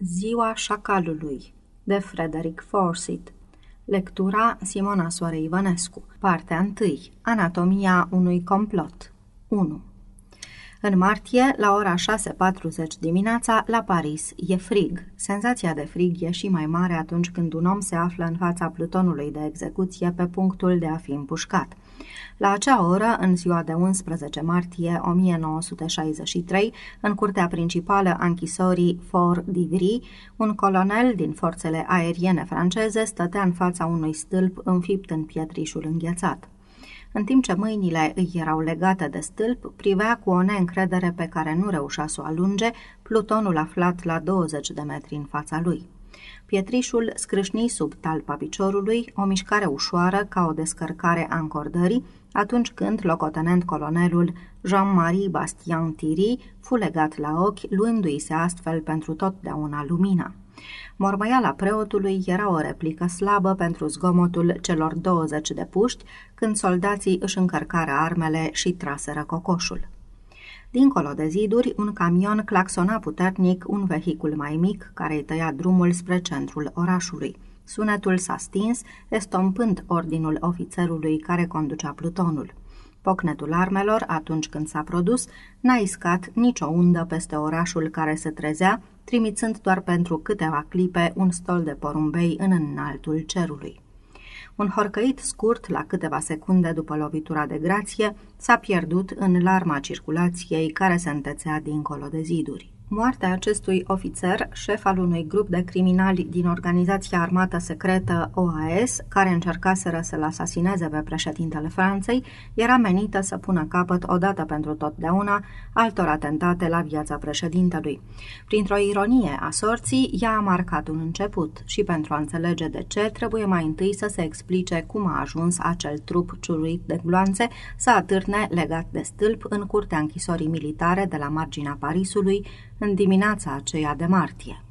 Ziua șacalului de Frederick Forsyth Lectura Simona Soare Ivănescu Partea 1 Anatomia unui complot 1 În martie, la ora 6.40 dimineața, la Paris, e frig. Senzația de frig e și mai mare atunci când un om se află în fața plutonului de execuție pe punctul de a fi împușcat. La acea oră, în ziua de 11 martie 1963, în curtea principală a închisorii Fort d'Ivry, un colonel din forțele aeriene franceze stătea în fața unui stâlp înfipt în pietrișul înghețat. În timp ce mâinile îi erau legate de stâlp, privea cu o neîncredere pe care nu reușea să o alunge plutonul aflat la 20 de metri în fața lui. Pietrișul scrâșni sub talpa piciorului, o mișcare ușoară ca o descărcare a încordării, atunci când locotenent colonelul Jean-Marie Bastien Thierry fu legat la ochi, luându-i se astfel pentru totdeauna lumina. Mormăiala preotului era o replică slabă pentru zgomotul celor 20 de puști, când soldații își încărcară armele și traseră cocoșul. Dincolo de ziduri, un camion claxona puternic un vehicul mai mic care îi tăia drumul spre centrul orașului. Sunetul s-a stins, estompând ordinul ofițerului care conducea plutonul. Pocnetul armelor, atunci când s-a produs, n-a iscat nicio undă peste orașul care se trezea, trimițând doar pentru câteva clipe un stol de porumbei în înaltul cerului. Un horcăit scurt, la câteva secunde după lovitura de grație, s-a pierdut în larma circulației care se întețea dincolo de ziduri. Moartea acestui ofițer, șef al unui grup de criminali din organizația armată secretă OAS, care încercaseră să-l asasineze pe președintele Franței, era menită să pună capăt odată pentru totdeauna altor atentate la viața președintelui. Printr-o ironie a sorții, ea a marcat un început și pentru a înțelege de ce, trebuie mai întâi să se explice cum a ajuns acel trup ciuruit de gloanțe să atârne legat de stâlp în curtea închisorii militare de la marginea Parisului, în dimineața aceea de martie.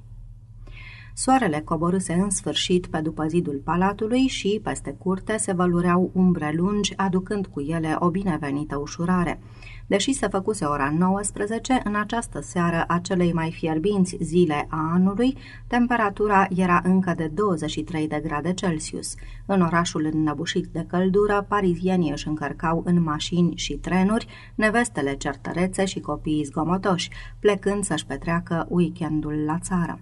Soarele coborâse în sfârșit pe după zidul palatului și, peste curte, se vălureau umbre lungi, aducând cu ele o binevenită ușurare. Deși se făcuse ora 19, în această seară a celei mai fierbinți zile a anului, temperatura era încă de 23 de grade Celsius. În orașul înnăbușit de căldură, parizienii își încărcau în mașini și trenuri nevestele certărețe și copiii zgomotoși, plecând să-și petreacă weekendul la țară.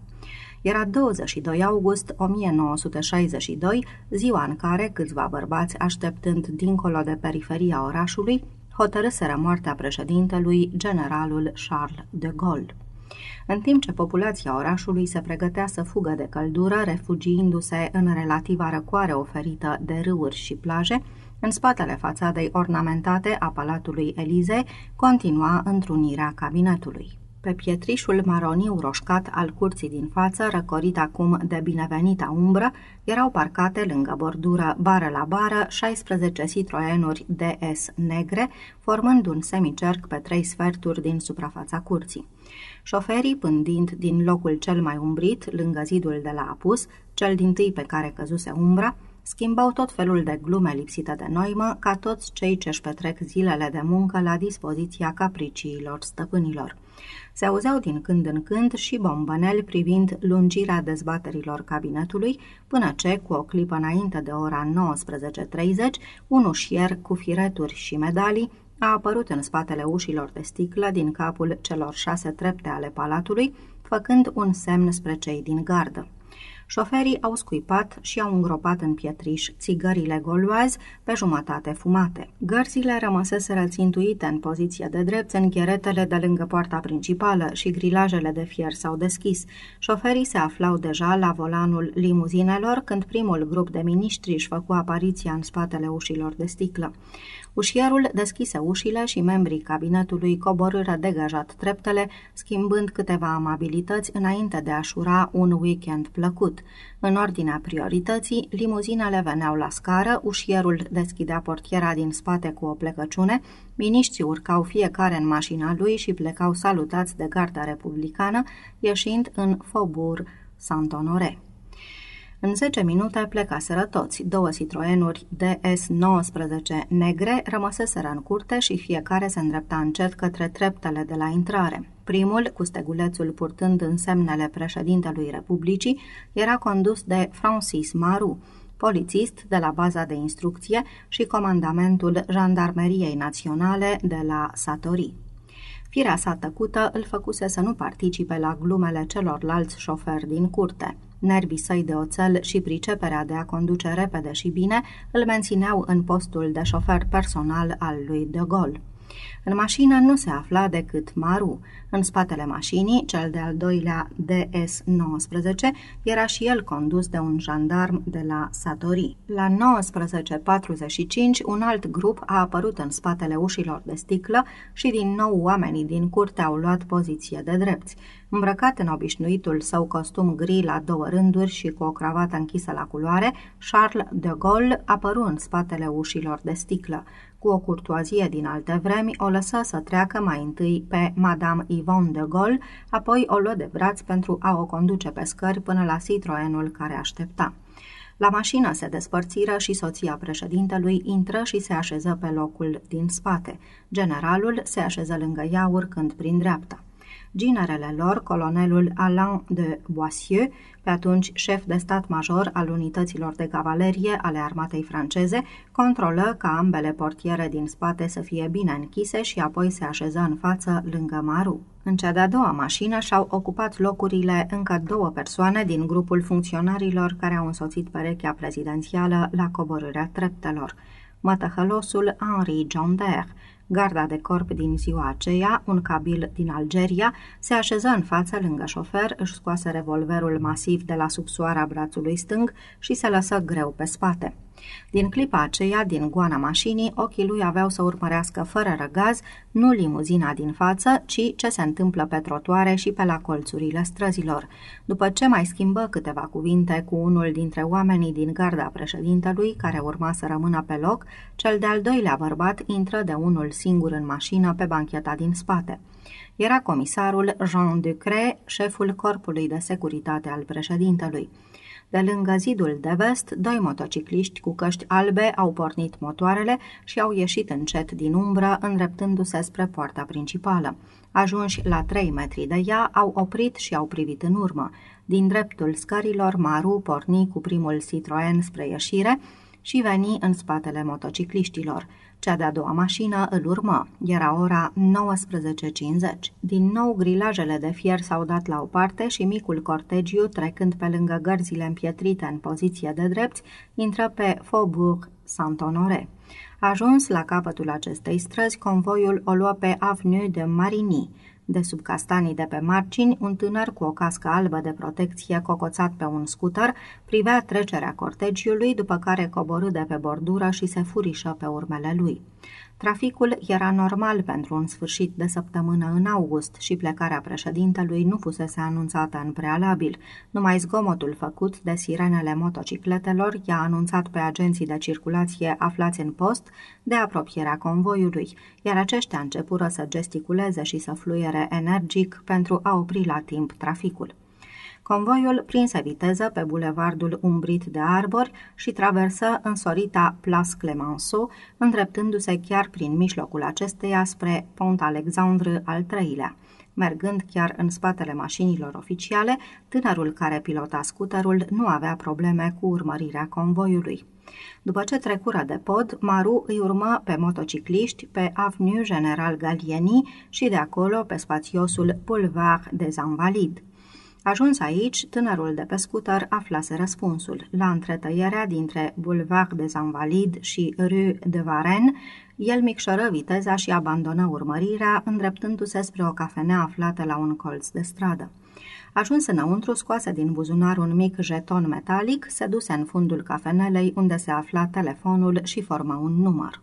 Era 22 august 1962, ziua în care câțiva bărbați, așteptând dincolo de periferia orașului, hotărâseră moartea președintelui, generalul Charles de Gaulle. În timp ce populația orașului se pregătea să fugă de căldură, refugiindu-se în relativa răcoare oferită de râuri și plaje, în spatele fațadei ornamentate a Palatului Elize continua întrunirea cabinetului. Pe pietrișul maroniu roșcat al curții din față, răcorit acum de binevenita umbră, erau parcate lângă bordură, bară la bară, 16 citroenuri DS negre, formând un semicerc pe trei sferturi din suprafața curții. Șoferii, pândind din locul cel mai umbrit, lângă zidul de la apus, cel din tâi pe care căzuse umbra, schimbau tot felul de glume lipsite de noimă, ca toți cei ce-și petrec zilele de muncă la dispoziția capriciilor stăpânilor. Se auzeau din când în când și bombăneli privind lungirea dezbaterilor cabinetului, până ce, cu o clipă înainte de ora 19.30, un ușier cu fireturi și medalii a apărut în spatele ușilor de sticlă din capul celor șase trepte ale palatului, făcând un semn spre cei din gardă. Șoferii au scuipat și au îngropat în pietriș țigările goluazi pe jumătate fumate. Gărzile rămăseseră țintuite în poziție de drept în gheretele de lângă poarta principală și grilajele de fier s-au deschis. Șoferii se aflau deja la volanul limuzinelor când primul grup de miniștri își făcu apariția în spatele ușilor de sticlă. Ușierul deschise ușile și membrii cabinetului coborâră degajat treptele, schimbând câteva amabilități înainte de a-și ura un weekend plăcut. În ordinea priorității, limuzinele veneau la scară, ușierul deschidea portiera din spate cu o plecăciune, miniștrii urcau fiecare în mașina lui și plecau salutați de garda republicană, ieșind în Faubourg Saint-Honoré. În 10 minute plecaseră toți, două Citroenuri DS-19 negre rămăseseră în curte și fiecare se îndrepta încet către treptele de la intrare. Primul, cu stegulețul purtând însemnele președintelui Republicii, era condus de Francis Maru, polițist de la baza de instrucție și comandamentul Jandarmeriei Naționale de la Satori. Firea sa tăcută îl făcuse să nu participe la glumele celorlalți șoferi din curte. Nervii săi de oțel și priceperea de a conduce repede și bine îl mențineau în postul de șofer personal al lui de Gaulle. În mașină nu se afla decât Maru. În spatele mașinii, cel de-al doilea DS-19 era și el condus de un jandarm de la Satori. La 19.45, un alt grup a apărut în spatele ușilor de sticlă și din nou oamenii din curte au luat poziție de drepți. Îmbrăcat în obișnuitul său costum gri la două rânduri și cu o cravată închisă la culoare, Charles de Gaulle apăru în spatele ușilor de sticlă. Cu o curtoazie din alte vremi, o lăsă să treacă mai întâi pe Madame Yvonne de Gaulle, apoi o luă de braț pentru a o conduce pe scări până la Citroenul care aștepta. La mașină se despărțiră și soția președintelui intră și se așeză pe locul din spate. Generalul se așeză lângă ea urcând prin dreapta. Ginerele lor, colonelul Alain de Boissieu, pe atunci șef de stat major al unităților de cavalerie ale armatei franceze, controlă ca ambele portiere din spate să fie bine închise și apoi se așeză în față lângă Maru. În cea de-a doua mașină și-au ocupat locurile încă două persoane din grupul funcționarilor care au însoțit perechea prezidențială la coborârea treptelor. Mătăhălosul Henri John Dare, Garda de corp din ziua aceea, un cabil din Algeria, se așeză în față lângă șofer, își scoase revolverul masiv de la subsoara brațului stâng și se lăsă greu pe spate. Din clipa aceea, din goana mașinii, ochii lui aveau să urmărească fără răgaz nu limuzina din față, ci ce se întâmplă pe trotuare și pe la colțurile străzilor. După ce mai schimbă câteva cuvinte cu unul dintre oamenii din garda președintelui, care urma să rămână pe loc, cel de-al doilea bărbat intră de unul singur în mașină pe bancheta din spate. Era comisarul Jean Ducre, șeful corpului de securitate al președintelui. De lângă zidul de vest, doi motocicliști cu căști albe au pornit motoarele și au ieșit încet din umbră, îndreptându-se spre poarta principală. Ajunși la trei metri de ea, au oprit și au privit în urmă. Din dreptul scărilor, Maru porni cu primul Citroen spre ieșire și veni în spatele motocicliștilor. Cea de-a doua mașină îl urmă. Era ora 19.50. Din nou grilajele de fier s-au dat la o parte și micul cortegiu, trecând pe lângă gărzile împietrite în poziție de drept, intră pe Faubourg Saint-Honoré. Ajuns la capătul acestei străzi, convoiul o luă pe Avenue de Marigny. De sub castanii de pe margini, un tânăr cu o cască albă de protecție cocoțat pe un scuter privea trecerea cortegiului, după care coborâ de pe bordură și se furișă pe urmele lui. Traficul era normal pentru un sfârșit de săptămână în august și plecarea președintelui nu fusese anunțată în prealabil. Numai zgomotul făcut de sirenele motocicletelor i-a anunțat pe agenții de circulație aflați în post de apropierea convoiului, iar aceștia începură să gesticuleze și să fluiere energic pentru a opri la timp traficul. Convoiul prinse viteză pe bulevardul umbrit de arbori și traversă însorita Place Clemenceau, îndreptându-se chiar prin mijlocul acesteia spre Pont Alexandru al III-lea. Mergând chiar în spatele mașinilor oficiale, tânărul care pilota scuterul nu avea probleme cu urmărirea convoiului. După ce trecură de pod, Maru îi urmă pe motocicliști pe Avenue General Gallieni și de acolo pe spațiosul Boulevard des Invalides. Ajuns aici, tânărul de pe scuter aflase răspunsul. La întretăierea dintre Boulevard des Invalides și Rue de Varenne, el micșoră viteza și abandonă urmărirea, îndreptându-se spre o cafenea aflată la un colț de stradă. Ajuns înăuntru, scoase din buzunar un mic jeton metalic, se duse în fundul cafenelei unde se afla telefonul și formă un număr.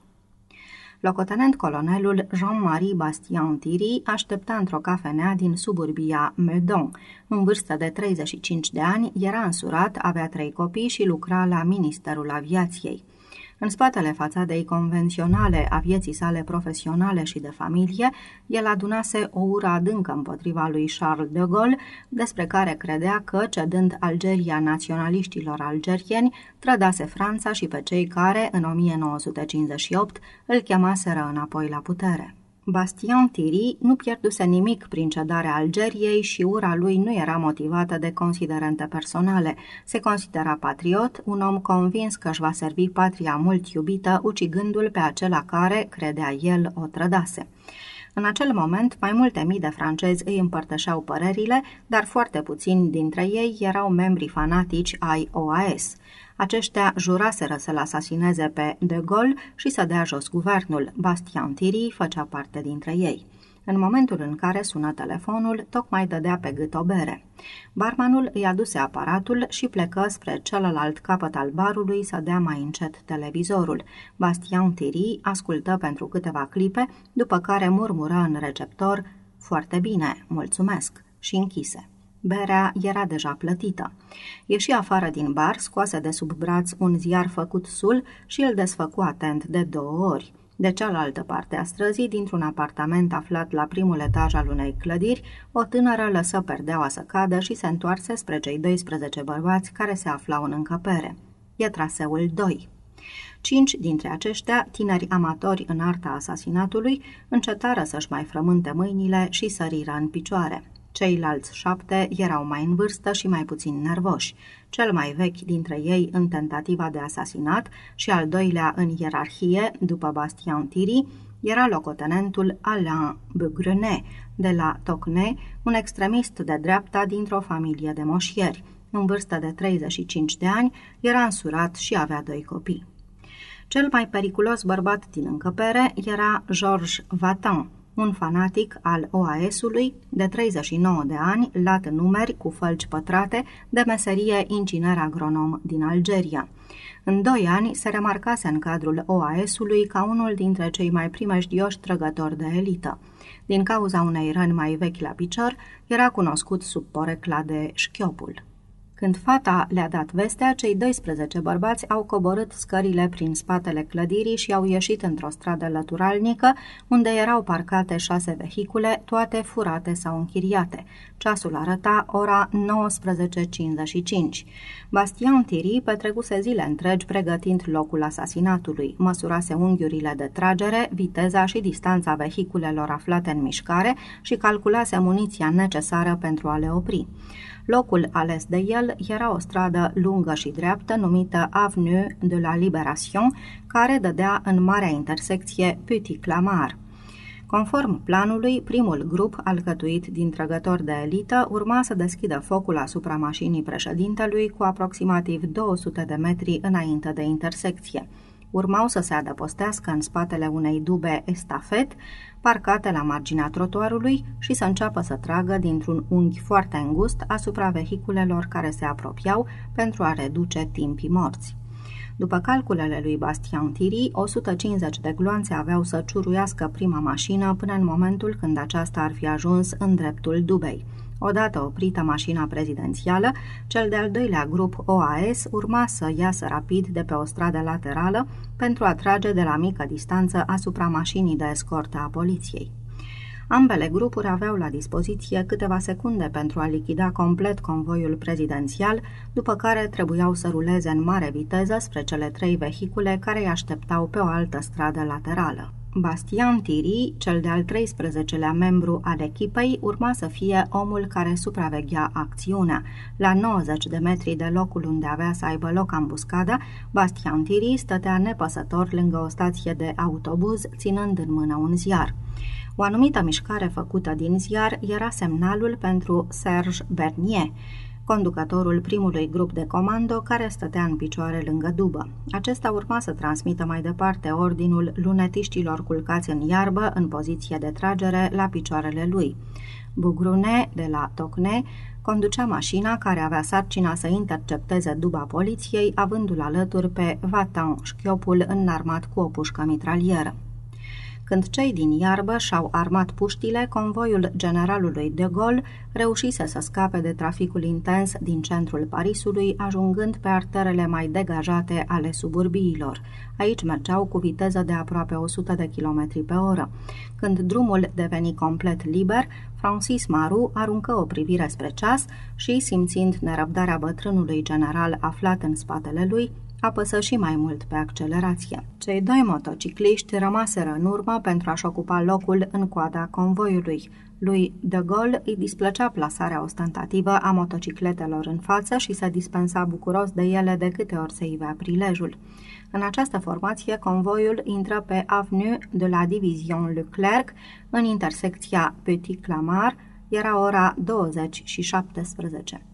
Locotenent colonelul Jean-Marie Bastien Thierry aștepta într-o cafenea din suburbia Meudon. În vârstă de 35 de ani, era însurat, avea trei copii și lucra la Ministerul Aviației. În spatele fațadei convenționale a vieții sale profesionale și de familie, el adunase o ură adâncă împotriva lui Charles de Gaulle, despre care credea că, cedând Algeria naționaliștilor algerieni, trădase Franța și pe cei care, în 1958, îl chemaseră înapoi la putere. Bastien Thierry nu pierduse nimic prin cedarea Algeriei și ura lui nu era motivată de considerente personale. Se considera patriot, un om convins că își va servi patria mult iubită, ucigându-l pe acela care, credea el, o trădase. În acel moment, mai multe mii de francezi îi împărtășeau părerile, dar foarte puțini dintre ei erau membri fanatici ai OAS. Aceștia juraseră să-l asasineze pe De Gaulle și să dea jos guvernul. Bastien Thierry făcea parte dintre ei. În momentul în care sună telefonul, tocmai dădea pe gât o bere. Barmanul îi aduse aparatul și plecă spre celălalt capăt al barului să dea mai încet televizorul. Bastien Thierry ascultă pentru câteva clipe, după care murmură în receptor, Foarte bine, mulțumesc, și închise. Berea era deja plătită. Ieși afară din bar, scoase de sub braț un ziar făcut sul și îl desfăcu atent de două ori. De cealaltă parte a străzii, dintr-un apartament aflat la primul etaj al unei clădiri, o tânără lăsă perdeaua să cadă și se întoarse spre cei 12 bărbați care se aflau în încăpere. E traseul 2. Cinci dintre aceștia, tineri amatori în arta asasinatului, încetară să-și mai frământe mâinile și săriră în picioare. Ceilalți șapte erau mai în vârstă și mai puțin nervoși, cel mai vechi dintre ei în tentativa de asasinat și al doilea în ierarhie, după Bastien Thierry, era locotenentul Alain Bugrenet de la Tocne, un extremist de dreapta dintr-o familie de moșieri. În vârstă de 35 de ani, era însurat și avea doi copii. Cel mai periculos bărbat din încăpere era Georges Vatin, un fanatic al OAS-ului de 39 de ani, lat numeri cu fălci pătrate, de meserie inginer agronom din Algeria. În doi ani se remarcase în cadrul OAS-ului ca unul dintre cei mai primejdioși trăgători de elită. Din cauza unei răni mai vechi la picior, era cunoscut sub porecla de șchiopul. Când fata le-a dat vestea, cei 12 bărbați au coborât scările prin spatele clădirii și au ieșit într-o stradă lăturalnică, unde erau parcate șase vehicule, toate furate sau închiriate. Ceasul arăta ora 19.55. Bastian Thierry petrecuse zile întregi pregătind locul asasinatului, măsurase unghiurile de tragere, viteza și distanța vehiculelor aflate în mișcare și calculase muniția necesară pentru a le opri. Locul ales de el era o stradă lungă și dreaptă numită Avenue de la Libération, care dădea în marea intersecție Petit Clamart. Conform planului, primul grup, alcătuit din trăgători de elită, urma să deschidă focul asupra mașinii președintelui cu aproximativ 200 de metri înainte de intersecție. Urmau să se adăpostească în spatele unei dube estafet, parcate la marginea trotuarului și să înceapă să tragă dintr-un unghi foarte îngust asupra vehiculelor care se apropiau pentru a reduce timpii morți. După calculele lui Bastian Thierry, 150 de gloanțe aveau să ciuruiască prima mașină până în momentul când aceasta ar fi ajuns în dreptul Dubei. Odată oprită mașina prezidențială, cel de-al doilea grup OAS urma să iasă rapid de pe o stradă laterală pentru a trage de la mică distanță asupra mașinii de escortă a poliției. Ambele grupuri aveau la dispoziție câteva secunde pentru a lichida complet convoiul prezidențial, după care trebuiau să ruleze în mare viteză spre cele trei vehicule care îi așteptau pe o altă stradă laterală. Bastian Thierry, cel de-al 13-lea membru al echipei, urma să fie omul care supraveghea acțiunea. La 90 de metri de locul unde avea să aibă loc ambuscada, Bastian Thierry stătea nepăsător lângă o stație de autobuz, ținând în mână un ziar. O anumită mișcare făcută din ziar era semnalul pentru Serge Bernier, conducătorul primului grup de comando care stătea în picioare lângă dubă. Acesta urma să transmită mai departe ordinul lunetiștilor culcați în iarbă în poziție de tragere la picioarele lui. Bugrune, de la Tocne, conducea mașina care avea sarcina să intercepteze duba poliției, avându-l alături pe Vatan, șchiopul înarmat cu o pușcă mitralieră. Când cei din iarbă și-au armat puștile, convoiul generalului de Gaulle reușise să scape de traficul intens din centrul Parisului, ajungând pe arterele mai degajate ale suburbiilor. Aici mergeau cu viteză de aproape 100 de km pe oră. Când drumul deveni complet liber, Francis Maru aruncă o privire spre ceas și, simțind nerăbdarea bătrânului general aflat în spatele lui, apăsă și mai mult pe accelerație. Cei doi motocicliști rămaseră în urmă pentru a-și ocupa locul în coada convoiului. Lui De Gaulle îi displăcea plasarea ostentativă a motocicletelor în față și se dispensa bucuros de ele de câte ori se ivea prilejul. În această formație, convoiul intră pe Avenue de la Division Leclerc, în intersecția Petit Clamart, era ora 20 și 17.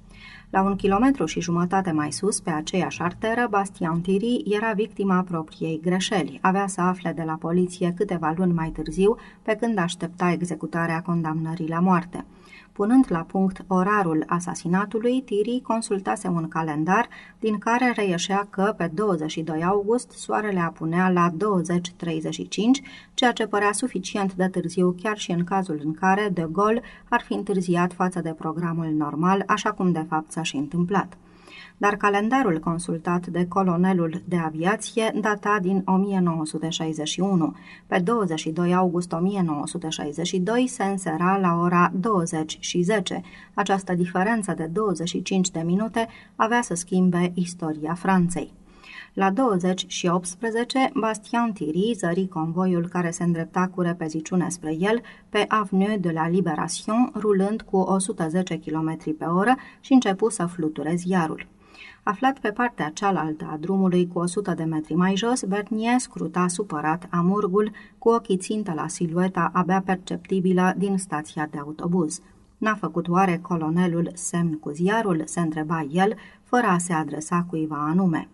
La un kilometru și jumătate mai sus, pe aceeași arteră, Bastian Thierry era victima propriei greșeli. Avea să afle de la poliție câteva luni mai târziu, pe când aștepta executarea condamnării la moarte. Punând la punct orarul asasinatului, Tiri consultase un calendar din care reieșea că pe 22 august soarele apunea la 20.35, ceea ce părea suficient de târziu chiar și în cazul în care De Gaulle ar fi întârziat față de programul normal, așa cum de fapt s-a și întâmplat dar calendarul consultat de colonelul de aviație data din 1961. Pe 22 august 1962 se însera la ora 20 și 10. Această diferență de 25 de minute avea să schimbe istoria Franței. La 20 și 18, Bastian Thierry zări convoiul care se îndrepta cu repeziciune spre el pe Avenue de la Libération, rulând cu 110 km pe oră și începu să fluture ziarul. Aflat pe partea cealaltă a drumului cu 100 de metri mai jos, Bernier scruta supărat amurgul cu ochii țintă la silueta abia perceptibilă din stația de autobuz. N-a făcut oare colonelul semn cu ziarul, se întreba el, fără a se adresa cuiva anume.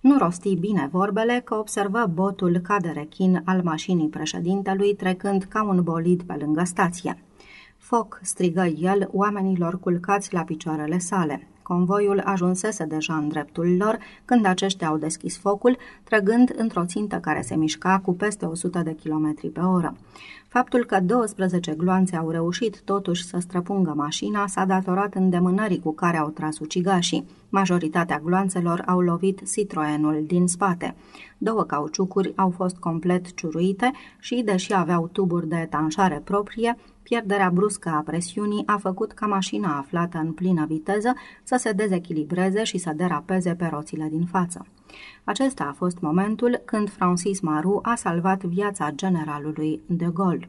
Nu rosti bine vorbele că observă botul ca de rechin al mașinii președintelui trecând ca un bolid pe lângă stație. Foc, strigă el oamenilor culcați la picioarele sale. Convoiul ajunsese deja în dreptul lor când aceștia au deschis focul, trăgând într-o țintă care se mișca cu peste 100 de km pe oră. Faptul că 12 gloanțe au reușit totuși să străpungă mașina s-a datorat îndemânării cu care au tras ucigașii. Majoritatea gloanțelor au lovit Citroenul din spate. Două cauciucuri au fost complet ciuruite și, deși aveau tuburi de etanșare proprie, Pierderea bruscă a presiunii a făcut ca mașina aflată în plină viteză să se dezechilibreze și să derapeze pe roțile din față. Acesta a fost momentul când Francis Maru a salvat viața generalului de Gaulle.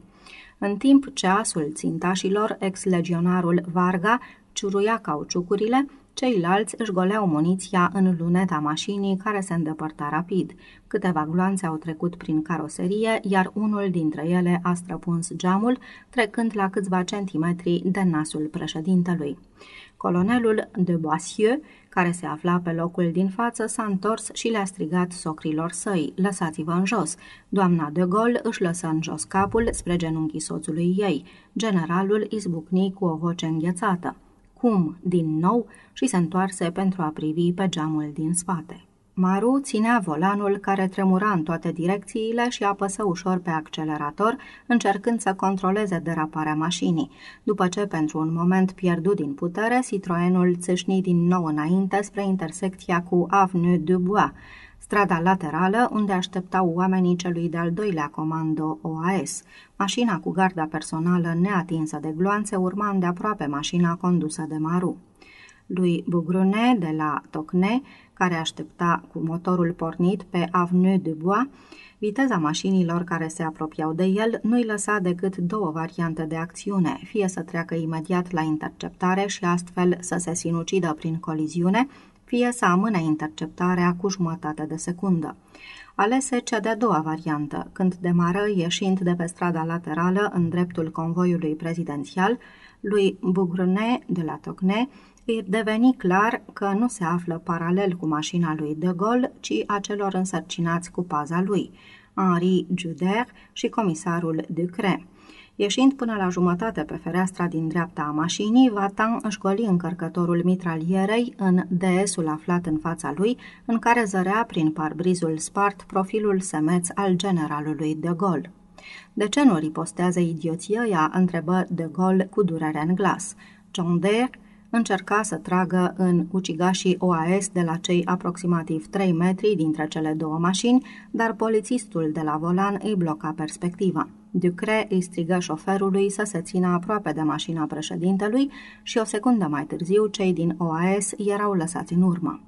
În timp ce asul țintașilor, ex-legionarul Varga ciuruia cauciucurile, Ceilalți își goleau muniția în luneta mașinii care se îndepărta rapid. Câteva gloanțe au trecut prin caroserie, iar unul dintre ele a străpuns geamul, trecând la câțiva centimetri de nasul președintelui. Colonelul de Boissieu, care se afla pe locul din față, s-a întors și le-a strigat socrilor săi, lăsați-vă în jos. Doamna de Gaulle își lăsă în jos capul spre genunchii soțului ei. Generalul izbucni cu o voce înghețată cum, din nou, și se întoarse pentru a privi pe geamul din spate. Maru ținea volanul care tremura în toate direcțiile și apăsă ușor pe accelerator, încercând să controleze deraparea mașinii. După ce, pentru un moment pierdut din putere, Citroenul țâșni din nou înainte spre intersecția cu Avenue du Bois, strada laterală unde așteptau oamenii celui de-al doilea comando OAS. Mașina cu garda personală neatinsă de gloanțe urma aproape mașina condusă de Maru. Lui Bugrune de la Tocne, care aștepta cu motorul pornit pe Avenue de Bois, Viteza mașinilor care se apropiau de el nu-i lăsa decât două variante de acțiune, fie să treacă imediat la interceptare și astfel să se sinucidă prin coliziune, fie să amâne interceptarea cu jumătate de secundă. Alese cea de-a doua variantă, când demară ieșind de pe strada laterală în dreptul convoiului prezidențial, lui Bugrune de la Tocne, îi deveni clar că nu se află paralel cu mașina lui de Gaulle, ci a celor însărcinați cu paza lui, Henri Juder și comisarul Ducre. Ieșind până la jumătate pe fereastra din dreapta a mașinii, Vatan își goli încărcătorul mitralierei în DS-ul aflat în fața lui, în care zărea prin parbrizul spart profilul semeț al generalului de Gaulle. De ce nu ripostează idioția ea?" întrebă de gol cu durere în glas. John Dare încerca să tragă în ucigașii OAS de la cei aproximativ 3 metri dintre cele două mașini, dar polițistul de la volan îi bloca perspectiva. Ducre îi strigă șoferului să se țină aproape de mașina președintelui și o secundă mai târziu cei din OAS erau lăsați în urmă.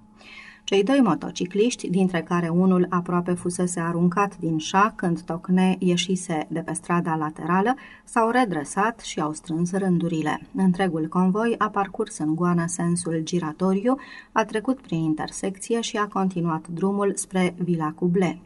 Cei doi motocicliști, dintre care unul aproape fusese aruncat din șa când Tocne ieșise de pe strada laterală, s-au redresat și au strâns rândurile. Întregul convoi a parcurs în goană sensul giratoriu, a trecut prin intersecție și a continuat drumul spre Vila Cuble.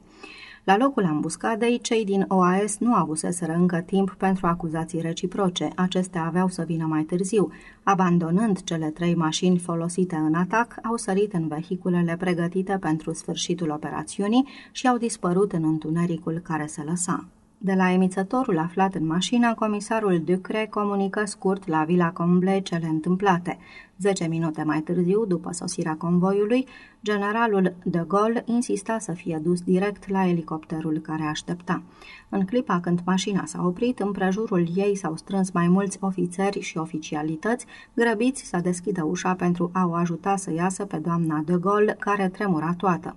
La locul ambuscadei, cei din OAS nu avuseseră încă timp pentru acuzații reciproce. Acestea aveau să vină mai târziu. Abandonând cele trei mașini folosite în atac, au sărit în vehiculele pregătite pentru sfârșitul operațiunii și au dispărut în întunericul care se lăsa. De la emițătorul aflat în mașină, comisarul Ducre comunică scurt la Vila Comble cele întâmplate. Zece minute mai târziu, după sosirea convoiului, generalul de Gaulle insista să fie dus direct la elicopterul care aștepta. În clipa când mașina s-a oprit, în prejurul ei s-au strâns mai mulți ofițeri și oficialități, grăbiți să deschidă ușa pentru a o ajuta să iasă pe doamna de Gaulle, care tremura toată.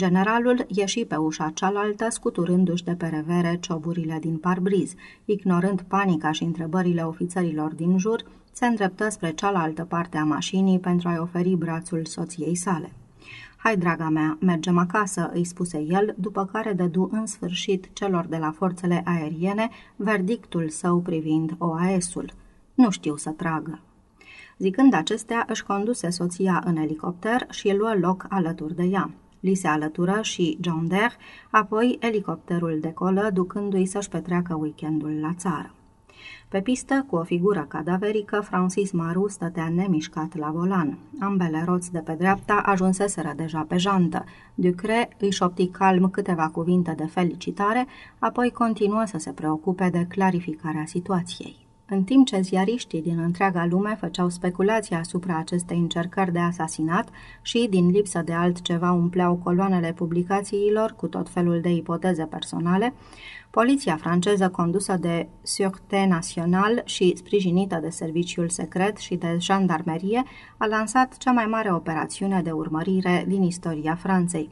Generalul ieși pe ușa cealaltă, scuturându-și de pe revere cioburile din parbriz. Ignorând panica și întrebările ofițerilor din jur, se îndreptă spre cealaltă parte a mașinii pentru a-i oferi brațul soției sale. Hai, draga mea, mergem acasă," îi spuse el, după care dădu în sfârșit celor de la forțele aeriene verdictul său privind OAS-ul. Nu știu să tragă. Zicând acestea, își conduse soția în elicopter și luă loc alături de ea. Li se alătură și John Dare, apoi elicopterul decolă, ducându-i să-și petreacă weekendul la țară. Pe pistă, cu o figură cadaverică, Francis Maru stătea nemișcat la volan. Ambele roți de pe dreapta ajunseseră deja pe jantă. Ducre îi șopti calm câteva cuvinte de felicitare, apoi continuă să se preocupe de clarificarea situației. În timp ce ziariștii din întreaga lume făceau speculații asupra acestei încercări de asasinat și, din lipsă de altceva, umpleau coloanele publicațiilor cu tot felul de ipoteze personale, poliția franceză condusă de Sûreté National și sprijinită de serviciul secret și de jandarmerie a lansat cea mai mare operațiune de urmărire din istoria Franței.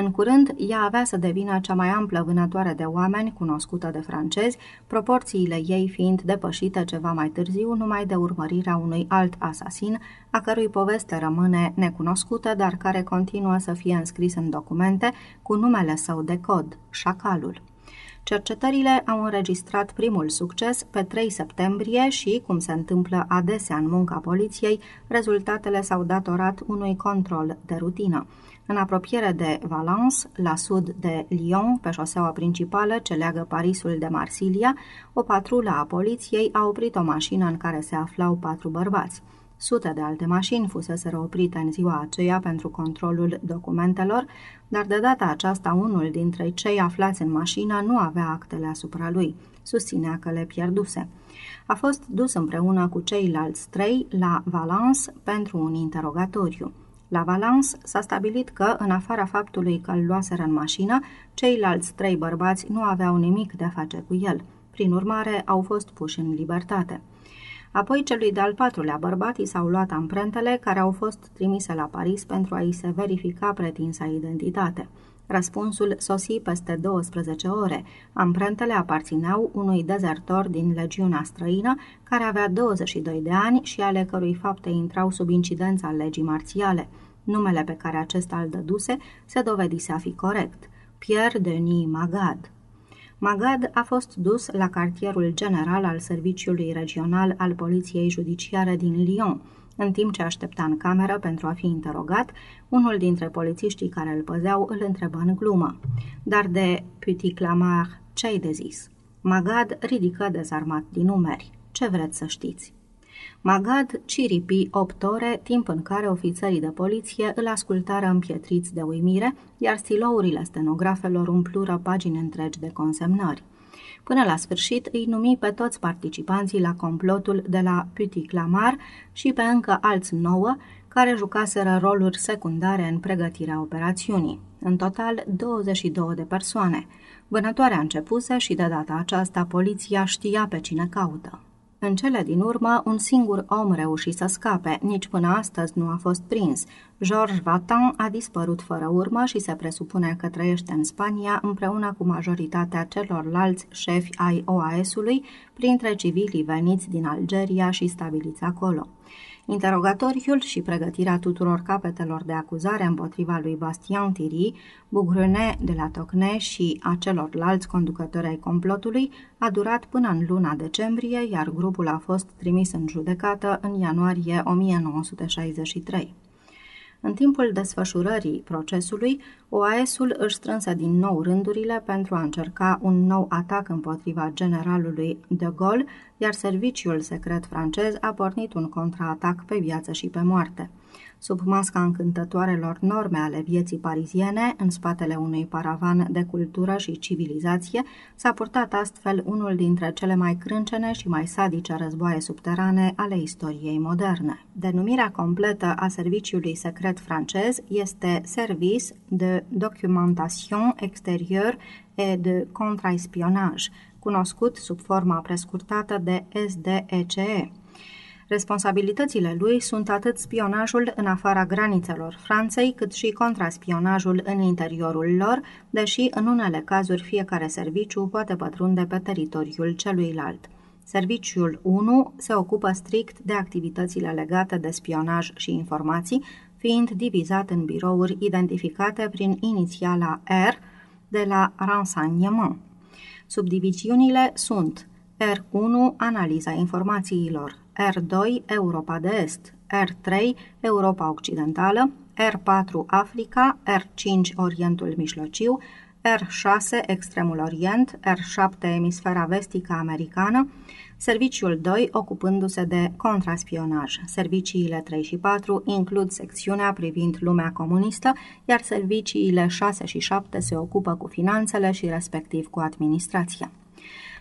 În curând, ea avea să devină cea mai amplă vânătoare de oameni cunoscută de francezi, proporțiile ei fiind depășite ceva mai târziu numai de urmărirea unui alt asasin, a cărui poveste rămâne necunoscută, dar care continuă să fie înscris în documente cu numele său de cod, Șacalul. Cercetările au înregistrat primul succes pe 3 septembrie și, cum se întâmplă adesea în munca poliției, rezultatele s-au datorat unui control de rutină. În apropiere de Valence, la sud de Lyon, pe șoseaua principală ce leagă Parisul de Marsilia, o patrulă a poliției a oprit o mașină în care se aflau patru bărbați. Sute de alte mașini fusese oprite în ziua aceea pentru controlul documentelor, dar de data aceasta unul dintre cei aflați în mașină nu avea actele asupra lui. Susținea că le pierduse. A fost dus împreună cu ceilalți trei la Valence pentru un interogatoriu. La Valence s-a stabilit că, în afara faptului că îl luaseră în mașină, ceilalți trei bărbați nu aveau nimic de a face cu el. Prin urmare, au fost puși în libertate. Apoi celui de-al patrulea bărbat i s-au luat amprentele care au fost trimise la Paris pentru a-i se verifica pretinsa identitate. Răspunsul sosi peste 12 ore. Amprentele aparțineau unui dezertor din legiunea străină, care avea 22 de ani și ale cărui fapte intrau sub incidența legii marțiale. Numele pe care acesta îl dăduse se dovedise a fi corect. Pierre Denis Magad. Magad a fost dus la cartierul general al Serviciului Regional al Poliției Judiciare din Lyon, în timp ce aștepta în cameră pentru a fi interogat, unul dintre polițiștii care îl păzeau îl întrebă în glumă. Dar de Petit Clamar, ce-ai de zis? Magad ridică dezarmat din umeri. Ce vreți să știți? Magad ciripi opt ore, timp în care ofițerii de poliție îl ascultară împietriți de uimire, iar stilourile stenografelor umplură pagini întregi de consemnări. Până la sfârșit îi numi pe toți participanții la complotul de la Petit Clamar și pe încă alți nouă care jucaseră roluri secundare în pregătirea operațiunii. în total 22 de persoane. Vânătoarea începuse și de data aceasta poliția știa pe cine caută. În cele din urmă, un singur om reuși să scape, nici până astăzi nu a fost prins. Georges Vatan a dispărut fără urmă și se presupune că trăiește în Spania împreună cu majoritatea celorlalți șefi ai OAS-ului, printre civilii veniți din Algeria și stabiliți acolo. Interogatoriul și pregătirea tuturor capetelor de acuzare împotriva lui Bastien Thierry, Bougrene de la Tocne și a celorlalți conducători ai complotului a durat până în luna decembrie, iar grupul a fost trimis în judecată în ianuarie 1963. În timpul desfășurării procesului, OAS-ul își strânse din nou rândurile pentru a încerca un nou atac împotriva generalului de Gaulle, iar serviciul secret francez a pornit un contraatac pe viață și pe moarte sub masca încântătoarelor norme ale vieții pariziene, în spatele unui paravan de cultură și civilizație, s-a purtat astfel unul dintre cele mai crâncene și mai sadice războaie subterane ale istoriei moderne. Denumirea completă a serviciului secret francez este Service de Documentation Extérieure et de Contraespionage, cunoscut sub forma prescurtată de SDECE. Responsabilitățile lui sunt atât spionajul în afara granițelor Franței, cât și contraspionajul în interiorul lor, deși în unele cazuri fiecare serviciu poate pătrunde pe teritoriul celuilalt. Serviciul 1 se ocupă strict de activitățile legate de spionaj și informații, fiind divizat în birouri identificate prin inițiala R de la renseignement. Subdiviziunile sunt R1 analiza informațiilor, R2 Europa de Est, R3 Europa Occidentală, R4 Africa, R5 Orientul Mijlociu, R6 Extremul Orient, R7 Emisfera Vestică Americană, Serviciul 2 ocupându-se de contraspionaj. Serviciile 3 și 4 includ secțiunea privind lumea comunistă, iar serviciile 6 și 7 se ocupă cu finanțele și respectiv cu administrația.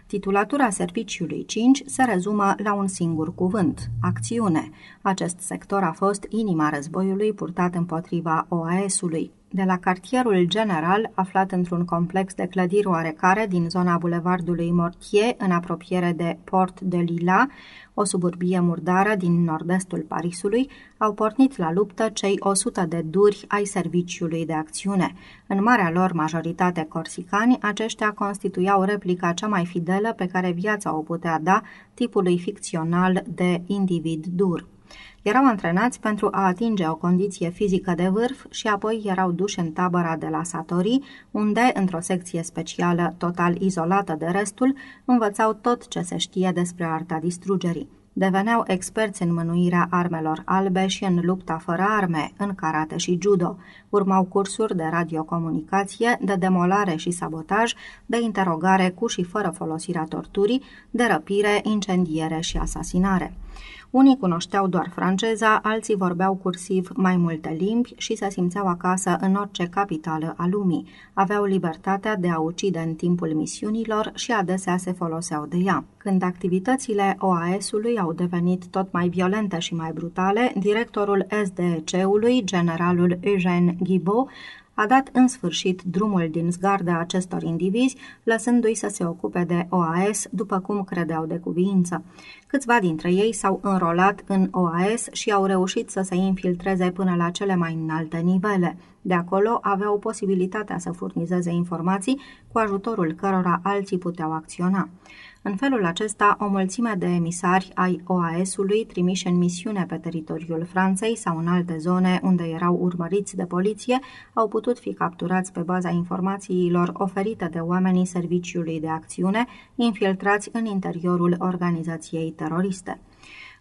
Titulatura serviciului 5 se rezumă la un singur cuvânt, acțiune. Acest sector a fost inima războiului purtat împotriva OAS-ului de la cartierul general, aflat într-un complex de clădiri oarecare din zona bulevardului Mortier, în apropiere de Port de Lila, o suburbie murdară din nord-estul Parisului, au pornit la luptă cei 100 de duri ai serviciului de acțiune. În marea lor majoritate corsicani, aceștia constituiau replica cea mai fidelă pe care viața o putea da tipului ficțional de individ dur. Erau antrenați pentru a atinge o condiție fizică de vârf și apoi erau duși în tabăra de la Satori, unde, într-o secție specială total izolată de restul, învățau tot ce se știe despre arta distrugerii. Deveneau experți în mânuirea armelor albe și în lupta fără arme, în karate și judo. Urmau cursuri de radiocomunicație, de demolare și sabotaj, de interogare cu și fără folosirea torturii, de răpire, incendiere și asasinare. Unii cunoșteau doar franceza, alții vorbeau cursiv mai multe limbi și se simțeau acasă în orice capitală a lumii. Aveau libertatea de a ucide în timpul misiunilor și adesea se foloseau de ea. Când activitățile OAS-ului au devenit tot mai violente și mai brutale, directorul SDC-ului, generalul Eugène Guibault, a dat în sfârșit drumul din zgarda acestor indivizi, lăsându-i să se ocupe de OAS după cum credeau de cuviință. Câțiva dintre ei s-au înrolat în OAS și au reușit să se infiltreze până la cele mai înalte nivele. De acolo aveau posibilitatea să furnizeze informații cu ajutorul cărora alții puteau acționa. În felul acesta, o mulțime de emisari ai OAS-ului trimiși în misiune pe teritoriul Franței sau în alte zone unde erau urmăriți de poliție au putut fi capturați pe baza informațiilor oferite de oamenii serviciului de acțiune infiltrați în interiorul organizației teroriste.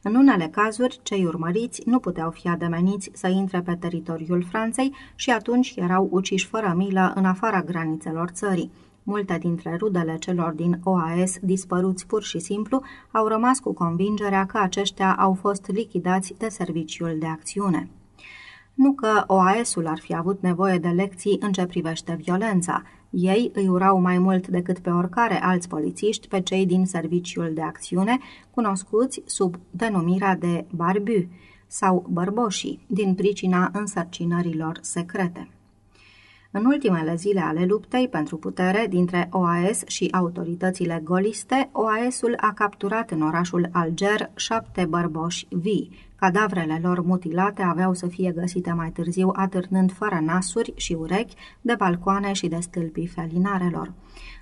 În unele cazuri, cei urmăriți nu puteau fi ademeniți să intre pe teritoriul Franței și atunci erau uciși fără milă în afara granițelor țării. Multe dintre rudele celor din OAS, dispăruți pur și simplu, au rămas cu convingerea că aceștia au fost lichidați de serviciul de acțiune. Nu că OAS-ul ar fi avut nevoie de lecții în ce privește violența. Ei îi urau mai mult decât pe oricare alți polițiști pe cei din serviciul de acțiune, cunoscuți sub denumirea de barbu sau bărboșii, din pricina însărcinărilor secrete. În ultimele zile ale luptei pentru putere dintre OAS și autoritățile goliste, OAS-ul a capturat în orașul Alger șapte bărboși vii. Cadavrele lor mutilate aveau să fie găsite mai târziu atârnând fără nasuri și urechi de balcoane și de stâlpii felinarelor.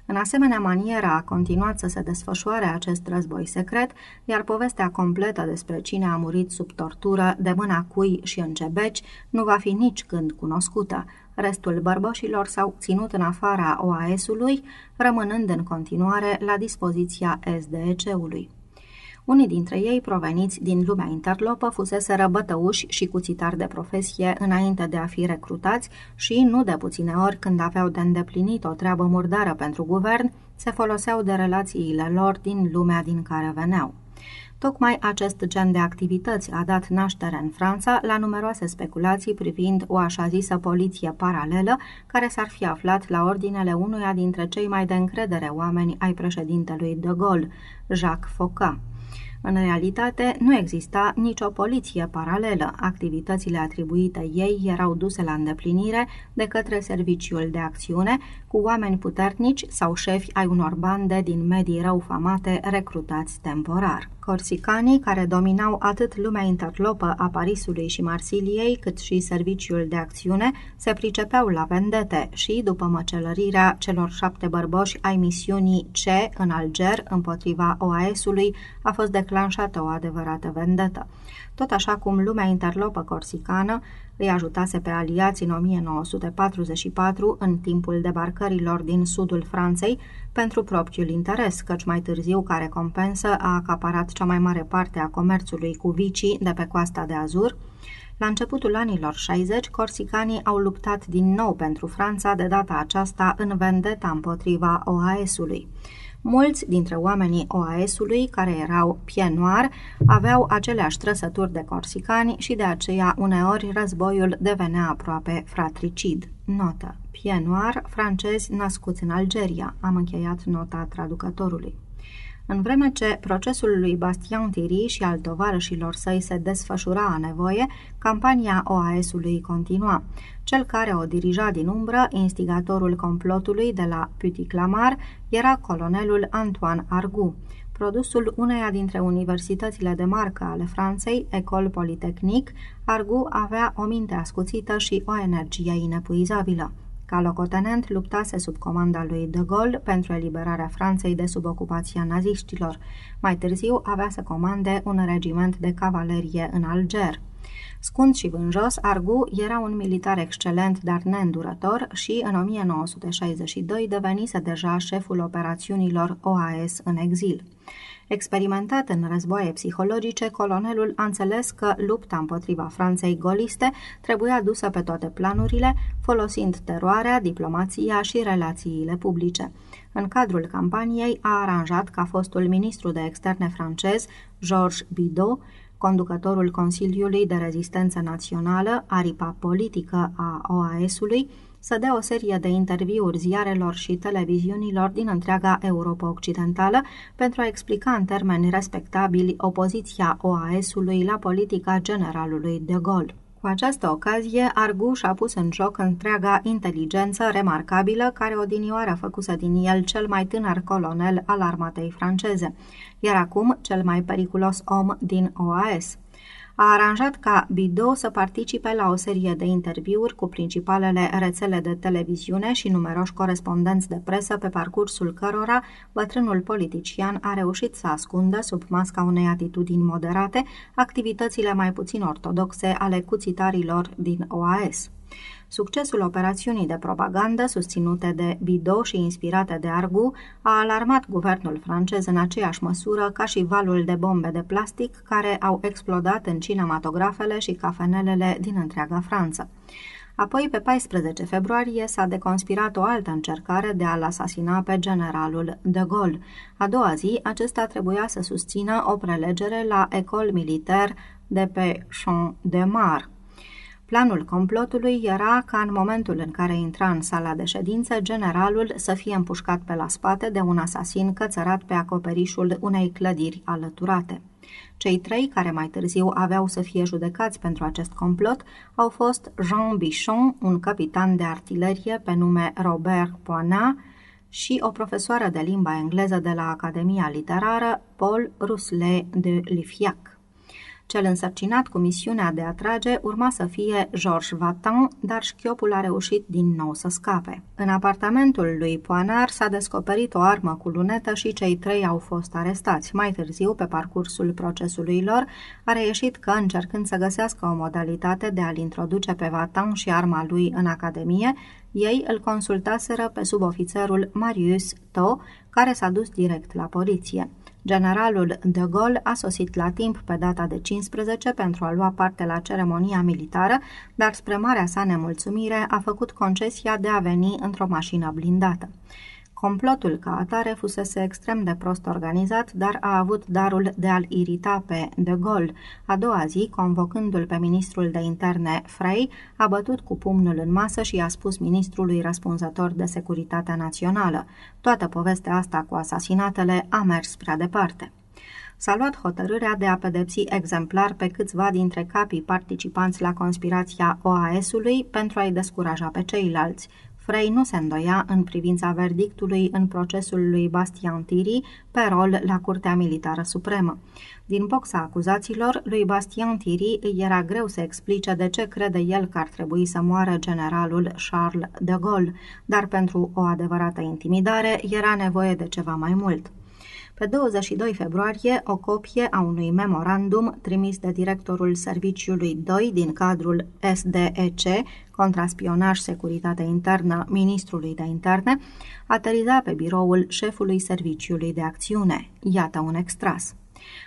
În asemenea manieră a continuat să se desfășoare acest război secret, iar povestea completă despre cine a murit sub tortură, de mâna cui și în ce beci, nu va fi nici când cunoscută. Restul bărboșilor s-au ținut în afara OAS-ului, rămânând în continuare la dispoziția SDEC-ului. Unii dintre ei, proveniți din lumea interlopă, fusese răbătăuși și cuțitari de profesie înainte de a fi recrutați și, nu de puține ori, când aveau de îndeplinit o treabă murdară pentru guvern, se foloseau de relațiile lor din lumea din care veneau. Tocmai acest gen de activități a dat naștere în Franța la numeroase speculații privind o așa zisă poliție paralelă care s-ar fi aflat la ordinele unuia dintre cei mai de încredere oameni ai președintelui de Gaulle, Jacques Foucault. În realitate, nu exista nicio poliție paralelă. Activitățile atribuite ei erau duse la îndeplinire de către Serviciul de Acțiune, cu oameni puternici sau șefi ai unor bande din medii răufamate recrutați temporar. Corsicanii, care dominau atât lumea interlopă a Parisului și Marsiliei, cât și serviciul de acțiune, se pricepeau la vendete și, după măcelărirea celor șapte bărboși ai misiunii C în Alger împotriva OAS-ului, a fost declanșată o adevărată vendetă. Tot așa cum lumea interlopă corsicană îi ajutase pe aliați în 1944, în timpul debarcărilor din sudul Franței, pentru propriul interes, căci mai târziu, ca recompensă, a acaparat cea mai mare parte a comerțului cu vicii de pe coasta de Azur, la începutul anilor 60, corsicanii au luptat din nou pentru Franța, de data aceasta în vendeta împotriva OAS-ului. Mulți dintre oamenii OAS-ului, care erau pienoar, aveau aceleași trăsături de corsicani și de aceea uneori războiul devenea aproape fratricid. Notă. Pienoar, francezi născuți în Algeria. Am încheiat nota traducătorului. În vreme ce procesul lui Bastien Thierry și al tovarășilor săi se desfășura a nevoie, campania OAS-ului continua. Cel care o dirija din umbră, instigatorul complotului de la Petit Clamar, era colonelul Antoine Argu. Produsul uneia dintre universitățile de marcă ale Franței, Ecole Polytechnique, Argu avea o minte ascuțită și o energie inepuizabilă. Ca locotenent luptase sub comanda lui de Gaulle pentru eliberarea Franței de sub ocupația naziștilor. Mai târziu avea să comande un regiment de cavalerie în Alger. Scund și vânjos, Argu era un militar excelent, dar neîndurător și în 1962 devenise deja șeful operațiunilor OAS în exil. Experimentat în războaie psihologice, colonelul a înțeles că lupta împotriva Franței goliste trebuia dusă pe toate planurile, folosind teroarea, diplomația și relațiile publice. În cadrul campaniei a aranjat ca fostul ministru de externe francez, Georges Bidault, conducătorul Consiliului de Rezistență Națională, aripa politică a OAS-ului, să dea o serie de interviuri ziarelor și televiziunilor din întreaga Europa Occidentală pentru a explica în termeni respectabili opoziția OAS-ului la politica generalului de Gaulle. Cu această ocazie, Arguș și-a pus în joc întreaga inteligență remarcabilă care odinioară făcuse din el cel mai tânăr colonel al armatei franceze, iar acum cel mai periculos om din OAS a aranjat ca Bido să participe la o serie de interviuri cu principalele rețele de televiziune și numeroși corespondenți de presă pe parcursul cărora bătrânul politician a reușit să ascundă sub masca unei atitudini moderate activitățile mai puțin ortodoxe ale cuțitarilor din OAS. Succesul operațiunii de propagandă susținute de Bido și inspirate de Argu a alarmat guvernul francez în aceeași măsură ca și valul de bombe de plastic care au explodat în cinematografele și cafenelele din întreaga Franță. Apoi, pe 14 februarie, s-a deconspirat o altă încercare de a-l asasina pe generalul de Gaulle. A doua zi, acesta trebuia să susțină o prelegere la Ecole Militaire de pe Champ de Mars, Planul complotului era ca în momentul în care intra în sala de ședință, generalul să fie împușcat pe la spate de un asasin cățărat pe acoperișul unei clădiri alăturate. Cei trei care mai târziu aveau să fie judecați pentru acest complot au fost Jean Bichon, un capitan de artilerie pe nume Robert Poinat, și o profesoară de limba engleză de la Academia Literară, Paul Rousselet de Lifiac. Cel însărcinat cu misiunea de a trage urma să fie Georges Vatan, dar șchiopul a reușit din nou să scape. În apartamentul lui Poinar s-a descoperit o armă cu lunetă și cei trei au fost arestați. Mai târziu, pe parcursul procesului lor, a reieșit că, încercând să găsească o modalitate de a-l introduce pe Vatan și arma lui în Academie, ei îl consultaseră pe subofițerul Marius To, care s-a dus direct la poliție. Generalul de Gaulle a sosit la timp pe data de 15 pentru a lua parte la ceremonia militară, dar spre marea sa nemulțumire a făcut concesia de a veni într-o mașină blindată. Complotul ca atare fusese extrem de prost organizat, dar a avut darul de a-l irita pe De Gaulle. A doua zi, convocându-l pe ministrul de interne Frey, a bătut cu pumnul în masă și i-a spus ministrului răspunzător de securitatea națională. Toată povestea asta cu asasinatele a mers prea departe s-a luat hotărârea de a pedepsi exemplar pe câțiva dintre capii participanți la conspirația OAS-ului pentru a-i descuraja pe ceilalți. Frey nu se îndoia în privința verdictului în procesul lui Bastian Tiri pe rol la Curtea Militară Supremă. Din boxa acuzaților, lui Bastian Tiri îi era greu să explice de ce crede el că ar trebui să moară generalul Charles de Gaulle, dar pentru o adevărată intimidare era nevoie de ceva mai mult. Pe 22 februarie, o copie a unui memorandum trimis de directorul Serviciului 2 din cadrul SDEC, Contraspionaj Securitate Internă, Ministrului de Interne, ateriza pe biroul șefului Serviciului de Acțiune. Iată un extras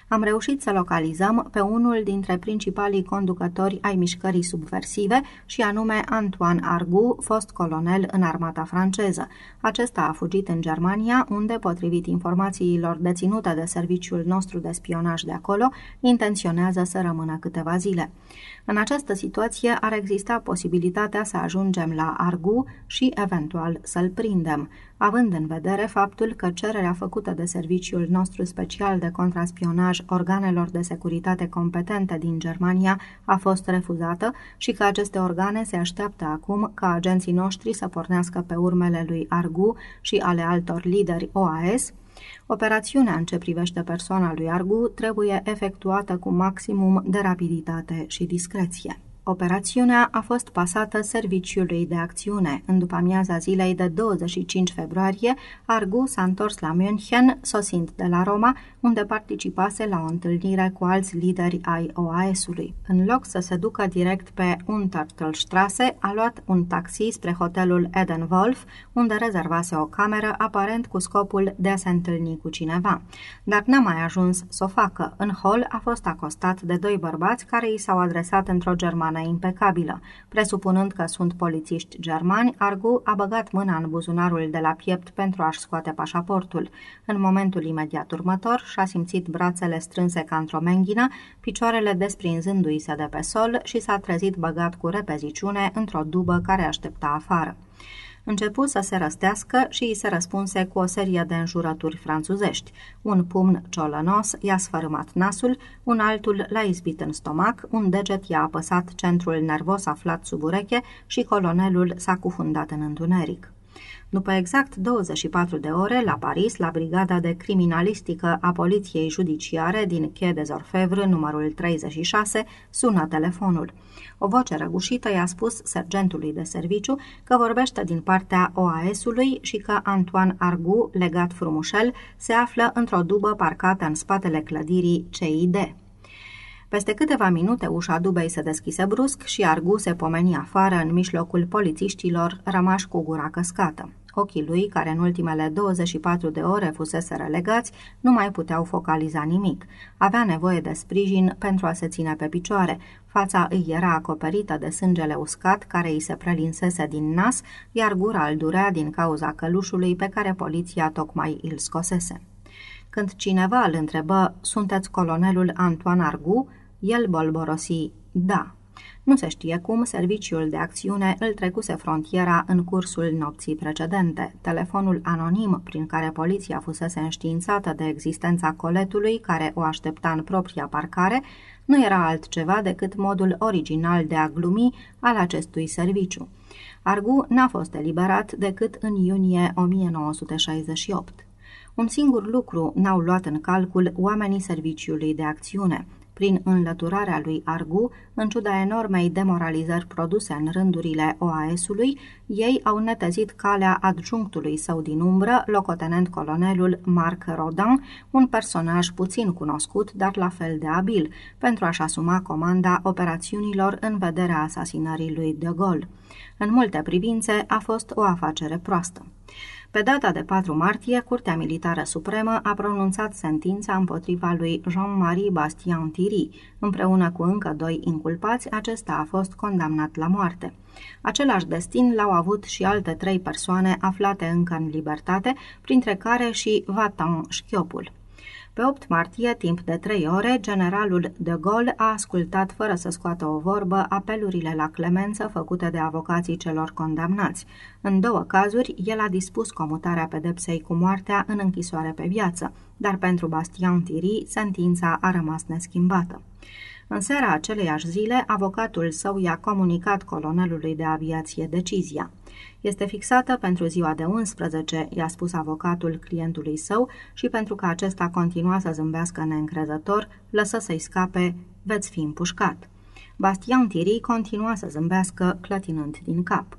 am reușit să localizăm pe unul dintre principalii conducători ai mișcării subversive și anume Antoine Argu, fost colonel în armata franceză. Acesta a fugit în Germania, unde, potrivit informațiilor deținute de serviciul nostru de spionaj de acolo, intenționează să rămână câteva zile. În această situație ar exista posibilitatea să ajungem la Argu și, eventual, să-l prindem având în vedere faptul că cererea făcută de serviciul nostru special de contraspionaj organelor de securitate competente din Germania a fost refuzată și că aceste organe se așteaptă acum ca agenții noștri să pornească pe urmele lui Argu și ale altor lideri OAS, Operațiunea în ce privește persoana lui Argu trebuie efectuată cu maximum de rapiditate și discreție. Operațiunea a fost pasată Serviciului de Acțiune. În după amiaza zilei de 25 februarie, Argu s-a întors la München, sosind de la Roma, unde participase la o întâlnire cu alți lideri ai OAS-ului. În loc să se ducă direct pe Untertölstrasse, a luat un taxi spre hotelul Edenwolf, unde rezervase o cameră, aparent cu scopul de a se întâlni cu cineva. Dar n-a mai ajuns să o facă. În hol a fost acostat de doi bărbați care i s-au adresat într-o germană persoană impecabilă. Presupunând că sunt polițiști germani, Argu a băgat mâna în buzunarul de la piept pentru a-și scoate pașaportul. În momentul imediat următor și-a simțit brațele strânse ca într-o menghină, picioarele desprinzându-i se de pe sol și s-a trezit băgat cu repeziciune într-o dubă care aștepta afară. Începu să se răstească și îi se răspunse cu o serie de înjurături franțuzești. Un pumn ciolănos i-a sfărâmat nasul, un altul l-a izbit în stomac, un deget i-a apăsat centrul nervos aflat sub ureche și colonelul s-a cufundat în întuneric. După exact 24 de ore, la Paris, la Brigada de Criminalistică a Poliției Judiciare din Quai des Orfèvres, numărul 36, sună telefonul. O voce răgușită i-a spus sergentului de serviciu că vorbește din partea OAS-ului și că Antoine Argu, legat frumușel, se află într-o dubă parcată în spatele clădirii CID. Peste câteva minute ușa dubei se deschise brusc și Argu se pomeni afară în mijlocul polițiștilor rămași cu gura căscată. Ochii lui, care în ultimele 24 de ore fusese relegați, nu mai puteau focaliza nimic. Avea nevoie de sprijin pentru a se ține pe picioare. Fața îi era acoperită de sângele uscat care îi se prelinsese din nas, iar gura îl durea din cauza călușului pe care poliția tocmai îl scosese. Când cineva îl întrebă, sunteți colonelul Antoine Argu?" el bolborosi, da. Nu se știe cum, serviciul de acțiune îl trecuse frontiera în cursul nopții precedente. Telefonul anonim prin care poliția fusese înștiințată de existența coletului care o aștepta în propria parcare nu era altceva decât modul original de a glumi al acestui serviciu. Argu n-a fost eliberat decât în iunie 1968. Un singur lucru n-au luat în calcul oamenii serviciului de acțiune – prin înlăturarea lui Argu, în ciuda enormei demoralizări produse în rândurile OAS-ului, ei au netezit calea adjunctului său din umbră, locotenent colonelul Marc Rodin, un personaj puțin cunoscut, dar la fel de abil, pentru a-și asuma comanda operațiunilor în vederea asasinării lui de Gaulle. În multe privințe a fost o afacere proastă. Pe data de 4 martie, Curtea Militară Supremă a pronunțat sentința împotriva lui Jean-Marie Bastien Thierry. Împreună cu încă doi inculpați, acesta a fost condamnat la moarte. Același destin l-au avut și alte trei persoane aflate încă în libertate, printre care și Vatan Șchiopul. Pe 8 martie, timp de trei ore, generalul de Gaulle a ascultat fără să scoată o vorbă apelurile la clemență făcute de avocații celor condamnați. În două cazuri, el a dispus comutarea pedepsei cu moartea în închisoare pe viață, dar pentru Bastian Thierry, sentința a rămas neschimbată. În seara aceleiași zile, avocatul său i-a comunicat colonelului de aviație decizia. Este fixată pentru ziua de 11, i-a spus avocatul clientului său și pentru că acesta continua să zâmbească neîncrezător, lăsă să-i scape, veți fi împușcat. Bastian Thierry continua să zâmbească, clătinând din cap.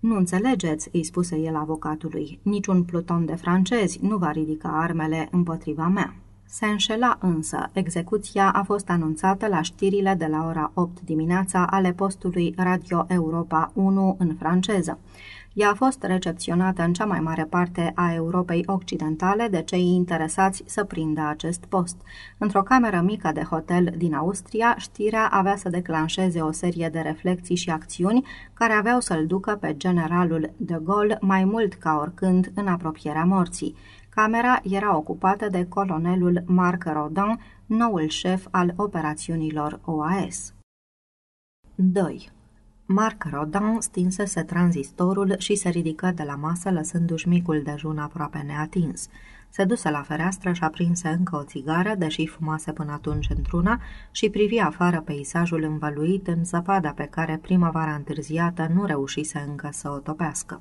Nu înțelegeți, îi spuse el avocatului, niciun pluton de francezi nu va ridica armele împotriva mea. Se înșela însă. Execuția a fost anunțată la știrile de la ora 8 dimineața ale postului Radio Europa 1 în franceză. Ea a fost recepționată în cea mai mare parte a Europei Occidentale de cei interesați să prindă acest post. Într-o cameră mică de hotel din Austria, știrea avea să declanșeze o serie de reflexii și acțiuni care aveau să-l ducă pe generalul de Gaulle mai mult ca oricând în apropierea morții. Camera era ocupată de colonelul Marc Rodin, noul șef al operațiunilor OAS. 2. Marc Rodin stinsese tranzistorul și se ridică de la masă lăsându-și micul dejun aproape neatins. Se duse la fereastră și aprinse încă o țigară, deși fumase până atunci într-una, și privi afară peisajul învăluit în zăpada pe care primăvara întârziată nu reușise încă să o topească.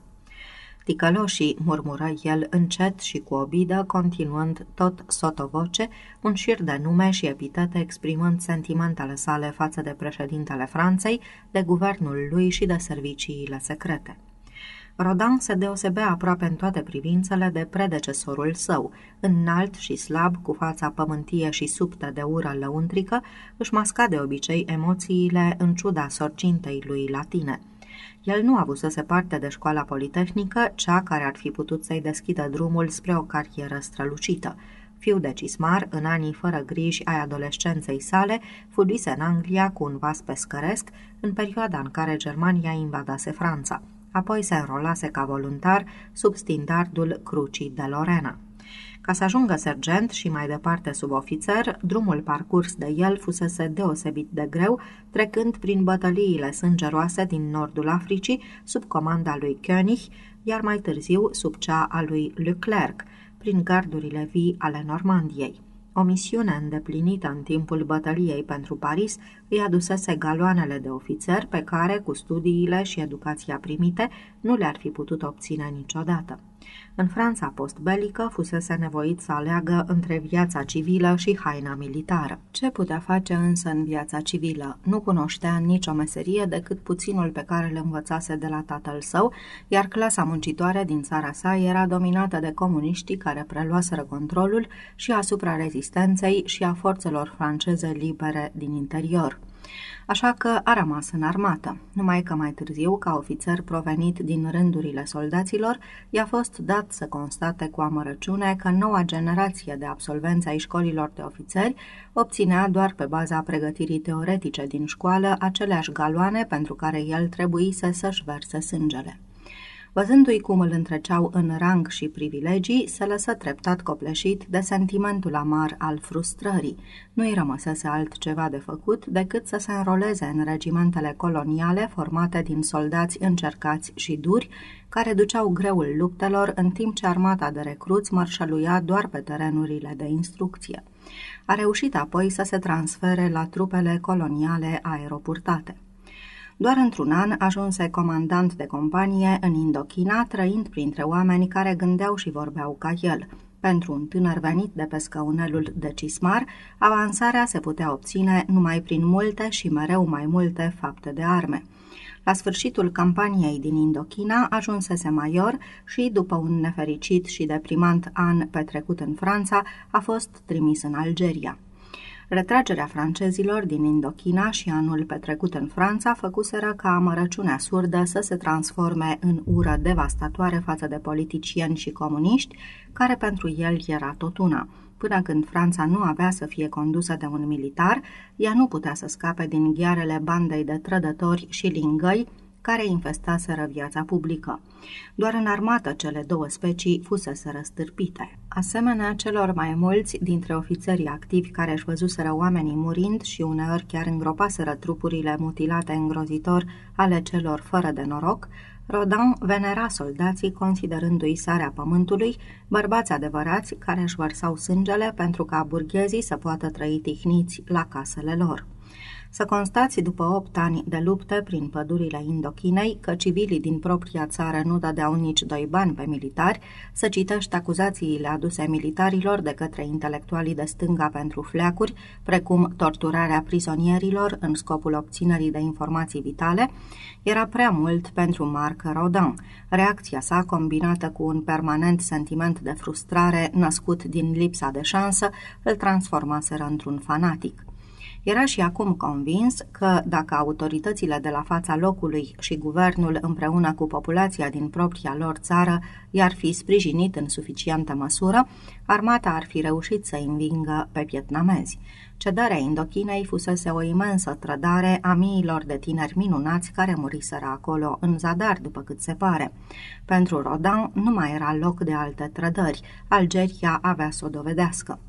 Ticăloșii, murmură el încet și cu obidă, continuând tot sotovoce, un șir de nume și epitete exprimând sentimentele sale față de președintele Franței, de guvernul lui și de serviciile secrete. Rodan se deosebea aproape în toate privințele de predecesorul său, înalt și slab, cu fața pământie și subtă de ură lăuntrică, își masca de obicei emoțiile în ciuda sorcintei lui latine – el nu avusese parte de școala politehnică, cea care ar fi putut să-i deschidă drumul spre o carieră strălucită. Fiu de cismar, în anii fără griji ai adolescenței sale, fugise în Anglia cu un vas pescăresc în perioada în care Germania invadase Franța. Apoi se înrolase ca voluntar sub standardul Crucii de Lorena. Ca să ajungă sergent și mai departe subofițer, drumul parcurs de el fusese deosebit de greu, trecând prin bătăliile sângeroase din nordul Africii, sub comanda lui König, iar mai târziu sub cea a lui Leclerc, prin gardurile vii ale Normandiei. O misiune îndeplinită în timpul bătăliei pentru Paris îi adusese galoanele de ofițer pe care, cu studiile și educația primite, nu le-ar fi putut obține niciodată. În Franța postbelică fusese nevoit să aleagă între viața civilă și haina militară. Ce putea face însă în viața civilă? Nu cunoștea nicio meserie decât puținul pe care îl învățase de la tatăl său, iar clasa muncitoare din țara sa era dominată de comuniștii care preluaseră controlul și asupra rezistenței și a forțelor franceze libere din interior așa că a rămas în armată, numai că mai târziu, ca ofițer provenit din rândurile soldaților, i-a fost dat să constate cu amărăciune că noua generație de absolvenți ai școlilor de ofițeri obținea doar pe baza pregătirii teoretice din școală aceleași galoane pentru care el trebuise să-și verse sângele. Văzându-i cum îl întreceau în rang și privilegii, se lăsă treptat copleșit de sentimentul amar al frustrării. Nu-i rămăsese altceva de făcut decât să se înroleze în regimentele coloniale formate din soldați încercați și duri, care duceau greul luptelor în timp ce armata de recruți mărșăluia doar pe terenurile de instrucție. A reușit apoi să se transfere la trupele coloniale aeropurtate. Doar într-un an ajunse comandant de companie în Indochina, trăind printre oameni care gândeau și vorbeau ca el. Pentru un tânăr venit de pe scăunelul de cismar, avansarea se putea obține numai prin multe și mereu mai multe fapte de arme. La sfârșitul campaniei din Indochina ajunsese major și, după un nefericit și deprimant an petrecut în Franța, a fost trimis în Algeria. Retragerea francezilor din Indochina și anul petrecut în Franța făcuseră ca amărăciunea surdă să se transforme în ură devastatoare față de politicieni și comuniști, care pentru el era tot una. Până când Franța nu avea să fie condusă de un militar, ea nu putea să scape din ghearele bandei de trădători și lingăi care infestaseră viața publică. Doar în armată cele două specii fusese răstârpite. Asemenea celor mai mulți dintre ofițerii activi care își văzuseră oamenii murind și uneori chiar îngropaseră trupurile mutilate îngrozitor ale celor fără de noroc, Rodin venera soldații considerându-i sarea pământului, bărbați adevărați care își vărsau sângele pentru ca burghezii să poată trăi tihniți la casele lor. Să constați după opt ani de lupte prin pădurile Indochinei că civilii din propria țară nu dădeau nici doi bani pe militari, să citești acuzațiile aduse militarilor de către intelectualii de stânga pentru fleacuri, precum torturarea prizonierilor în scopul obținerii de informații vitale, era prea mult pentru Marc Rodin. Reacția sa, combinată cu un permanent sentiment de frustrare născut din lipsa de șansă, îl transformaseră într-un fanatic. Era și acum convins că dacă autoritățile de la fața locului și guvernul împreună cu populația din propria lor țară i-ar fi sprijinit în suficientă măsură, armata ar fi reușit să învingă pe vietnamezi. Cedarea Indochinei fusese o imensă trădare a miilor de tineri minunați care muriseră acolo în zadar, după cât se pare. Pentru Rodin nu mai era loc de alte trădări. Algeria avea să o dovedească.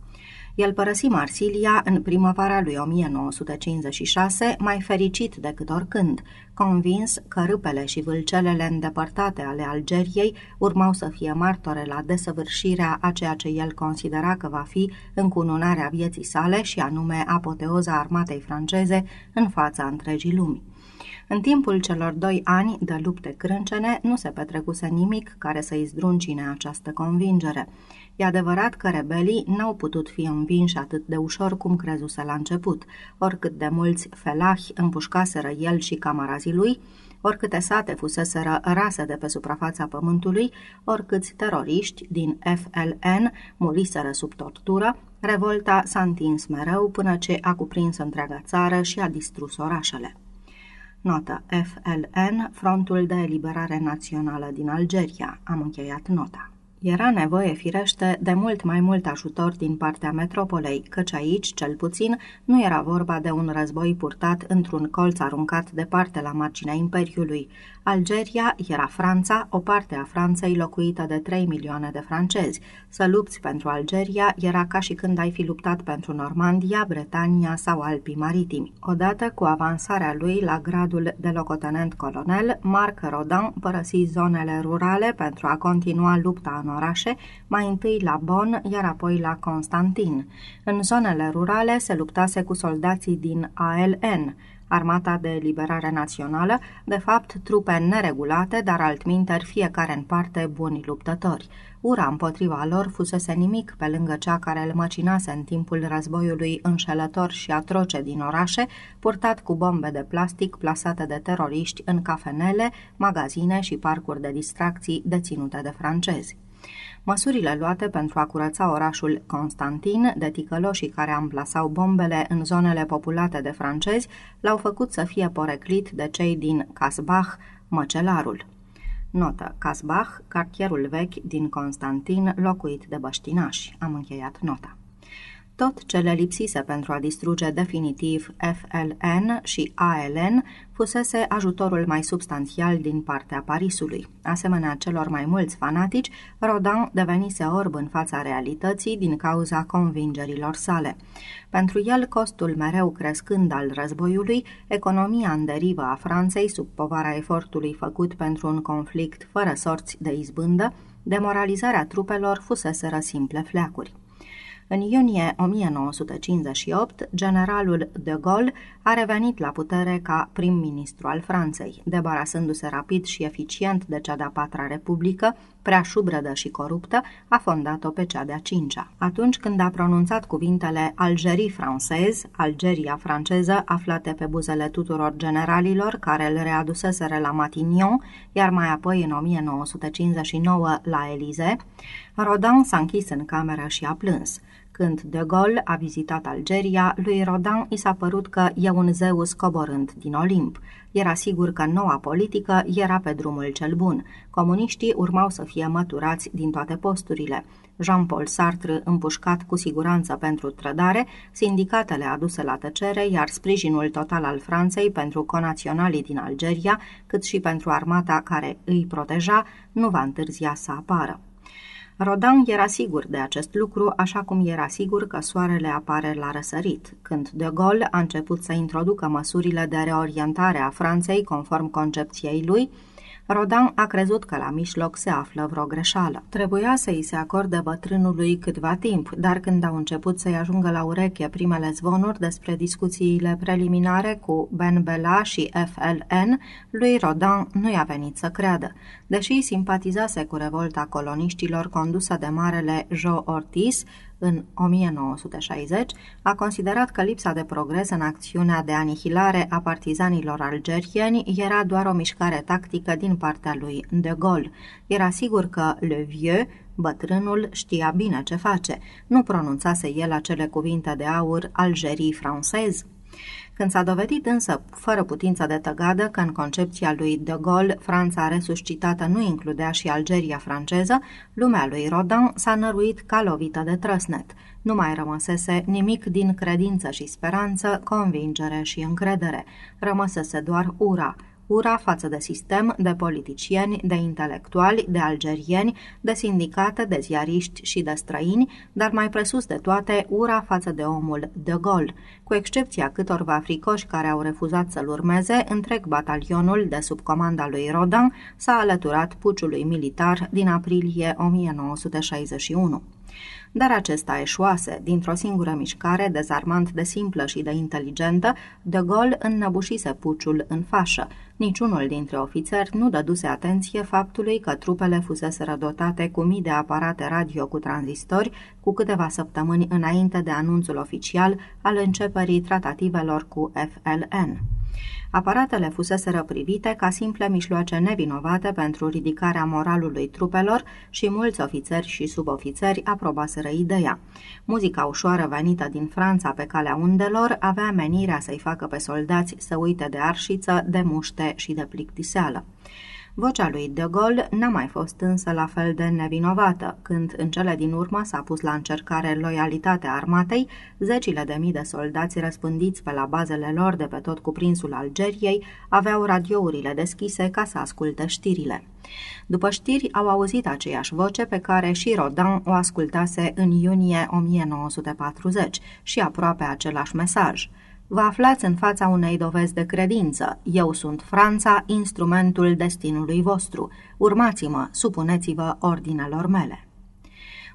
El părăsi Marsilia în primăvara lui 1956, mai fericit decât oricând, convins că râpele și vâlcelele îndepărtate ale Algeriei urmau să fie martore la desăvârșirea a ceea ce el considera că va fi încununarea vieții sale și anume apoteoza armatei franceze în fața întregii lumi. În timpul celor doi ani de lupte crâncene nu se petrecuse nimic care să-i zdruncine această convingere. E adevărat că rebelii n-au putut fi învinși atât de ușor cum crezuse la început, oricât de mulți felahi împușcaseră el și camarazii lui, oricâte sate fuseseră rase de pe suprafața pământului, oricâți teroriști din FLN muriseră sub tortură, revolta s-a întins mereu până ce a cuprins întreaga țară și a distrus orașele. Notă FLN, Frontul de Eliberare Națională din Algeria. Am încheiat nota. Era nevoie, firește, de mult mai mult ajutor din partea metropolei, căci aici, cel puțin, nu era vorba de un război purtat într-un colț aruncat departe la marginea Imperiului. Algeria era Franța, o parte a Franței locuită de 3 milioane de francezi. Să lupți pentru Algeria era ca și când ai fi luptat pentru Normandia, Bretania sau Alpii Maritimi. Odată cu avansarea lui la gradul de locotenent colonel, Marc Rodin părăsi zonele rurale pentru a continua lupta în orașe, mai întâi la Bonn, iar apoi la Constantin. În zonele rurale se luptase cu soldații din ALN, Armata de Eliberare Națională, de fapt trupe neregulate, dar altminteri fiecare în parte buni luptători. Ura împotriva lor fusese nimic pe lângă cea care îl măcinase în timpul războiului înșelător și atroce din orașe, purtat cu bombe de plastic plasate de teroriști în cafenele, magazine și parcuri de distracții deținute de francezi. Măsurile luate pentru a curăța orașul Constantin de ticăloșii care amplasau bombele în zonele populate de francezi l-au făcut să fie poreclit de cei din Casbach, Măcelarul. Notă. Casbach, cartierul vechi din Constantin, locuit de băștinași. Am încheiat nota. Tot ce le lipsise pentru a distruge definitiv FLN și ALN fusese ajutorul mai substanțial din partea Parisului. Asemenea celor mai mulți fanatici, Rodin devenise orb în fața realității din cauza convingerilor sale. Pentru el, costul mereu crescând al războiului, economia în derivă a Franței sub povara efortului făcut pentru un conflict fără sorți de izbândă, demoralizarea trupelor fuseseră simple fleacuri. În iunie 1958, generalul de Gaulle a revenit la putere ca prim-ministru al Franței, debarasându-se rapid și eficient de cea de-a patra republică, prea șubrădă și coruptă, a fondat-o pe cea de-a cincea. Atunci când a pronunțat cuvintele Algerie francez, Algeria franceză, aflate pe buzele tuturor generalilor care îl readuseseră la Matignon, iar mai apoi în 1959 la Elize, Rodin s-a închis în cameră și a plâns. Când de Gaulle a vizitat Algeria, lui Rodin i s-a părut că e un zeu coborând din Olimp. Era sigur că noua politică era pe drumul cel bun. Comuniștii urmau să fie măturați din toate posturile. Jean-Paul Sartre împușcat cu siguranță pentru trădare, sindicatele aduse la tăcere, iar sprijinul total al Franței pentru conaționalii din Algeria, cât și pentru armata care îi proteja, nu va întârzia să apară. Rodan era sigur de acest lucru, așa cum era sigur că soarele apare la răsărit. Când de Gaulle a început să introducă măsurile de reorientare a Franței conform concepției lui, Rodan a crezut că la mijloc se află vreo greșeală. Trebuia să îi se acorde bătrânului câtva timp, dar când au început să-i ajungă la ureche primele zvonuri despre discuțiile preliminare cu Ben Bella și FLN, lui Rodan nu i-a venit să creadă. Deși simpatizase cu revolta coloniștilor condusă de marele Joe Ortiz, în 1960, a considerat că lipsa de progres în acțiunea de anihilare a partizanilor algerieni era doar o mișcare tactică din partea lui de Gaulle. Era sigur că Le Vieux, bătrânul, știa bine ce face. Nu pronunțase el acele cuvinte de aur Algerie française? Când s-a dovedit însă, fără putință de tăgadă, că în concepția lui de Gaulle, Franța resuscitată nu includea și Algeria franceză, lumea lui Rodin s-a năruit ca lovită de trăsnet. Nu mai rămăsese nimic din credință și speranță, convingere și încredere. Rămăsese doar ura – ura față de sistem, de politicieni, de intelectuali, de algerieni, de sindicate, de ziariști și de străini, dar mai presus de toate ura față de omul de Gaulle. Cu excepția câtorva fricoși care au refuzat să-l urmeze, întreg batalionul de sub comanda lui Rodin s-a alăturat puciului militar din aprilie 1961 dar acesta eșuase. Dintr-o singură mișcare, dezarmant de simplă și de inteligentă, de Gaulle înnăbușise puciul în fașă. Niciunul dintre ofițeri nu dăduse atenție faptului că trupele fusese dotate cu mii de aparate radio cu tranzistori cu câteva săptămâni înainte de anunțul oficial al începerii tratativelor cu FLN. Aparatele fuseseră privite ca simple mișloace nevinovate pentru ridicarea moralului trupelor și mulți ofițeri și subofițeri aprobaseră ideea. Muzica ușoară venită din Franța pe calea undelor avea menirea să-i facă pe soldați să uite de arșiță, de muște și de plictiseală. Vocea lui de Gaulle n-a mai fost însă la fel de nevinovată. Când în cele din urmă s-a pus la încercare loialitatea armatei, zecile de mii de soldați răspândiți pe la bazele lor de pe tot cuprinsul Algeriei aveau radiourile deschise ca să asculte știrile. După știri au auzit aceeași voce pe care și Rodin o ascultase în iunie 1940 și aproape același mesaj – Vă aflați în fața unei dovezi de credință. Eu sunt Franța, instrumentul destinului vostru. Urmați-mă, supuneți-vă ordinelor mele.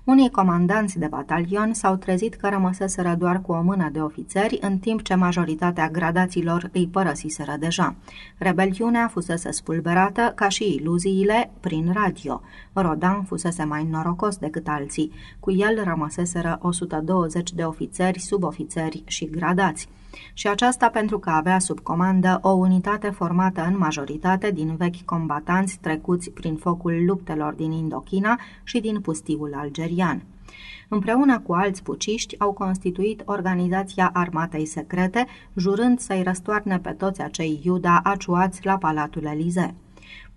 Unii comandanți de batalion s-au trezit că rămăseseră doar cu o mână de ofițeri, în timp ce majoritatea gradaților îi părăsiseră deja. Rebeliunea fusese spulberată, ca și iluziile, prin radio. Rodan fusese mai norocos decât alții. Cu el rămăseseră 120 de ofițeri, subofițeri și gradați și aceasta pentru că avea sub comandă o unitate formată în majoritate din vechi combatanți trecuți prin focul luptelor din Indochina și din pustiul algerian. Împreună cu alți puciști au constituit organizația armatei secrete, jurând să-i răstoarne pe toți acei iuda aciuați la Palatul Elize.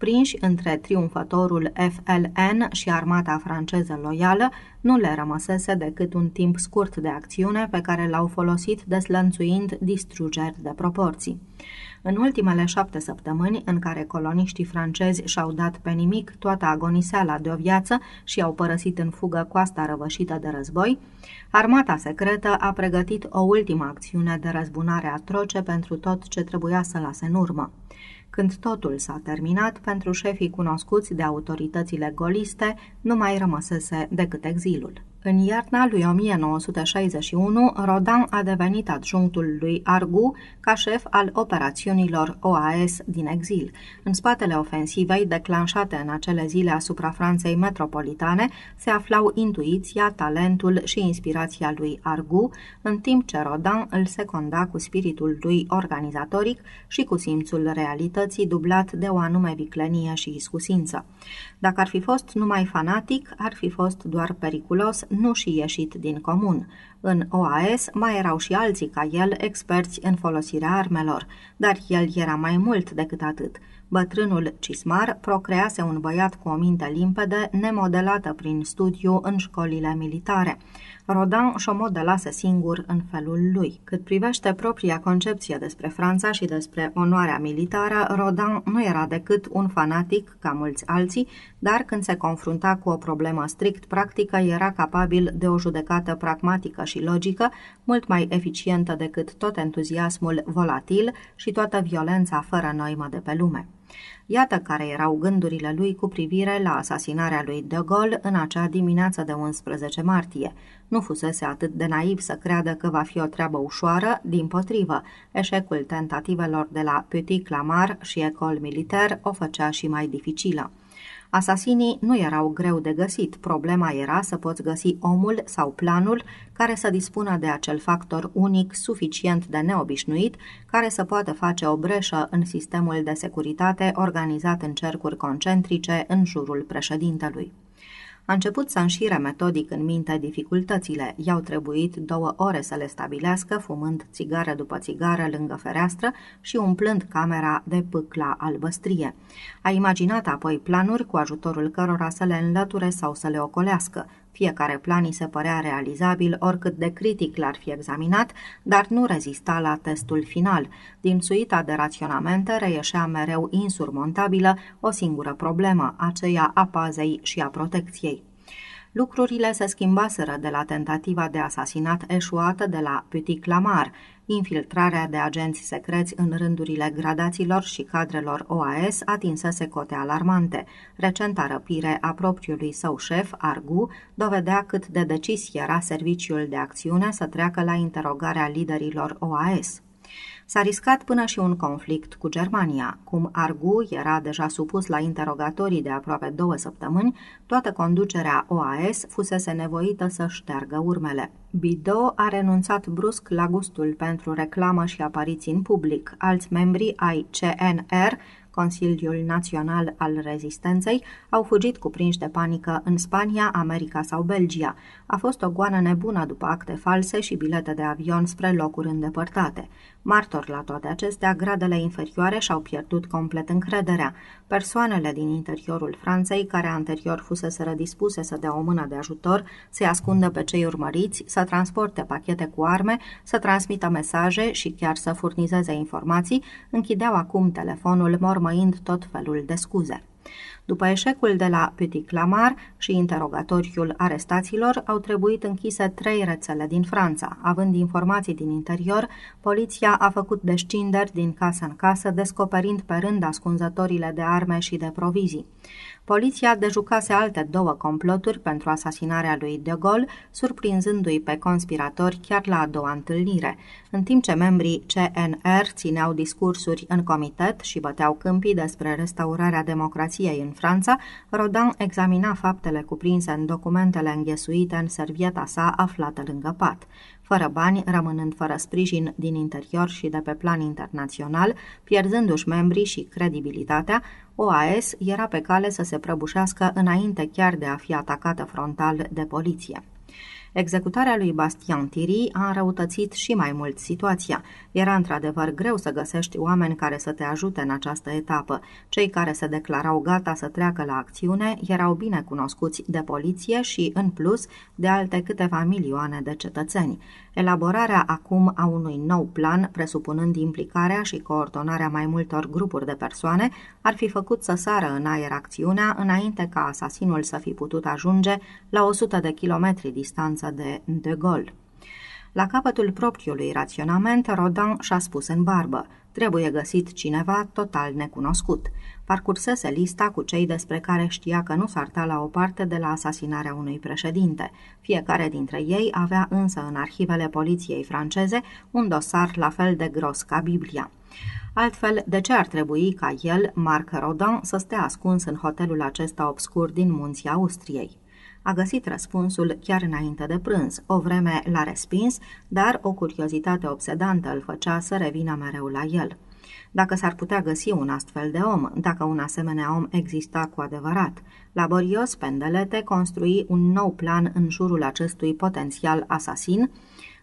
Prinși între triumfătorul FLN și armata franceză loială, nu le rămăsese decât un timp scurt de acțiune pe care l-au folosit deslănțuind distrugeri de proporții. În ultimele șapte săptămâni, în care coloniștii francezi și-au dat pe nimic toată agoniseala de o viață și au părăsit în fugă coasta răvășită de război, armata secretă a pregătit o ultimă acțiune de răzbunare atroce pentru tot ce trebuia să lase în urmă. Când totul s-a terminat, pentru șefii cunoscuți de autoritățile goliste, nu mai rămăsese decât exilul. În iarna lui 1961, Rodin a devenit adjunctul lui Argu ca șef al operațiunilor OAS din exil. În spatele ofensivei declanșate în acele zile asupra Franței metropolitane se aflau intuiția, talentul și inspirația lui Argu, în timp ce Rodin îl seconda cu spiritul lui organizatoric și cu simțul realității dublat de o anume viclenie și iscusință. Dacă ar fi fost numai fanatic, ar fi fost doar periculos, nu și ieșit din comun. În OAS mai erau și alții ca el, experți în folosirea armelor, dar el era mai mult decât atât. Bătrânul Cismar procrease un băiat cu o minte limpede, nemodelată prin studiu în școlile militare. Rodin și-o modelase singur în felul lui. Cât privește propria concepție despre Franța și despre onoarea militară, Rodin nu era decât un fanatic, ca mulți alții, dar când se confrunta cu o problemă strict practică, era capabil de o judecată pragmatică și logică, mult mai eficientă decât tot entuziasmul volatil și toată violența fără noimă de pe lume. Iată care erau gândurile lui cu privire la asasinarea lui De Gaulle în acea dimineață de 11 martie. Nu fusese atât de naiv să creadă că va fi o treabă ușoară, din potrivă. Eșecul tentativelor de la Petit Clamar și Ecole Militaire o făcea și mai dificilă. Asasinii nu erau greu de găsit, problema era să poți găsi omul sau planul care să dispună de acel factor unic suficient de neobișnuit care să poată face o breșă în sistemul de securitate organizat în cercuri concentrice în jurul președintelui. A început să înșire metodic în minte dificultățile. I-au trebuit două ore să le stabilească, fumând țigară după țigară lângă fereastră și umplând camera de pâcla albăstrie. A imaginat apoi planuri cu ajutorul cărora să le înlăture sau să le ocolească. Fiecare plan îi se părea realizabil, oricât de critic l-ar fi examinat, dar nu rezista la testul final. Din suita de raționamente reieșea mereu insurmontabilă o singură problemă, aceea a pazei și a protecției. Lucrurile se schimbaseră de la tentativa de asasinat eșuată de la Petit Clamar, infiltrarea de agenți secreți în rândurile gradaților și cadrelor OAS atinsese cote alarmante. Recenta răpire a propriului său șef, Argu, dovedea cât de decis era serviciul de acțiune să treacă la interogarea liderilor OAS. S-a riscat până și un conflict cu Germania. Cum Argu era deja supus la interogatorii de aproape două săptămâni, toată conducerea OAS fusese nevoită să șteargă urmele. Bido a renunțat brusc la gustul pentru reclamă și apariții în public. Alți membri ai CNR Consiliul Național al Rezistenței, au fugit cuprinși de panică în Spania, America sau Belgia. A fost o goană nebună după acte false și bilete de avion spre locuri îndepărtate. Martor la toate acestea, gradele inferioare și-au pierdut complet încrederea. Persoanele din interiorul Franței, care anterior fusese dispuse să dea o mână de ajutor, să ascundă pe cei urmăriți, să transporte pachete cu arme, să transmită mesaje și chiar să furnizeze informații, închideau acum telefonul mormăind tot felul de scuze. După eșecul de la Petit Clamar și interogatoriul arestaților, au trebuit închise trei rețele din Franța. Având informații din interior, poliția a făcut descinderi din casă în casă, descoperind pe rând ascunzătorile de arme și de provizii. Poliția dejucase alte două comploturi pentru asasinarea lui De Gaulle, surprinzându-i pe conspiratori chiar la a doua întâlnire. În timp ce membrii CNR țineau discursuri în comitet și băteau câmpii despre restaurarea democrației în Franța, Rodin examina faptele cuprinse în documentele înghesuite în servieta sa aflată lângă pat fără bani, rămânând fără sprijin din interior și de pe plan internațional, pierzându-și membrii și credibilitatea, OAS era pe cale să se prăbușească înainte chiar de a fi atacată frontal de poliție. Executarea lui Bastian Thierry a înrăutățit și mai mult situația. Era într-adevăr greu să găsești oameni care să te ajute în această etapă. Cei care se declarau gata să treacă la acțiune erau bine cunoscuți de poliție și, în plus, de alte câteva milioane de cetățeni. Elaborarea acum a unui nou plan, presupunând implicarea și coordonarea mai multor grupuri de persoane, ar fi făcut să sară în aer acțiunea înainte ca asasinul să fi putut ajunge la 100 de kilometri distanță de De Gaulle. La capătul propriului raționament, Rodin și-a spus în barbă, trebuie găsit cineva total necunoscut. Parcursese lista cu cei despre care știa că nu s-ar ta la o parte de la asasinarea unui președinte. Fiecare dintre ei avea însă în arhivele poliției franceze un dosar la fel de gros ca Biblia. Altfel, de ce ar trebui ca el, Marc Rodin, să stea ascuns în hotelul acesta obscur din munții Austriei? A găsit răspunsul chiar înainte de prânz. O vreme l-a respins, dar o curiozitate obsedantă îl făcea să revină mereu la el. Dacă s-ar putea găsi un astfel de om, dacă un asemenea om exista cu adevărat. Laborios Pendelete construi un nou plan în jurul acestui potențial asasin,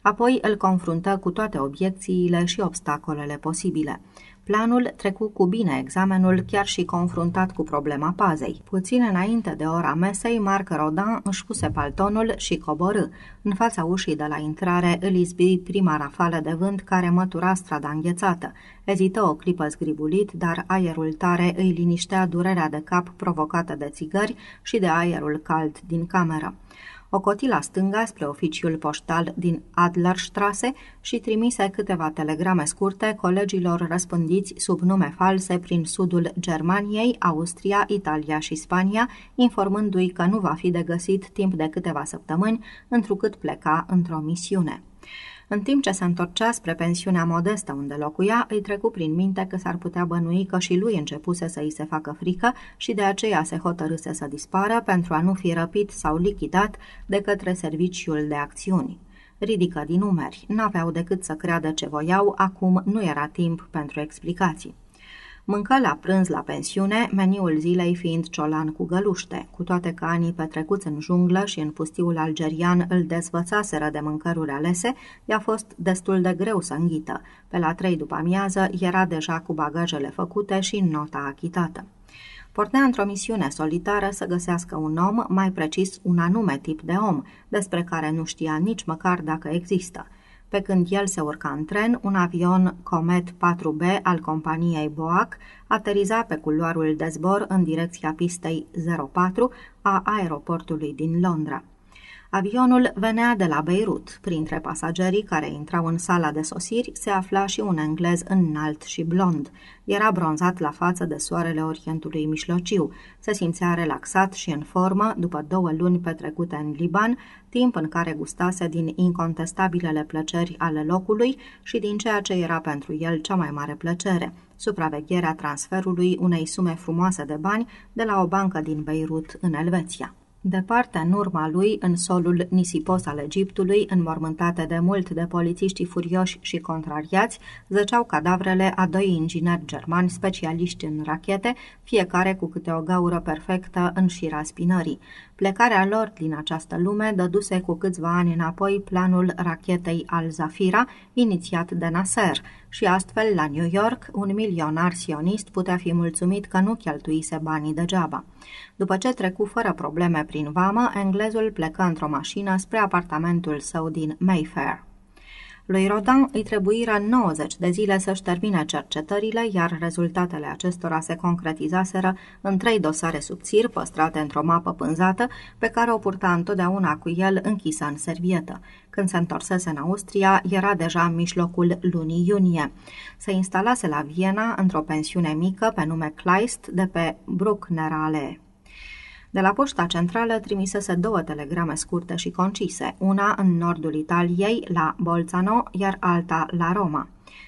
apoi îl confruntă cu toate obiecțiile și obstacolele posibile. Planul trecu cu bine examenul, chiar și confruntat cu problema pazei. Puțin înainte de ora mesei, Marc Rodin își puse paltonul și coborâ. În fața ușii de la intrare îl izbi prima rafală de vânt care mătura strada înghețată. Ezită o clipă zgribulit, dar aerul tare îi liniștea durerea de cap provocată de țigări și de aerul cald din cameră o coti la stânga spre oficiul poștal din Adlerstrasse și trimise câteva telegrame scurte colegilor răspândiți sub nume false prin sudul Germaniei, Austria, Italia și Spania, informându-i că nu va fi de găsit timp de câteva săptămâni, întrucât pleca într-o misiune. În timp ce se întorcea spre pensiunea modestă unde locuia, îi trecu prin minte că s-ar putea bănui că și lui începuse să îi se facă frică și de aceea se hotărâse să dispară pentru a nu fi răpit sau lichidat de către serviciul de acțiuni. Ridică din numeri, n-aveau decât să creadă ce voiau, acum nu era timp pentru explicații. Mâncă la prânz la pensiune, meniul zilei fiind ciolan cu găluște, cu toate că anii petrecuți în junglă și în pustiul algerian îl dezvățaseră de mâncăruri alese, i-a fost destul de greu să înghită. Pe la trei după amiază era deja cu bagajele făcute și nota achitată. Pornea într-o misiune solitară să găsească un om, mai precis un anume tip de om, despre care nu știa nici măcar dacă există – pe când el se urca în tren, un avion Comet 4B al companiei Boac ateriza pe culoarul de zbor în direcția pistei 04 a aeroportului din Londra. Avionul venea de la Beirut. Printre pasagerii care intrau în sala de sosiri se afla și un englez înalt și blond. Era bronzat la față de soarele Orientului Mijlociu. Se simțea relaxat și în formă după două luni petrecute în Liban, timp în care gustase din incontestabilele plăceri ale locului și din ceea ce era pentru el cea mai mare plăcere, supravegherea transferului unei sume frumoase de bani de la o bancă din Beirut în Elveția. Departe în urma lui, în solul nisipos al Egiptului, înmormântate de mult de polițiștii furioși și contrariați, zăceau cadavrele a doi ingineri germani specialiști în rachete, fiecare cu câte o gaură perfectă în șira spinării. Plecarea lor din această lume dăduse cu câțiva ani înapoi planul rachetei al Zafira, inițiat de Nasser, și astfel la New York un milionar sionist putea fi mulțumit că nu cheltuise banii degeaba. După ce trecu fără probleme prin vamă, englezul plecă într-o mașină spre apartamentul său din Mayfair. Lui Rodin îi trebuiră 90 de zile să-și termine cercetările, iar rezultatele acestora se concretizaseră în trei dosare subțiri păstrate într-o mapă pânzată, pe care o purta întotdeauna cu el închisă în servietă. Când se întorsese în Austria, era deja în mijlocul lunii iunie. Se instalase la Viena într-o pensiune mică pe nume Kleist de pe Brucknerallee. De la poșta centrală trimisese două telegrame scurte și concise, una în nordul Italiei, la Bolzano, iar alta la Roma.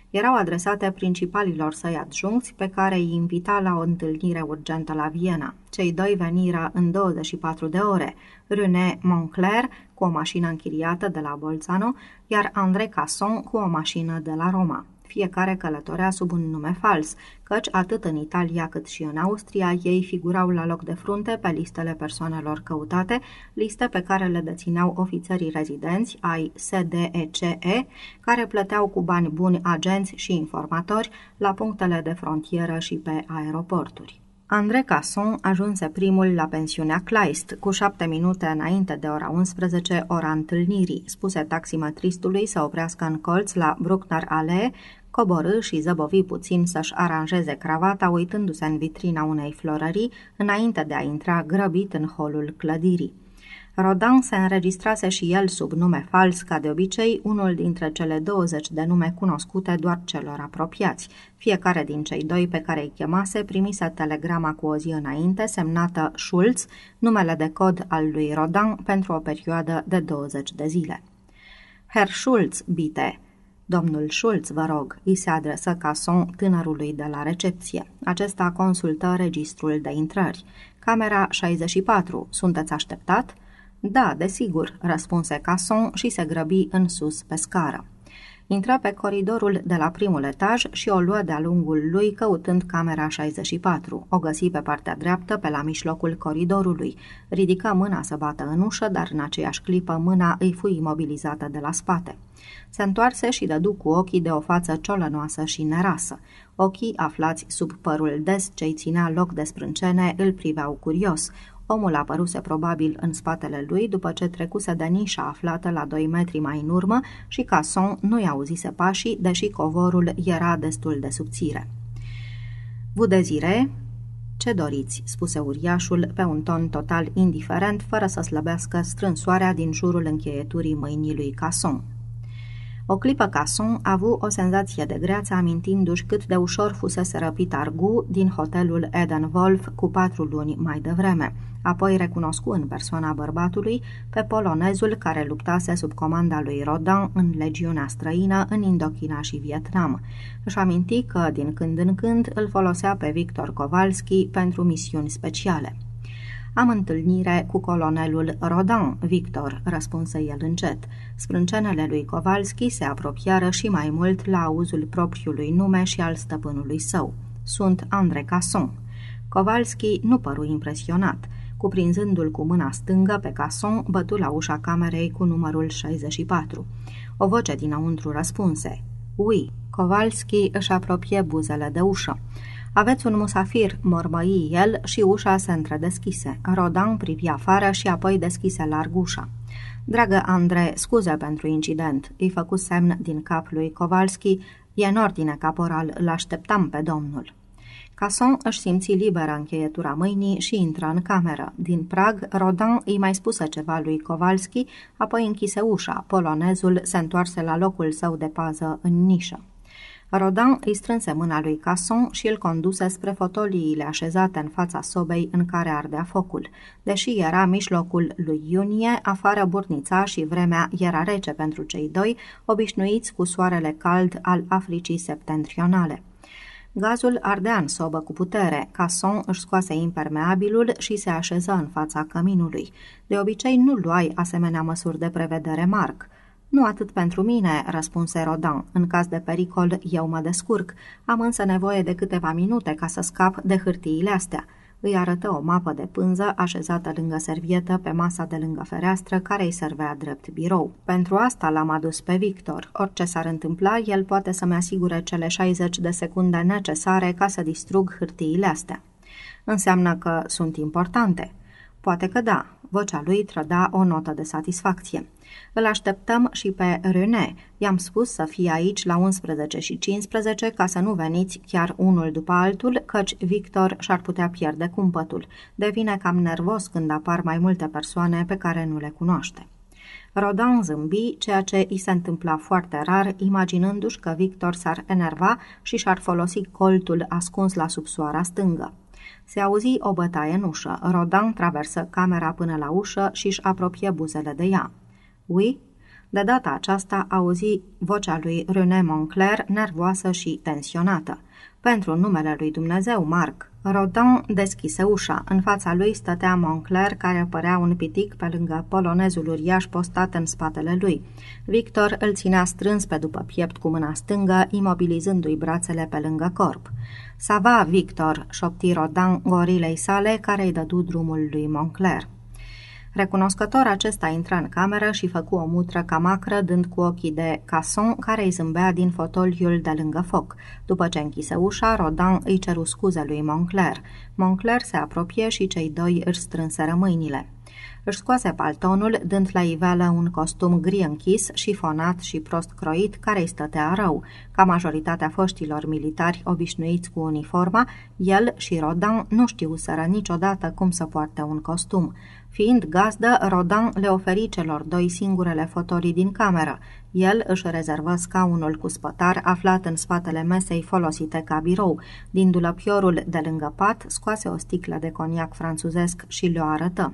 Erau adresate principalilor săi adjuncți, pe care îi invita la o întâlnire urgentă la Viena. Cei doi veniră în 24 de ore, René Moncler cu o mașină închiriată de la Bolzano, iar André Casson cu o mașină de la Roma. Fiecare călătorea sub un nume fals, căci atât în Italia cât și în Austria ei figurau la loc de frunte pe listele persoanelor căutate, liste pe care le dețineau ofițerii rezidenți ai SDECE, care plăteau cu bani buni agenți și informatori la punctele de frontieră și pe aeroporturi. André Casson ajunse primul la pensiunea Kleist, cu șapte minute înainte de ora 11, ora întâlnirii. Spuse taximetristului să oprească în colț la Bruckner Allee, coborâ și zăbovi puțin să-și aranjeze cravata uitându-se în vitrina unei florării înainte de a intra grăbit în holul clădirii. Rodin se înregistrase și el sub nume fals, ca de obicei, unul dintre cele 20 de nume cunoscute doar celor apropiați. Fiecare din cei doi pe care îi chemase primise telegrama cu o zi înainte, semnată Schulz, numele de cod al lui Rodin pentru o perioadă de 20 de zile. Herr Schulz, bite, Domnul Schulz, vă rog, îi se adresă Cason tânărului de la recepție. Acesta consultă registrul de intrări. Camera 64. Sunteți așteptat? Da, desigur, răspunse Casson și se grăbi în sus pe scară. Intră pe coridorul de la primul etaj și o luă de-a lungul lui căutând camera 64. O găsi pe partea dreaptă, pe la mijlocul coridorului. Ridică mâna să bată în ușă, dar în aceeași clipă mâna îi fu imobilizată de la spate. Se întoarse și dădu cu ochii de o față ciolănoasă și nerasă. Ochii aflați sub părul des ce-i ținea loc de sprâncene îl priveau curios. Omul apăruse probabil în spatele lui după ce trecuse de nișa aflată la 2 metri mai în urmă și Casson nu-i auzise pașii, deși covorul era destul de subțire. Vudezire, ce doriți?" spuse uriașul pe un ton total indiferent, fără să slăbească strânsoarea din jurul încheieturii mâinii lui Casson. O clipă Casson a avut o senzație de greață amintindu-și cât de ușor fusese răpit Argu din hotelul Eden Wolf cu patru luni mai devreme. Apoi recunoscu în persoana bărbatului pe polonezul care luptase sub comanda lui Rodin în legiunea străină în Indochina și Vietnam. Își aminti că din când în când îl folosea pe Victor Kowalski pentru misiuni speciale. Am întâlnire cu colonelul Rodan, Victor, răspunse el încet. Sprâncenele lui Kowalski se apropiară și mai mult la auzul propriului nume și al stăpânului său. Sunt André Casson. Kowalski nu păru impresionat. Cuprinzându-l cu mâna stângă pe Casson, bătu la ușa camerei cu numărul 64. O voce dinăuntru răspunse. Ui, Kowalski își apropie buzele de ușă. Aveți un musafir, mormăi el și ușa se întredeschise. Rodan privi afară și apoi deschise larg ușa. Dragă Andre, scuze pentru incident, îi făcu semn din cap lui Kowalski, e în ordine, caporal, l-așteptam pe domnul. Casson își simți liberă încheietura mâinii și intră în cameră. Din prag, Rodan îi mai spuse ceva lui Kowalski, apoi închise ușa. Polonezul se întoarse la locul său de pază în nișă. Rodan îi strânse mâna lui Casson și îl conduse spre fotoliile așezate în fața sobei în care ardea focul. Deși era mijlocul lui iunie, afară burnița și vremea era rece pentru cei doi, obișnuiți cu soarele cald al Africii septentrionale. Gazul ardea în sobă cu putere. Casson își scoase impermeabilul și se așeză în fața căminului. De obicei nu luai asemenea măsuri de prevedere, Marc. Nu atât pentru mine, răspunse Rodan. În caz de pericol, eu mă descurc. Am însă nevoie de câteva minute ca să scap de hârtiile astea. Îi arătă o mapă de pânză așezată lângă servietă pe masa de lângă fereastră care îi servea drept birou. Pentru asta l-am adus pe Victor. Orice s-ar întâmpla, el poate să-mi asigure cele 60 de secunde necesare ca să distrug hârtiile astea. Înseamnă că sunt importante. Poate că da. Vocea lui trăda o notă de satisfacție. Îl așteptăm și pe René. I-am spus să fie aici la 11 și 15 ca să nu veniți chiar unul după altul, căci Victor și-ar putea pierde cumpătul. Devine cam nervos când apar mai multe persoane pe care nu le cunoaște. Rodan zâmbi, ceea ce îi se întâmpla foarte rar, imaginându-și că Victor s-ar enerva și și-ar folosi coltul ascuns la subsoara stângă. Se auzi o bătaie în ușă. Rodan traversă camera până la ușă și își apropie buzele de ea. Oui? De data aceasta auzi vocea lui René Moncler, nervoasă și tensionată. Pentru numele lui Dumnezeu, Marc, Rodin deschise ușa. În fața lui stătea Moncler, care părea un pitic pe lângă polonezul uriaș postat în spatele lui. Victor îl ținea strâns pe după piept cu mâna stângă, imobilizându-i brațele pe lângă corp. Sava, Victor!" șopti Rodin gorilei sale, care îi dădu drumul lui Moncler. Recunoscător, acesta intră în cameră și făcu o mutră camacră, dând cu ochii de Casson, care îi zâmbea din fotoliul de lângă foc. După ce închise ușa, Rodan îi ceru scuze lui Moncler. Moncler se apropie și cei doi își strânseră mâinile. Își scoase paltonul, dând la iveală un costum gri închis, șifonat și prost croit, care îi stătea rău. Ca majoritatea foștilor militari obișnuiți cu uniforma, el și Rodan nu știuseră niciodată cum să poarte un costum. Fiind gazdă, Rodan le oferi celor doi singurele fotolii din cameră. El își rezervă scaunul cu spătar aflat în spatele mesei folosite ca birou. Din dulăpiorul de lângă pat scoase o sticlă de coniac franțuzesc și le-o arătă.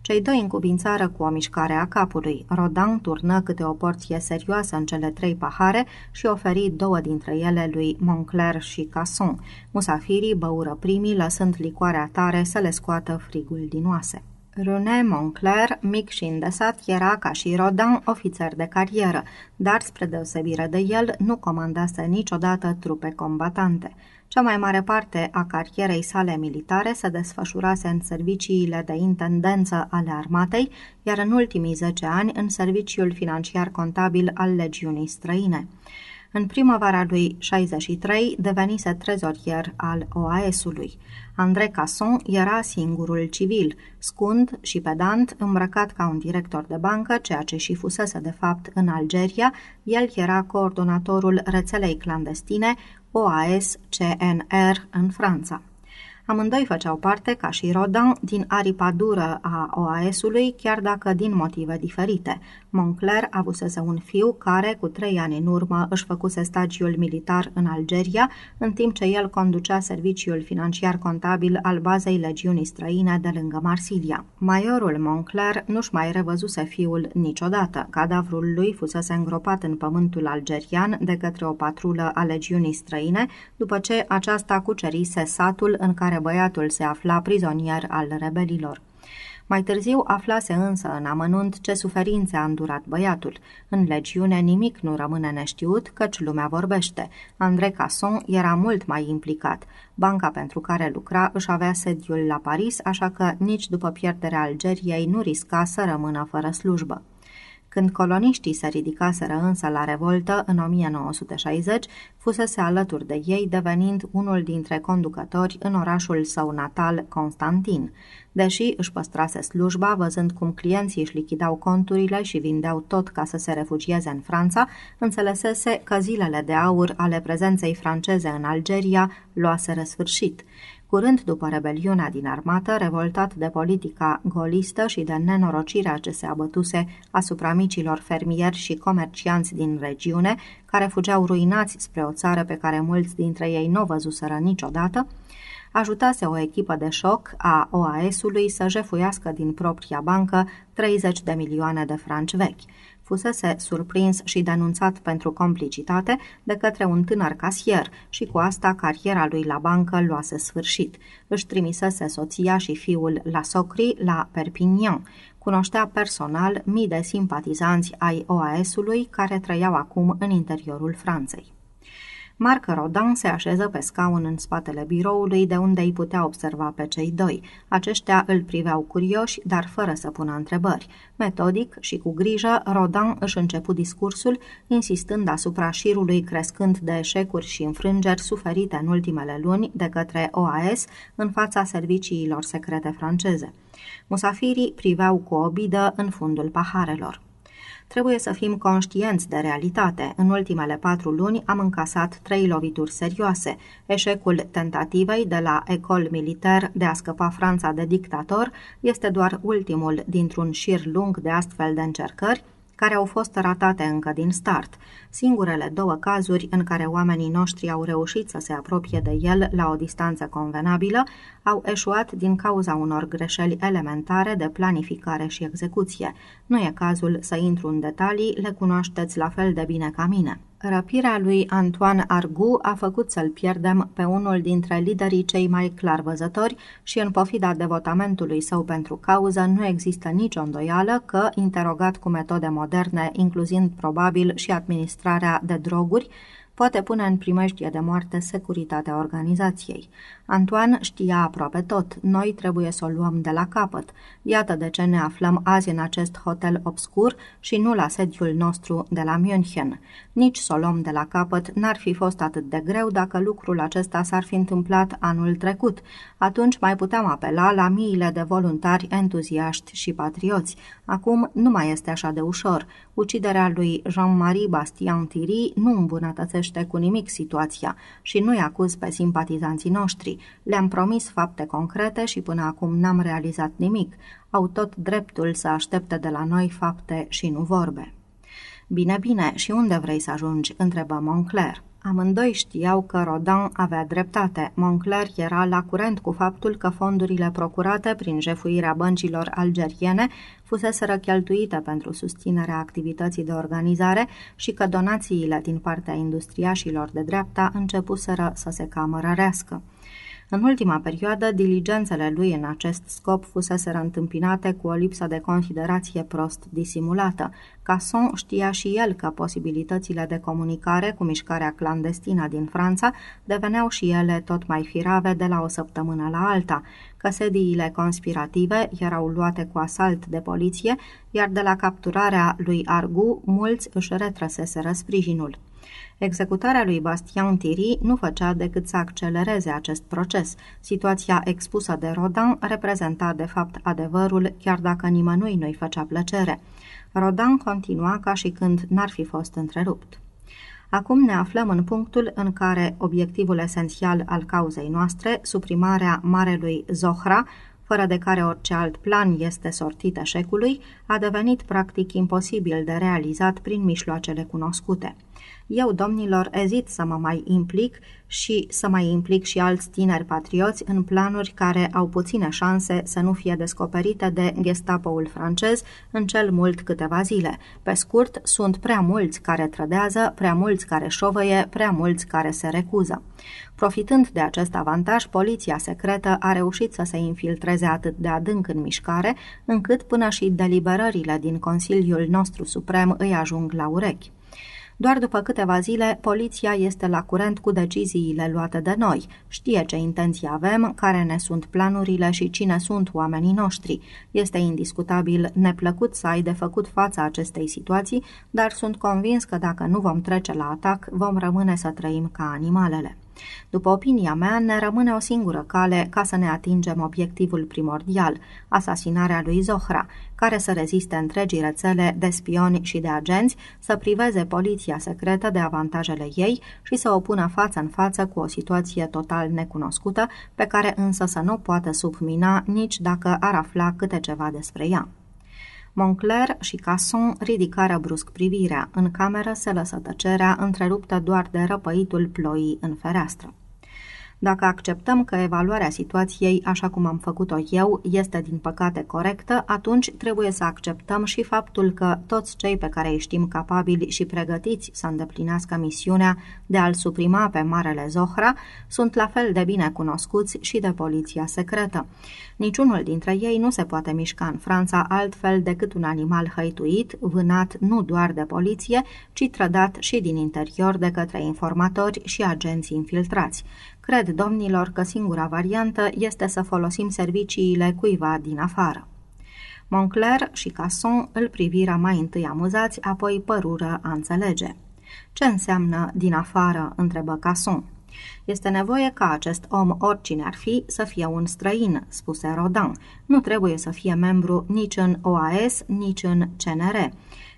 Cei doi încubințară cu o mișcare a capului. Rodan turnă câte o porție serioasă în cele trei pahare și oferi două dintre ele lui Moncler și Casson. Musafirii băură primii, lăsând licoarea tare să le scoată frigul din oase. René Moncler, mic și îndesat, era, ca și Rodin, ofițer de carieră, dar, spre deosebire de el, nu comandase niciodată trupe combatante. Cea mai mare parte a carierei sale militare se desfășurase în serviciile de intendență ale armatei, iar în ultimii 10 ani în serviciul financiar contabil al legiunii străine. În primăvara lui 63 devenise trezorier al OAS-ului. André Casson era singurul civil, scund și pedant, îmbrăcat ca un director de bancă, ceea ce și fusese de fapt în Algeria, el era coordonatorul rețelei clandestine OAS-CNR în Franța. Amândoi făceau parte, ca și Rodin, din aripa dură a OAS-ului, chiar dacă din motive diferite. Moncler avusese un fiu care, cu trei ani în urmă, își făcuse stagiul militar în Algeria, în timp ce el conducea serviciul financiar contabil al bazei legiunii străine de lângă Marsilia. Maiorul Moncler nu-și mai revăzuse fiul niciodată. Cadavrul lui fusese îngropat în pământul algerian de către o patrulă a legiunii străine, după ce aceasta cucerise satul în care băiatul se afla prizonier al rebelilor. Mai târziu aflase însă în amănunt ce suferințe a îndurat băiatul. În legiune nimic nu rămâne neștiut, căci lumea vorbește. André Casson era mult mai implicat. Banca pentru care lucra își avea sediul la Paris, așa că nici după pierderea Algeriei nu risca să rămână fără slujbă. Când coloniștii se ridicaseră însă la revoltă în 1960, fusese alături de ei, devenind unul dintre conducători în orașul său natal, Constantin. Deși își păstrase slujba, văzând cum clienții își lichidau conturile și vindeau tot ca să se refugieze în Franța, înțelesese că zilele de aur ale prezenței franceze în Algeria luaseră sfârșit. Curând după rebeliunea din armată, revoltat de politica golistă și de nenorocirea ce se abătuse asupra micilor fermieri și comercianți din regiune, care fugeau ruinați spre o țară pe care mulți dintre ei nu o văzuseră niciodată, ajutase o echipă de șoc a OAS-ului să jefuiască din propria bancă 30 de milioane de franci vechi fusese surprins și denunțat pentru complicitate de către un tânăr casier și cu asta cariera lui la bancă luase sfârșit. Își trimisese soția și fiul la Socri la Perpignan. Cunoștea personal mii de simpatizanți ai OAS-ului care trăiau acum în interiorul Franței. Marc Rodan se așeză pe scaun în spatele biroului, de unde îi putea observa pe cei doi. Aceștia îl priveau curioși, dar fără să pună întrebări. Metodic și cu grijă, Rodan își începu discursul, insistând asupra șirului crescând de eșecuri și înfrângeri suferite în ultimele luni de către OAS în fața serviciilor secrete franceze. Musafirii priveau cu obidă în fundul paharelor. Trebuie să fim conștienți de realitate. În ultimele patru luni am încasat trei lovituri serioase. Eșecul tentativei de la Ecol Militaire de a scăpa Franța de dictator este doar ultimul dintr-un șir lung de astfel de încercări, care au fost ratate încă din start. Singurele două cazuri în care oamenii noștri au reușit să se apropie de el la o distanță convenabilă au eșuat din cauza unor greșeli elementare de planificare și execuție. Nu e cazul să intru în detalii, le cunoașteți la fel de bine ca mine. Răpirea lui Antoine Argu a făcut să-l pierdem pe unul dintre liderii cei mai clarvăzători și în pofida devotamentului său pentru cauză nu există nicio îndoială că, interogat cu metode moderne, incluzind probabil și administrarea de droguri, poate pune în primejdie de moarte securitatea organizației. Antoine știa aproape tot, noi trebuie să o luăm de la capăt. Iată de ce ne aflăm azi în acest hotel obscur și nu la sediul nostru de la München. Nici să o luăm de la capăt n-ar fi fost atât de greu dacă lucrul acesta s-ar fi întâmplat anul trecut. Atunci mai puteam apela la miile de voluntari entuziaști și patrioți. Acum nu mai este așa de ușor. Uciderea lui Jean-Marie Bastien Thierry nu îmbunătățește cu nimic situația și nu-i acuz pe simpatizanții noștri. Le-am promis fapte concrete și până acum n-am realizat nimic. Au tot dreptul să aștepte de la noi fapte și nu vorbe. Bine, bine, și unde vrei să ajungi?" întrebă Moncler. Amândoi știau că Rodin avea dreptate. Moncler era la curent cu faptul că fondurile procurate prin jefuirea băncilor algeriene fuseseră cheltuite pentru susținerea activității de organizare și că donațiile din partea industriașilor de dreapta începuseră să se camărărească. În ultima perioadă, diligențele lui în acest scop fusese întâmpinate cu o lipsă de considerație prost disimulată. Casson știa și el că posibilitățile de comunicare cu mișcarea clandestină din Franța deveneau și ele tot mai firave de la o săptămână la alta, că sediile conspirative erau luate cu asalt de poliție, iar de la capturarea lui Argu, mulți își retrăseseră sprijinul. Executarea lui Bastien Thierry nu făcea decât să accelereze acest proces. Situația expusă de Rodin reprezenta de fapt adevărul, chiar dacă nimănui nu-i făcea plăcere. Rodin continua ca și când n-ar fi fost întrerupt. Acum ne aflăm în punctul în care obiectivul esențial al cauzei noastre, suprimarea Marelui Zohra, fără de care orice alt plan este sortit eșecului, a devenit practic imposibil de realizat prin mijloacele cunoscute. Eu, domnilor, ezit să mă mai implic și să mai implic și alți tineri patrioți în planuri care au puține șanse să nu fie descoperite de gestapoul francez în cel mult câteva zile. Pe scurt, sunt prea mulți care trădează, prea mulți care șovăie, prea mulți care se recuză. Profitând de acest avantaj, poliția secretă a reușit să se infiltreze atât de adânc în mișcare, încât până și deliberările din Consiliul nostru Suprem îi ajung la urechi. Doar după câteva zile, poliția este la curent cu deciziile luate de noi, știe ce intenții avem, care ne sunt planurile și cine sunt oamenii noștri. Este indiscutabil neplăcut să ai de făcut fața acestei situații, dar sunt convins că dacă nu vom trece la atac, vom rămâne să trăim ca animalele. După opinia mea, ne rămâne o singură cale ca să ne atingem obiectivul primordial, asasinarea lui Zohra, care să reziste întregii rețele de spioni și de agenți, să priveze poliția secretă de avantajele ei și să o pună față în față cu o situație total necunoscută, pe care însă să nu poată submina nici dacă ar afla câte ceva despre ea. Moncler și Casson ridicară brusc privirea. În cameră se lăsă tăcerea, întreruptă doar de răpăitul ploii în fereastră. Dacă acceptăm că evaluarea situației, așa cum am făcut-o eu, este din păcate corectă, atunci trebuie să acceptăm și faptul că toți cei pe care îi știm capabili și pregătiți să îndeplinească misiunea de a-l suprima pe Marele Zohra sunt la fel de bine cunoscuți și de poliția secretă. Niciunul dintre ei nu se poate mișca în Franța altfel decât un animal hăituit, vânat nu doar de poliție, ci trădat și din interior de către informatori și agenți infiltrați. Cred, domnilor, că singura variantă este să folosim serviciile cuiva din afară. Moncler și Casson îl priviră mai întâi amuzați, apoi părură a înțelege. Ce înseamnă din afară?" întrebă Casson. Este nevoie ca acest om, oricine ar fi, să fie un străin, spuse Rodin. Nu trebuie să fie membru nici în OAS, nici în CNR.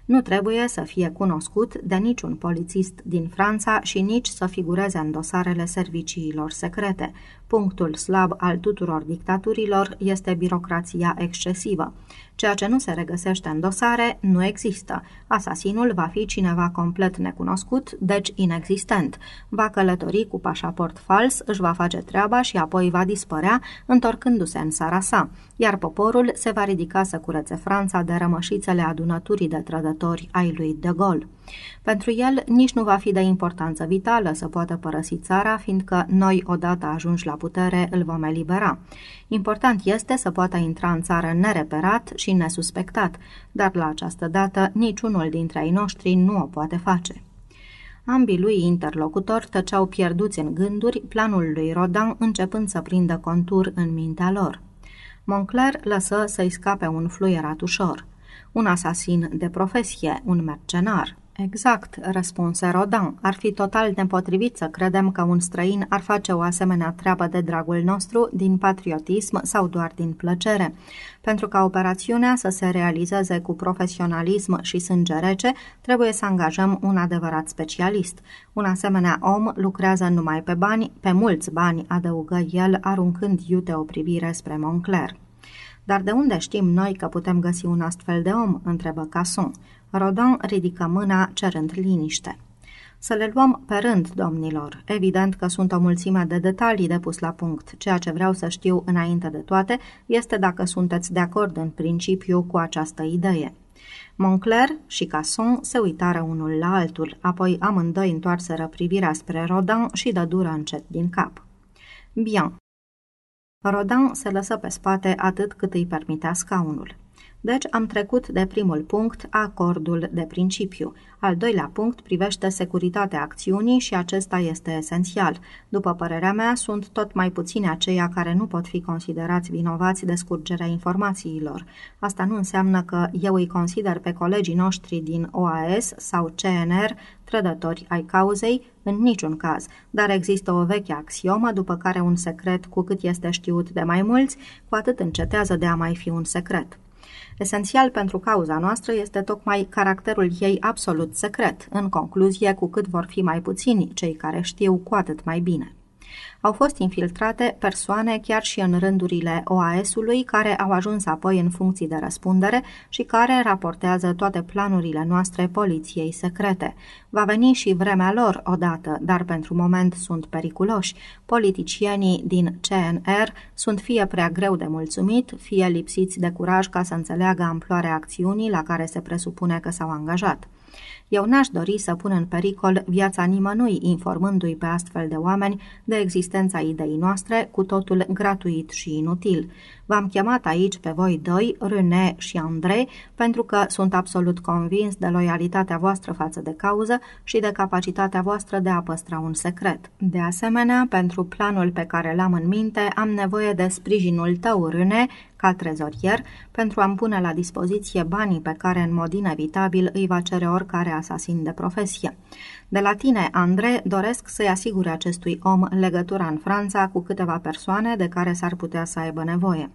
Nu trebuie să fie cunoscut de niciun polițist din Franța și nici să figureze în dosarele serviciilor secrete. Punctul slab al tuturor dictaturilor este birocrația excesivă. Ceea ce nu se regăsește în dosare nu există. Asasinul va fi cineva complet necunoscut, deci inexistent. Va călători cu pașaport fals, își va face treaba și apoi va dispărea, întorcându-se în țara sa, iar poporul se va ridica să curețe Franța de rămășițele adunăturii de trădători trădători ai lui de Gaulle. Pentru el nici nu va fi de importanță vitală să poată părăsi țara, fiindcă noi, odată ajungi la putere, îl vom elibera. Important este să poată intra în țară nereperat și nesuspectat, dar la această dată niciunul dintre ai noștri nu o poate face. Ambii lui interlocutori tăceau pierduți în gânduri, planul lui Rodan începând să prindă contur în mintea lor. Moncler lăsă să-i scape un fluierat ușor. Un asasin de profesie, un mercenar, Exact, răspunse Rodan. Ar fi total nepotrivit să credem că un străin ar face o asemenea treabă de dragul nostru, din patriotism sau doar din plăcere. Pentru ca operațiunea să se realizeze cu profesionalism și sânge rece, trebuie să angajăm un adevărat specialist. Un asemenea om lucrează numai pe bani, pe mulți bani, adăugă el, aruncând iute o privire spre Moncler. Dar de unde știm noi că putem găsi un astfel de om?" întrebă Casson. Rodin ridică mâna cerând liniște. Să le luăm pe rând, domnilor. Evident că sunt o mulțime de detalii de pus la punct. Ceea ce vreau să știu înainte de toate este dacă sunteți de acord în principiu cu această idee. Moncler și Casson se uitară unul la altul, apoi amândoi întoarseră privirea spre Rodin și dă dură încet din cap. Bien. Rodin se lăsă pe spate atât cât îi permitea scaunul. Deci am trecut de primul punct, acordul de principiu. Al doilea punct privește securitatea acțiunii și acesta este esențial. După părerea mea, sunt tot mai puțini aceia care nu pot fi considerați vinovați de scurgerea informațiilor. Asta nu înseamnă că eu îi consider pe colegii noștri din OAS sau CNR trădători ai cauzei, în niciun caz, dar există o veche axiomă după care un secret, cu cât este știut de mai mulți, cu atât încetează de a mai fi un secret. Esențial pentru cauza noastră este tocmai caracterul ei absolut secret. În concluzie, cu cât vor fi mai puțini cei care știu, cu atât mai bine. Au fost infiltrate persoane chiar și în rândurile OAS-ului care au ajuns apoi în funcții de răspundere și care raportează toate planurile noastre poliției secrete. Va veni și vremea lor odată, dar pentru moment sunt periculoși. Politicienii din CNR sunt fie prea greu de mulțumit, fie lipsiți de curaj ca să înțeleagă amploarea acțiunii la care se presupune că s-au angajat. Eu n-aș dori să pun în pericol viața nimănui informându-i pe astfel de oameni de existența ideii noastre, cu totul gratuit și inutil. V-am chemat aici pe voi doi, René și André, pentru că sunt absolut convins de loialitatea voastră față de cauză și de capacitatea voastră de a păstra un secret. De asemenea, pentru planul pe care l-am în minte, am nevoie de sprijinul tău, René, ca trezorier, pentru a-mi pune la dispoziție banii pe care în mod inevitabil îi va cere oricare asasin de profesie. De la tine, Andre, doresc să-i asigure acestui om legătura în Franța cu câteva persoane de care s-ar putea să aibă nevoie.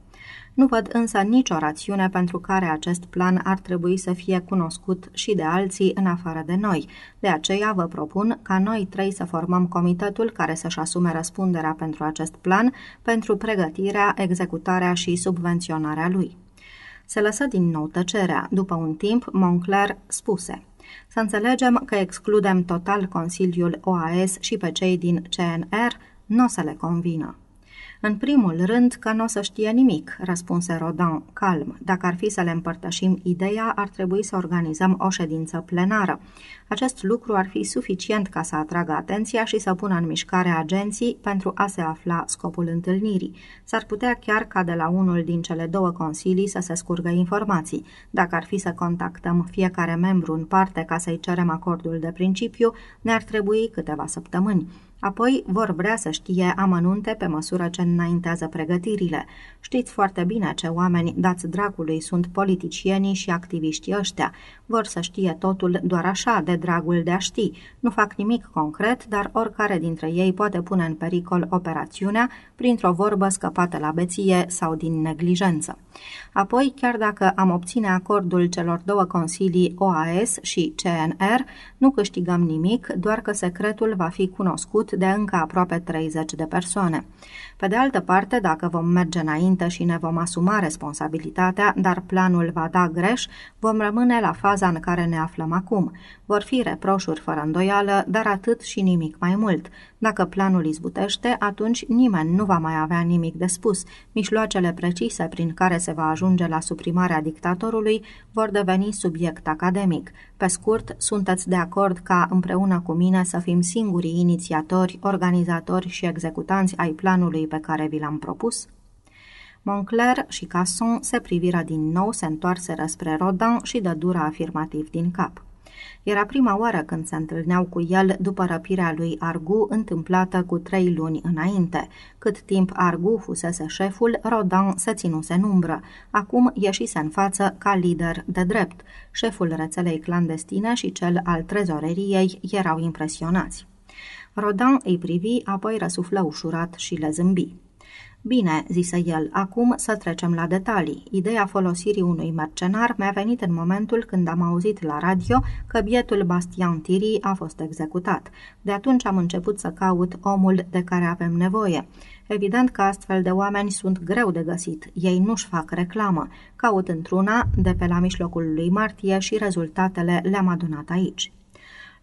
Nu văd însă nicio rațiune pentru care acest plan ar trebui să fie cunoscut și de alții în afară de noi. De aceea vă propun ca noi trei să formăm comitetul care să-și asume răspunderea pentru acest plan, pentru pregătirea, executarea și subvenționarea lui. Se lăsă din nou tăcerea. După un timp, Moncler spuse – să înțelegem că excludem total Consiliul OAS și pe cei din CNR, nu o să le convină. În primul rând că nu o să știe nimic, răspunse Rodin, calm. Dacă ar fi să le împărtășim ideea, ar trebui să organizăm o ședință plenară. Acest lucru ar fi suficient ca să atragă atenția și să pună în mișcare agenții pentru a se afla scopul întâlnirii. S-ar putea chiar ca de la unul din cele două consilii să se scurgă informații. Dacă ar fi să contactăm fiecare membru în parte ca să-i cerem acordul de principiu, ne-ar trebui câteva săptămâni. Apoi vor vrea să știe amănunte pe măsură ce înaintează pregătirile. Știți foarte bine ce oameni dați dracului sunt politicienii și activiștii ăștia. Vor să știe totul doar așa, de dragul de a ști. Nu fac nimic concret, dar oricare dintre ei poate pune în pericol operațiunea printr-o vorbă scăpată la beție sau din neglijență. Apoi, chiar dacă am obține acordul celor două consilii OAS și CNR, nu câștigăm nimic, doar că secretul va fi cunoscut de încă aproape 30 de persoane. Pe de altă parte, dacă vom merge înainte și ne vom asuma responsabilitatea, dar planul va da greș, vom rămâne la faza în care ne aflăm acum. Vor fi fi reproșuri fără îndoială, dar atât și nimic mai mult. Dacă planul izbutește, atunci nimeni nu va mai avea nimic de spus. Mișloacele precise prin care se va ajunge la suprimarea dictatorului vor deveni subiect academic. Pe scurt, sunteți de acord ca împreună cu mine să fim singurii inițiatori, organizatori și executanți ai planului pe care vi l-am propus? Moncler și Casson se priviră din nou, se întoarseră spre Rodin și dă dura afirmativ din cap. Era prima oară când se întâlneau cu el după răpirea lui Argu întâmplată cu trei luni înainte. Cât timp Argu fusese șeful, Rodin se ținuse în umbră. Acum ieșise în față ca lider de drept. Șeful rețelei clandestine și cel al trezoreriei erau impresionați. Rodin îi privi, apoi răsuflă ușurat și le zâmbi. Bine, zise el, acum să trecem la detalii. Ideea folosirii unui mercenar mi-a venit în momentul când am auzit la radio că bietul Bastian Tiri a fost executat. De atunci am început să caut omul de care avem nevoie. Evident că astfel de oameni sunt greu de găsit. Ei nu-și fac reclamă. Caut într-una de pe la mijlocul lui martie și rezultatele le-am adunat aici.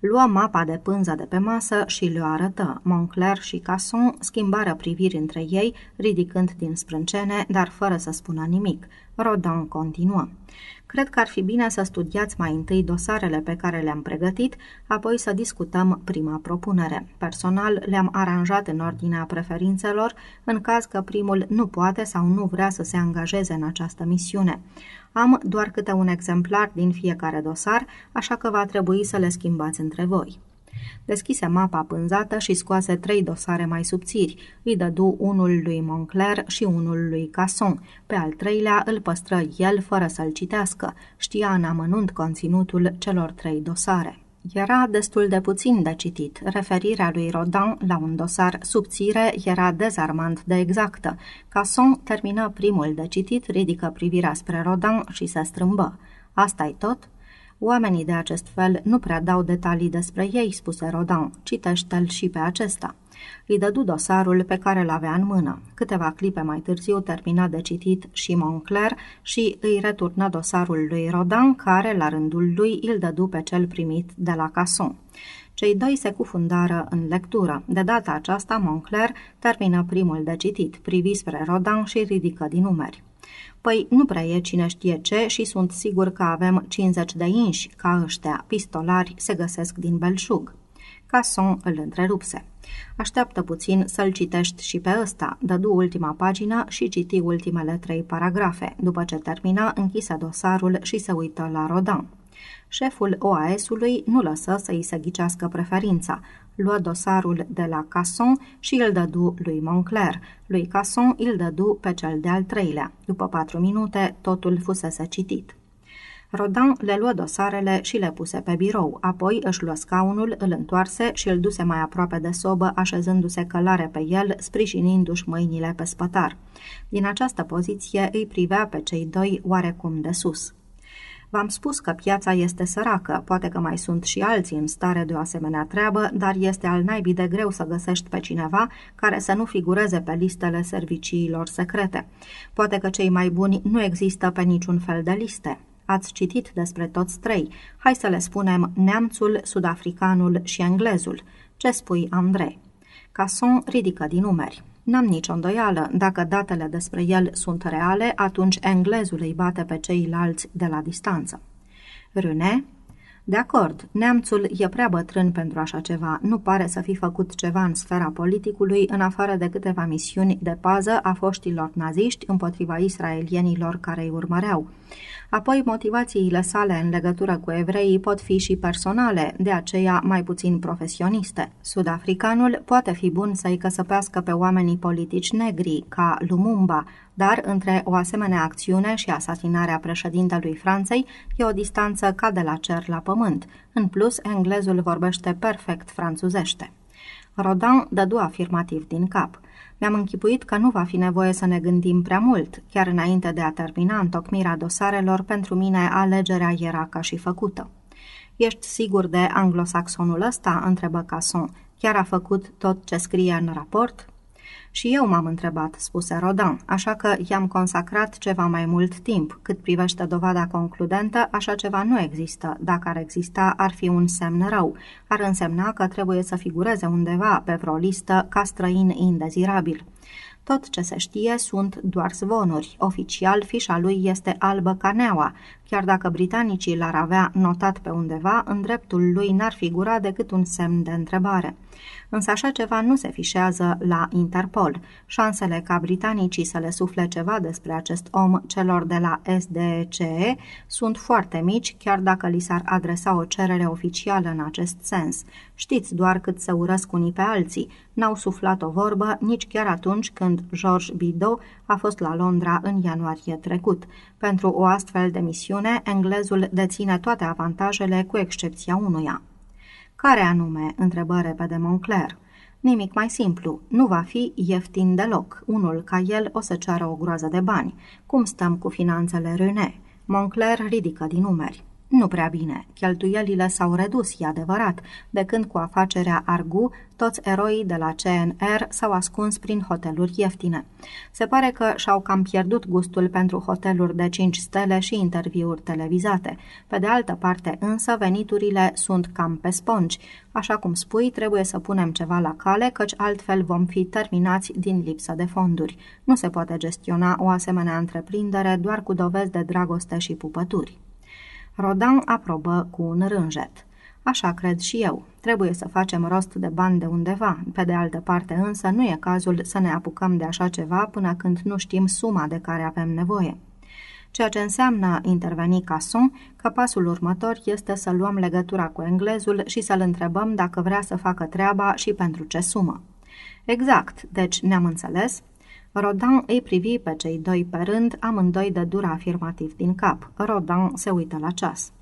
Lua mapa de pânză de pe masă și le arătă. Moncler și Casson schimbară priviri între ei, ridicând din sprâncene, dar fără să spună nimic. Rodin continuă. Cred că ar fi bine să studiați mai întâi dosarele pe care le-am pregătit, apoi să discutăm prima propunere. Personal, le-am aranjat în ordinea preferințelor, în caz că primul nu poate sau nu vrea să se angajeze în această misiune. Am doar câte un exemplar din fiecare dosar, așa că va trebui să le schimbați între voi. Deschise mapa pânzată și scoase trei dosare mai subțiri. Îi dădu unul lui Moncler și unul lui Casson. Pe al treilea îl păstră el fără să-l citească. Știa în amănunt conținutul celor trei dosare. Era destul de puțin de citit. Referirea lui Rodin la un dosar subțire era dezarmant de exactă. Casson termină primul de citit, ridică privirea spre Rodin și se strâmbă. Asta-i tot?" Oamenii de acest fel nu prea dau detalii despre ei, spuse Rodin. Citește-l și pe acesta. Îi dădu dosarul pe care îl avea în mână. Câteva clipe mai târziu termina de citit și Moncler și îi returnă dosarul lui Rodin, care, la rândul lui, îl dădu pe cel primit de la Casson. Cei doi se cufundară în lectură. De data aceasta, Moncler termină primul de citit, privi spre Rodin și ridică din numeri. Păi nu prea e cine știe ce și sunt sigur că avem 50 de inși ca ăștia, pistolari, se găsesc din belșug. Casson îl întrerupse. Așteaptă puțin să-l citești și pe ăsta, dădu ultima pagină și citi ultimele trei paragrafe. După ce termina, închise dosarul și se uită la Rodin. Șeful OAS-ului nu lăsă să îi se ghicească preferința. Luă dosarul de la Casson și îl dădu lui Moncler. Lui Casson îl dădu pe cel de-al treilea. După patru minute, totul fusese citit. Rodin le luă dosarele și le puse pe birou, apoi își luă scaunul, îl întoarse și îl duse mai aproape de sobă, așezându-se călare pe el, sprijinindu-și mâinile pe spătar. Din această poziție îi privea pe cei doi oarecum de sus. V-am spus că piața este săracă, poate că mai sunt și alții în stare de o asemenea treabă, dar este al naibii de greu să găsești pe cineva care să nu figureze pe listele serviciilor secrete. Poate că cei mai buni nu există pe niciun fel de liste. Ați citit despre toți trei. Hai să le spunem neamțul, sudafricanul și englezul. Ce spui, Andrei? Casson ridică din numeri. N-am nicio îndoială. Dacă datele despre el sunt reale, atunci englezul îi bate pe ceilalți de la distanță. Rune? De acord, neamțul e prea bătrân pentru așa ceva. Nu pare să fi făcut ceva în sfera politicului, în afară de câteva misiuni de pază a foștilor naziști împotriva israelienilor care îi urmăreau. Apoi, motivațiile sale în legătură cu evreii pot fi și personale, de aceea mai puțin profesioniste. Sudafricanul poate fi bun să-i căsăpească pe oamenii politici negri, ca Lumumba, dar între o asemenea acțiune și asasinarea președintelui Franței e o distanță ca de la cer la pământ. În plus, englezul vorbește perfect franțuzește. Rodin dădu afirmativ din cap – mi-am închipuit că nu va fi nevoie să ne gândim prea mult. Chiar înainte de a termina întocmirea dosarelor, pentru mine alegerea era ca și făcută. Ești sigur de anglosaxonul ăsta?" întrebă Casson. Chiar a făcut tot ce scrie în raport?" Și eu m-am întrebat, spuse Rodan, așa că i-am consacrat ceva mai mult timp. Cât privește dovada concludentă, așa ceva nu există. Dacă ar exista, ar fi un semn rău. Ar însemna că trebuie să figureze undeva pe vreo listă ca străin indezirabil. Tot ce se știe sunt doar zvonuri. Oficial, fișa lui este albă ca neaua. Chiar dacă britanicii l-ar avea notat pe undeva, în dreptul lui n-ar figura decât un semn de întrebare însă așa ceva nu se fișează la Interpol. Șansele ca britanicii să le sufle ceva despre acest om celor de la SDCE sunt foarte mici, chiar dacă li s-ar adresa o cerere oficială în acest sens. Știți doar cât se urăsc unii pe alții. N-au suflat o vorbă nici chiar atunci când George Bidault a fost la Londra în ianuarie trecut. Pentru o astfel de misiune, englezul deține toate avantajele cu excepția unuia. Care anume? întrebă repede Moncler. Nimic mai simplu. Nu va fi ieftin deloc. Unul ca el o să ceară o groază de bani. Cum stăm cu finanțele René? Moncler ridică din numeri. Nu prea bine. Cheltuielile s-au redus, e adevărat, de când cu afacerea Argu, toți eroii de la CNR s-au ascuns prin hoteluri ieftine. Se pare că și-au cam pierdut gustul pentru hoteluri de 5 stele și interviuri televizate. Pe de altă parte însă, veniturile sunt cam pe spongi. Așa cum spui, trebuie să punem ceva la cale, căci altfel vom fi terminați din lipsă de fonduri. Nu se poate gestiona o asemenea întreprindere doar cu dovezi de dragoste și pupături. Rodan aprobă cu un rânjet. Așa cred și eu. Trebuie să facem rost de bani de undeva. Pe de altă parte însă nu e cazul să ne apucăm de așa ceva până când nu știm suma de care avem nevoie. Ceea ce înseamnă, interveni Casson, că pasul următor este să luăm legătura cu englezul și să-l întrebăm dacă vrea să facă treaba și pentru ce sumă. Exact, deci ne-am înțeles? Rodan îi privi pe cei doi pe rând, amândoi de dur afirmativ din cap. Rodan se uită la ceas.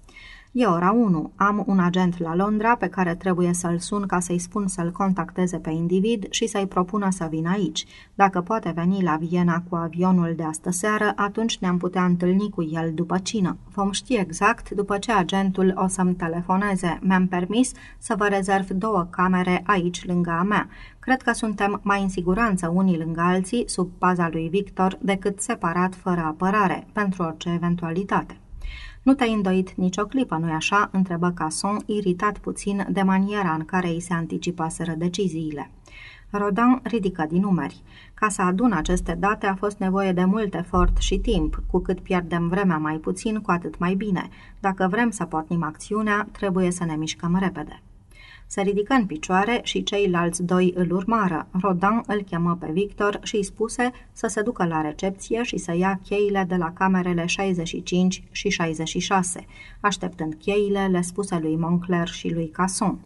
E ora 1. Am un agent la Londra pe care trebuie să-l sun ca să-i spun să-l contacteze pe individ și să-i propună să vină aici. Dacă poate veni la Viena cu avionul de astă seară, atunci ne-am putea întâlni cu el după cină. Vom ști exact după ce agentul o să-mi telefoneze. Mi-am permis să vă rezerv două camere aici lângă a mea. Cred că suntem mai în siguranță unii lângă alții, sub paza lui Victor, decât separat fără apărare, pentru orice eventualitate. Nu te-ai îndoit nicio clipă, nu-i așa?" întrebă Casson, iritat puțin de maniera în care îi se anticipaseră deciziile. Rodan ridică din numeri. Ca să adun aceste date a fost nevoie de mult efort și timp. Cu cât pierdem vremea mai puțin, cu atât mai bine. Dacă vrem să pornim acțiunea, trebuie să ne mișcăm repede. Se ridică în picioare și ceilalți doi îl urmară. Rodan îl chemă pe Victor și îi spuse să se ducă la recepție și să ia cheile de la camerele 65 și 66. Așteptând cheile, le spuse lui Moncler și lui Casson.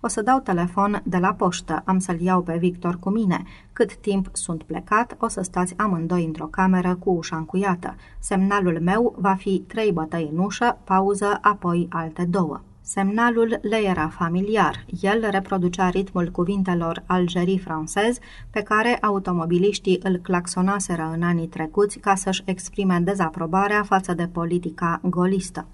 O să dau telefon de la poștă, am să-l iau pe Victor cu mine. Cât timp sunt plecat, o să stați amândoi într-o cameră cu ușa încuiată. Semnalul meu va fi trei bătăi în ușă, pauză, apoi alte două. Semnalul le era familiar. El reproducea ritmul cuvintelor algerii francez pe care automobiliștii îl claxonaseră în anii trecuți ca să-și exprime dezaprobarea față de politica golistă.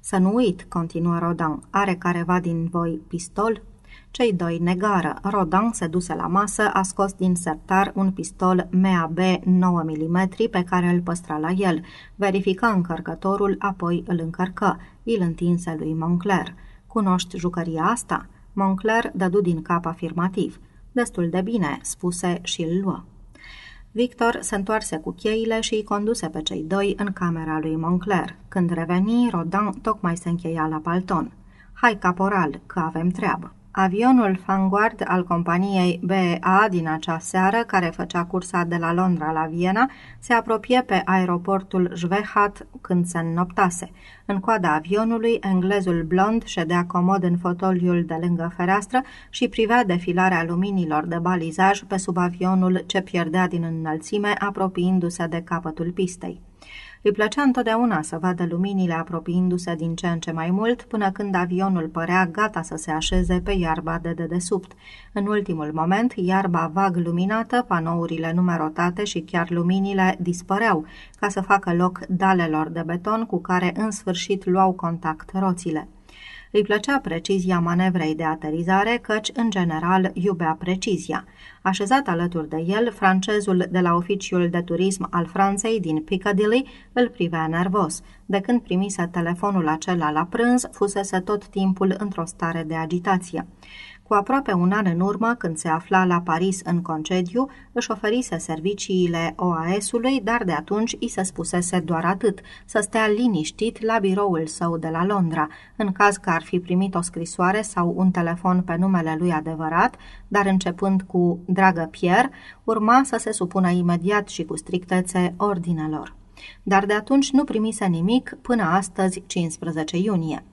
Să nu uit, continuă Rodan, are careva din voi pistol? Cei doi negară. Rodan se duse la masă, a scos din sertar un pistol MAB 9 mm pe care îl păstra la el. Verifică încărcătorul, apoi îl încărcă. Îl întinse lui Moncler. Cunoști jucăria asta?" Moncler dădu din cap afirmativ. Destul de bine," spuse și îl luă. Victor se întoarse cu cheile și îi conduse pe cei doi în camera lui Moncler. Când reveni, Rodan tocmai se încheia la palton. Hai, caporal, că avem treabă. Avionul Vanguard al companiei BA din acea seară, care făcea cursa de la Londra la Viena, se apropie pe aeroportul Jvehat când se înnoptase. În coada avionului, englezul blond ședea comod în fotoliul de lângă fereastră și privea defilarea luminilor de balizaj pe sub avionul ce pierdea din înălțime, apropiindu-se de capătul pistei. Îi plăcea întotdeauna să vadă luminile apropiindu-se din ce în ce mai mult, până când avionul părea gata să se așeze pe iarba de dedesubt. În ultimul moment, iarba vag luminată, panourile numerotate și chiar luminile dispăreau, ca să facă loc dalelor de beton cu care în sfârșit luau contact roțile. Îi plăcea precizia manevrei de aterizare, căci, în general, iubea precizia. Așezat alături de el, francezul de la oficiul de turism al Franței din Piccadilly îl privea nervos. De când primise telefonul acela la prânz, fusese tot timpul într-o stare de agitație. Cu aproape un an în urmă, când se afla la Paris în concediu, își oferise serviciile OAS-ului, dar de atunci i se spusese doar atât, să stea liniștit la biroul său de la Londra, în caz că ar fi primit o scrisoare sau un telefon pe numele lui adevărat, dar începând cu Dragă Pierre, urma să se supună imediat și cu strictețe ordinelor. Dar de atunci nu primise nimic până astăzi, 15 iunie.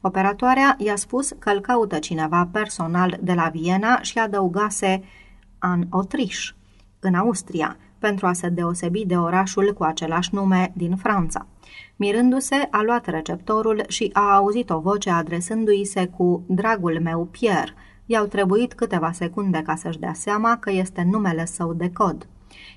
Operatoarea i-a spus că îl caută cineva personal de la Viena și adăugase în Otriș, în Austria, pentru a se deosebi de orașul cu același nume din Franța. Mirându-se, a luat receptorul și a auzit o voce adresându-i se cu Dragul meu Pierre. I-au trebuit câteva secunde ca să-și dea seama că este numele său de cod.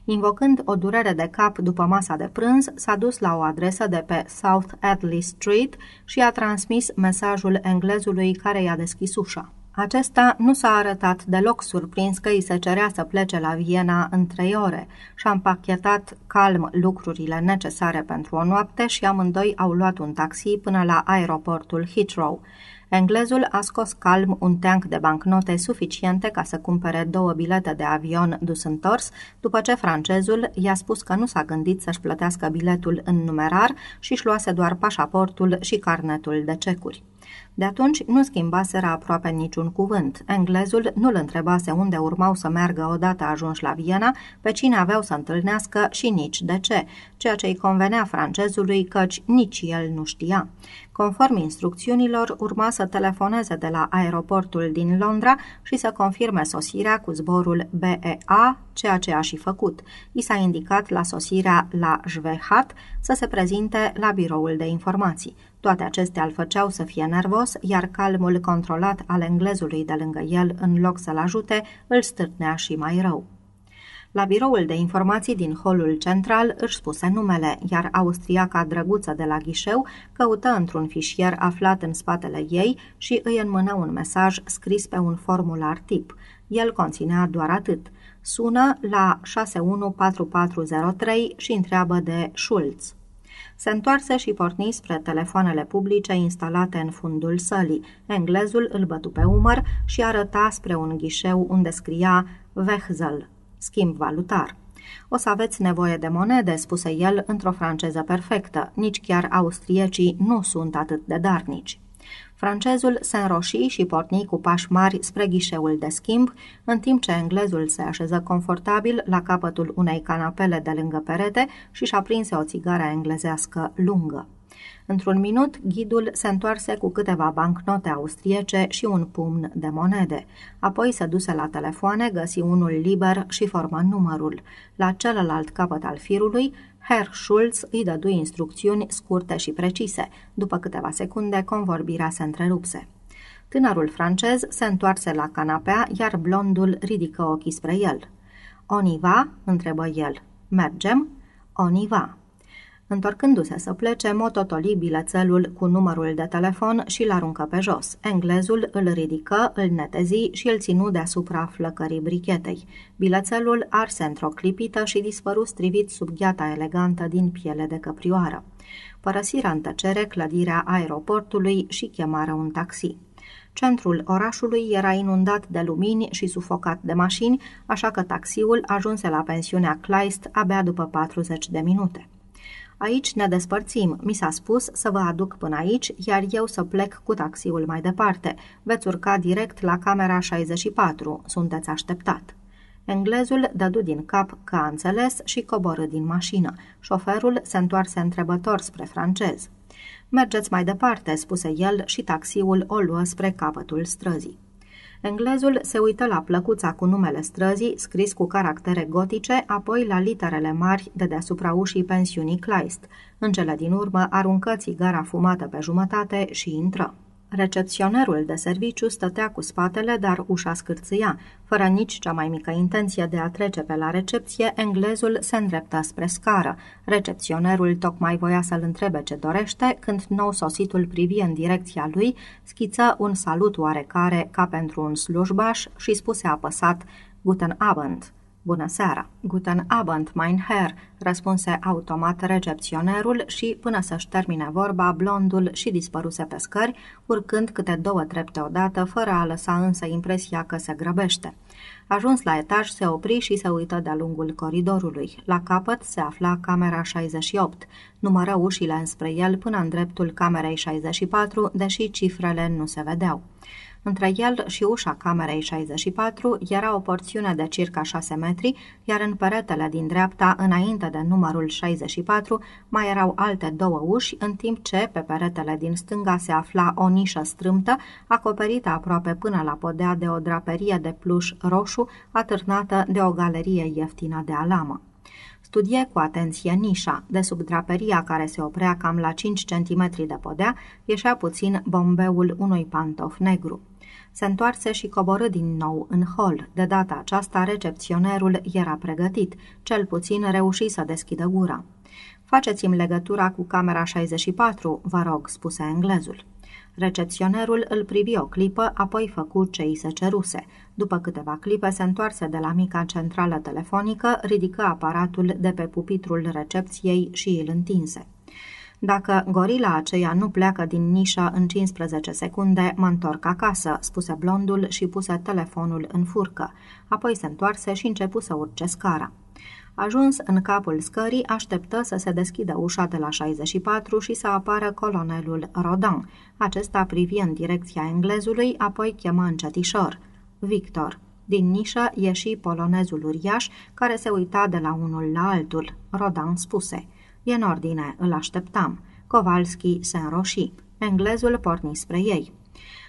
Invocând o durere de cap după masa de prânz, s-a dus la o adresă de pe South Atley Street și a transmis mesajul englezului care i-a deschis ușa. Acesta nu s-a arătat deloc surprins că îi se cerea să plece la Viena în trei ore și a împachetat calm lucrurile necesare pentru o noapte și amândoi au luat un taxi până la aeroportul Heathrow. Englezul a scos calm un teanc de bancnote suficiente ca să cumpere două bilete de avion dus întors, după ce francezul i-a spus că nu s-a gândit să-și plătească biletul în numerar și își luase doar pașaportul și carnetul de cecuri. De atunci nu schimbaseră aproape niciun cuvânt. Englezul nu-l întrebase unde urmau să meargă odată ajunși la Viena, pe cine aveau să întâlnească și nici de ce, ceea ce îi convenea francezului căci nici el nu știa. Conform instrucțiunilor, urma să telefoneze de la aeroportul din Londra și să confirme sosirea cu zborul BEA, ceea ce a și făcut. I s-a indicat la sosirea la Jvehat să se prezinte la biroul de informații. Toate acestea îl făceau să fie nervos, iar calmul controlat al englezului de lângă el, în loc să-l ajute, îl stârnea și mai rău. La biroul de informații din holul central își spuse numele, iar austriaca drăguță de la ghișeu căută într-un fișier aflat în spatele ei și îi înmână un mesaj scris pe un formular tip. El conținea doar atât. Sună la 614403 și întreabă de Schulz. Se întoarse și porni spre telefoanele publice instalate în fundul sălii. Englezul îl bătu pe umăr și arăta spre un ghișeu unde scria Vehzel, schimb valutar. O să aveți nevoie de monede, spuse el într-o franceză perfectă. Nici chiar austriecii nu sunt atât de darnici. Francezul se înroși și porni cu pași mari spre ghișeul de schimb, în timp ce englezul se așeză confortabil la capătul unei canapele de lângă perete și și-a prinse o țigară englezească lungă. Într-un minut, ghidul se întoarse cu câteva bancnote austriece și un pumn de monede. Apoi se duse la telefoane, găsi unul liber și formă numărul. La celălalt capăt al firului, Herr Schulz îi dădu instrucțiuni scurte și precise. După câteva secunde, convorbirea se întrerupse. Tânărul francez se întoarse la canapea, iar blondul ridică ochii spre el. Oniva?" întrebă el. Mergem?" Oniva." Întorcându-se să plece, mototoli bilețelul cu numărul de telefon și l-aruncă pe jos. Englezul îl ridică, îl netezi și îl ținu deasupra flăcării brichetei. Bilețelul arse într-o clipită și dispăru strivit sub gheata elegantă din piele de căprioară. Părăsirea în tăcere clădirea aeroportului și chemară un taxi. Centrul orașului era inundat de lumini și sufocat de mașini, așa că taxiul ajunse la pensiunea Kleist abia după 40 de minute. Aici ne despărțim. Mi s-a spus să vă aduc până aici, iar eu să plec cu taxiul mai departe. Veți urca direct la camera 64. Sunteți așteptat. Englezul dădu din cap că a înțeles și coborâ din mașină. Șoferul se întoarse întrebător spre francez. Mergeți mai departe, spuse el și taxiul o luă spre capătul străzii. Englezul se uită la plăcuța cu numele străzii, scris cu caractere gotice, apoi la literele mari de deasupra ușii pensiunii Kleist. În cele din urmă aruncă țigara fumată pe jumătate și intră. Recepționerul de serviciu stătea cu spatele, dar ușa scârțâia. Fără nici cea mai mică intenție de a trece pe la recepție, englezul se îndreptă spre scară. Recepționerul tocmai voia să-l întrebe ce dorește, când nou sositul privi în direcția lui, schiță un salut oarecare ca pentru un slujbaș și spuse apăsat Guten Abend. Bună seara! Guten Abend, mein Herr, răspunse automat recepționerul și, până să-și termine vorba, blondul și dispăruse pe scări, urcând câte două trepte odată, fără a lăsa însă impresia că se grăbește. Ajuns la etaj, se opri și se uită de-a lungul coridorului. La capăt se afla camera 68. Numără ușile înspre el până în dreptul camerei 64, deși cifrele nu se vedeau. Între el și ușa camerei 64 era o porțiune de circa 6 metri, iar în peretele din dreapta, înainte de numărul 64, mai erau alte două uși, în timp ce pe peretele din stânga se afla o nișă strâmtă, acoperită aproape până la podea de o draperie de pluș roșu, atârnată de o galerie ieftină de alamă. Studie cu atenție nișa. De sub draperia care se oprea cam la 5 cm de podea, ieșea puțin bombeul unui pantof negru. Se întoarse și coborâ din nou în hol. De data aceasta, recepționerul era pregătit. Cel puțin reuși să deschidă gura. Faceți-mi legătura cu camera 64, vă rog, spuse englezul. Recepționerul îl privi o clipă, apoi făcu ce îi se ceruse. După câteva clipe se întoarse de la mica centrală telefonică, ridică aparatul de pe pupitrul recepției și îl întinse. Dacă gorila aceea nu pleacă din nișă în 15 secunde, mă întorc acasă, spuse blondul și puse telefonul în furcă. Apoi se întoarse și începu să urce scara. Ajuns în capul scării, așteptă să se deschidă ușa de la 64 și să apară colonelul Rodan. Acesta privi în direcția englezului, apoi chemă încetișor. Victor. Din nișă ieși polonezul uriaș, care se uita de la unul la altul. Rodan spuse – E în ordine, îl așteptam. Kowalski se înroși. Englezul porni spre ei.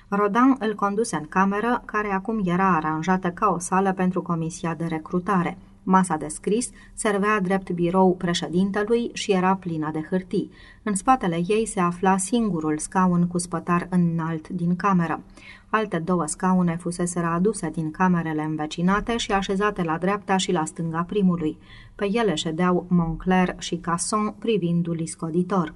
Rodan îl conduse în cameră, care acum era aranjată ca o sală pentru comisia de recrutare. Masa de scris servea drept birou președintelui și era plină de hârtii. În spatele ei se afla singurul scaun cu spătar înalt din cameră. Alte două scaune fuseseră aduse din camerele învecinate și așezate la dreapta și la stânga primului. Pe ele ședeau Moncler și Casson privindu-l iscoditor.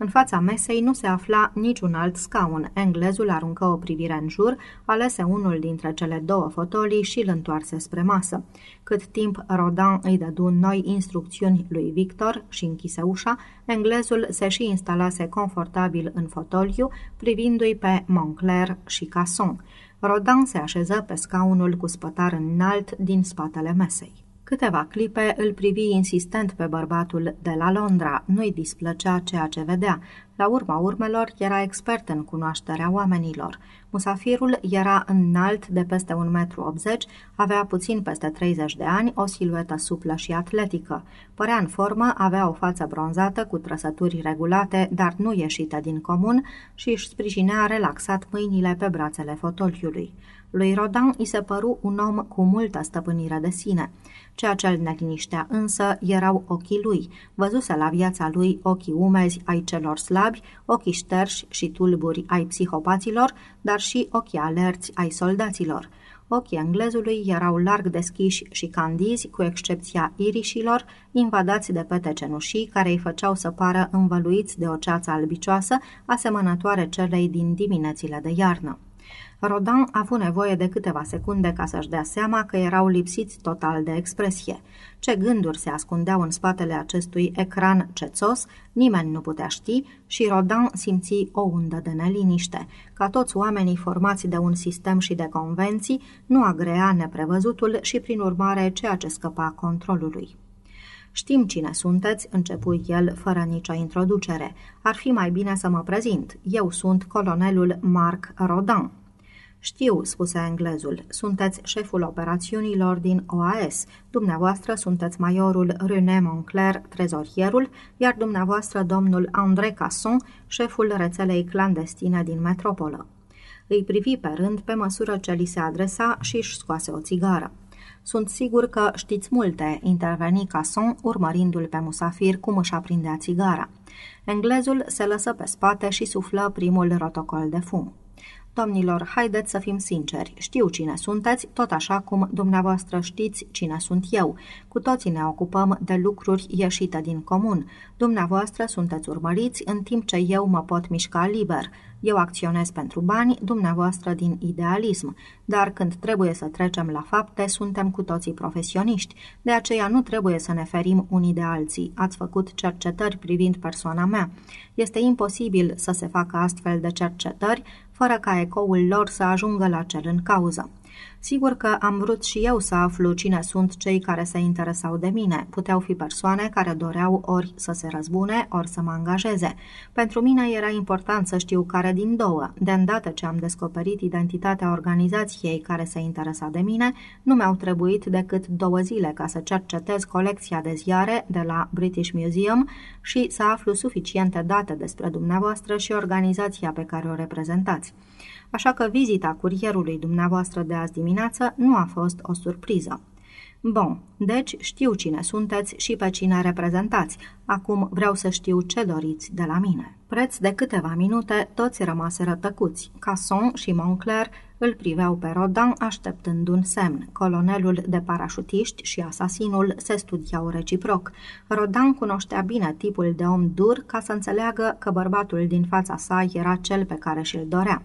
În fața mesei nu se afla niciun alt scaun. Englezul aruncă o privire în jur, alese unul dintre cele două fotolii și îl întoarse spre masă. Cât timp Rodan îi dădu noi instrucțiuni lui Victor și închise ușa, englezul se și instalase confortabil în fotoliu, privindu-i pe Moncler și Casson. Rodan se așeză pe scaunul cu spătar înalt din spatele mesei. Câteva clipe îl privi insistent pe bărbatul de la Londra. Nu-i displăcea ceea ce vedea. La urma urmelor, era expert în cunoașterea oamenilor. Musafirul era înalt de peste 1,80 m, avea puțin peste 30 de ani, o siluetă suplă și atletică. Părea în formă, avea o față bronzată cu trăsături regulate, dar nu ieșite din comun și își sprijinea relaxat mâinile pe brațele fotoliului. Lui Rodan îi se păru un om cu multă stăpânire de sine. Ceea ce îl neliniștea însă erau ochii lui. Văzuse la viața lui ochii umezi ai celor slabi, ochii șterși și tulburi ai psihopaților, dar și ochii alerți ai soldaților. Ochii englezului erau larg deschiși și candizi, cu excepția irișilor, invadați de pete cenușii, care îi făceau să pară învăluiți de o ceață albicioasă, asemănătoare celei din diminețile de iarnă. Rodan a avut nevoie de câteva secunde ca să-și dea seama că erau lipsiți total de expresie. Ce gânduri se ascundeau în spatele acestui ecran cețos, nimeni nu putea ști și Rodan simți o undă de neliniște. Ca toți oamenii formați de un sistem și de convenții, nu agrea neprevăzutul și, prin urmare, ceea ce scăpa controlului. Știm cine sunteți, începu el fără nicio introducere. Ar fi mai bine să mă prezint. Eu sunt colonelul Marc Rodan. Știu, spuse englezul, sunteți șeful operațiunilor din OAS, dumneavoastră sunteți majorul René Moncler, trezorierul, iar dumneavoastră domnul André Casson, șeful rețelei clandestine din metropolă. Îi privi pe rând pe măsură ce li se adresa și își scoase o țigară. Sunt sigur că știți multe, interveni Casson, urmărindu-l pe musafir cum își aprindea țigara. Englezul se lăsă pe spate și suflă primul rotocol de fum. Domnilor, haideți să fim sinceri. Știu cine sunteți, tot așa cum dumneavoastră știți cine sunt eu. Cu toții ne ocupăm de lucruri ieșite din comun. Dumneavoastră sunteți urmăriți în timp ce eu mă pot mișca liber. Eu acționez pentru bani, dumneavoastră din idealism, dar când trebuie să trecem la fapte, suntem cu toții profesioniști. De aceea nu trebuie să ne ferim unii de alții. Ați făcut cercetări privind persoana mea. Este imposibil să se facă astfel de cercetări fără ca ecoul lor să ajungă la cel în cauză. Sigur că am vrut și eu să aflu cine sunt cei care se interesau de mine. Puteau fi persoane care doreau ori să se răzbune, ori să mă angajeze. Pentru mine era important să știu care din două. De îndată ce am descoperit identitatea organizației care se interesa de mine, nu mi-au trebuit decât două zile ca să cercetez colecția de ziare de la British Museum și să aflu suficiente date despre dumneavoastră și organizația pe care o reprezentați așa că vizita curierului dumneavoastră de azi dimineață nu a fost o surpriză. Bun, deci știu cine sunteți și pe cine reprezentați. Acum vreau să știu ce doriți de la mine. Preț de câteva minute, toți rămaseră tăcuți. Casson și Moncler îl priveau pe Rodin așteptând un semn. Colonelul de parașutiști și asasinul se studiau reciproc. Rodin cunoștea bine tipul de om dur ca să înțeleagă că bărbatul din fața sa era cel pe care și-l dorea.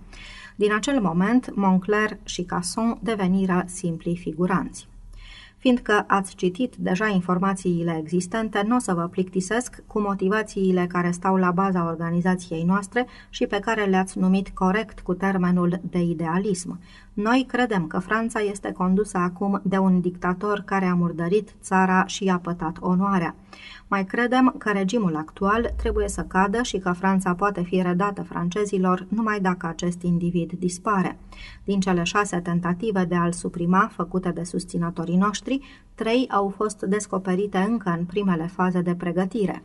Din acel moment, Moncler și Casson deveniră simpli figuranți. Fiindcă ați citit deja informațiile existente, nu o să vă plictisesc cu motivațiile care stau la baza organizației noastre și pe care le-ați numit corect cu termenul de idealism. Noi credem că Franța este condusă acum de un dictator care a murdărit țara și a pătat onoarea. Mai credem că regimul actual trebuie să cadă și că Franța poate fi redată francezilor numai dacă acest individ dispare. Din cele șase tentative de a-l suprima făcute de susținătorii noștri, trei au fost descoperite încă în primele faze de pregătire.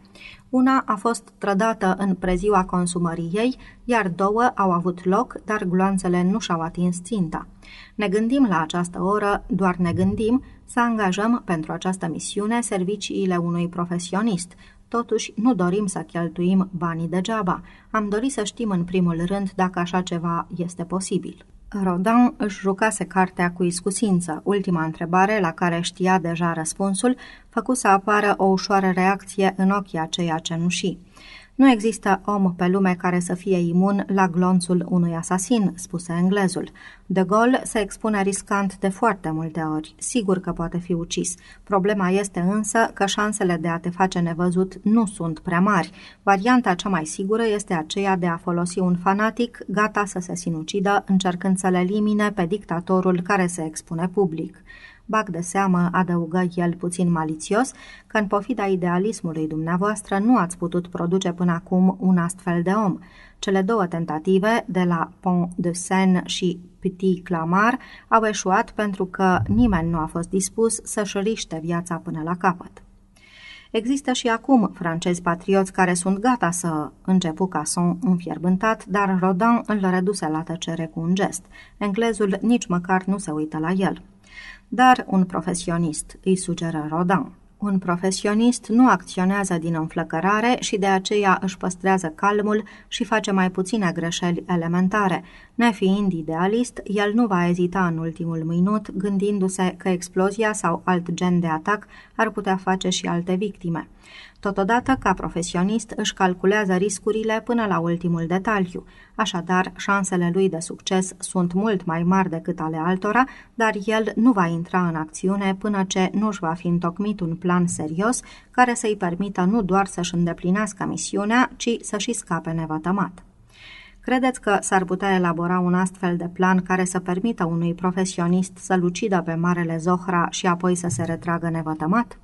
Una a fost trădată în preziua consumării ei, iar două au avut loc, dar gloanțele nu și-au atins ținta. Ne gândim la această oră, doar ne gândim, să angajăm pentru această misiune serviciile unui profesionist. Totuși, nu dorim să cheltuim banii degeaba. Am dorit să știm în primul rând dacă așa ceva este posibil. Rodin își jucase cartea cu iscusință. Ultima întrebare, la care știa deja răspunsul, făcu să apară o ușoară reacție în ochii aceia cenușii. Nu există om pe lume care să fie imun la glonțul unui asasin, spuse englezul. De Gaulle se expune riscant de foarte multe ori. Sigur că poate fi ucis. Problema este însă că șansele de a te face nevăzut nu sunt prea mari. Varianta cea mai sigură este aceea de a folosi un fanatic gata să se sinucidă încercând să le elimine pe dictatorul care se expune public. Bag de seamă, adăugă el puțin malițios, că în pofida idealismului dumneavoastră nu ați putut produce până acum un astfel de om. Cele două tentative, de la Pont de Seine și Petit Clamar, au eșuat pentru că nimeni nu a fost dispus să-și riște viața până la capăt. Există și acum francezi patrioți care sunt gata să începu Casson înfierbântat, dar Rodin îl reduse la tăcere cu un gest. Englezul nici măcar nu se uită la el. Dar un profesionist, îi sugeră Rodin. Un profesionist nu acționează din înflăcărare și de aceea își păstrează calmul și face mai puține greșeli elementare. Nefiind idealist, el nu va ezita în ultimul minut, gândindu-se că explozia sau alt gen de atac ar putea face și alte victime. Totodată, ca profesionist, își calculează riscurile până la ultimul detaliu. Așadar, șansele lui de succes sunt mult mai mari decât ale altora, dar el nu va intra în acțiune până ce nu își va fi întocmit un plan serios care să-i permită nu doar să-și îndeplinească misiunea, ci să-și scape nevătămat. Credeți că s-ar putea elabora un astfel de plan care să permită unui profesionist să-l ucidă pe Marele Zohra și apoi să se retragă nevătămat?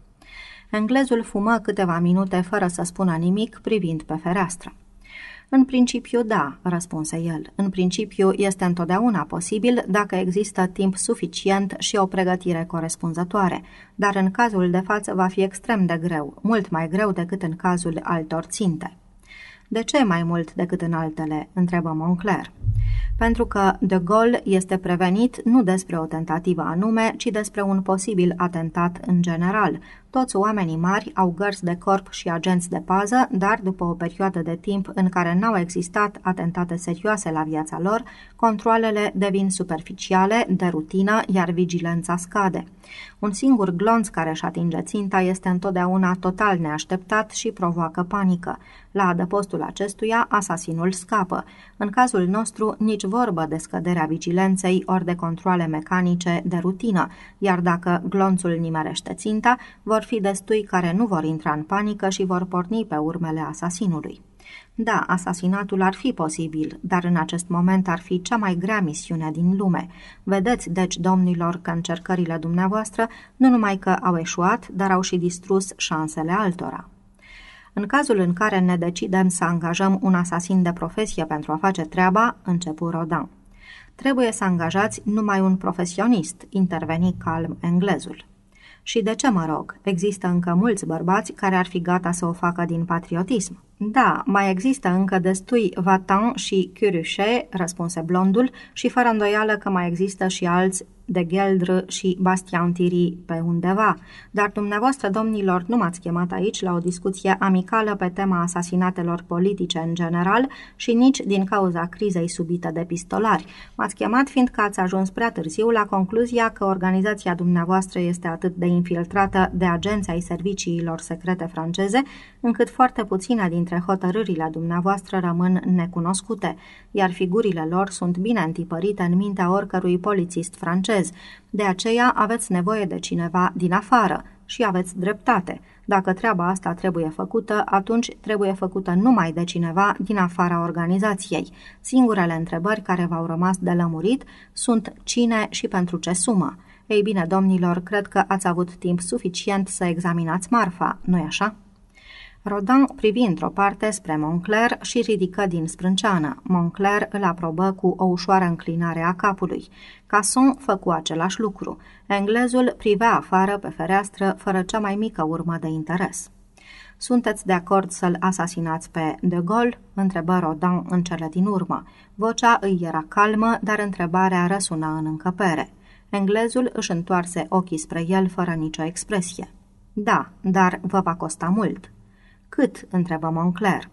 Englezul fumă câteva minute fără să spună nimic, privind pe fereastră. În principiu, da, răspunse el. În principiu, este întotdeauna posibil dacă există timp suficient și o pregătire corespunzătoare, dar în cazul de față va fi extrem de greu, mult mai greu decât în cazul altor ținte. De ce mai mult decât în altele?" întrebă Moncler. pentru că de Gaulle este prevenit nu despre o tentativă anume, ci despre un posibil atentat în general, toți oamenii mari au gărzi de corp și agenți de pază, dar după o perioadă de timp în care n-au existat atentate serioase la viața lor, controlele devin superficiale, de rutină, iar vigilența scade. Un singur glonț care își atinge ținta este întotdeauna total neașteptat și provoacă panică. La adăpostul acestuia, asasinul scapă. În cazul nostru, nici vorbă de scăderea vigilenței ori de controle mecanice de rutină, iar dacă glonțul nimerește ținta, vor fi destui care nu vor intra în panică și vor porni pe urmele asasinului. Da, asasinatul ar fi posibil, dar în acest moment ar fi cea mai grea misiune din lume. Vedeți, deci, domnilor, că încercările dumneavoastră nu numai că au eșuat, dar au și distrus șansele altora. În cazul în care ne decidem să angajăm un asasin de profesie pentru a face treaba, începu Rodin. Trebuie să angajați numai un profesionist, interveni calm englezul. Și de ce mă rog? Există încă mulți bărbați care ar fi gata să o facă din patriotism. Da, mai există încă destui Vatan și Curuchet, răspunse blondul, și fără îndoială că mai există și alți de Geldr și Bastian Thierry pe undeva, dar dumneavoastră, domnilor, nu m-ați chemat aici la o discuție amicală pe tema asasinatelor politice în general și nici din cauza crizei subite de pistolari. M-ați chemat fiindcă ați ajuns prea târziu la concluzia că organizația dumneavoastră este atât de infiltrată de agenții ai serviciilor secrete franceze, încât foarte puține dintre hotărârile dumneavoastră rămân necunoscute, iar figurile lor sunt bine întipărite în mintea oricărui polițist francez. De aceea aveți nevoie de cineva din afară și aveți dreptate. Dacă treaba asta trebuie făcută, atunci trebuie făcută numai de cineva din afara organizației. Singurele întrebări care v-au rămas de lămurit sunt cine și pentru ce sumă. Ei bine, domnilor, cred că ați avut timp suficient să examinați marfa, nu-i așa? Rodin privi într-o parte spre Moncler și ridică din sprânceană. Moncler îl aprobă cu o ușoară înclinare a capului. Casson făcu același lucru. Englezul privea afară pe fereastră fără cea mai mică urmă de interes. Sunteți de acord să-l asasinați pe De Gaulle?" întrebă Rodin în cele din urmă. Vocea îi era calmă, dar întrebarea răsuna în încăpere. Englezul își întoarse ochii spre el fără nicio expresie. Da, dar vă va costa mult." Cât?" întrebă Moncler.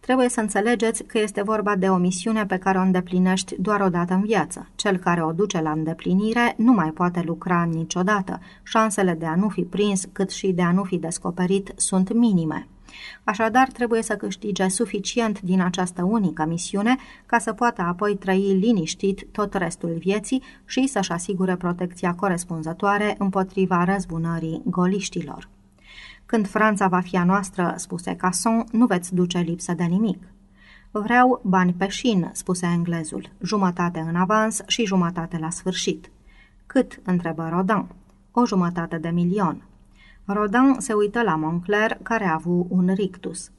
Trebuie să înțelegeți că este vorba de o misiune pe care o îndeplinești doar o dată în viață. Cel care o duce la îndeplinire nu mai poate lucra niciodată. Șansele de a nu fi prins, cât și de a nu fi descoperit, sunt minime. Așadar, trebuie să câștige suficient din această unică misiune ca să poată apoi trăi liniștit tot restul vieții și să-și asigure protecția corespunzătoare împotriva răzbunării goliștilor. Când Franța va fi a noastră, spuse Casson, nu veți duce lipsă de nimic. Vreau bani pe șin, spuse englezul, jumătate în avans și jumătate la sfârșit. Cât? întrebă Rodin. O jumătate de milion. Rodin se uită la Moncler, care a avut un rictus.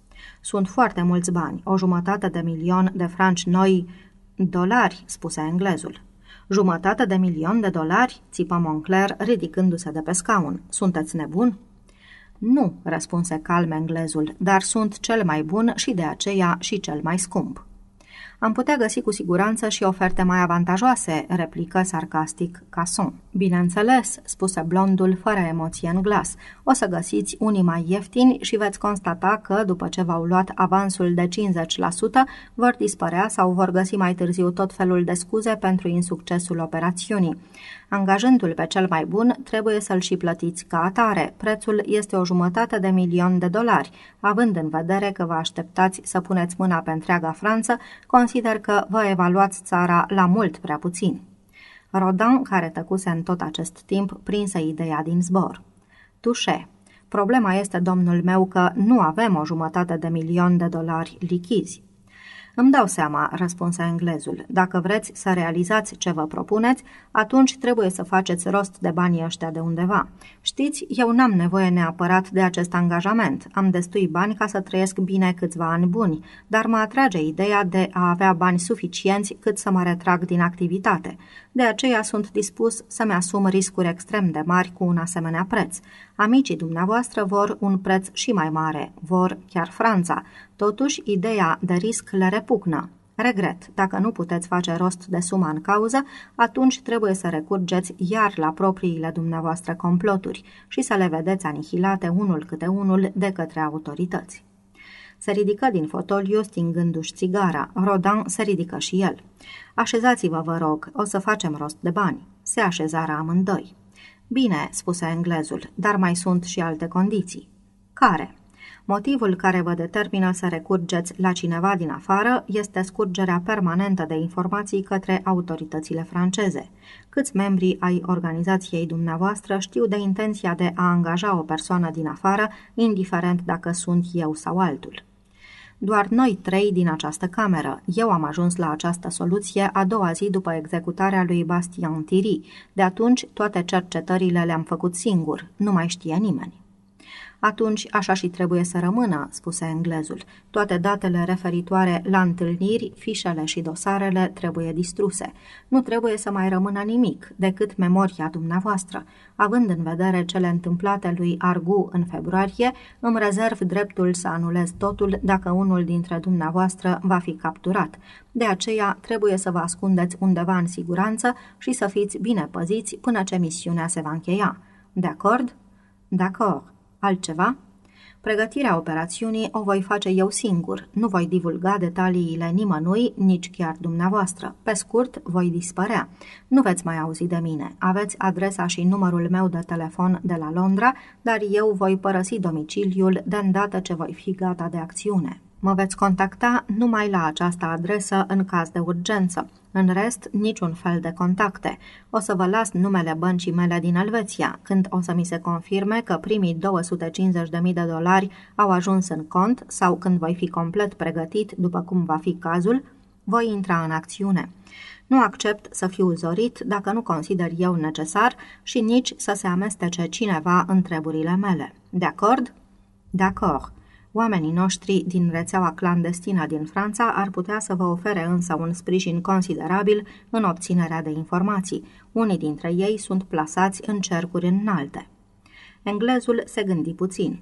Sunt foarte mulți bani, o jumătate de milion de franci noi, dolari, spuse englezul. Jumătate de milion de dolari, țipă Moncler, ridicându-se de pe scaun. Sunteți nebun? Nu, răspunse calm englezul, dar sunt cel mai bun și de aceea și cel mai scump. Am putea găsi cu siguranță și oferte mai avantajoase, replică sarcastic Casson. Bineînțeles, spuse blondul fără emoție în glas. O să găsiți unii mai ieftini și veți constata că, după ce v-au luat avansul de 50%, vor dispărea sau vor găsi mai târziu tot felul de scuze pentru insuccesul operațiunii. Angajându-l pe cel mai bun, trebuie să-l și plătiți ca atare. Prețul este o jumătate de milion de dolari. Având în vedere că vă așteptați să puneți mâna pe întreaga Franță, consider că vă evaluați țara la mult prea puțin. Rodin, care tăcuse în tot acest timp, prinse ideea din zbor. Tușe. Problema este, domnul meu, că nu avem o jumătate de milion de dolari lichizi. Îmi dau seama, răspunse englezul. Dacă vreți să realizați ce vă propuneți, atunci trebuie să faceți rost de banii ăștia de undeva. Știți, eu n-am nevoie neapărat de acest angajament. Am destui bani ca să trăiesc bine câțiva ani buni, dar mă atrage ideea de a avea bani suficienți cât să mă retrag din activitate. De aceea sunt dispus să-mi asum riscuri extrem de mari cu un asemenea preț. Amicii dumneavoastră vor un preț și mai mare, vor chiar Franța. Totuși, ideea de risc le repugnă. Regret, dacă nu puteți face rost de suma în cauză, atunci trebuie să recurgeți iar la propriile dumneavoastră comploturi și să le vedeți anihilate unul câte unul de către autorități. Se ridică din fotoliu stingându-și țigara. Rodan se ridică și el. Așezați-vă, vă rog, o să facem rost de bani. Se așezară amândoi. Bine, spuse englezul, dar mai sunt și alte condiții. Care? Motivul care vă determină să recurgeți la cineva din afară este scurgerea permanentă de informații către autoritățile franceze. Câți membri ai organizației dumneavoastră știu de intenția de a angaja o persoană din afară, indiferent dacă sunt eu sau altul? Doar noi trei din această cameră. Eu am ajuns la această soluție a doua zi după executarea lui Bastien Thierry. De atunci, toate cercetările le-am făcut singur. Nu mai știe nimeni. Atunci așa și trebuie să rămână, spuse englezul. Toate datele referitoare la întâlniri, fișele și dosarele trebuie distruse. Nu trebuie să mai rămână nimic decât memoria dumneavoastră. Având în vedere cele întâmplate lui Argu în februarie, îmi rezerv dreptul să anulez totul dacă unul dintre dumneavoastră va fi capturat. De aceea trebuie să vă ascundeți undeva în siguranță și să fiți bine păziți până ce misiunea se va încheia. De acord? De acord. Altceva? Pregătirea operațiunii o voi face eu singur. Nu voi divulga detaliile nimănui, nici chiar dumneavoastră. Pe scurt, voi dispărea. Nu veți mai auzi de mine. Aveți adresa și numărul meu de telefon de la Londra, dar eu voi părăsi domiciliul de îndată ce voi fi gata de acțiune. Mă veți contacta numai la această adresă în caz de urgență. În rest, niciun fel de contacte. O să vă las numele băncii mele din Elveția. Când o să mi se confirme că primii 250.000 de dolari au ajuns în cont sau când voi fi complet pregătit, după cum va fi cazul, voi intra în acțiune. Nu accept să fiu zorit dacă nu consider eu necesar și nici să se amestece cineva în treburile mele. De acord? De acord. Oamenii noștri din rețeaua clandestină din Franța ar putea să vă ofere însă un sprijin considerabil în obținerea de informații. Unii dintre ei sunt plasați în cercuri înalte. Englezul se gândi puțin.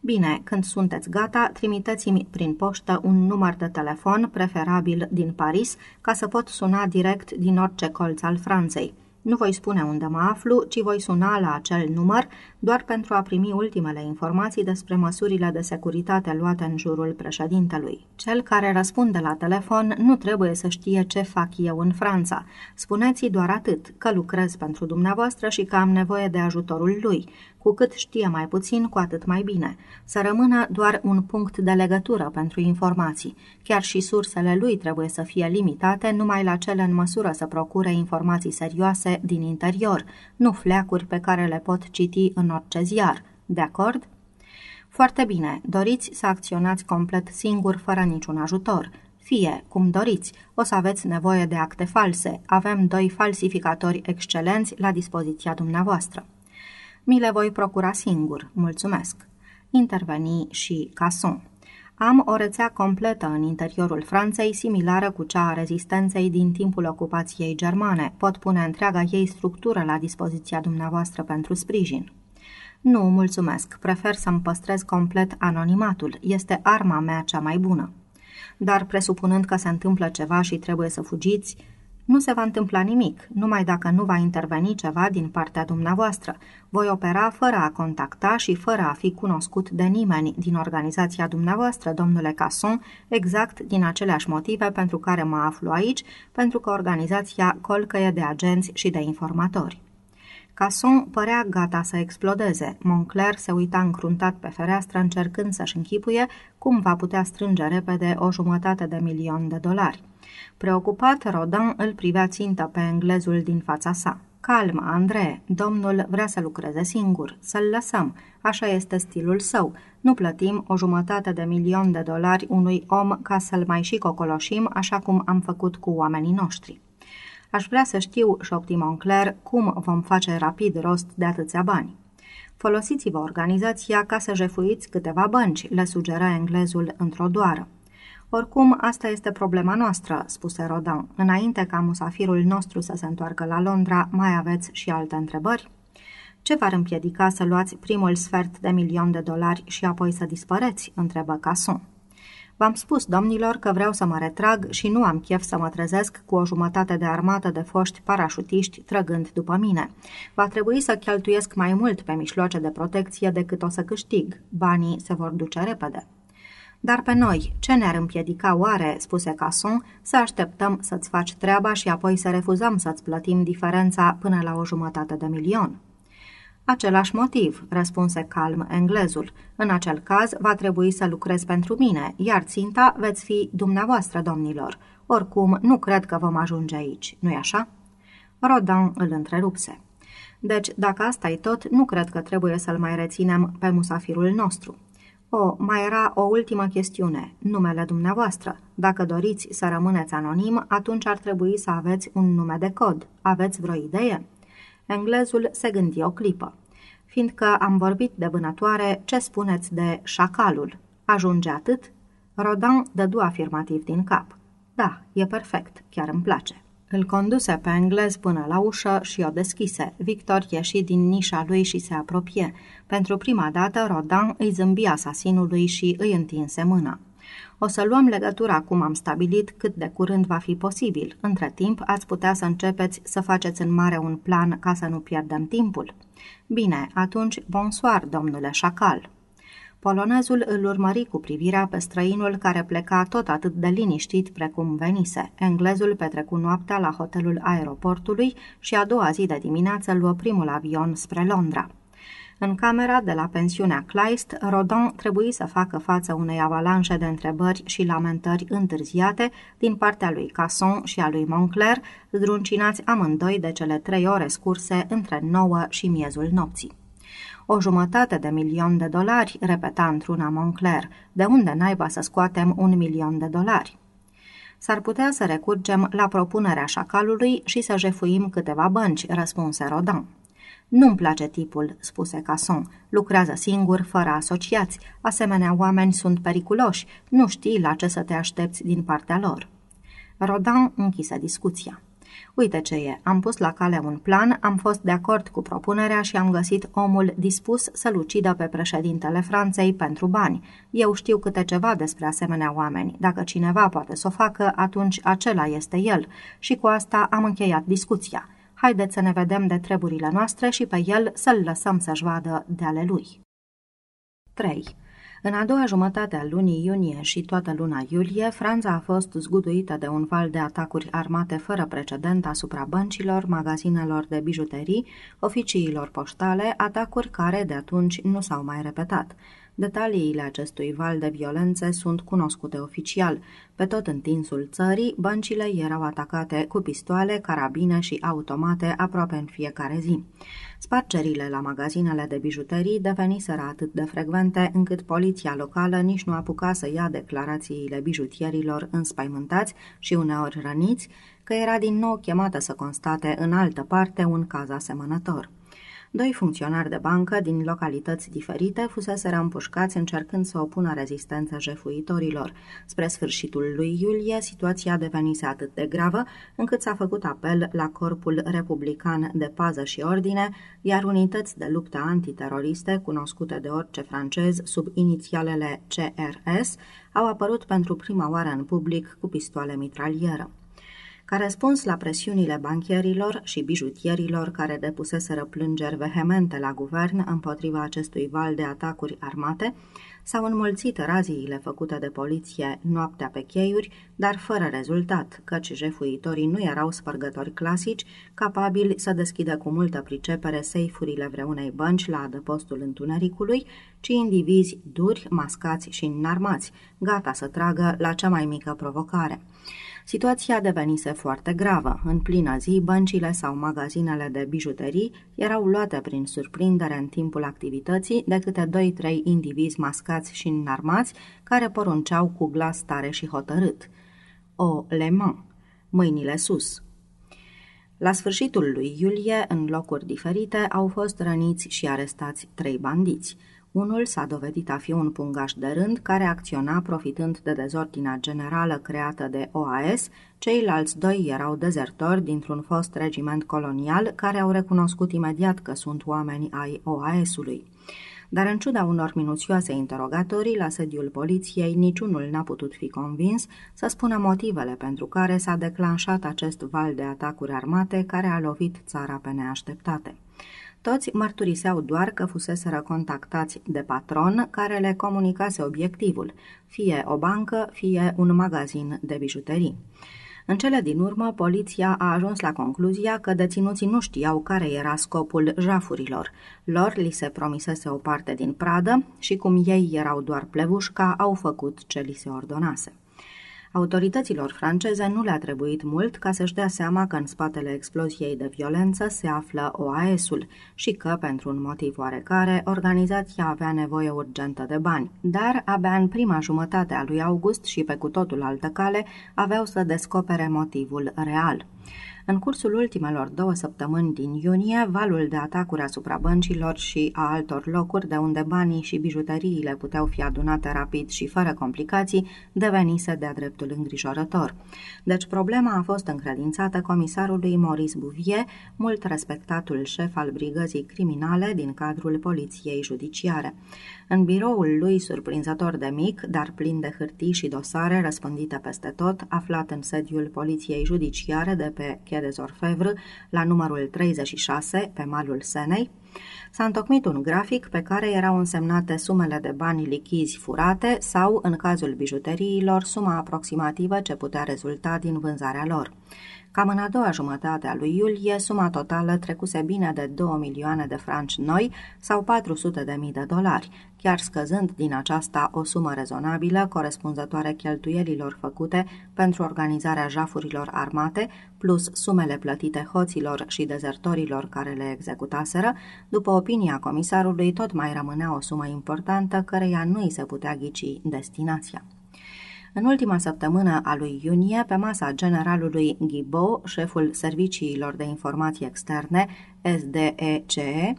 Bine, când sunteți gata, trimiteți-mi prin poștă un număr de telefon, preferabil din Paris, ca să pot suna direct din orice colț al Franței. Nu voi spune unde mă aflu, ci voi suna la acel număr doar pentru a primi ultimele informații despre măsurile de securitate luate în jurul președintelui. Cel care răspunde la telefon nu trebuie să știe ce fac eu în Franța. Spuneți-i doar atât, că lucrez pentru dumneavoastră și că am nevoie de ajutorul lui. Cu cât știe mai puțin, cu atât mai bine. Să rămână doar un punct de legătură pentru informații. Chiar și sursele lui trebuie să fie limitate numai la cele în măsură să procure informații serioase din interior, nu fleacuri pe care le pot citi în orice ziar. De acord? Foarte bine, doriți să acționați complet singur, fără niciun ajutor. Fie, cum doriți, o să aveți nevoie de acte false. Avem doi falsificatori excelenți la dispoziția dumneavoastră. Mi le voi procura singur, mulțumesc. Interveni și Casson. Am o rețea completă în interiorul Franței, similară cu cea a rezistenței din timpul ocupației germane. Pot pune întreaga ei structură la dispoziția dumneavoastră pentru sprijin. Nu, mulțumesc. Prefer să-mi păstrez complet anonimatul. Este arma mea cea mai bună. Dar presupunând că se întâmplă ceva și trebuie să fugiți, nu se va întâmpla nimic, numai dacă nu va interveni ceva din partea dumneavoastră. Voi opera fără a contacta și fără a fi cunoscut de nimeni din organizația dumneavoastră, domnule Casson, exact din aceleași motive pentru care mă aflu aici, pentru că organizația colcăie de agenți și de informatori. Casson părea gata să explodeze. Moncler se uita încruntat pe fereastră încercând să-și închipuie cum va putea strânge repede o jumătate de milion de dolari. Preocupat, Rodin îl privea țintă pe englezul din fața sa. Calm, Andrei, domnul vrea să lucreze singur, să-l lăsăm. Așa este stilul său. Nu plătim o jumătate de milion de dolari unui om ca să-l mai și cocoloșim, așa cum am făcut cu oamenii noștri. Aș vrea să știu, șopti Moncler, cum vom face rapid rost de atâția bani. Folosiți-vă organizația ca să jefuiți câteva bănci, le sugera englezul într-o doară. Oricum, asta este problema noastră, spuse Rodin. Înainte ca musafirul nostru să se întoarcă la Londra, mai aveți și alte întrebări? Ce v-ar împiedica să luați primul sfert de milion de dolari și apoi să dispăreți? întrebă Casson. V-am spus, domnilor, că vreau să mă retrag și nu am chef să mă trezesc cu o jumătate de armată de foști parașutiști trăgând după mine. Va trebui să cheltuiesc mai mult pe mișloace de protecție decât o să câștig. Banii se vor duce repede. Dar pe noi, ce ne-ar împiedica oare, spuse Cason, să așteptăm să-ți faci treaba și apoi să refuzăm să-ți plătim diferența până la o jumătate de milion? Același motiv, răspunse calm englezul. În acel caz, va trebui să lucrez pentru mine, iar ținta veți fi dumneavoastră, domnilor. Oricum, nu cred că vom ajunge aici, nu-i așa? Rodin îl întrerupse. Deci, dacă asta e tot, nu cred că trebuie să-l mai reținem pe musafirul nostru. O, mai era o ultimă chestiune, numele dumneavoastră. Dacă doriți să rămâneți anonim, atunci ar trebui să aveți un nume de cod. Aveți vreo idee? Englezul se gândi o clipă. Fiindcă am vorbit de vânătoare, ce spuneți de șacalul? Ajunge atât? Rodin dădu afirmativ din cap. Da, e perfect, chiar îmi place. Îl conduse pe englez până la ușă și o deschise. Victor ieși din nișa lui și se apropie. Pentru prima dată, Rodin îi zâmbi asasinului și îi întinse mâna. O să luăm legătura cum am stabilit cât de curând va fi posibil. Între timp, ați putea să începeți să faceți în mare un plan ca să nu pierdem timpul. Bine, atunci, bonsoir, domnule șacal. Polonezul îl urmări cu privirea pe străinul care pleca tot atât de liniștit precum venise. Englezul petrecu noaptea la hotelul aeroportului și a doua zi de dimineață luă primul avion spre Londra. În camera de la pensiunea Kleist, Rodin trebuie să facă față unei avalanșe de întrebări și lamentări întârziate din partea lui Casson și a lui Moncler, zdruncinați amândoi de cele trei ore scurse între nouă și miezul nopții. O jumătate de milion de dolari, repeta într-una Moncler. De unde naiba să scoatem un milion de dolari? S-ar putea să recurgem la propunerea șacalului și să jefuim câteva bănci, răspunse Rodin. Nu-mi place tipul, spuse Casson. Lucrează singur, fără asociați. Asemenea oameni sunt periculoși. Nu știi la ce să te aștepți din partea lor. Rodin închise discuția. Uite ce e, am pus la cale un plan, am fost de acord cu propunerea și am găsit omul dispus să-l ucidă pe președintele Franței pentru bani. Eu știu câte ceva despre asemenea oameni. Dacă cineva poate să o facă, atunci acela este el. Și cu asta am încheiat discuția. Haideți să ne vedem de treburile noastre și pe el să-l lăsăm să-și vadă de ale lui. 3. În a doua jumătate a lunii iunie și toată luna iulie, Franța a fost zguduită de un val de atacuri armate fără precedent asupra băncilor, magazinelor de bijuterii, oficiilor poștale, atacuri care de atunci nu s-au mai repetat. Detaliile acestui val de violențe sunt cunoscute oficial. Pe tot întinsul țării, băncile erau atacate cu pistoale, carabine și automate aproape în fiecare zi. Spargerile la magazinele de bijuterii deveniseră atât de frecvente încât poliția locală nici nu apuca să ia declarațiile bijutierilor înspăimântați și uneori răniți, că era din nou chemată să constate în altă parte un caz asemănător. Doi funcționari de bancă din localități diferite fusese împușcați încercând să opună rezistență jefuitorilor. Spre sfârșitul lui iulie, situația devenise atât de gravă încât s-a făcut apel la Corpul Republican de Pază și Ordine, iar unități de luptă antiteroriste, cunoscute de orice francez sub inițialele CRS, au apărut pentru prima oară în public cu pistoale mitralieră. Ca răspuns la presiunile bancherilor și bijutierilor care depuseseră plângeri vehemente la guvern împotriva acestui val de atacuri armate, s-au înmulțit raziile făcute de poliție noaptea pe cheiuri, dar fără rezultat, căci jefuitorii nu erau spărgători clasici, capabili să deschidă cu multă pricepere seifurile vreunei bănci la adăpostul întunericului, ci indivizi duri, mascați și înarmați, gata să tragă la cea mai mică provocare. Situația devenise foarte gravă. În plină zi, băncile sau magazinele de bijuterii erau luate prin surprindere în timpul activității de câte doi-trei indivizi mascați și înarmați care porunceau cu glas tare și hotărât. O leman, mâinile sus. La sfârșitul lui iulie, în locuri diferite, au fost răniți și arestați trei bandiți – unul s-a dovedit a fi un pungaș de rând care acționa profitând de dezordinea generală creată de OAS, ceilalți doi erau dezertori dintr-un fost regiment colonial care au recunoscut imediat că sunt oameni ai OAS-ului. dar în ciuda unor minuțioase interogatorii la sediul poliției, niciunul n-a putut fi convins să spună motivele pentru care s-a declanșat acest val de atacuri armate care a lovit țara pe neașteptate. Toți mărturiseau doar că fuseseră contactați de patron care le comunicase obiectivul, fie o bancă, fie un magazin de bijuterii. În cele din urmă, poliția a ajuns la concluzia că deținuții nu știau care era scopul jafurilor. Lor li se promisese o parte din pradă și cum ei erau doar plevușca, au făcut ce li se ordonase. Autorităților franceze nu le-a trebuit mult ca să-și dea seama că în spatele exploziei de violență se află OAS-ul și că, pentru un motiv oarecare, organizația avea nevoie urgentă de bani. Dar, abia în prima jumătate a lui august și pe cu totul altă cale, aveau să descopere motivul real. În cursul ultimelor două săptămâni din iunie, valul de atacuri asupra băncilor și a altor locuri de unde banii și bijuteriile puteau fi adunate rapid și fără complicații, devenise de-a dreptul îngrijorător. Deci problema a fost încredințată comisarului Maurice Bouvier, mult respectatul șef al brigăzii criminale din cadrul poliției judiciare. În biroul lui surprinzător de mic, dar plin de hârtii și dosare răspândite peste tot, aflat în sediul poliției judiciare de pe Quai des Orfèvres, la numărul 36, pe malul Senei, S-a întocmit un grafic pe care erau însemnate sumele de bani lichizi furate sau, în cazul bijuteriilor, suma aproximativă ce putea rezulta din vânzarea lor. Cam în a doua jumătate a lui iulie, suma totală trecuse bine de 2 milioane de franci noi sau 400 de mii de dolari, chiar scăzând din aceasta o sumă rezonabilă corespunzătoare cheltuielilor făcute pentru organizarea jafurilor armate, plus sumele plătite hoților și dezertorilor care le executaseră, după opinia comisarului tot mai rămânea o sumă importantă căreia nu îi se putea ghici destinația. În ultima săptămână a lui iunie, pe masa generalului Ghibo, șeful Serviciilor de Informații Externe, SDECE,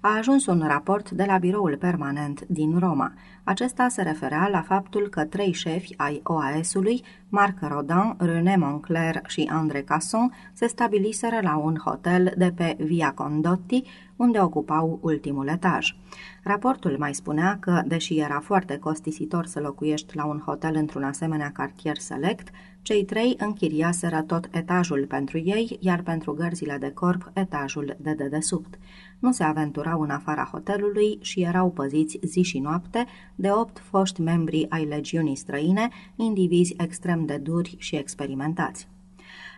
a ajuns un raport de la biroul permanent din Roma. Acesta se referea la faptul că trei șefi ai OAS-ului, Marc Rodin, René Moncler și André Casson, se stabiliseră la un hotel de pe Via Condotti, unde ocupau ultimul etaj. Raportul mai spunea că, deși era foarte costisitor să locuiești la un hotel într-un asemenea cartier select, cei trei închiriaseră tot etajul pentru ei, iar pentru gărzile de corp etajul de dedesubt. Nu se aventurau în afara hotelului și erau păziți zi și noapte de opt foști membri ai legiunii străine, indivizi extrem de duri și experimentați.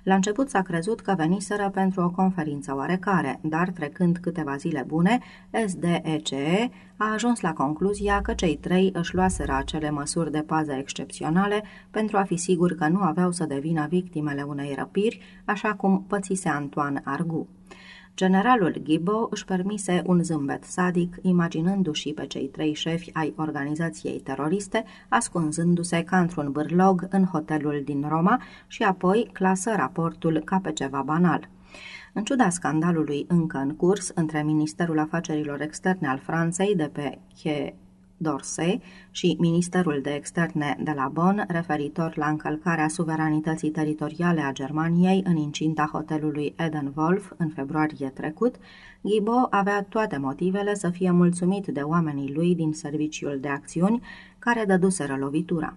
La început s-a crezut că veniseră pentru o conferință oarecare, dar trecând câteva zile bune, SDECE a ajuns la concluzia că cei trei își luaseră acele măsuri de pază excepționale pentru a fi sigur că nu aveau să devină victimele unei răpiri, așa cum pățise Antoine Argu. Generalul Ghibo își permise un zâmbet sadic, imaginându-și pe cei trei șefi ai organizației teroriste, ascunzându-se ca într-un bârlog în hotelul din Roma și apoi clasă raportul ca pe ceva banal. În ciuda scandalului încă în curs între Ministerul Afacerilor Externe al Franței de pe Che d'Orsay și Ministerul de Externe de la Bonn referitor la încălcarea suveranității teritoriale a Germaniei în incinta hotelului Edenwolf în februarie trecut, Ghibo avea toate motivele să fie mulțumit de oamenii lui din serviciul de acțiuni care dăduseră lovitura.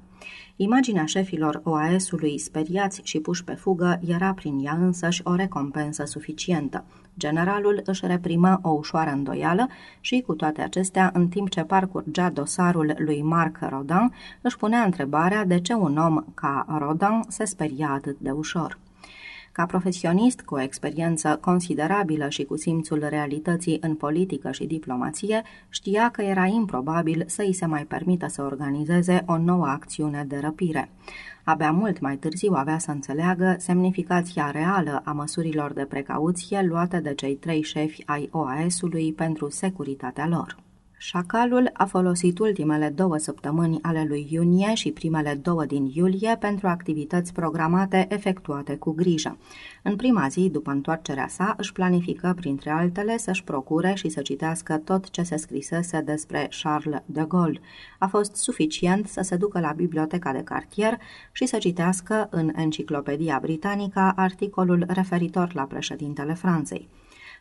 Imaginea șefilor OAS-ului speriați și puși pe fugă era prin ea însăși o recompensă suficientă. Generalul își reprimă o ușoară îndoială și, cu toate acestea, în timp ce parcurgea dosarul lui Marc Rodin, își punea întrebarea de ce un om ca Rodin se speria atât de ușor. Ca profesionist cu o experiență considerabilă și cu simțul realității în politică și diplomație, știa că era improbabil să îi se mai permită să organizeze o nouă acțiune de răpire. Abia mult mai târziu avea să înțeleagă semnificația reală a măsurilor de precauție luate de cei trei șefi ai OAS-ului pentru securitatea lor. Șacalul a folosit ultimele două săptămâni ale lui iunie și primele două din iulie pentru activități programate efectuate cu grijă. În prima zi, după întoarcerea sa, își planifică, printre altele, să-și procure și să citească tot ce se scrisese despre Charles de Gaulle. A fost suficient să se ducă la biblioteca de cartier și să citească în Enciclopedia Britanica articolul referitor la președintele Franței.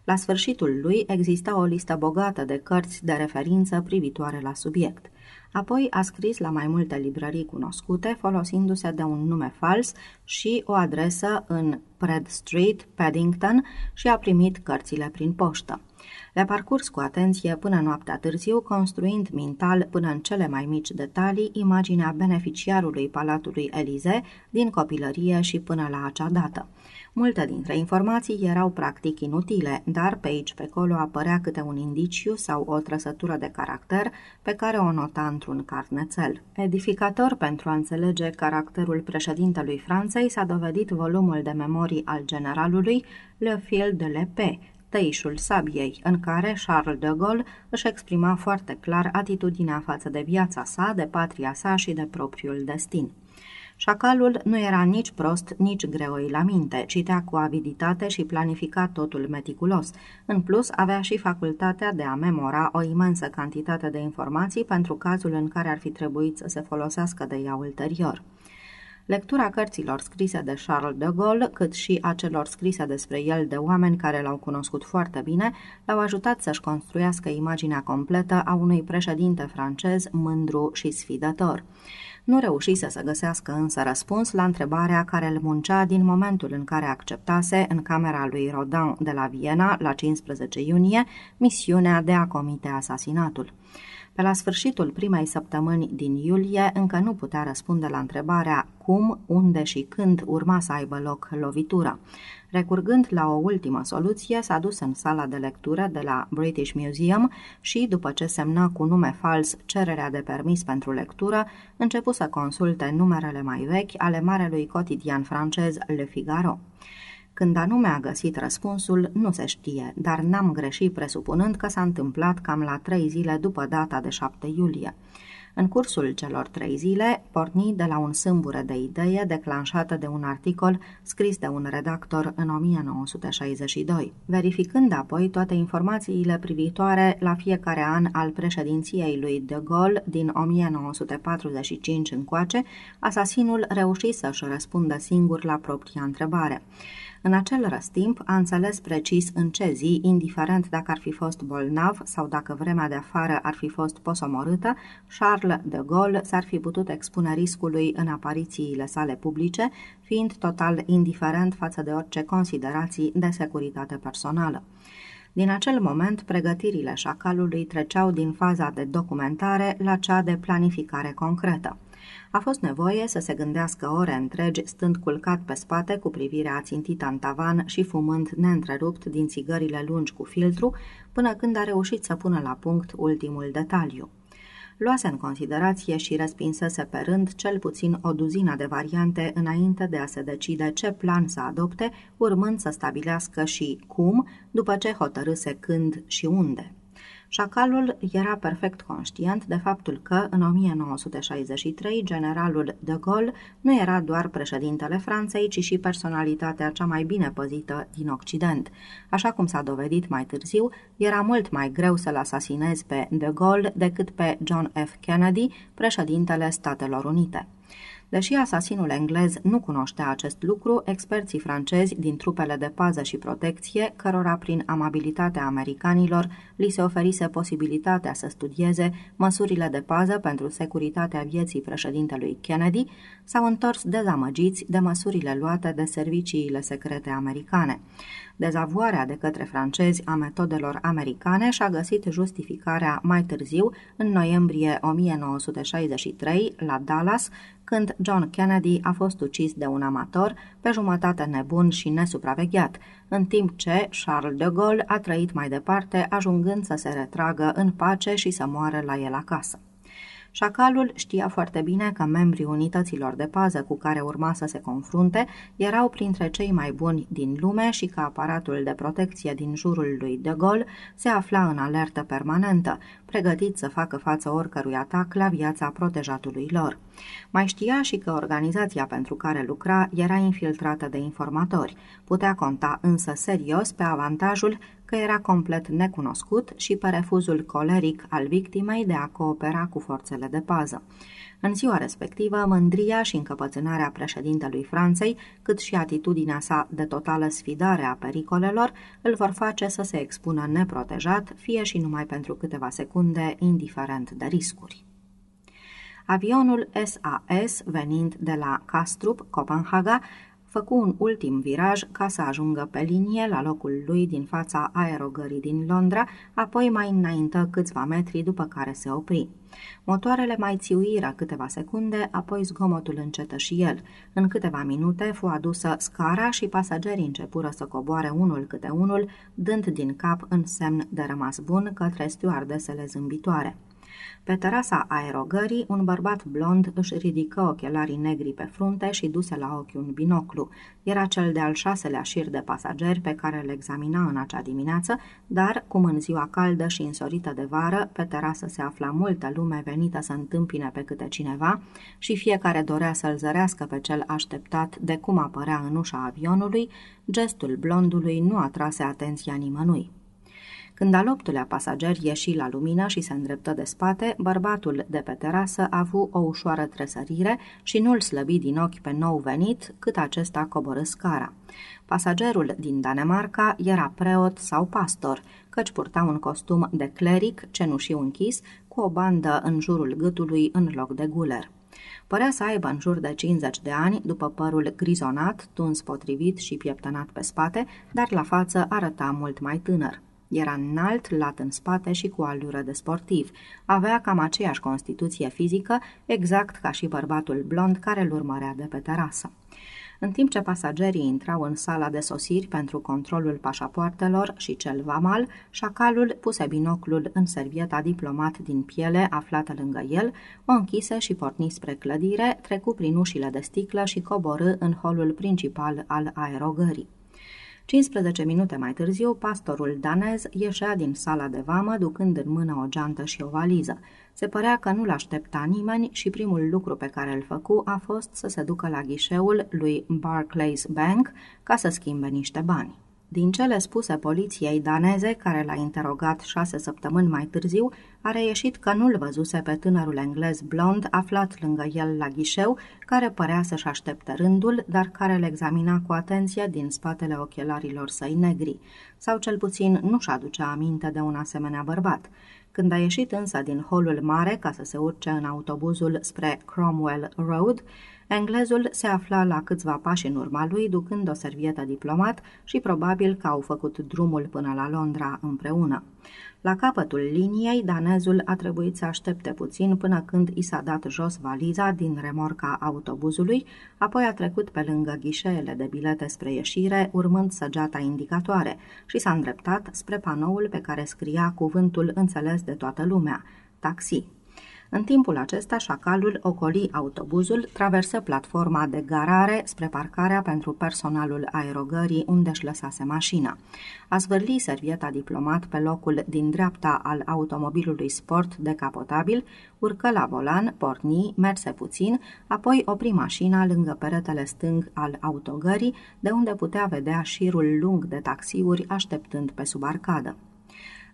La sfârșitul lui exista o listă bogată de cărți de referință privitoare la subiect. Apoi a scris la mai multe librării cunoscute, folosindu-se de un nume fals și o adresă în Pred Street, Paddington, și a primit cărțile prin poștă. Le-a parcurs cu atenție până noaptea târziu, construind mental până în cele mai mici detalii imaginea beneficiarului Palatului Elize din copilărie și până la acea dată. Multe dintre informații erau practic inutile, dar pe aici pe acolo apărea câte un indiciu sau o trăsătură de caracter pe care o nota într-un carnețel. Edificator pentru a înțelege caracterul președintelui Franței s-a dovedit volumul de memorii al generalului Le Fil de l'Epée, Tăișul sabiei, în care Charles de Gaulle își exprima foarte clar atitudinea față de viața sa, de patria sa și de propriul destin. Șacalul nu era nici prost, nici greoi la minte, citea cu aviditate și planifica totul meticulos. În plus, avea și facultatea de a memora o imensă cantitate de informații pentru cazul în care ar fi trebuit să se folosească de ea ulterior. Lectura cărților scrise de Charles de Gaulle, cât și a celor scrise despre el de oameni care l-au cunoscut foarte bine, l-au ajutat să-și construiască imaginea completă a unui președinte francez mândru și sfidător. Nu reușise să găsească însă răspuns la întrebarea care îl muncea din momentul în care acceptase în camera lui Rodin de la Viena, la 15 iunie, misiunea de a comite asasinatul. Pe la sfârșitul primei săptămâni din iulie, încă nu putea răspunde la întrebarea cum, unde și când urma să aibă loc lovitura. Recurgând la o ultimă soluție, s-a dus în sala de lectură de la British Museum și, după ce semnă cu nume fals cererea de permis pentru lectură, începu să consulte numerele mai vechi ale marelui cotidian francez Le Figaro. Când anume a găsit răspunsul, nu se știe, dar n-am greșit presupunând că s-a întâmplat cam la trei zile după data de 7 iulie. În cursul celor trei zile, porni de la un sâmbure de idee declanșată de un articol scris de un redactor în 1962, verificând apoi toate informațiile privitoare la fiecare an al președinției lui de Gaulle din 1945 încoace, asasinul reuși să-și răspundă singur la propria întrebare. În acel răstimp a înțeles precis în ce zi, indiferent dacă ar fi fost bolnav sau dacă vremea de afară ar fi fost posomorâtă, Charles de Gaulle s-ar fi putut expune riscului în aparițiile sale publice, fiind total indiferent față de orice considerații de securitate personală. Din acel moment, pregătirile șacalului treceau din faza de documentare la cea de planificare concretă. A fost nevoie să se gândească ore întregi, stând culcat pe spate cu privirea țintită în tavan și fumând neîntrerupt din țigările lungi cu filtru, până când a reușit să pună la punct ultimul detaliu. Luase în considerație și respinsese pe rând cel puțin o duzină de variante înainte de a se decide ce plan să adopte, urmând să stabilească și cum, după ce hotărâse când și unde. Șacalul era perfect conștient de faptul că, în 1963, generalul de Gaulle nu era doar președintele Franței, ci și personalitatea cea mai bine păzită din Occident. Așa cum s-a dovedit mai târziu, era mult mai greu să-l asasinezi pe de Gaulle decât pe John F. Kennedy, președintele Statelor Unite. Deși asasinul englez nu cunoștea acest lucru, experții francezi din trupele de pază și protecție, cărora prin amabilitatea americanilor li se oferise posibilitatea să studieze măsurile de pază pentru securitatea vieții președintelui Kennedy, s-au întors dezamăgiți de măsurile luate de serviciile secrete americane. Dezavoarea de către francezi a metodelor americane și-a găsit justificarea mai târziu, în noiembrie 1963, la Dallas, când John Kennedy a fost ucis de un amator, pe jumătate nebun și nesupravegheat, în timp ce Charles de Gaulle a trăit mai departe, ajungând să se retragă în pace și să moară la el acasă. Șacalul știa foarte bine că membrii unităților de pază cu care urma să se confrunte erau printre cei mai buni din lume și că aparatul de protecție din jurul lui de Gaulle se afla în alertă permanentă, pregătit să facă față oricărui atac la viața protejatului lor. Mai știa și că organizația pentru care lucra era infiltrată de informatori. Putea conta însă serios pe avantajul că era complet necunoscut și pe refuzul coleric al victimei de a coopera cu forțele de pază. În ziua respectivă, mândria și încăpățânarea președintelui Franței, cât și atitudinea sa de totală sfidare a pericolelor, îl vor face să se expună neprotejat, fie și numai pentru câteva secunde, indiferent de riscuri. Avionul SAS, venind de la Kastrup, Copenhaga, făcu un ultim viraj ca să ajungă pe linie la locul lui din fața aerogării din Londra, apoi mai înaintă câțiva metri după care se opri. Motoarele mai țiuiră câteva secunde, apoi zgomotul încetă și el. În câteva minute fu adusă scara și pasagerii începură să coboare unul câte unul, dând din cap în semn de rămas bun către stewardesele zâmbitoare. Pe terasa aerogării, un bărbat blond își ridică ochelarii negri pe frunte și duse la ochi un binoclu. Era cel de-al șaselea șir de pasageri pe care îl examina în acea dimineață, dar, cum în ziua caldă și însorită de vară, pe terasă se afla multă lume venită să întâmpine pe câte cineva și fiecare dorea să-l zărească pe cel așteptat de cum apărea în ușa avionului, gestul blondului nu atrase atenția nimănui. Când al optulea pasager ieși la lumină și se îndreptă de spate, bărbatul de pe terasă a avut o ușoară tresărire și nu-l slăbi din ochi pe nou venit, cât acesta coborâ scara. Pasagerul din Danemarca era preot sau pastor, căci purta un costum de cleric, cenușiu închis, cu o bandă în jurul gâtului în loc de guler. Părea să aibă în jur de 50 de ani, după părul grizonat, tuns potrivit și pieptănat pe spate, dar la față arăta mult mai tânăr. Era înalt, lat în spate și cu alură de sportiv. Avea cam aceeași constituție fizică, exact ca și bărbatul blond care îl urmărea de pe terasă. În timp ce pasagerii intrau în sala de sosiri pentru controlul pașapoartelor și cel vamal, șacalul puse binoclul în servieta diplomat din piele aflată lângă el, o închise și porni spre clădire, trecu prin ușile de sticlă și coborâ în holul principal al aerogării. 15 minute mai târziu, pastorul danez ieșea din sala de vamă, ducând în mână o geantă și o valiză. Se părea că nu-l aștepta nimeni și primul lucru pe care îl făcu a fost să se ducă la ghișeul lui Barclays Bank ca să schimbe niște bani. Din cele spuse poliției daneze, care l-a interogat șase săptămâni mai târziu, a reieșit că nu-l văzuse pe tânărul englez blond aflat lângă el la ghișeu, care părea să-și aștepte rândul, dar care îl examina cu atenție din spatele ochelarilor săi negri, sau cel puțin nu-și aducea aminte de un asemenea bărbat. Când a ieșit însă din holul mare ca să se urce în autobuzul spre Cromwell Road, Englezul se afla la câțiva pași în urma lui, ducând o servietă diplomat și probabil că au făcut drumul până la Londra împreună. La capătul liniei, danezul a trebuit să aștepte puțin până când i s-a dat jos valiza din remorca autobuzului, apoi a trecut pe lângă ghișeele de bilete spre ieșire, urmând săgeata indicatoare, și s-a îndreptat spre panoul pe care scria cuvântul înțeles de toată lumea, taxi. În timpul acesta, șacalul ocoli autobuzul, traversă platforma de garare spre parcarea pentru personalul aerogării unde își lăsase mașina. A zvârli servieta diplomat pe locul din dreapta al automobilului sport decapotabil, urcă la volan, porni, merse puțin, apoi opri mașina lângă peretele stâng al autogării, de unde putea vedea șirul lung de taxiuri așteptând pe sub arcadă.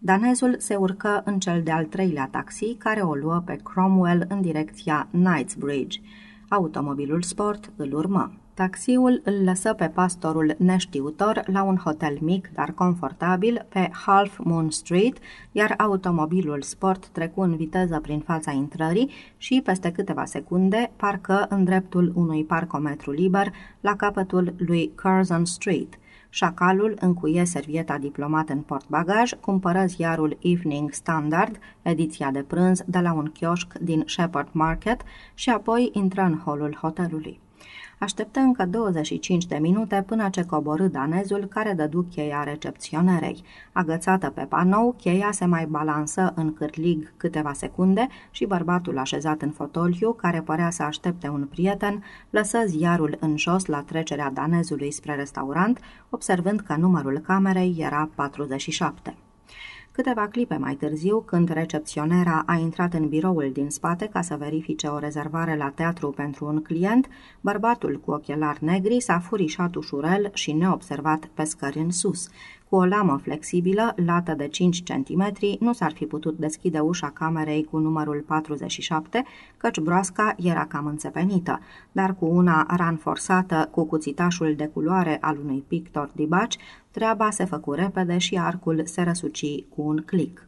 Danezul se urcă în cel de-al treilea taxi, care o luă pe Cromwell în direcția Knightsbridge. Automobilul sport îl urmă. Taxiul îl lăsă pe pastorul neștiutor la un hotel mic, dar confortabil, pe Half Moon Street, iar automobilul sport trecu în viteză prin fața intrării și, peste câteva secunde, parcă în dreptul unui parcometru liber la capătul lui Curzon Street. Șacalul încuie servieta diplomat în portbagaj, cumpără ziarul Evening Standard, ediția de prânz, de la un chioșc din Shepherd Market și apoi intră în holul hotelului. Așteptă încă 25 de minute până ce coborâ danezul care dădu cheia recepționerei. Agățată pe panou, cheia se mai balansă în cârlig câteva secunde și bărbatul așezat în fotoliu, care părea să aștepte un prieten, lăsă ziarul în jos la trecerea danezului spre restaurant, observând că numărul camerei era 47. Câteva clipe mai târziu, când recepționera a intrat în biroul din spate ca să verifice o rezervare la teatru pentru un client, bărbatul cu ochelari negri s-a furișat ușurel și neobservat pe scări în sus. Cu o lamă flexibilă, lată de 5 cm, nu s-ar fi putut deschide ușa camerei cu numărul 47, căci broasca era cam înțepenită, dar cu una ranforsată cu cuțitașul de culoare al unui pictor dibaci, treaba se făcu repede și arcul se răsuci cu un clic.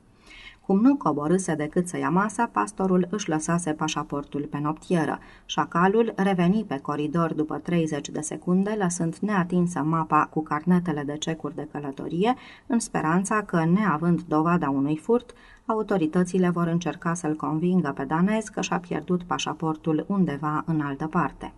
Cum nu coborâse decât să ia masa, pastorul își lăsase pașaportul pe noptieră. Șacalul reveni pe coridor după 30 de secunde, lăsând neatinsă mapa cu carnetele de cecuri de călătorie, în speranța că, neavând dovada unui furt, autoritățile vor încerca să-l convingă pe danez că și-a pierdut pașaportul undeva în altă parte.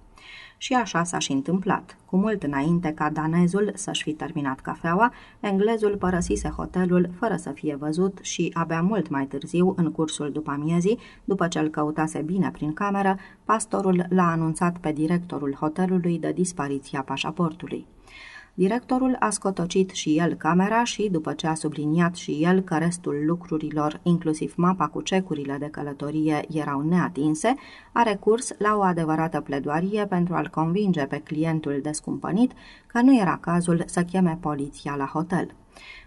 Și așa s-a și întâmplat. Cu mult înainte ca danezul să-și fi terminat cafeaua, englezul părăsise hotelul fără să fie văzut și abia mult mai târziu, în cursul după amiezii, după ce îl căutase bine prin cameră, pastorul l-a anunțat pe directorul hotelului de dispariția pașaportului. Directorul a scotocit și el camera și, după ce a subliniat și el că restul lucrurilor, inclusiv mapa cu cecurile de călătorie, erau neatinse, a recurs la o adevărată pledoarie pentru a-l convinge pe clientul descumpănit că nu era cazul să cheme poliția la hotel.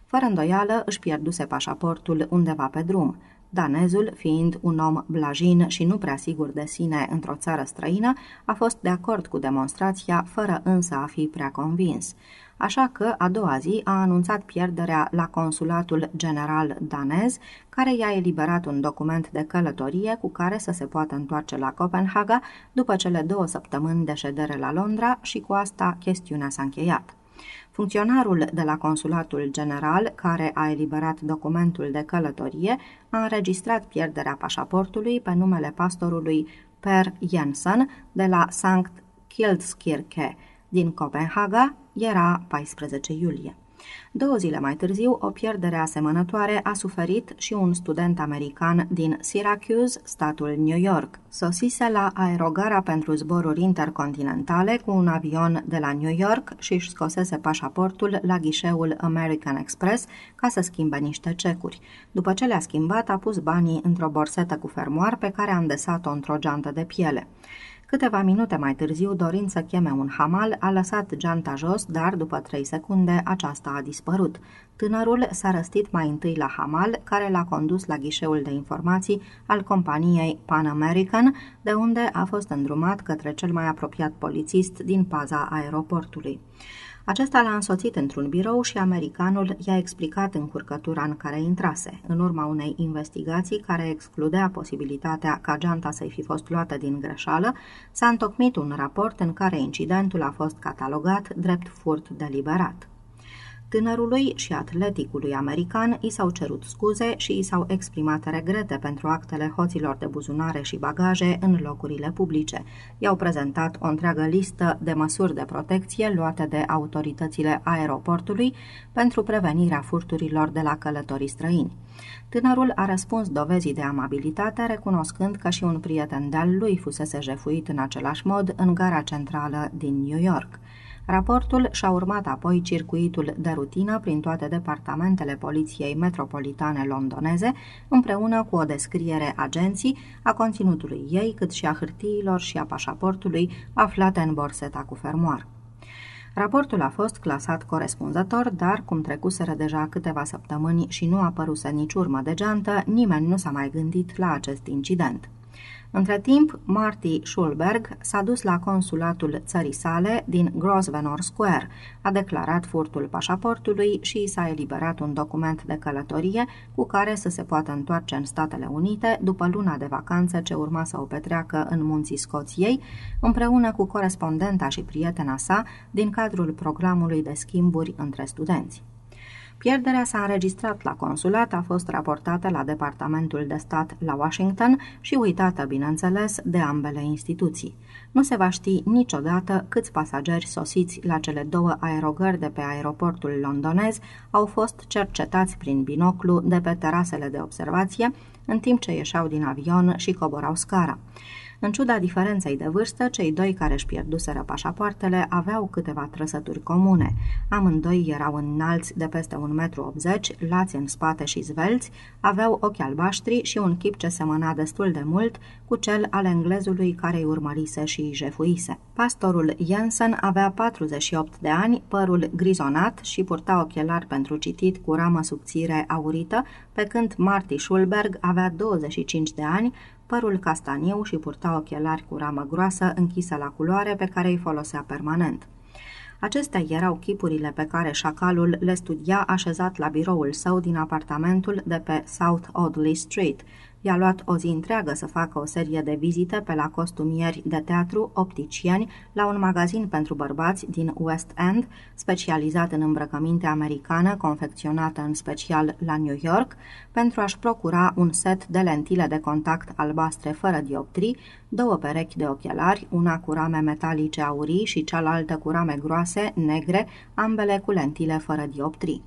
Fără îndoială, își pierduse pașaportul undeva pe drum. Danezul, fiind un om blajin și nu prea sigur de sine într-o țară străină, a fost de acord cu demonstrația, fără însă a fi prea convins. Așa că, a doua zi, a anunțat pierderea la consulatul general danez, care i-a eliberat un document de călătorie cu care să se poată întoarce la Copenhaga după cele două săptămâni de ședere la Londra și cu asta chestiunea s-a încheiat. Funcționarul de la consulatul general, care a eliberat documentul de călătorie, a înregistrat pierderea pașaportului pe numele pastorului Per Jensen de la Sankt Kildskirke din Copenhaga, era 14 iulie. Două zile mai târziu, o pierdere asemănătoare a suferit și un student american din Syracuse, statul New York. Sosise la aerogara pentru zboruri intercontinentale cu un avion de la New York și își scosese pașaportul la ghișeul American Express ca să schimbe niște cecuri. După ce le-a schimbat, a pus banii într-o borsetă cu fermoar pe care a îndesat-o într-o geantă de piele. Câteva minute mai târziu, dorind să cheme un hamal, a lăsat geanta jos, dar după trei secunde aceasta a dispărut. Tânărul s-a răstit mai întâi la hamal, care l-a condus la ghișeul de informații al companiei Pan American, de unde a fost îndrumat către cel mai apropiat polițist din paza aeroportului. Acesta l-a însoțit într-un birou și americanul i-a explicat încurcătura în care intrase. În urma unei investigații care excludea posibilitatea ca geanta să-i fi fost luată din greșeală, s-a întocmit un raport în care incidentul a fost catalogat drept furt deliberat. Tânărului și atleticului american i s-au cerut scuze și i s-au exprimat regrete pentru actele hoților de buzunare și bagaje în locurile publice. I-au prezentat o întreagă listă de măsuri de protecție luate de autoritățile aeroportului pentru prevenirea furturilor de la călătorii străini. Tânărul a răspuns dovezii de amabilitate, recunoscând că și un prieten de-al lui fusese jefuit în același mod în gara centrală din New York. Raportul și-a urmat apoi circuitul de rutină prin toate departamentele Poliției Metropolitane londoneze, împreună cu o descriere agenții a conținutului ei, cât și a hârtiilor și a pașaportului aflate în borseta cu fermoar. Raportul a fost clasat corespunzător, dar, cum trecuseră deja câteva săptămâni și nu a apăruse nici urmă de geantă, nimeni nu s-a mai gândit la acest incident. Între timp, Marty Schulberg s-a dus la consulatul țării sale din Grosvenor Square, a declarat furtul pașaportului și s-a eliberat un document de călătorie cu care să se poată întoarce în Statele Unite după luna de vacanță ce urma să o petreacă în munții Scoției, împreună cu corespondenta și prietena sa din cadrul programului de schimburi între studenți. Pierderea s-a înregistrat la consulat, a fost raportată la Departamentul de Stat la Washington și uitată, bineînțeles, de ambele instituții. Nu se va ști niciodată câți pasageri sosiți la cele două aerogări de pe aeroportul londonez au fost cercetați prin binoclu de pe terasele de observație, în timp ce ieșeau din avion și coborau scara. În ciuda diferenței de vârstă, cei doi care își pierduseră pașapoartele aveau câteva trăsături comune. Amândoi erau înalți de peste 1,80 m, lați în spate și zvelți, aveau ochi albaștri și un chip ce semăna destul de mult cu cel al englezului care îi urmărise și îi jefuise. Pastorul Jensen avea 48 de ani, părul grizonat și purta ochelari pentru citit cu ramă subțire aurită, pe când Marty Schulberg avea 25 de ani, părul castaniu și purta ochelari cu ramă groasă închisă la culoare pe care îi folosea permanent. Acestea erau chipurile pe care șacalul le studia așezat la biroul său din apartamentul de pe South Audley Street, I-a luat o zi întreagă să facă o serie de vizite pe la costumieri de teatru, opticieni, la un magazin pentru bărbați din West End, specializat în îmbrăcăminte americană, confecționată în special la New York, pentru a-și procura un set de lentile de contact albastre fără dioptrii, două perechi de ochelari, una cu rame metalice aurii și cealaltă cu rame groase, negre, ambele cu lentile fără dioptrii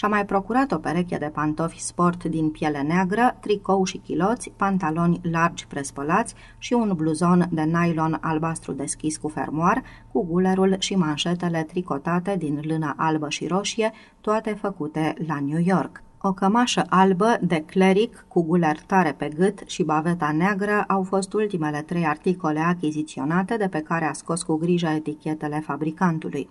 și-a mai procurat o pereche de pantofi sport din piele neagră, tricou și chiloți, pantaloni largi prespălați și un bluzon de nylon albastru deschis cu fermoar, cu gulerul și manșetele tricotate din lână albă și roșie, toate făcute la New York. O cămașă albă de cleric cu guler tare pe gât și baveta neagră au fost ultimele trei articole achiziționate de pe care a scos cu grijă etichetele fabricantului.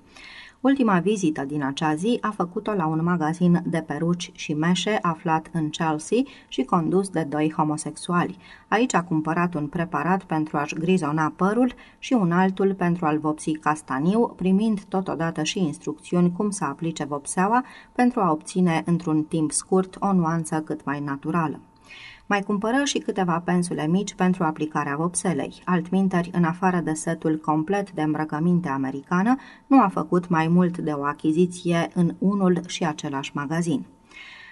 Ultima vizită din acea zi a făcut-o la un magazin de peruci și meșe aflat în Chelsea și condus de doi homosexuali. Aici a cumpărat un preparat pentru a-și grizona părul și un altul pentru a-l vopsi castaniu, primind totodată și instrucțiuni cum să aplice vopseaua pentru a obține într-un timp scurt o nuanță cât mai naturală. Mai cumpără și câteva pensule mici pentru aplicarea vopselei. Altminteri, în afară de setul complet de îmbrăcăminte americană, nu a făcut mai mult de o achiziție în unul și același magazin.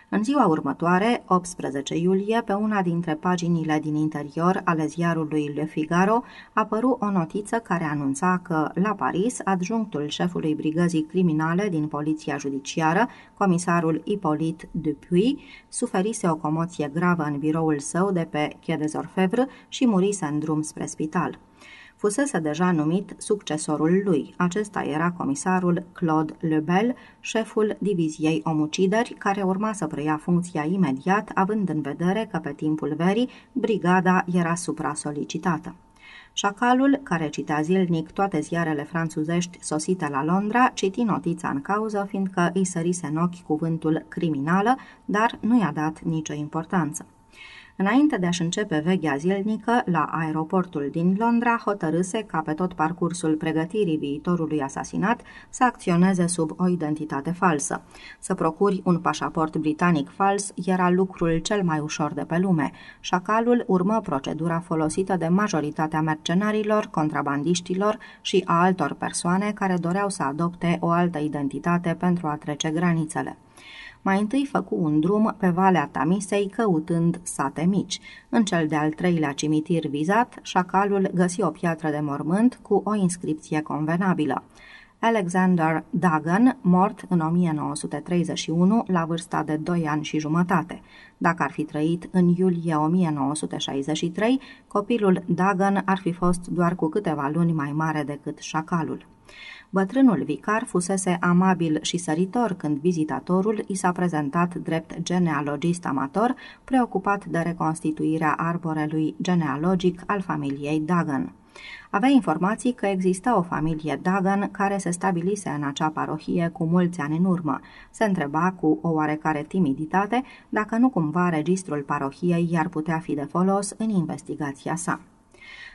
În ziua următoare, 18 iulie, pe una dintre paginile din interior ale ziarului Le Figaro, apăru o notiță care anunța că, la Paris, adjunctul șefului brigăzii criminale din Poliția Judiciară, comisarul Hippolyte Dupuis, suferise o comoție gravă în biroul său de pe Quai des Orfèvres și murise în drum spre spital fusese deja numit succesorul lui. Acesta era comisarul Claude Lebel, șeful diviziei omucideri, care urma să preia funcția imediat, având în vedere că pe timpul verii brigada era supra-solicitată. Șacalul, care citea zilnic toate ziarele franțuzești sosite la Londra, citi notița în cauză, fiindcă îi sărise în ochi cuvântul criminală, dar nu i-a dat nicio importanță. Înainte de a-și începe veghea zilnică, la aeroportul din Londra, hotărâse ca pe tot parcursul pregătirii viitorului asasinat să acționeze sub o identitate falsă. Să procuri un pașaport britanic fals era lucrul cel mai ușor de pe lume. Șacalul urmă procedura folosită de majoritatea mercenarilor, contrabandiștilor și a altor persoane care doreau să adopte o altă identitate pentru a trece granițele. Mai întâi făcu un drum pe Valea Tamisei căutând sate mici. În cel de-al treilea cimitir vizat, șacalul găsi o piatră de mormânt cu o inscripție convenabilă. Alexander Dagan, mort în 1931 la vârsta de 2 ani și jumătate. Dacă ar fi trăit în iulie 1963, copilul Dagan ar fi fost doar cu câteva luni mai mare decât șacalul. Bătrânul vicar fusese amabil și săritor când vizitatorul i s-a prezentat drept genealogist amator, preocupat de reconstituirea arborelui genealogic al familiei Dagan. Avea informații că exista o familie Dagan care se stabilise în acea parohie cu mulți ani în urmă. Se întreba cu o oarecare timiditate dacă nu cumva registrul parohiei i-ar putea fi de folos în investigația sa.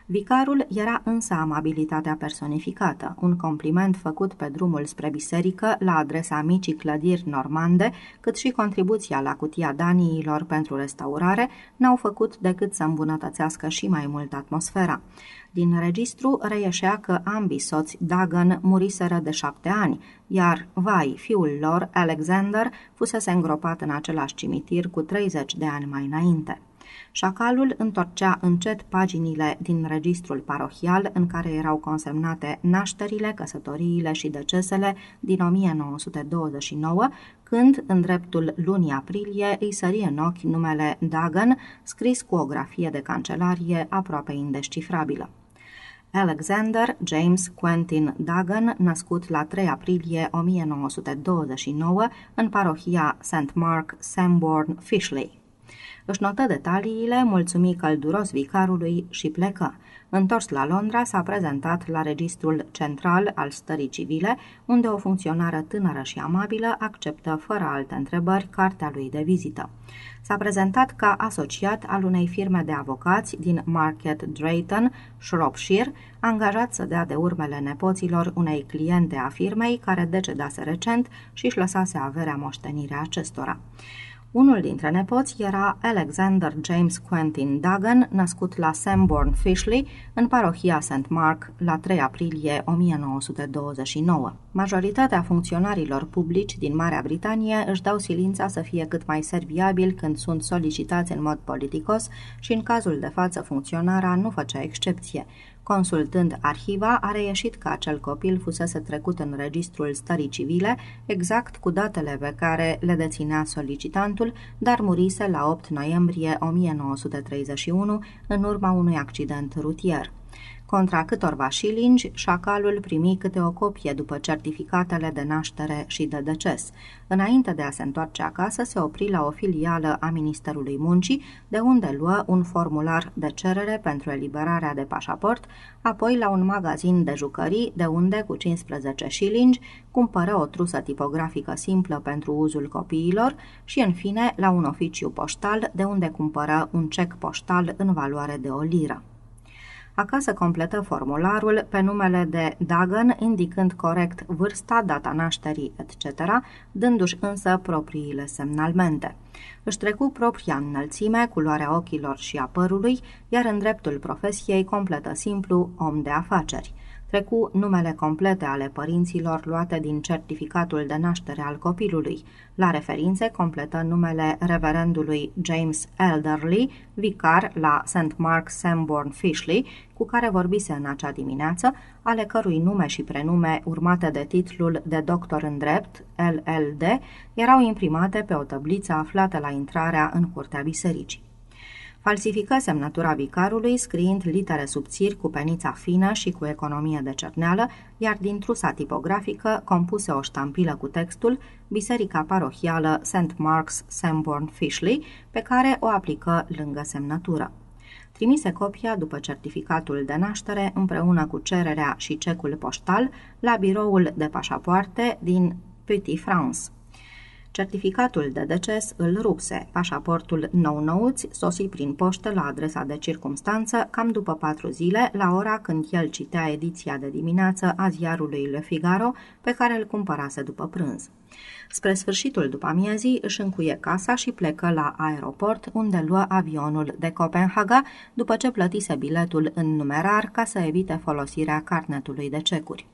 Vicarul era însă amabilitatea personificată, un compliment făcut pe drumul spre biserică la adresa micii clădiri normande, cât și contribuția la cutia daniilor pentru restaurare, n-au făcut decât să îmbunătățească și mai mult atmosfera. Din registru reieșea că ambii soți Dagan muriseră de șapte ani, iar Vai, fiul lor, Alexander, fusese îngropat în același cimitir cu 30 de ani mai înainte. Șacalul întorcea încet paginile din registrul parohial în care erau consemnate nașterile, căsătoriile și decesele din 1929, când, în dreptul lunii aprilie, îi sări în ochi numele Dagan, scris cu o grafie de cancelarie aproape indescifrabilă. Alexander James Quentin Dagan, născut la 3 aprilie 1929 în parohia St. Mark, Samborn, Fishley. Își notă detaliile, mulțumi călduros vicarului și plecă. Întors la Londra, s-a prezentat la registrul central al stării civile, unde o funcționară tânără și amabilă acceptă fără alte întrebări cartea lui de vizită. S-a prezentat ca asociat al unei firme de avocați din Market Drayton, Shropshire, angajat să dea de urmele nepoților unei cliente a firmei care decedase recent și își lăsase averea moștenirea acestora. Unul dintre nepoți era Alexander James Quentin Duggan, născut la Samborn Fishley, în parohia St. Mark, la 3 aprilie 1929. Majoritatea funcționarilor publici din Marea Britanie își dau silința să fie cât mai serviabil când sunt solicitați în mod politicos și în cazul de față funcționara nu făcea excepție. Consultând arhiva, a reieșit că acel copil fusese trecut în registrul stării civile, exact cu datele pe care le deținea solicitantul, dar murise la 8 noiembrie 1931 în urma unui accident rutier. Contra câtorva șilingi, șacalul primi câte o copie după certificatele de naștere și de deces. Înainte de a se întoarce acasă, se opri la o filială a Ministerului Muncii, de unde luă un formular de cerere pentru eliberarea de pașaport, apoi la un magazin de jucării, de unde, cu 15 șilingi, cumpără o trusă tipografică simplă pentru uzul copiilor și, în fine, la un oficiu poștal, de unde cumpără un cec poștal în valoare de o liră. Acasă completă formularul pe numele de Dagan, indicând corect vârsta, data nașterii, etc., dându-și însă propriile semnalmente. Își trecu propria înălțime, culoarea ochilor și a părului, iar în dreptul profesiei completă simplu om de afaceri trecu numele complete ale părinților luate din certificatul de naștere al copilului. La referințe completă numele reverendului James Elderly, vicar la St. Mark Samborn Fishley, cu care vorbise în acea dimineață, ale cărui nume și prenume, urmate de titlul de doctor în drept, LLD, erau imprimate pe o tabliță aflată la intrarea în curtea bisericii falsifică semnătura vicarului scriind litere subțiri cu penița fină și cu economie de cerneală, iar din trusa tipografică compuse o ștampilă cu textul Biserica Parohială St. Mark's Samborn Fishley, pe care o aplică lângă semnătură. Trimise copia după certificatul de naștere împreună cu cererea și cecul poștal la biroul de pașapoarte din Petit France. Certificatul de deces îl rupse. Pașaportul nou-nouți sosi prin poștă la adresa de circumstanță cam după patru zile, la ora când el citea ediția de dimineață a ziarului Le Figaro, pe care îl cumpărase după prânz. Spre sfârșitul după amiezii își încuie casa și plecă la aeroport, unde luă avionul de Copenhaga, după ce plătise biletul în numerar ca să evite folosirea carnetului de cecuri.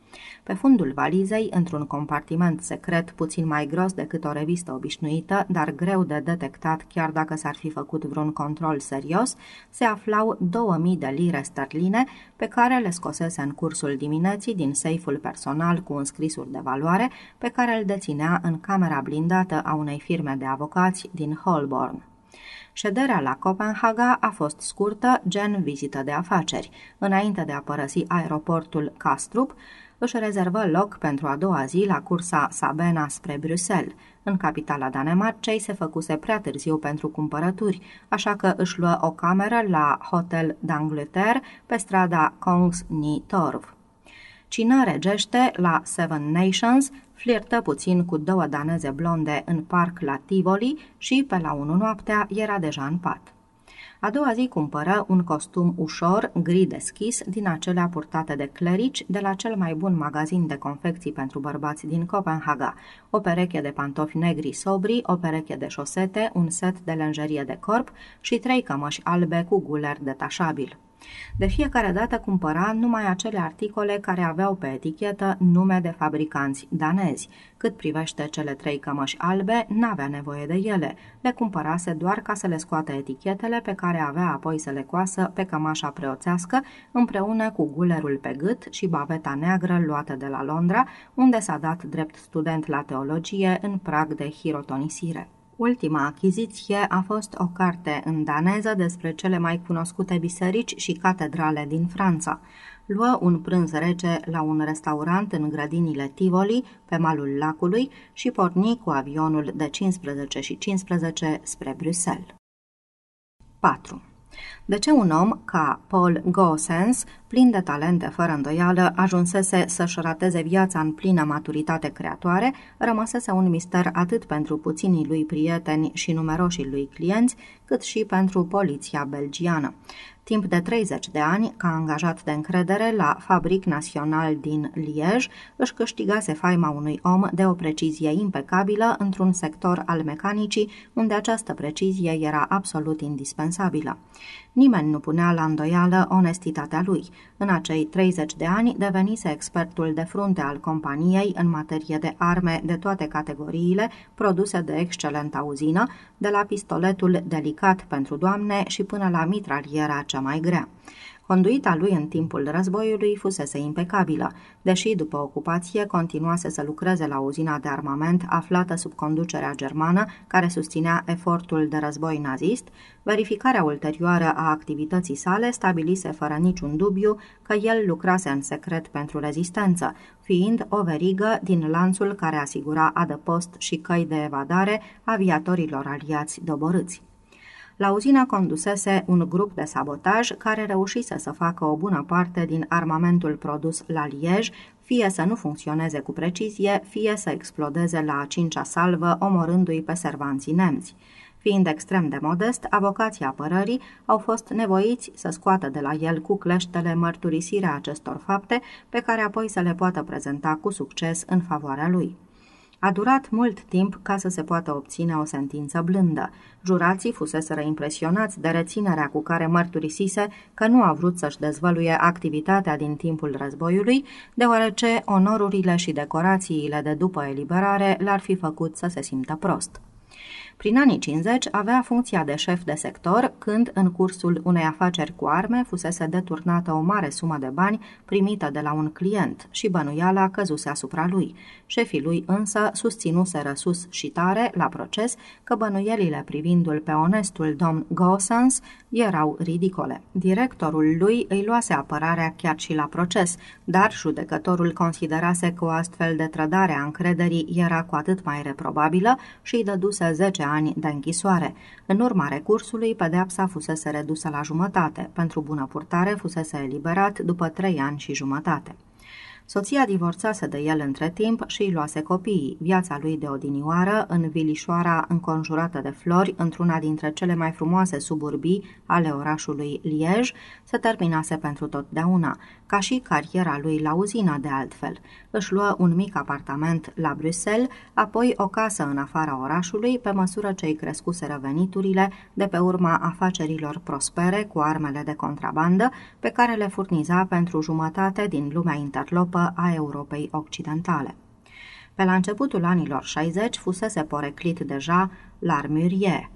Pe fundul valizei, într-un compartiment secret puțin mai gros decât o revistă obișnuită, dar greu de detectat chiar dacă s-ar fi făcut vreun control serios, se aflau 2000 de lire sterline pe care le scosese în cursul dimineții din seiful personal cu înscrisuri de valoare pe care îl deținea în camera blindată a unei firme de avocați din Holborn. Șederea la Copenhaga a fost scurtă, gen vizită de afaceri. Înainte de a părăsi aeroportul Kastrup, își rezervă loc pentru a doua zi la cursa Sabena spre Bruxelles. În capitala Danemarcei se făcuse prea târziu pentru cumpărături, așa că își luă o cameră la Hotel d'Angleterre pe strada Kongs Torv. Cina regește la Seven Nations, flirtă puțin cu două daneze blonde în parc la Tivoli și, pe la unu noaptea, era deja în pat. A doua zi cumpără un costum ușor, gri deschis, din acelea purtate de clerici, de la cel mai bun magazin de confecții pentru bărbați din Copenhaga, o pereche de pantofi negri sobri, o pereche de șosete, un set de lenjerie de corp și trei cămăși albe cu guler detașabil. De fiecare dată cumpăra numai acele articole care aveau pe etichetă nume de fabricanți danezi. Cât privește cele trei cămăși albe, n-avea nevoie de ele. Le cumpărase doar ca să le scoată etichetele pe care avea apoi să le coasă pe cămașa preoțească, împreună cu gulerul pe gât și baveta neagră luată de la Londra, unde s-a dat drept student la teologie în prag de hirotonisire. Ultima achiziție a fost o carte în daneză despre cele mai cunoscute biserici și catedrale din Franța. Luă un prânz rece la un restaurant în grădinile Tivoli, pe malul lacului, și porni cu avionul de 15 și 15 spre Bruxelles. 4. De ce un om ca Paul Gossens, plin de talente fără îndoială, ajunsese să-și rateze viața în plină maturitate creatoare, rămăsese un mister atât pentru puținii lui prieteni și numeroșii lui clienți, cât și pentru poliția belgiană. Timp de 30 de ani, ca angajat de încredere la Fabric Național din Liege, își câștigase faima unui om de o precizie impecabilă într-un sector al mecanicii, unde această precizie era absolut indispensabilă. Nimeni nu punea la îndoială onestitatea lui. În acei 30 de ani devenise expertul de frunte al companiei în materie de arme de toate categoriile, produse de excelenta uzină, de la pistoletul delicat pentru doamne și până la mitraliera cea mai grea. Conduita lui în timpul războiului fusese impecabilă, deși după ocupație continuase să lucreze la uzina de armament aflată sub conducerea germană care susținea efortul de război nazist, verificarea ulterioară a activității sale stabilise fără niciun dubiu că el lucrase în secret pentru rezistență, fiind o verigă din lanțul care asigura adăpost și căi de evadare aviatorilor aliați doborâți. La uzina condusese un grup de sabotaj care reușise să facă o bună parte din armamentul produs la Liege, fie să nu funcționeze cu precizie, fie să explodeze la a cincea salvă, omorându-i pe servanții nemți. Fiind extrem de modest, avocații apărării au fost nevoiți să scoată de la el cu cleștele mărturisirea acestor fapte, pe care apoi să le poată prezenta cu succes în favoarea lui. A durat mult timp ca să se poată obține o sentință blândă. Jurații fuseseră impresionați de reținerea cu care mărturisise că nu a vrut să-și dezvăluie activitatea din timpul războiului, deoarece onorurile și decorațiile de după eliberare l-ar fi făcut să se simtă prost. Prin anii 50 avea funcția de șef de sector, când, în cursul unei afaceri cu arme, fusese deturnată o mare sumă de bani primită de la un client și bănuiala căzuse asupra lui. Șefii lui însă susținuse răsus și tare la proces că bănuielile privindu-l pe onestul domn Gossens erau ridicole. Directorul lui îi luase apărarea chiar și la proces, dar judecătorul considerase că o astfel de trădare a încrederii era cu atât mai reprobabilă și îi dăduse 10 ani de închisoare. În urma recursului, pedeapsa fusese redusă la jumătate. Pentru bună purtare fusese eliberat după trei ani și jumătate. Soția divorțase de el între timp și îi luase copiii. Viața lui de odinioară, în Vilișoara înconjurată de flori, într-una dintre cele mai frumoase suburbii ale orașului Liege, se terminase pentru totdeauna, ca și cariera lui la uzina de altfel. Își luă un mic apartament la Bruxelles, apoi o casă în afara orașului, pe măsură ce îi crescuseră veniturile de pe urma afacerilor prospere cu armele de contrabandă, pe care le furniza pentru jumătate din lumea interlopă Europă a Europei Occidentale. Pe la începutul anilor 60 fusese poreclit deja l'armurier,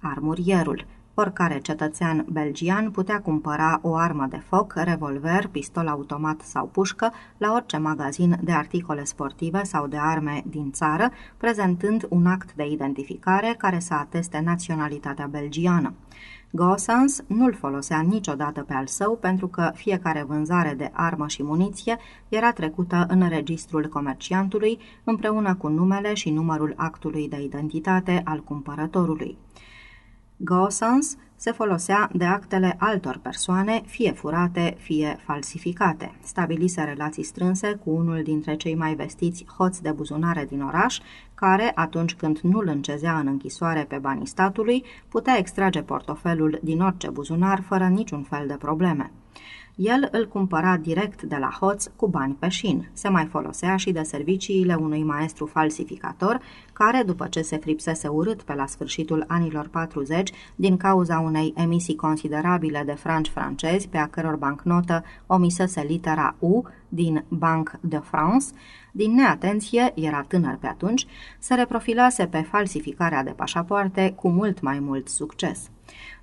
armurierul, Oricare cetățean belgian putea cumpăra o armă de foc, revolver, pistol automat sau pușcă la orice magazin de articole sportive sau de arme din țară, prezentând un act de identificare care să ateste naționalitatea belgiană. Gossens nu-l folosea niciodată pe al său pentru că fiecare vânzare de armă și muniție era trecută în registrul comerciantului împreună cu numele și numărul actului de identitate al cumpărătorului. Gossens se folosea de actele altor persoane, fie furate, fie falsificate. Stabilise relații strânse cu unul dintre cei mai vestiți hoți de buzunare din oraș, care, atunci când nu-l încezea în închisoare pe banii statului, putea extrage portofelul din orice buzunar fără niciun fel de probleme. El îl cumpăra direct de la hoț cu bani pe șin. Se mai folosea și de serviciile unui maestru falsificator, care, după ce se fripsese urât pe la sfârșitul anilor 40 din cauza unei unei emisii considerabile de franci francezi, pe a căror bancnotă omisese litera U din Banque de France, din neatenție, era tânăr pe atunci, se reprofilase pe falsificarea de pașapoarte cu mult mai mult succes.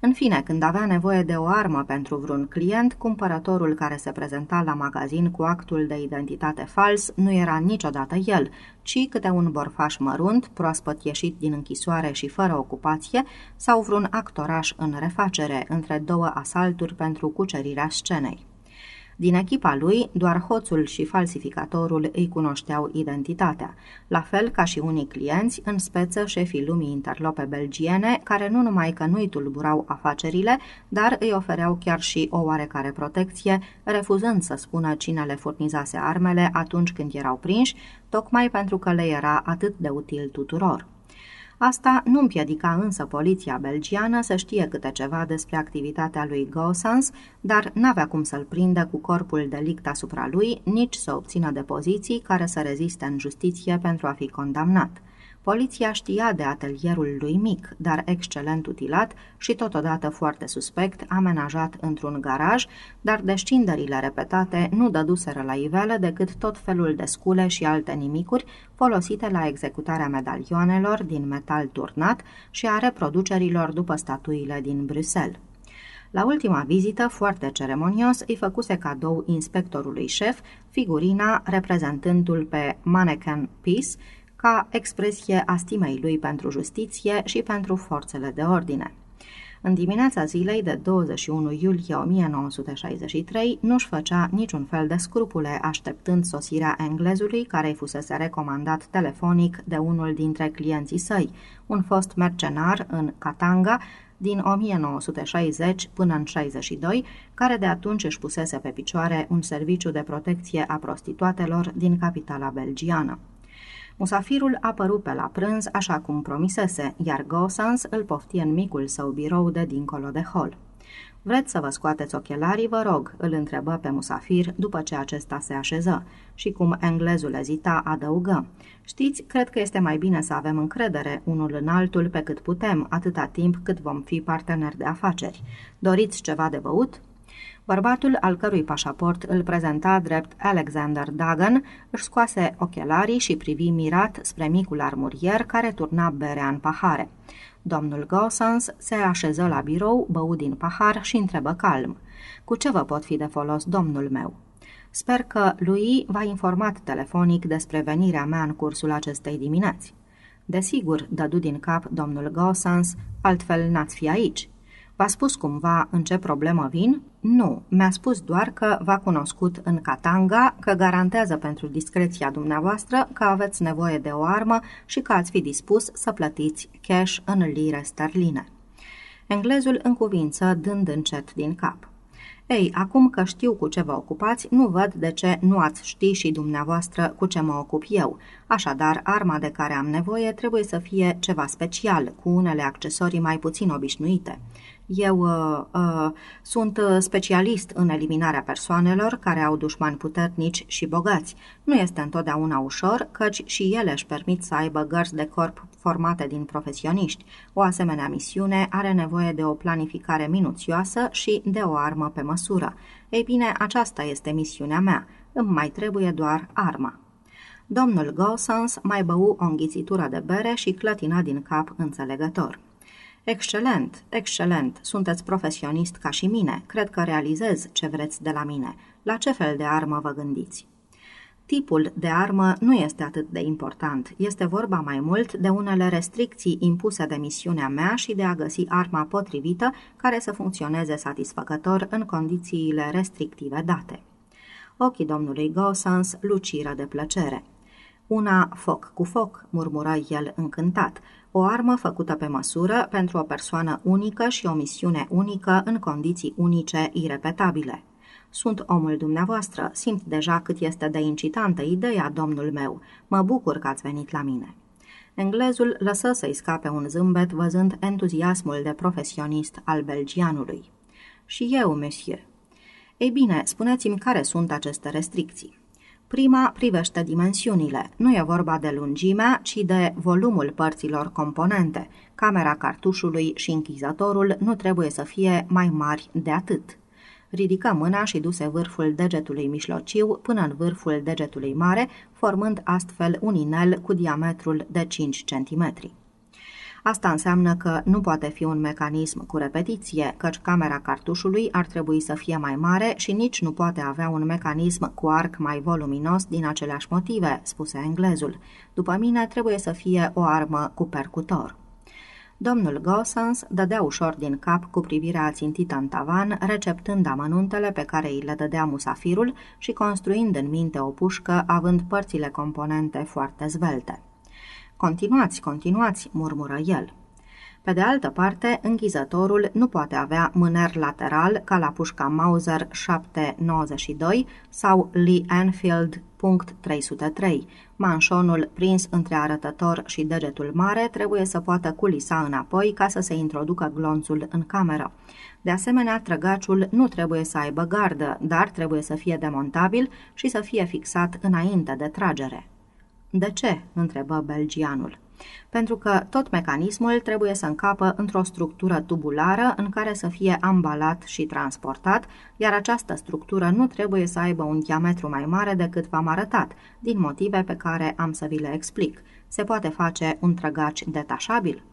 În fine, când avea nevoie de o armă pentru vreun client, cumpărătorul care se prezenta la magazin cu actul de identitate fals nu era niciodată el, ci câte un borfaș mărunt, proaspăt ieșit din închisoare și fără ocupație, sau vreun actoraș în refacere între două asalturi pentru cucerirea scenei. Din echipa lui, doar hoțul și falsificatorul îi cunoșteau identitatea, la fel ca și unii clienți, în speță șefii lumii interlope belgiene, care nu numai că nu-i tulburau afacerile, dar îi ofereau chiar și o oarecare protecție, refuzând să spună cine le furnizase armele atunci când erau prinși, tocmai pentru că le era atât de util tuturor. Asta nu împiedica însă poliția belgiană să știe câte ceva despre activitatea lui Gossens, dar n-avea cum să-l prindă cu corpul delict asupra lui, nici să obțină depoziții care să reziste în justiție pentru a fi condamnat. Poliția știa de atelierul lui mic, dar excelent utilat și totodată foarte suspect, amenajat într-un garaj, dar descinderile repetate nu dăduseră la iveală decât tot felul de scule și alte nimicuri folosite la executarea medalioanelor din metal turnat și a reproducerilor după statuile din Bruxelles. La ultima vizită, foarte ceremonios, îi făcuse cadou inspectorului șef figurina reprezentându-l pe Mannequin Peace, ca expresie a stimei lui pentru justiție și pentru forțele de ordine. În dimineața zilei de 21 iulie 1963 nu-și făcea niciun fel de scrupule așteptând sosirea englezului care îi fusese recomandat telefonic de unul dintre clienții săi, un fost mercenar în Katanga din 1960 până în 62, care de atunci își pusese pe picioare un serviciu de protecție a prostituatelor din capitala belgiană. Musafirul a apărut pe la prânz așa cum promisese, iar Gosans îl poftie în micul său birou de dincolo de hol. Vreți să vă scoateți ochelarii, vă rog?" îl întrebă pe musafir după ce acesta se așeză și cum englezul ezita adăugă. Știți, cred că este mai bine să avem încredere unul în altul pe cât putem, atâta timp cât vom fi parteneri de afaceri. Doriți ceva de băut?" Bărbatul, al cărui pașaport îl prezenta drept Alexander Dagan, își scoase ochelarii și privi mirat spre micul armurier care turna berea în pahare. Domnul Gossans se așeză la birou, bău din pahar și întrebă calm. Cu ce vă pot fi de folos, domnul meu?" Sper că lui v-a informat telefonic despre venirea mea în cursul acestei dimineți." Desigur, dădu din cap domnul Gossans, altfel n-ați fi aici." V-a spus cumva în ce problemă vin? Nu, mi-a spus doar că v-a cunoscut în Katanga, că garantează pentru discreția dumneavoastră că aveți nevoie de o armă și că ați fi dispus să plătiți cash în lire sterline. Englezul în cuvință dând încet din cap. Ei, acum că știu cu ce vă ocupați, nu văd de ce nu ați ști și dumneavoastră cu ce mă ocup eu. Așadar, arma de care am nevoie trebuie să fie ceva special, cu unele accesorii mai puțin obișnuite. Eu uh, uh, sunt uh, specialist în eliminarea persoanelor care au dușmani puternici și bogați. Nu este întotdeauna ușor, căci și ele își permit să aibă gărzi de corp formate din profesioniști. O asemenea misiune are nevoie de o planificare minuțioasă și de o armă pe măsură. Ei bine, aceasta este misiunea mea. Îmi mai trebuie doar arma. Domnul Gosens mai bău o înghițitură de bere și clătina din cap înțelegător. Excelent, excelent, sunteți profesionist ca și mine, cred că realizez ce vreți de la mine. La ce fel de armă vă gândiți? Tipul de armă nu este atât de important, este vorba mai mult de unele restricții impuse de misiunea mea și de a găsi arma potrivită care să funcționeze satisfăcător în condițiile restrictive date. Ochii domnului Gosens luciră de plăcere. Una foc cu foc, murmură el încântat, o armă făcută pe măsură pentru o persoană unică și o misiune unică în condiții unice irepetabile. Sunt omul dumneavoastră, simt deja cât este de incitantă ideea, domnul meu. Mă bucur că ați venit la mine." Englezul lăsă să-i scape un zâmbet văzând entuziasmul de profesionist al belgianului. Și eu, monsieur." Ei bine, spuneți-mi care sunt aceste restricții." Prima privește dimensiunile. Nu e vorba de lungimea, ci de volumul părților componente. Camera cartușului și închizătorul nu trebuie să fie mai mari de atât. Ridică mâna și duse vârful degetului mijlociu până în vârful degetului mare, formând astfel un inel cu diametrul de 5 cm. Asta înseamnă că nu poate fi un mecanism cu repetiție, căci camera cartușului ar trebui să fie mai mare și nici nu poate avea un mecanism cu arc mai voluminos din aceleași motive, spuse englezul. După mine, trebuie să fie o armă cu percutor. Domnul Gossens dădea ușor din cap cu privirea țintită în tavan, receptând amănuntele pe care îi le dădea musafirul și construind în minte o pușcă având părțile componente foarte zvelte. Continuați, continuați, murmură el. Pe de altă parte, închizătorul nu poate avea mâner lateral ca la pușca Mauser 792 sau Lee Enfield .303. Manșonul prins între arătător și degetul mare trebuie să poată culisa înapoi ca să se introducă glonțul în cameră. De asemenea, trăgaciul nu trebuie să aibă gardă, dar trebuie să fie demontabil și să fie fixat înainte de tragere. De ce? întrebă belgianul. Pentru că tot mecanismul trebuie să încapă într-o structură tubulară în care să fie ambalat și transportat, iar această structură nu trebuie să aibă un diametru mai mare decât v-am arătat, din motive pe care am să vi le explic. Se poate face un trăgaci detașabil?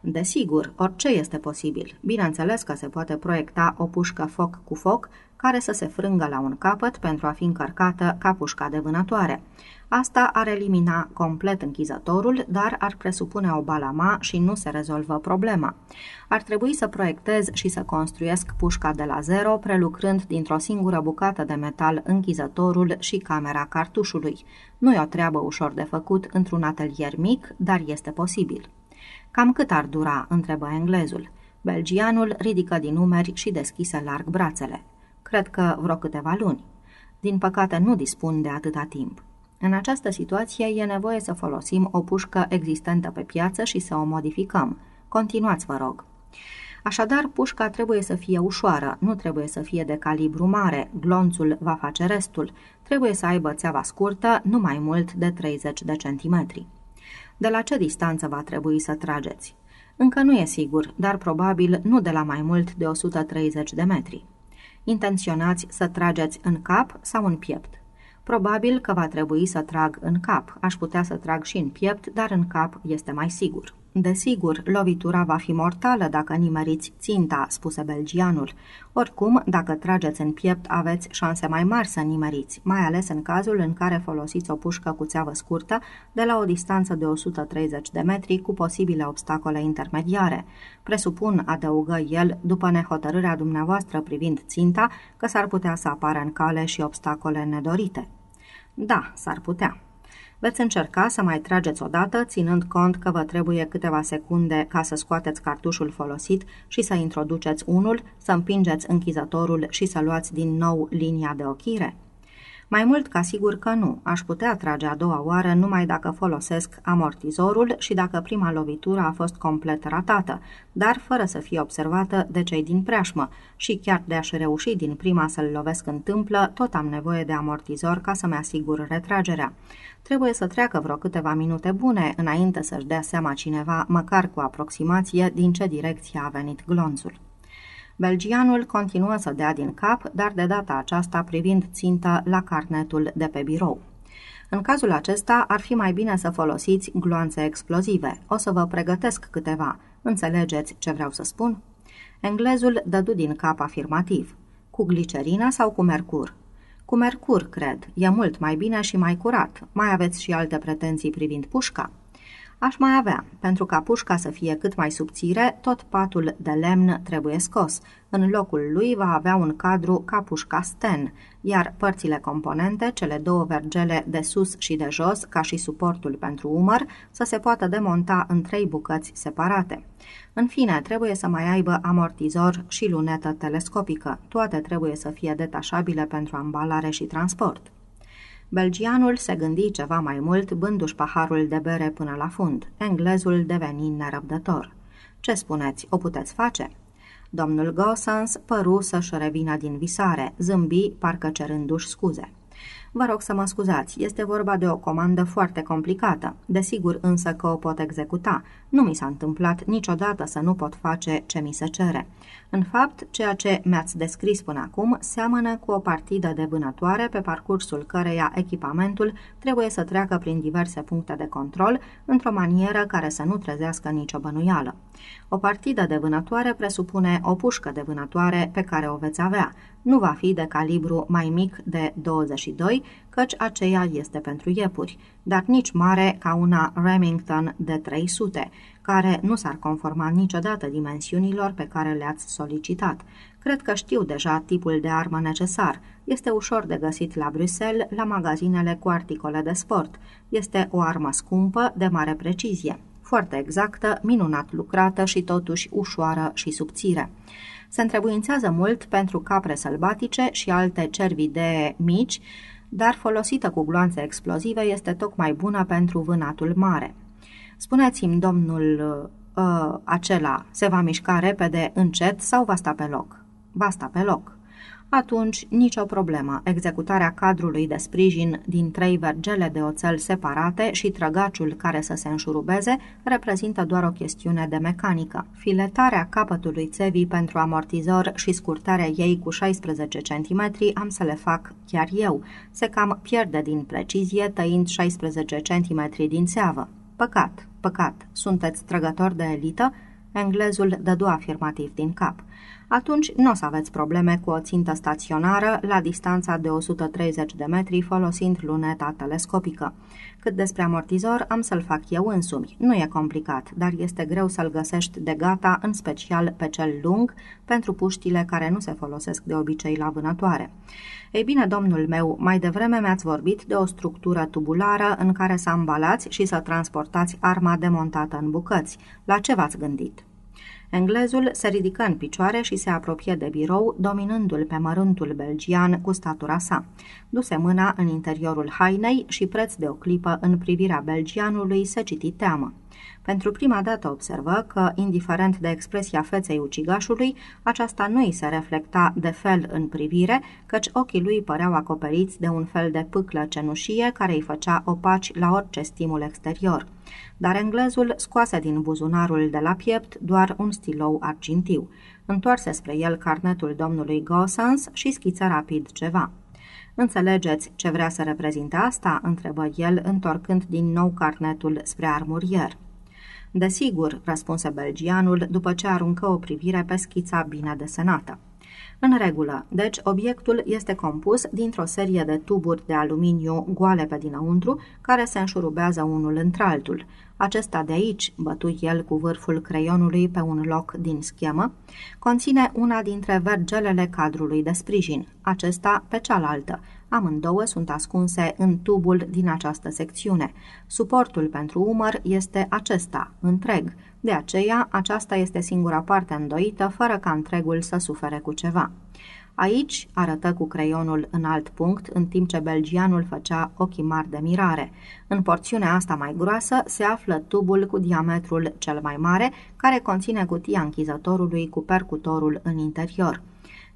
Desigur, orice este posibil. Bineînțeles că se poate proiecta o pușcă foc cu foc care să se frângă la un capăt pentru a fi încărcată ca pușca de vânătoare. Asta ar elimina complet închizătorul, dar ar presupune o balama și nu se rezolvă problema. Ar trebui să proiectez și să construiesc pușca de la zero, prelucrând dintr-o singură bucată de metal închizătorul și camera cartușului. Nu e o treabă ușor de făcut într-un atelier mic, dar este posibil. Cam cât ar dura?" întrebă englezul. Belgianul ridică din numeri și deschise larg brațele. Cred că vreo câteva luni. Din păcate nu dispun de atâta timp. În această situație e nevoie să folosim o pușcă existentă pe piață și să o modificăm. Continuați, vă rog. Așadar, pușca trebuie să fie ușoară, nu trebuie să fie de calibru mare, glonțul va face restul, trebuie să aibă țeava scurtă, nu mai mult de 30 de centimetri. De la ce distanță va trebui să trageți? Încă nu e sigur, dar probabil nu de la mai mult de 130 de metri. Intenționați să trageți în cap sau în piept? Probabil că va trebui să trag în cap. Aș putea să trag și în piept, dar în cap este mai sigur. Desigur, lovitura va fi mortală dacă nimeriți ținta, spuse belgianul. Oricum, dacă trageți în piept, aveți șanse mai mari să nimeriți, mai ales în cazul în care folosiți o pușcă cu țeavă scurtă de la o distanță de 130 de metri cu posibile obstacole intermediare. Presupun, adăugă el, după nehotărârea dumneavoastră privind ținta, că s-ar putea să apară în cale și obstacole nedorite. Da, s-ar putea. Veți încerca să mai trageți odată, ținând cont că vă trebuie câteva secunde ca să scoateți cartușul folosit și să introduceți unul, să împingeți închizătorul și să luați din nou linia de ochire? Mai mult ca sigur că nu, aș putea trage a doua oară numai dacă folosesc amortizorul și dacă prima lovitură a fost complet ratată, dar fără să fie observată de cei din preajmă și chiar de a-și reuși din prima să-l lovesc în tâmplă, tot am nevoie de amortizor ca să-mi asigur retragerea. Trebuie să treacă vreo câteva minute bune înainte să-și dea seama cineva, măcar cu aproximație, din ce direcție a venit glonțul. Belgianul continuă să dea din cap, dar de data aceasta privind ținta la carnetul de pe birou. În cazul acesta, ar fi mai bine să folosiți gloanțe explozive. O să vă pregătesc câteva. Înțelegeți ce vreau să spun? Englezul dădu din cap afirmativ. Cu glicerină sau cu mercur? Cu mercur, cred. E mult mai bine și mai curat. Mai aveți și alte pretenții privind pușca? Aș mai avea, pentru ca pușca să fie cât mai subțire, tot patul de lemn trebuie scos. În locul lui va avea un cadru ca pușca Sten, iar părțile componente, cele două vergele de sus și de jos, ca și suportul pentru umăr, să se poată demonta în trei bucăți separate. În fine, trebuie să mai aibă amortizor și lunetă telescopică. Toate trebuie să fie detașabile pentru ambalare și transport. Belgianul se gândi ceva mai mult, bându-și paharul de bere până la fund. Englezul deveni nerăbdător. Ce spuneți, o puteți face?" Domnul Gossens păru să-și revină din visare, zâmbi, parcă cerându-și scuze. Vă rog să mă scuzați, este vorba de o comandă foarte complicată. Desigur însă că o pot executa. Nu mi s-a întâmplat niciodată să nu pot face ce mi se cere. În fapt, ceea ce mi-ați descris până acum seamănă cu o partidă de vânătoare pe parcursul căreia echipamentul trebuie să treacă prin diverse puncte de control într-o manieră care să nu trezească nicio bănuială. O partidă de vânătoare presupune o pușcă de vânătoare pe care o veți avea. Nu va fi de calibru mai mic de 22, căci aceea este pentru iepuri, dar nici mare ca una Remington de 300, care nu s-ar conforma niciodată dimensiunilor pe care le-ați solicitat. Cred că știu deja tipul de armă necesar. Este ușor de găsit la Bruxelles, la magazinele cu articole de sport. Este o armă scumpă, de mare precizie foarte exactă, minunat lucrată și totuși ușoară și subțire. Se întrebuințează mult pentru capre sălbatice și alte cervide mici, dar folosită cu gloanțe explozive este tocmai bună pentru vânatul mare. Spuneți-mi, domnul uh, acela se va mișca repede, încet sau va sta pe loc? Va sta pe loc atunci nicio problemă. Executarea cadrului de sprijin din trei vergele de oțel separate și trăgaciul care să se înșurubeze reprezintă doar o chestiune de mecanică. Filetarea capătului țevii pentru amortizor și scurtarea ei cu 16 cm am să le fac chiar eu. Se cam pierde din precizie tăind 16 cm din țeavă. Păcat, păcat, sunteți trăgător de elită? Englezul dădu afirmativ din cap atunci nu o să aveți probleme cu o țintă staționară la distanța de 130 de metri folosind luneta telescopică. Cât despre amortizor, am să-l fac eu însumi. Nu e complicat, dar este greu să-l găsești de gata, în special pe cel lung, pentru puștile care nu se folosesc de obicei la vânătoare. Ei bine, domnul meu, mai devreme mi-ați vorbit de o structură tubulară în care să ambalați și să transportați arma demontată în bucăți. La ce v-ați gândit? Englezul se ridică în picioare și se apropie de birou, dominându-l pe mărântul belgian cu statura sa. Duse mâna în interiorul hainei și preț de o clipă în privirea belgianului se citi teamă. Pentru prima dată observă că, indiferent de expresia feței ucigașului, aceasta nu îi se reflecta de fel în privire, căci ochii lui păreau acoperiți de un fel de pâclă cenușie care îi făcea opaci la orice stimul exterior. Dar englezul scoase din buzunarul de la piept doar un stilou argintiu. Întoarse spre el carnetul domnului Gosens și schiță rapid ceva. Înțelegeți ce vrea să reprezinte asta?" întrebă el, întorcând din nou carnetul spre armurier. Desigur, răspunse belgianul după ce aruncă o privire pe schița bine desenată. În regulă, deci obiectul este compus dintr-o serie de tuburi de aluminiu goale pe dinăuntru, care se înșurubează unul într-altul. Acesta de aici, bătu el cu vârful creionului pe un loc din schemă, conține una dintre vergelele cadrului de sprijin, acesta pe cealaltă, Amândouă sunt ascunse în tubul din această secțiune. Suportul pentru umăr este acesta, întreg. De aceea, aceasta este singura parte îndoită, fără ca întregul să sufere cu ceva. Aici arătă cu creionul în alt punct, în timp ce belgianul făcea ochii mari de mirare. În porțiunea asta mai groasă se află tubul cu diametrul cel mai mare, care conține cutia închizătorului cu percutorul în interior.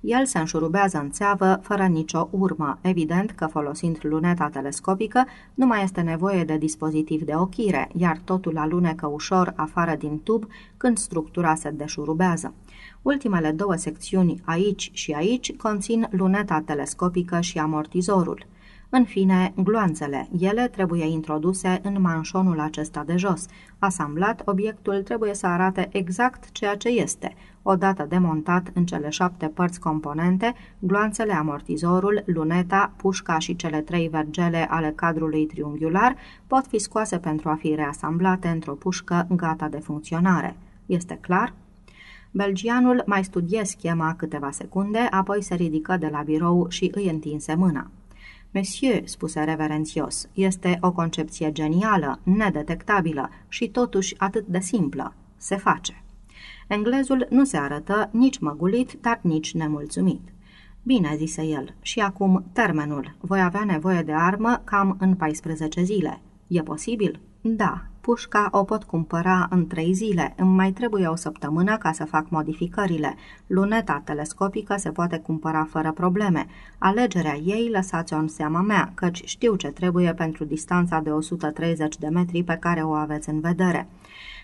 El se înșurubează în țeavă fără nicio urmă, evident că folosind luneta telescopică nu mai este nevoie de dispozitiv de ochire, iar totul alunecă ușor afară din tub când structura se deșurubează. Ultimele două secțiuni, aici și aici, conțin luneta telescopică și amortizorul. În fine, gloanțele. Ele trebuie introduse în manșonul acesta de jos. Asamblat, obiectul trebuie să arate exact ceea ce este. Odată demontat în cele șapte părți componente, gloanțele, amortizorul, luneta, pușca și cele trei vergele ale cadrului triunghiular pot fi scoase pentru a fi reasamblate într-o pușcă gata de funcționare. Este clar? Belgianul mai studie schema câteva secunde, apoi se ridică de la birou și îi întinse mâna. Monsieur, spuse reverențios, este o concepție genială, nedetectabilă și totuși atât de simplă. Se face. Englezul nu se arătă nici măgulit, dar nici nemulțumit. Bine, zise el, și acum termenul. Voi avea nevoie de armă cam în 14 zile. E posibil? Da, pușca o pot cumpăra în trei zile, îmi mai trebuie o săptămână ca să fac modificările. Luneta telescopică se poate cumpăra fără probleme. Alegerea ei lăsați-o în seama mea, căci știu ce trebuie pentru distanța de 130 de metri pe care o aveți în vedere.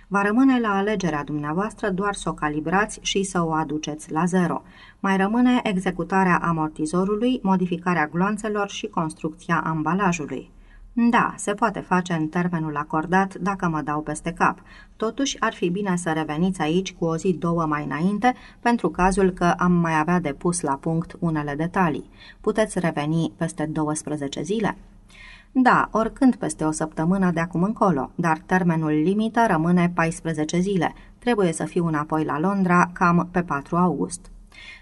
Va rămâne la alegerea dumneavoastră doar să o calibrați și să o aduceți la zero. Mai rămâne executarea amortizorului, modificarea gloanțelor și construcția ambalajului. Da, se poate face în termenul acordat dacă mă dau peste cap. Totuși, ar fi bine să reveniți aici cu o zi, două mai înainte, pentru cazul că am mai avea de pus la punct unele detalii. Puteți reveni peste 12 zile? Da, oricând peste o săptămână de acum încolo, dar termenul limită rămâne 14 zile. Trebuie să fiu înapoi la Londra cam pe 4 august.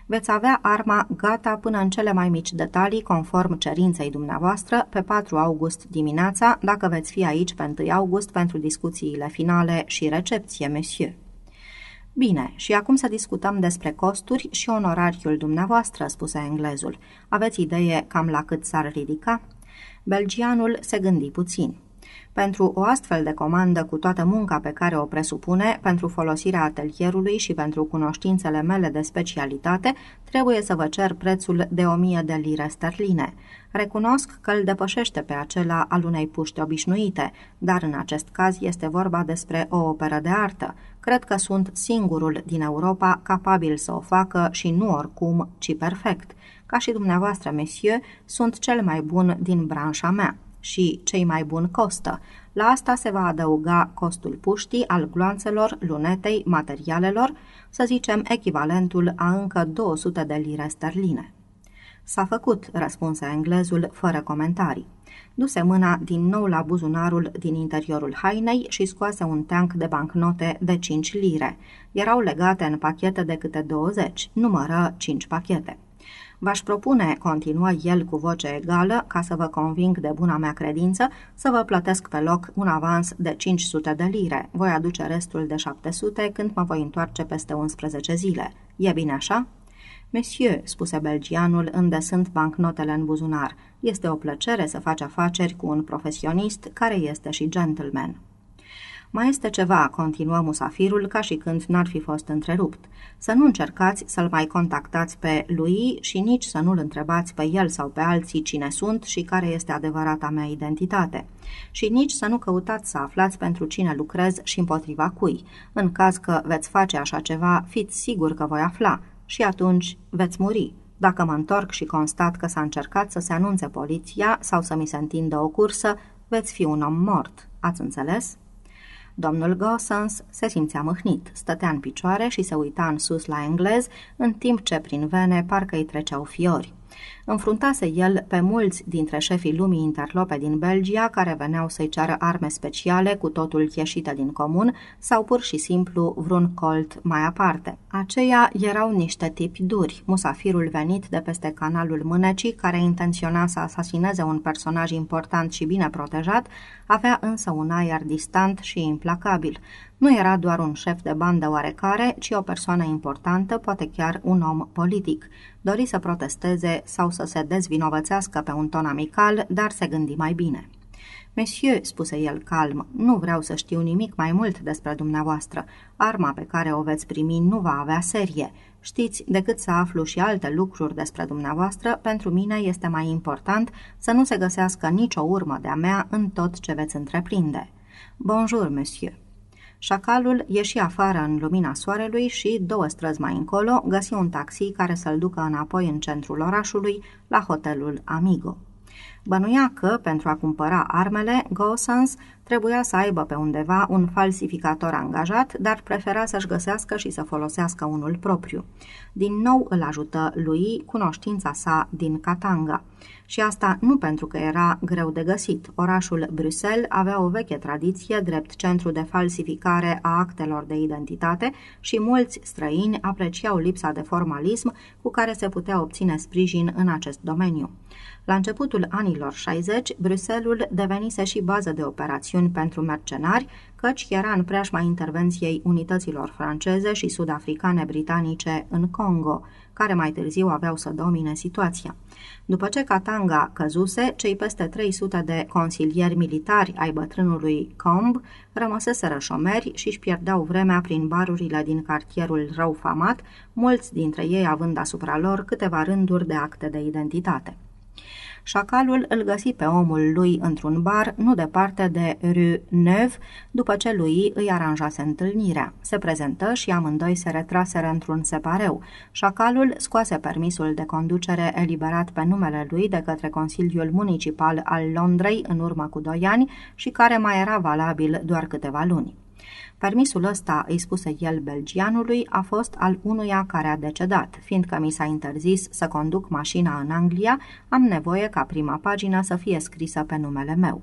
Veți avea arma gata până în cele mai mici detalii, conform cerinței dumneavoastră, pe 4 august dimineața, dacă veți fi aici pe 1 august pentru discuțiile finale și recepție, monsieur. Bine, și acum să discutăm despre costuri și onorariul dumneavoastră, spuse englezul. Aveți idee cam la cât s-ar ridica? Belgianul se gândi puțin. Pentru o astfel de comandă cu toată munca pe care o presupune, pentru folosirea atelierului și pentru cunoștințele mele de specialitate, trebuie să vă cer prețul de 1000 de lire sterline. Recunosc că îl depășește pe acela al unei puști obișnuite, dar în acest caz este vorba despre o operă de artă. Cred că sunt singurul din Europa capabil să o facă și nu oricum, ci perfect. Ca și dumneavoastră, monsieur, sunt cel mai bun din branșa mea și cei mai buni costă. La asta se va adăuga costul puștii, al gloanțelor, lunetei, materialelor, să zicem echivalentul a încă 200 de lire sterline. S-a făcut, răspunse englezul, fără comentarii. Duse mâna din nou la buzunarul din interiorul hainei și scoase un teanc de bancnote de 5 lire. Erau legate în pachete de câte 20, numără 5 pachete. V-aș propune, continuă el cu voce egală, ca să vă conving de buna mea credință, să vă plătesc pe loc un avans de 500 de lire. Voi aduce restul de 700 când mă voi întoarce peste 11 zile. E bine așa? Monsieur, spuse belgianul, îndesând bancnotele în buzunar, este o plăcere să faci afaceri cu un profesionist care este și gentleman. Mai este ceva, continuă musafirul ca și când n-ar fi fost întrerupt. Să nu încercați să-l mai contactați pe lui și nici să nu-l întrebați pe el sau pe alții cine sunt și care este adevărata mea identitate. Și nici să nu căutați să aflați pentru cine lucrez și împotriva cui. În caz că veți face așa ceva, fiți sigur că voi afla și atunci veți muri. Dacă mă întorc și constat că s-a încercat să se anunțe poliția sau să mi se întindă o cursă, veți fi un om mort. Ați înțeles? Domnul Gossens se simțea mâhnit, stătea în picioare și se uita în sus la englez, în timp ce prin vene parcă îi treceau fiori. Înfruntase el pe mulți dintre șefii lumii interlope din Belgia care veneau să-i ceară arme speciale cu totul ieșite din comun sau pur și simplu vreun colt mai aparte. Aceia erau niște tipi duri, musafirul venit de peste canalul Mânecii care intenționa să asasineze un personaj important și bine protejat, avea însă un aer distant și implacabil. Nu era doar un șef de bandă oarecare, ci o persoană importantă, poate chiar un om politic. Dori să protesteze sau să se dezvinovățească pe un ton amical, dar se gândi mai bine. Monsieur, spuse el calm, nu vreau să știu nimic mai mult despre dumneavoastră. Arma pe care o veți primi nu va avea serie. Știți, decât să aflu și alte lucruri despre dumneavoastră, pentru mine este mai important să nu se găsească nicio urmă de-a mea în tot ce veți întreprinde. Bonjour, monsieur. Șacalul ieși afară în lumina soarelui și, două străzi mai încolo, găsi un taxi care să-l ducă înapoi în centrul orașului, la hotelul Amigo. Bănuia că, pentru a cumpăra armele, Gosens trebuia să aibă pe undeva un falsificator angajat, dar prefera să-și găsească și să folosească unul propriu. Din nou îl ajută lui cunoștința sa din Katanga. Și asta nu pentru că era greu de găsit. Orașul Bruxelles avea o veche tradiție drept centru de falsificare a actelor de identitate și mulți străini apreciau lipsa de formalism cu care se putea obține sprijin în acest domeniu. La începutul anilor 60, Bruxellesul devenise și bază de operațiuni operațiuni pentru mercenari, căci era în preajma intervenției unităților franceze și sud-africane britanice în Congo, care mai târziu aveau să domine situația. După ce Katanga căzuse, cei peste 300 de consilieri militari ai bătrânului Comb rămăseseră șomeri și își pierdeau vremea prin barurile din cartierul rău famat, mulți dintre ei având asupra lor câteva rânduri de acte de identitate. Șacalul îl găsi pe omul lui într-un bar, nu departe de Rue Neuve, după ce lui îi aranjase întâlnirea. Se prezentă și amândoi se retraseră într-un separeu. Șacalul scoase permisul de conducere eliberat pe numele lui de către Consiliul Municipal al Londrei în urmă cu doi ani și care mai era valabil doar câteva luni. Permisul ăsta, îi spuse el belgianului, a fost al unuia care a decedat. Fiindcă mi s-a interzis să conduc mașina în Anglia, am nevoie ca prima pagină să fie scrisă pe numele meu.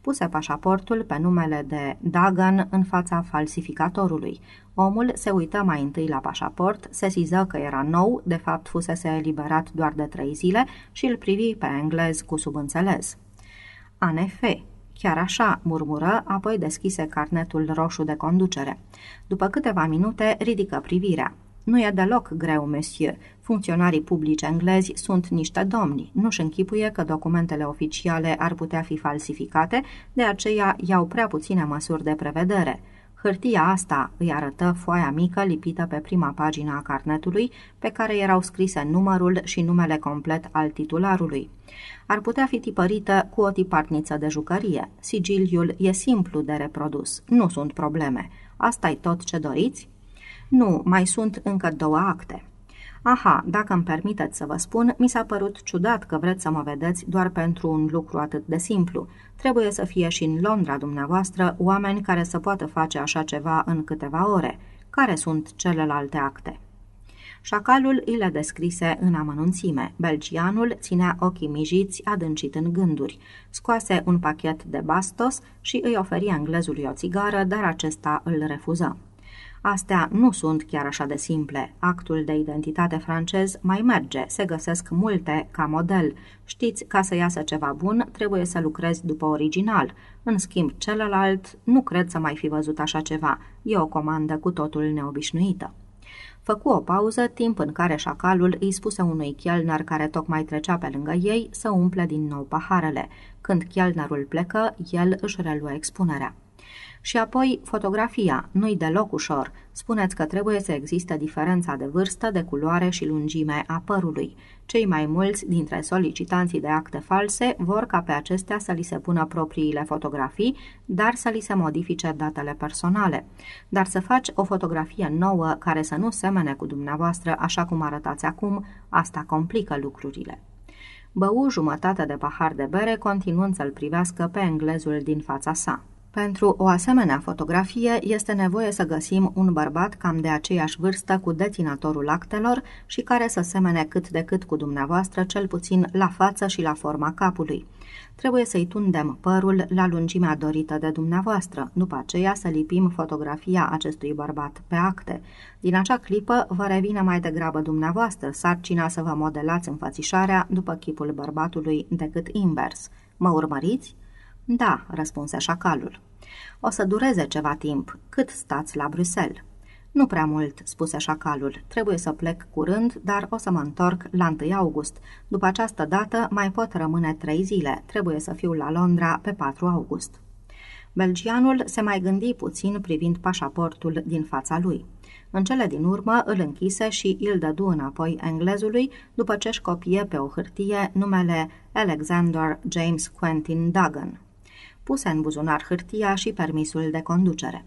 Puse pașaportul pe numele de Dagan în fața falsificatorului. Omul se uită mai întâi la pașaport, se siză că era nou, de fapt fusese eliberat doar de trei zile și îl privi pe englez cu subînțeles. Anefe, Chiar așa, murmură, apoi deschise carnetul roșu de conducere. După câteva minute, ridică privirea. Nu e deloc greu, monsieur. Funcționarii publici englezi sunt niște domni. Nu-și închipuie că documentele oficiale ar putea fi falsificate, de aceea iau prea puține măsuri de prevedere. Hârtia asta îi arătă foaia mică lipită pe prima pagină a carnetului, pe care erau scrise numărul și numele complet al titularului. Ar putea fi tipărită cu o tiparniță de jucărie. Sigiliul e simplu de reprodus. Nu sunt probleme. asta e tot ce doriți? Nu, mai sunt încă două acte. Aha, dacă îmi permiteți să vă spun, mi s-a părut ciudat că vreți să mă vedeți doar pentru un lucru atât de simplu. Trebuie să fie și în Londra dumneavoastră oameni care să poată face așa ceva în câteva ore. Care sunt celelalte acte? Șacalul îi le descrise în amănunțime. Belgianul ținea ochii mijiți adâncit în gânduri. Scoase un pachet de bastos și îi oferi englezului o țigară, dar acesta îl refuză. Astea nu sunt chiar așa de simple. Actul de identitate francez mai merge, se găsesc multe ca model. Știți, ca să iasă ceva bun, trebuie să lucrezi după original. În schimb, celălalt, nu cred să mai fi văzut așa ceva. E o comandă cu totul neobișnuită. Făcu o pauză, timp în care șacalul îi spuse unui chelner care tocmai trecea pe lângă ei să umple din nou paharele. Când chelnerul plecă, el își reluă expunerea. Și apoi, fotografia, nu-i deloc ușor. Spuneți că trebuie să existe diferența de vârstă, de culoare și lungime a părului. Cei mai mulți dintre solicitanții de acte false vor ca pe acestea să li se pună propriile fotografii, dar să li se modifice datele personale. Dar să faci o fotografie nouă care să nu semene cu dumneavoastră așa cum arătați acum, asta complică lucrurile. Bău jumătate de pahar de bere, continuând să-l privească pe englezul din fața sa. Pentru o asemenea fotografie este nevoie să găsim un bărbat cam de aceeași vârstă cu deținătorul actelor și care să semene cât de cât cu dumneavoastră, cel puțin la față și la forma capului. Trebuie să-i tundem părul la lungimea dorită de dumneavoastră, după aceea să lipim fotografia acestui bărbat pe acte. Din acea clipă vă revine mai degrabă dumneavoastră sarcina să vă modelați înfățișarea după chipul bărbatului decât invers. Mă urmăriți? Da, răspunse șacalul. O să dureze ceva timp. Cât stați la Bruxelles? Nu prea mult, spuse șacalul. Trebuie să plec curând, dar o să mă întorc la 1 august. După această dată mai pot rămâne trei zile. Trebuie să fiu la Londra pe 4 august. Belgianul se mai gândi puțin privind pașaportul din fața lui. În cele din urmă îl închise și îl dădu înapoi englezului după ce își copie pe o hârtie numele Alexander James Quentin Duggan puse în buzunar hârtia și permisul de conducere.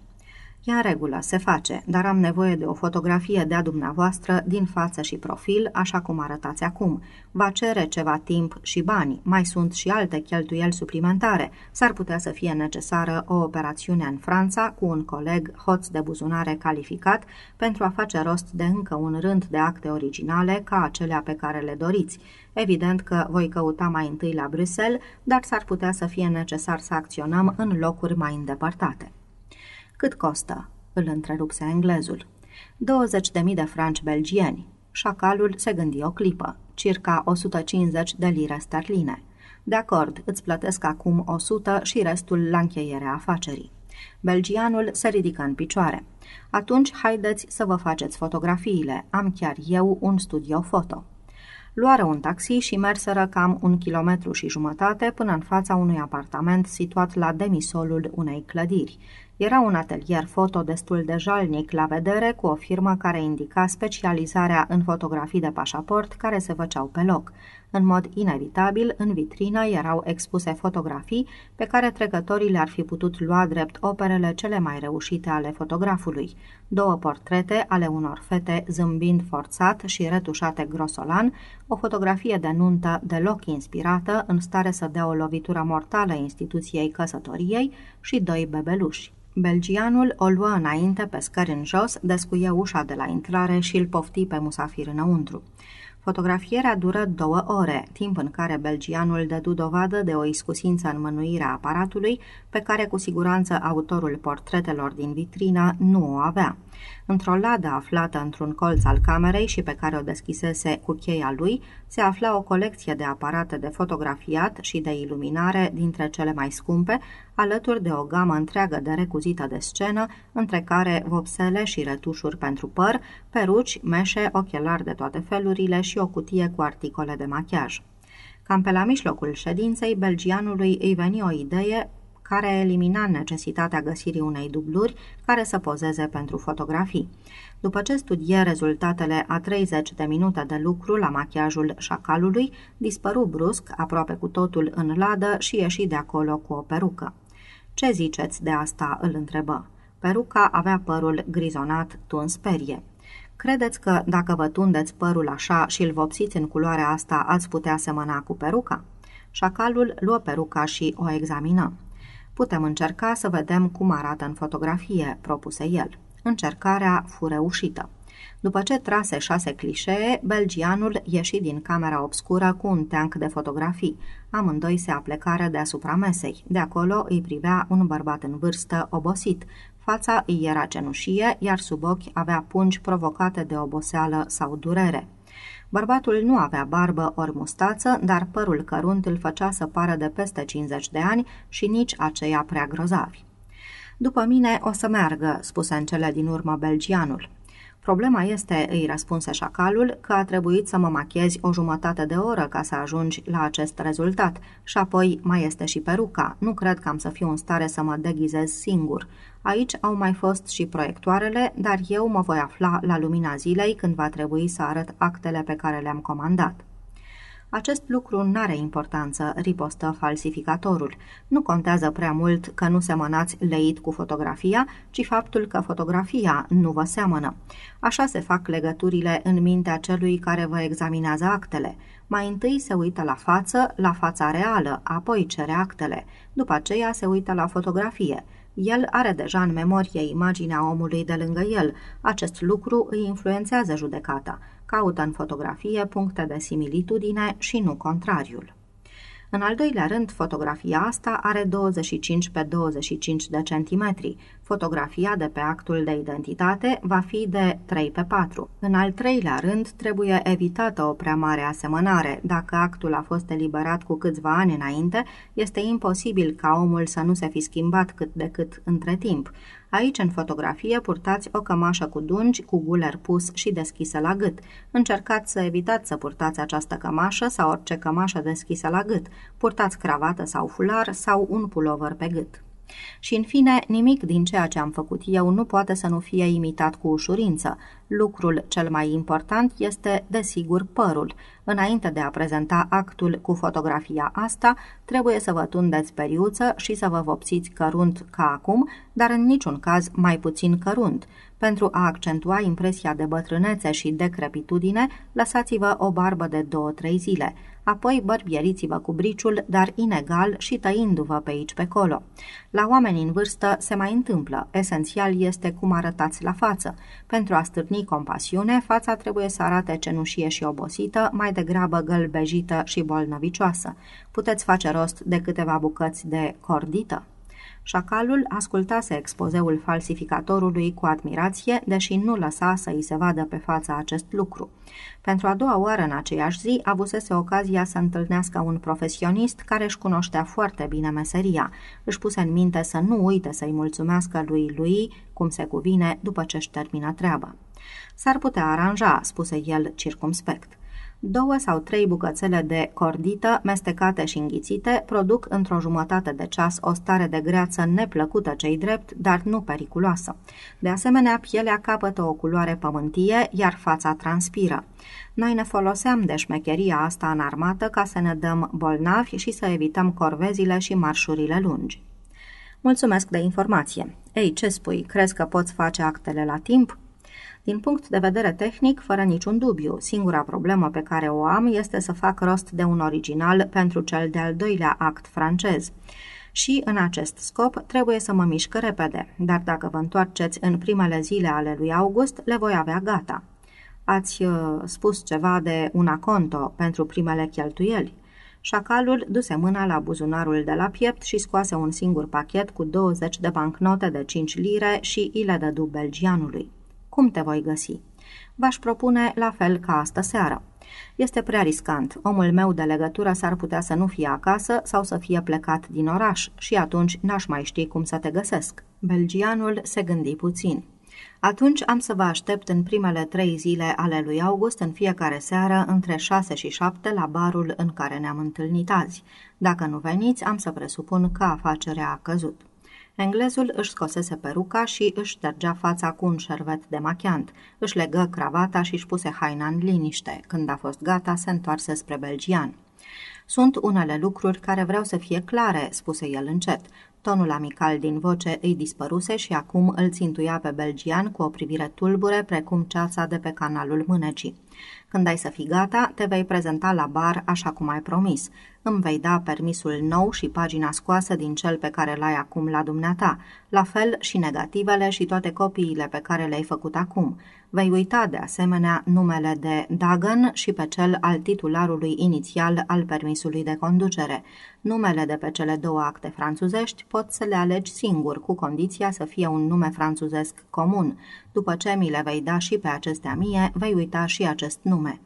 E în regulă, se face, dar am nevoie de o fotografie de-a dumneavoastră din față și profil, așa cum arătați acum. Va cere ceva timp și bani, mai sunt și alte cheltuieli suplimentare. S-ar putea să fie necesară o operațiune în Franța cu un coleg hoț de buzunare calificat pentru a face rost de încă un rând de acte originale ca acelea pe care le doriți. Evident că voi căuta mai întâi la Bruxelles, dar s-ar putea să fie necesar să acționăm în locuri mai îndepărtate. Cât costă?" îl întrerupse englezul. 20.000 de franci belgieni. Șacalul se gândi o clipă, circa 150 de lire sterline. De acord, îți plătesc acum 100 și restul la încheierea afacerii. Belgianul se ridică în picioare. Atunci haideți să vă faceți fotografiile. Am chiar eu un studio foto. Luară un taxi și merseră cam un kilometru și jumătate până în fața unui apartament situat la demisolul unei clădiri. Era un atelier foto destul de jalnic la vedere, cu o firmă care indica specializarea în fotografii de pașaport care se făceau pe loc. În mod inevitabil, în vitrină erau expuse fotografii pe care trecătorii le-ar fi putut lua drept operele cele mai reușite ale fotografului. Două portrete ale unor fete zâmbind forțat și retușate grosolan, o fotografie de nuntă deloc inspirată, în stare să dea o lovitură mortală instituției căsătoriei și doi bebeluși. Belgianul o luă înainte pe scări în jos, descuie ușa de la intrare și îl pofti pe musafir înăuntru. Fotografierea dură două ore, timp în care belgianul dădu dovadă de o iscusință în mânuirea aparatului, pe care cu siguranță autorul portretelor din vitrină nu o avea. Într-o ladă aflată într-un colț al camerei și pe care o deschisese cu cheia lui, se afla o colecție de aparate de fotografiat și de iluminare dintre cele mai scumpe, alături de o gamă întreagă de recuzită de scenă, între care vopsele și retușuri pentru păr, peruci, meșe, ochelari de toate felurile și o cutie cu articole de machiaj. Cam pe la mijlocul ședinței, belgianului îi veni o idee care elimina necesitatea găsirii unei dubluri care să pozeze pentru fotografii. După ce studie rezultatele a 30 de minute de lucru la machiajul șacalului, dispăru brusc, aproape cu totul în ladă și ieși de acolo cu o perucă. Ce ziceți de asta?" îl întrebă. Peruca avea părul grizonat, tuns perie. Credeți că dacă vă tundeți părul așa și îl vopsiți în culoarea asta, ați putea semăna cu peruca? Șacalul luă peruca și o examină. Putem încerca să vedem cum arată în fotografie, propuse el. Încercarea fu reușită. După ce trase șase clișee, belgianul ieși din camera obscură cu un teanc de fotografii. Amândoi se aplecară deasupra mesei. De acolo îi privea un bărbat în vârstă, obosit. Fața îi era cenușie, iar sub ochi avea pungi provocate de oboseală sau durere. Bărbatul nu avea barbă ori mustață, dar părul cărunt îl făcea să pară de peste 50 de ani și nici aceia prea grozavi. După mine o să meargă," spuse în cele din urmă belgianul. Problema este, îi răspunse șacalul, că a trebuit să mă machiezi o jumătate de oră ca să ajungi la acest rezultat și apoi mai este și peruca. Nu cred că am să fiu în stare să mă deghizez singur. Aici au mai fost și proiectoarele, dar eu mă voi afla la lumina zilei când va trebui să arăt actele pe care le-am comandat. Acest lucru nu are importanță, ripostă falsificatorul. Nu contează prea mult că nu semănați leit cu fotografia, ci faptul că fotografia nu vă seamănă. Așa se fac legăturile în mintea celui care vă examinează actele. Mai întâi se uită la față, la fața reală, apoi cere actele. După aceea se uită la fotografie. El are deja în memorie imaginea omului de lângă el. Acest lucru îi influențează judecata. Caută în fotografie puncte de similitudine și nu contrariul. În al doilea rând, fotografia asta are 25 pe 25 de centimetri. Fotografia de pe actul de identitate va fi de 3 pe 4. În al treilea rând, trebuie evitată o prea mare asemănare. Dacă actul a fost eliberat cu câțiva ani înainte, este imposibil ca omul să nu se fi schimbat cât de cât între timp. Aici, în fotografie, purtați o cămașă cu dungi, cu guler pus și deschisă la gât. Încercați să evitați să purtați această cămașă sau orice cămașă deschisă la gât. Purtați cravată sau fular sau un pulover pe gât. Și, în fine, nimic din ceea ce am făcut eu nu poate să nu fie imitat cu ușurință. Lucrul cel mai important este, desigur, părul. Înainte de a prezenta actul cu fotografia asta, trebuie să vă tundeți periuță și să vă vopsiți cărunt ca acum, dar în niciun caz mai puțin cărunt. Pentru a accentua impresia de bătrânețe și decrepitudine, lăsați-vă o barbă de 2-3 zile apoi bărbieriți-vă cu briciul, dar inegal și tăindu-vă pe aici pe colo. La oameni în vârstă se mai întâmplă, esențial este cum arătați la față. Pentru a stârni compasiune, fața trebuie să arate cenușie și obosită, mai degrabă gălbejită și bolnăvicioasă. Puteți face rost de câteva bucăți de cordită. Șacalul ascultase expozeul falsificatorului cu admirație, deși nu lăsa să îi se vadă pe fața acest lucru. Pentru a doua oară în aceeași zi, avusese ocazia să întâlnească un profesionist care își cunoștea foarte bine meseria. Își puse în minte să nu uite să-i mulțumească lui lui, cum se cuvine, după ce își termină treaba. S-ar putea aranja, spuse el circumspect. Două sau trei bucățele de cordită, mestecate și înghițite, produc într-o jumătate de ceas o stare de greață neplăcută cei drept, dar nu periculoasă. De asemenea, pielea capătă o culoare pământie, iar fața transpiră. Noi ne foloseam de șmecheria asta în armată ca să ne dăm bolnavi și să evităm corvezile și marșurile lungi. Mulțumesc de informație. Ei, ce spui? Crezi că poți face actele la timp? Din punct de vedere tehnic, fără niciun dubiu, singura problemă pe care o am este să fac rost de un original pentru cel de-al doilea act francez. Și, în acest scop, trebuie să mă mișc repede, dar dacă vă întoarceți în primele zile ale lui August, le voi avea gata. Ați uh, spus ceva de un aconto pentru primele cheltuieli? Șacalul duse mâna la buzunarul de la piept și scoase un singur pachet cu 20 de bancnote de 5 lire și îi le dădu belgianului. Cum te voi găsi? V-aș propune la fel ca astă seară. Este prea riscant. Omul meu de legătură s-ar putea să nu fie acasă sau să fie plecat din oraș și atunci n-aș mai ști cum să te găsesc. Belgianul se gândi puțin. Atunci am să vă aștept în primele trei zile ale lui August în fiecare seară între 6 și 7 la barul în care ne-am întâlnit azi. Dacă nu veniți, am să presupun că afacerea a căzut. Englezul își scosese peruca și își ștergea fața cu un șervet de machiant. Își legă cravata și își puse haina în liniște. Când a fost gata, se întoarse spre belgian. Sunt unele lucruri care vreau să fie clare," spuse el încet. Tonul amical din voce îi dispăruse și acum îl țintuia pe belgian cu o privire tulbure, precum ceața de pe canalul mânecii. Când ai să fii gata, te vei prezenta la bar așa cum ai promis. Îmi vei da permisul nou și pagina scoasă din cel pe care l-ai acum la dumneata, la fel și negativele și toate copiile pe care le-ai făcut acum. Vei uita de asemenea numele de Dagan și pe cel al titularului inițial al permisului de conducere. Numele de pe cele două acte franțuzești poți să le alegi singur, cu condiția să fie un nume franțuzesc comun. După ce mi le vei da și pe acestea mie, vei uita și acest nume.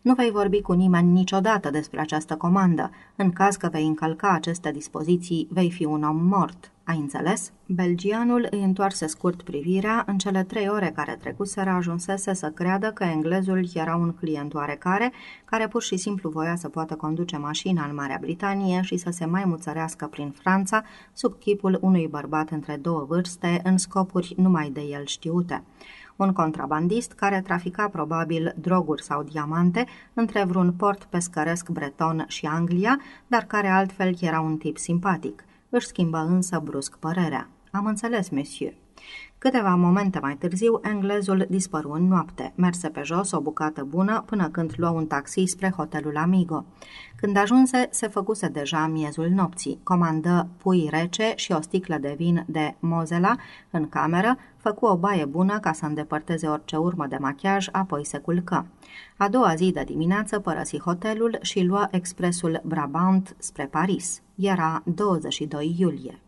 Nu vei vorbi cu nimeni niciodată despre această comandă. În caz că vei încălca aceste dispoziții, vei fi un om mort. Ai înțeles? Belgianul îi întoarse scurt privirea, în cele trei ore care trecuseră ajunsese să creadă că englezul era un client oarecare, care pur și simplu voia să poată conduce mașina în Marea Britanie și să se mai muțărească prin Franța sub chipul unui bărbat între două vârste în scopuri numai de el știute un contrabandist care trafica probabil droguri sau diamante între vreun port pescăresc breton și Anglia, dar care altfel era un tip simpatic. Își schimbă însă brusc părerea. Am înțeles, monsieur. Câteva momente mai târziu, englezul dispăru în noapte. Merse pe jos o bucată bună până când luă un taxi spre hotelul Amigo. Când ajunse, se făcuse deja miezul nopții. Comandă pui rece și o sticlă de vin de Mozela în cameră, făcu o baie bună ca să îndepărteze orice urmă de machiaj, apoi se culcă. A doua zi de dimineață părăsi hotelul și lua expresul Brabant spre Paris. Era 22 iulie.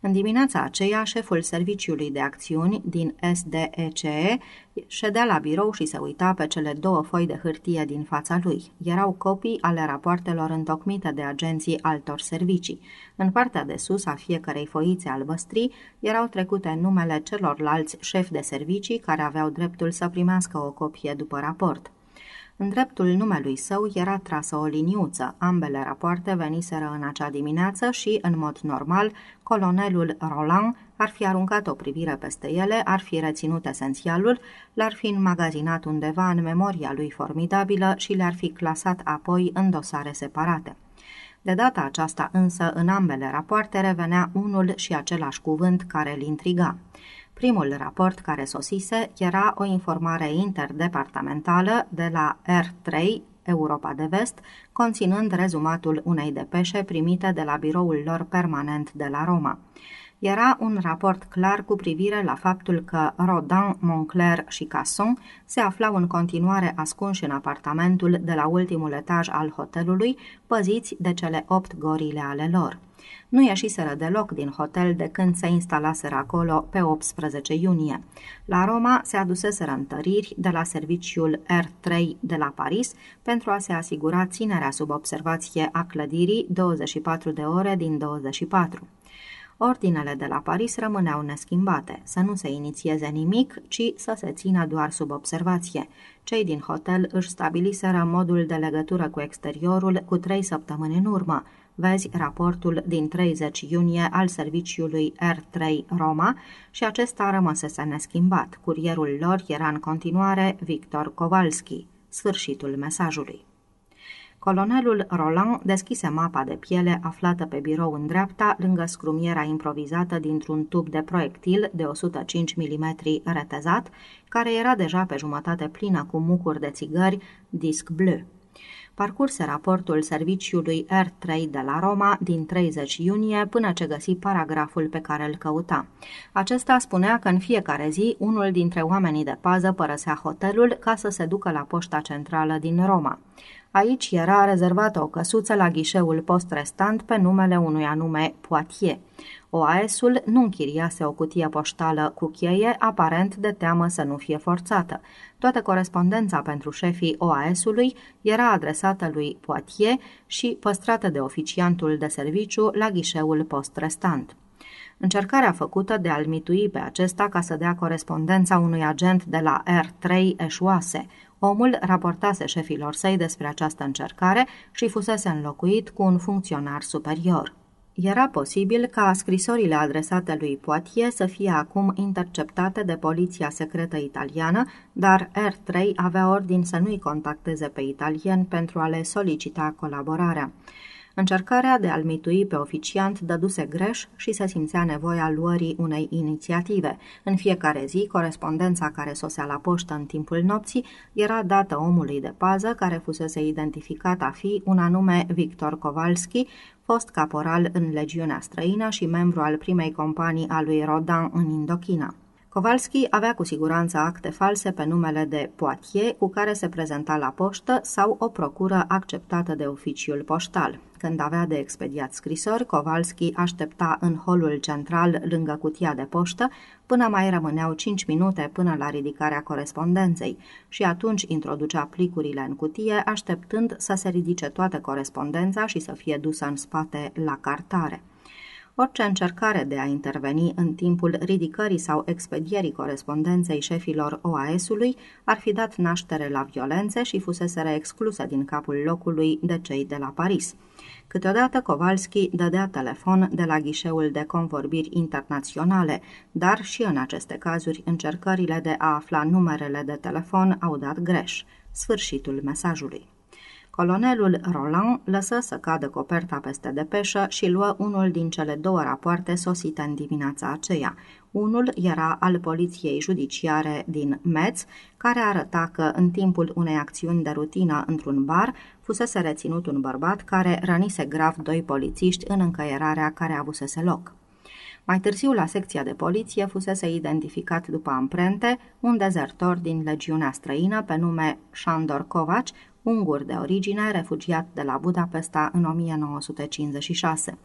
În dimineața aceea, șeful serviciului de acțiuni din SDECE ședea la birou și se uita pe cele două foi de hârtie din fața lui. Erau copii ale rapoartelor întocmite de agenții altor servicii. În partea de sus a fiecărei foițe albăstrii erau trecute numele celorlalți șefi de servicii care aveau dreptul să primească o copie după raport. În dreptul numelui său era trasă o liniuță. Ambele rapoarte veniseră în acea dimineață și, în mod normal, colonelul Roland ar fi aruncat o privire peste ele, ar fi reținut esențialul, l-ar fi înmagazinat undeva în memoria lui formidabilă și le-ar fi clasat apoi în dosare separate. De data aceasta însă, în ambele rapoarte revenea unul și același cuvânt care îl intriga. Primul raport care sosise era o informare interdepartamentală de la R3, Europa de Vest, conținând rezumatul unei depeșe primite de la biroul lor permanent de la Roma. Era un raport clar cu privire la faptul că Rodin, Moncler și Casson se aflau în continuare ascunși în apartamentul de la ultimul etaj al hotelului, păziți de cele opt gorile ale lor. Nu ieșiseră deloc din hotel de când se instalaseră acolo pe 18 iunie. La Roma se aduseseră întăriri de la serviciul R3 de la Paris pentru a se asigura ținerea sub observație a clădirii 24 de ore din 24. Ordinele de la Paris rămâneau neschimbate, să nu se inițieze nimic, ci să se țină doar sub observație. Cei din hotel își stabiliseră modul de legătură cu exteriorul cu trei săptămâni în urmă. Vezi raportul din 30 iunie al serviciului R3 Roma și acesta rămăsese neschimbat. Curierul lor era în continuare Victor Kowalski. Sfârșitul mesajului. Colonelul Roland deschise mapa de piele aflată pe birou în dreapta, lângă scrumiera improvizată dintr-un tub de proiectil de 105 mm retezat, care era deja pe jumătate plină cu mucuri de țigări disc bleu parcurse raportul serviciului R3 de la Roma din 30 iunie până ce găsi paragraful pe care îl căuta. Acesta spunea că în fiecare zi unul dintre oamenii de pază părăsea hotelul ca să se ducă la poșta centrală din Roma. Aici era rezervată o căsuță la ghișeul post-restant pe numele unui anume Poitiers. OAS-ul nu închiriase o cutie poștală cu cheie, aparent de teamă să nu fie forțată. Toată corespondența pentru șefii OAS-ului era adresată lui Poitiers și păstrată de oficiantul de serviciu la ghișeul post-restant. Încercarea făcută de a-l mitui pe acesta ca să dea corespondența unui agent de la R3 eșuase. Omul raportase șefilor săi despre această încercare și fusese înlocuit cu un funcționar superior. Era posibil ca scrisorile adresate lui Poitiers să fie acum interceptate de poliția secretă italiană, dar R3 avea ordin să nu-i contacteze pe italieni pentru a le solicita colaborarea. Încercarea de a-l mitui pe oficiant dăduse greș și se simțea nevoia luării unei inițiative. În fiecare zi, corespondența care sosea la poștă în timpul nopții era dată omului de pază care fusese identificat a fi un anume Victor Kowalski, fost caporal în legiunea străină și membru al primei companii a lui Rodan în Indochina. Kowalski avea cu siguranță acte false pe numele de Poitiers cu care se prezenta la poștă sau o procură acceptată de oficiul poștal. Când avea de expediat scrisori, Kowalski aștepta în holul central lângă cutia de poștă până mai rămâneau 5 minute până la ridicarea corespondenței și atunci introducea plicurile în cutie, așteptând să se ridice toată corespondența și să fie dusă în spate la cartare. Orice încercare de a interveni în timpul ridicării sau expedierii corespondenței șefilor OAS-ului ar fi dat naștere la violențe și fuseseră excluse din capul locului de cei de la Paris. Câteodată Kowalski dădea telefon de la ghișeul de convorbiri internaționale, dar și în aceste cazuri încercările de a afla numerele de telefon au dat greș. Sfârșitul mesajului. Colonelul Roland lăsă să cadă coperta peste depeșă și luă unul din cele două rapoarte sosite în dimineața aceea. Unul era al poliției judiciare din Metz, care arăta că în timpul unei acțiuni de rutină într-un bar fusese reținut un bărbat care rănise grav doi polițiști în încăierarea care avusese loc. Mai târziu, la secția de poliție, fusese identificat după amprente un dezertor din legiunea străină pe nume Shandor Kovac, ungur de origine, refugiat de la Budapesta în 1956.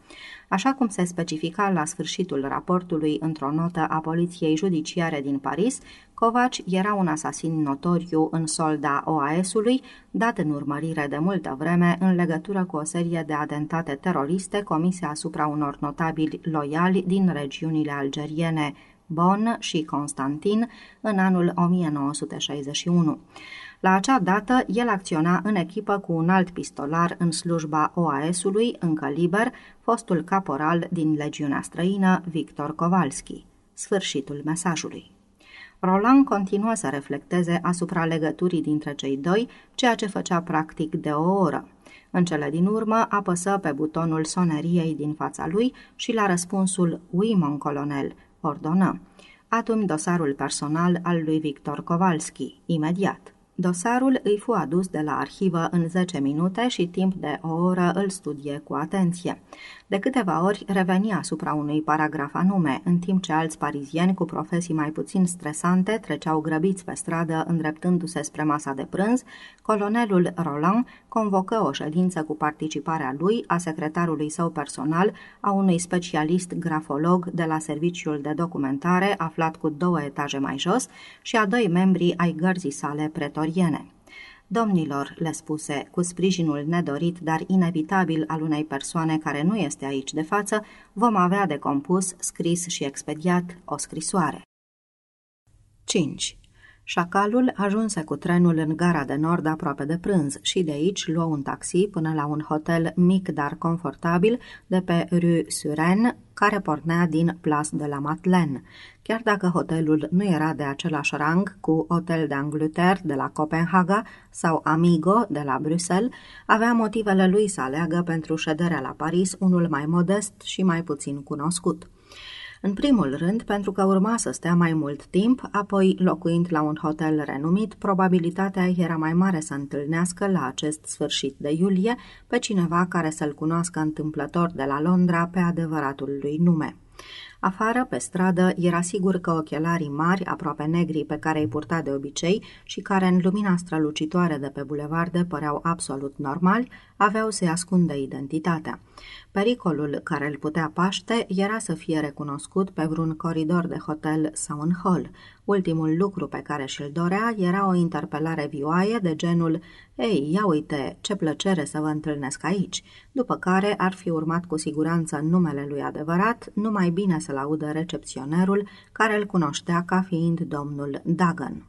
Așa cum se specifica la sfârșitul raportului într-o notă a Poliției Judiciare din Paris, Covaci era un asasin notoriu în solda OAS-ului, dat în urmărire de multă vreme în legătură cu o serie de atentate teroriste comise asupra unor notabili loiali din regiunile algeriene Bonn și Constantin în anul 1961. La acea dată, el acționa în echipă cu un alt pistolar în slujba OAS-ului, încă liber, fostul caporal din legiunea străină, Victor Kowalski. Sfârșitul mesajului. Roland continuă să reflecteze asupra legăturii dintre cei doi, ceea ce făcea practic de o oră. În cele din urmă apăsă pe butonul soneriei din fața lui și la răspunsul Oui, mon colonel, ordonă. Atum dosarul personal al lui Victor Kowalski, imediat. Dosarul îi fu adus de la arhivă în 10 minute și timp de o oră îl studie cu atenție. De câteva ori reveni asupra unui paragraf anume, în timp ce alți parizieni cu profesii mai puțin stresante treceau grăbiți pe stradă îndreptându-se spre masa de prânz, colonelul Roland convocă o ședință cu participarea lui, a secretarului său personal, a unui specialist grafolog de la serviciul de documentare aflat cu două etaje mai jos și a doi membri ai gărzii sale pretoriene. Domnilor, le spuse, cu sprijinul nedorit, dar inevitabil al unei persoane care nu este aici de față, vom avea de compus, scris și expediat o scrisoare. 5. Șacalul ajunse cu trenul în gara de nord aproape de prânz și de aici luă un taxi până la un hotel mic dar confortabil de pe Rue Suren, care pornea din Place de la Madeleine. Chiar dacă hotelul nu era de același rang cu Hotel de Angleterre de la Copenhaga sau Amigo de la Bruxelles, avea motivele lui să aleagă pentru șederea la Paris unul mai modest și mai puțin cunoscut. În primul rând, pentru că urma să stea mai mult timp, apoi, locuind la un hotel renumit, probabilitatea era mai mare să întâlnească la acest sfârșit de iulie pe cineva care să-l cunoască întâmplător de la Londra pe adevăratul lui nume. Afară, pe stradă, era sigur că ochelarii mari, aproape negri, pe care îi purta de obicei și care în lumina strălucitoare de pe bulevarde păreau absolut normali, aveau să-i ascundă identitatea. Pericolul care îl putea paște era să fie recunoscut pe vreun coridor de hotel sau în hol. Ultimul lucru pe care și-l dorea era o interpelare vioaie de genul Ei, ia uite, ce plăcere să vă întâlnesc aici!" După care ar fi urmat cu siguranță numele lui adevărat, numai bine să-l audă recepționerul, care îl cunoștea ca fiind domnul Dagan.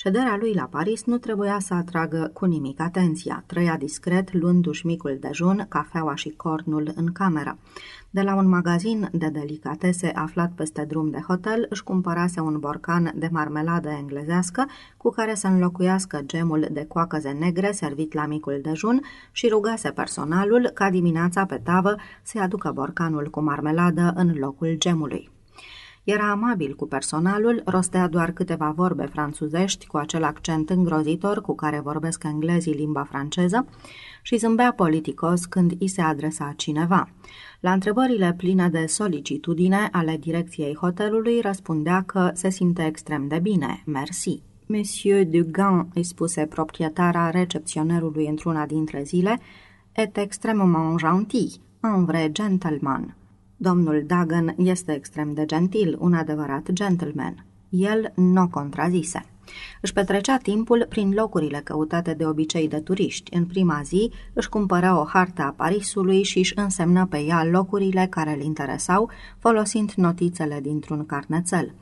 Șederea lui la Paris nu trebuia să atragă cu nimic atenția. Trăia discret, luându-și micul dejun, cafeaua și cornul în cameră. De la un magazin de delicatese aflat peste drum de hotel, își cumpărase un borcan de marmeladă englezească cu care să înlocuiască gemul de coacăze negre servit la micul dejun și rugase personalul ca dimineața pe tavă să-i aducă borcanul cu marmeladă în locul gemului. Era amabil cu personalul, rostea doar câteva vorbe franțuzești cu acel accent îngrozitor cu care vorbesc englezii limba franceză și zâmbea politicos când îi se adresa cineva. La întrebările pline de solicitudine ale direcției hotelului răspundea că se simte extrem de bine, mersi. Monsieur Dugan, îi spuse proprietara recepționerului într-una dintre zile, et extrêmement gentil, un vrai gentleman. Domnul Dagan este extrem de gentil, un adevărat gentleman. El nu o contrazise. Își petrecea timpul prin locurile căutate de obicei de turiști. În prima zi își cumpăra o hartă a Parisului și își însemnă pe ea locurile care îl interesau, folosind notițele dintr-un carnețel.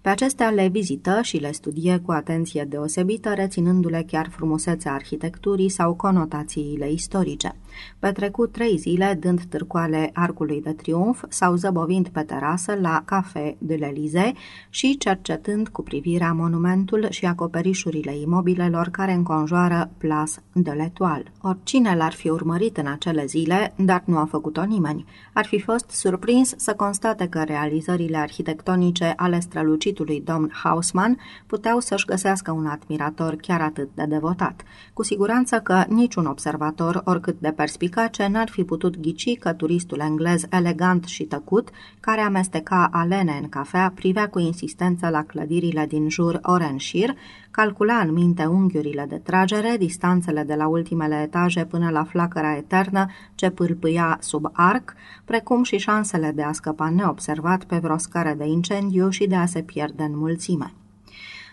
Pe acestea le vizită și le studie cu atenție deosebită, reținându-le chiar frumusețea arhitecturii sau conotațiile istorice. Petrecut trei zile dând târcoale Arcului de Triunf sau zăbovind pe terasă la Café de l'Elysée și cercetând cu privirea monumentul și acoperișurile imobilelor care înconjoară Place de l'Etoile. Oricine l-ar fi urmărit în acele zile, dar nu a făcut-o nimeni, ar fi fost surprins să constate că realizările arhitectonice ale strălucitului domn Hausmann puteau să-și găsească un admirator chiar atât de devotat. Cu siguranță că niciun observator, oricât de perspicace, n-ar fi putut ghici că turistul englez elegant și tăcut, care amesteca alene în cafea, privea cu insistență la clădirile din jur Orenshire, calcula în minte unghiurile de tragere, distanțele de la ultimele etaje până la flacăra eternă ce pâlpâia sub arc, precum și șansele de a scăpa neobservat pe vreo scară de incendiu și de a se pierde în mulțime.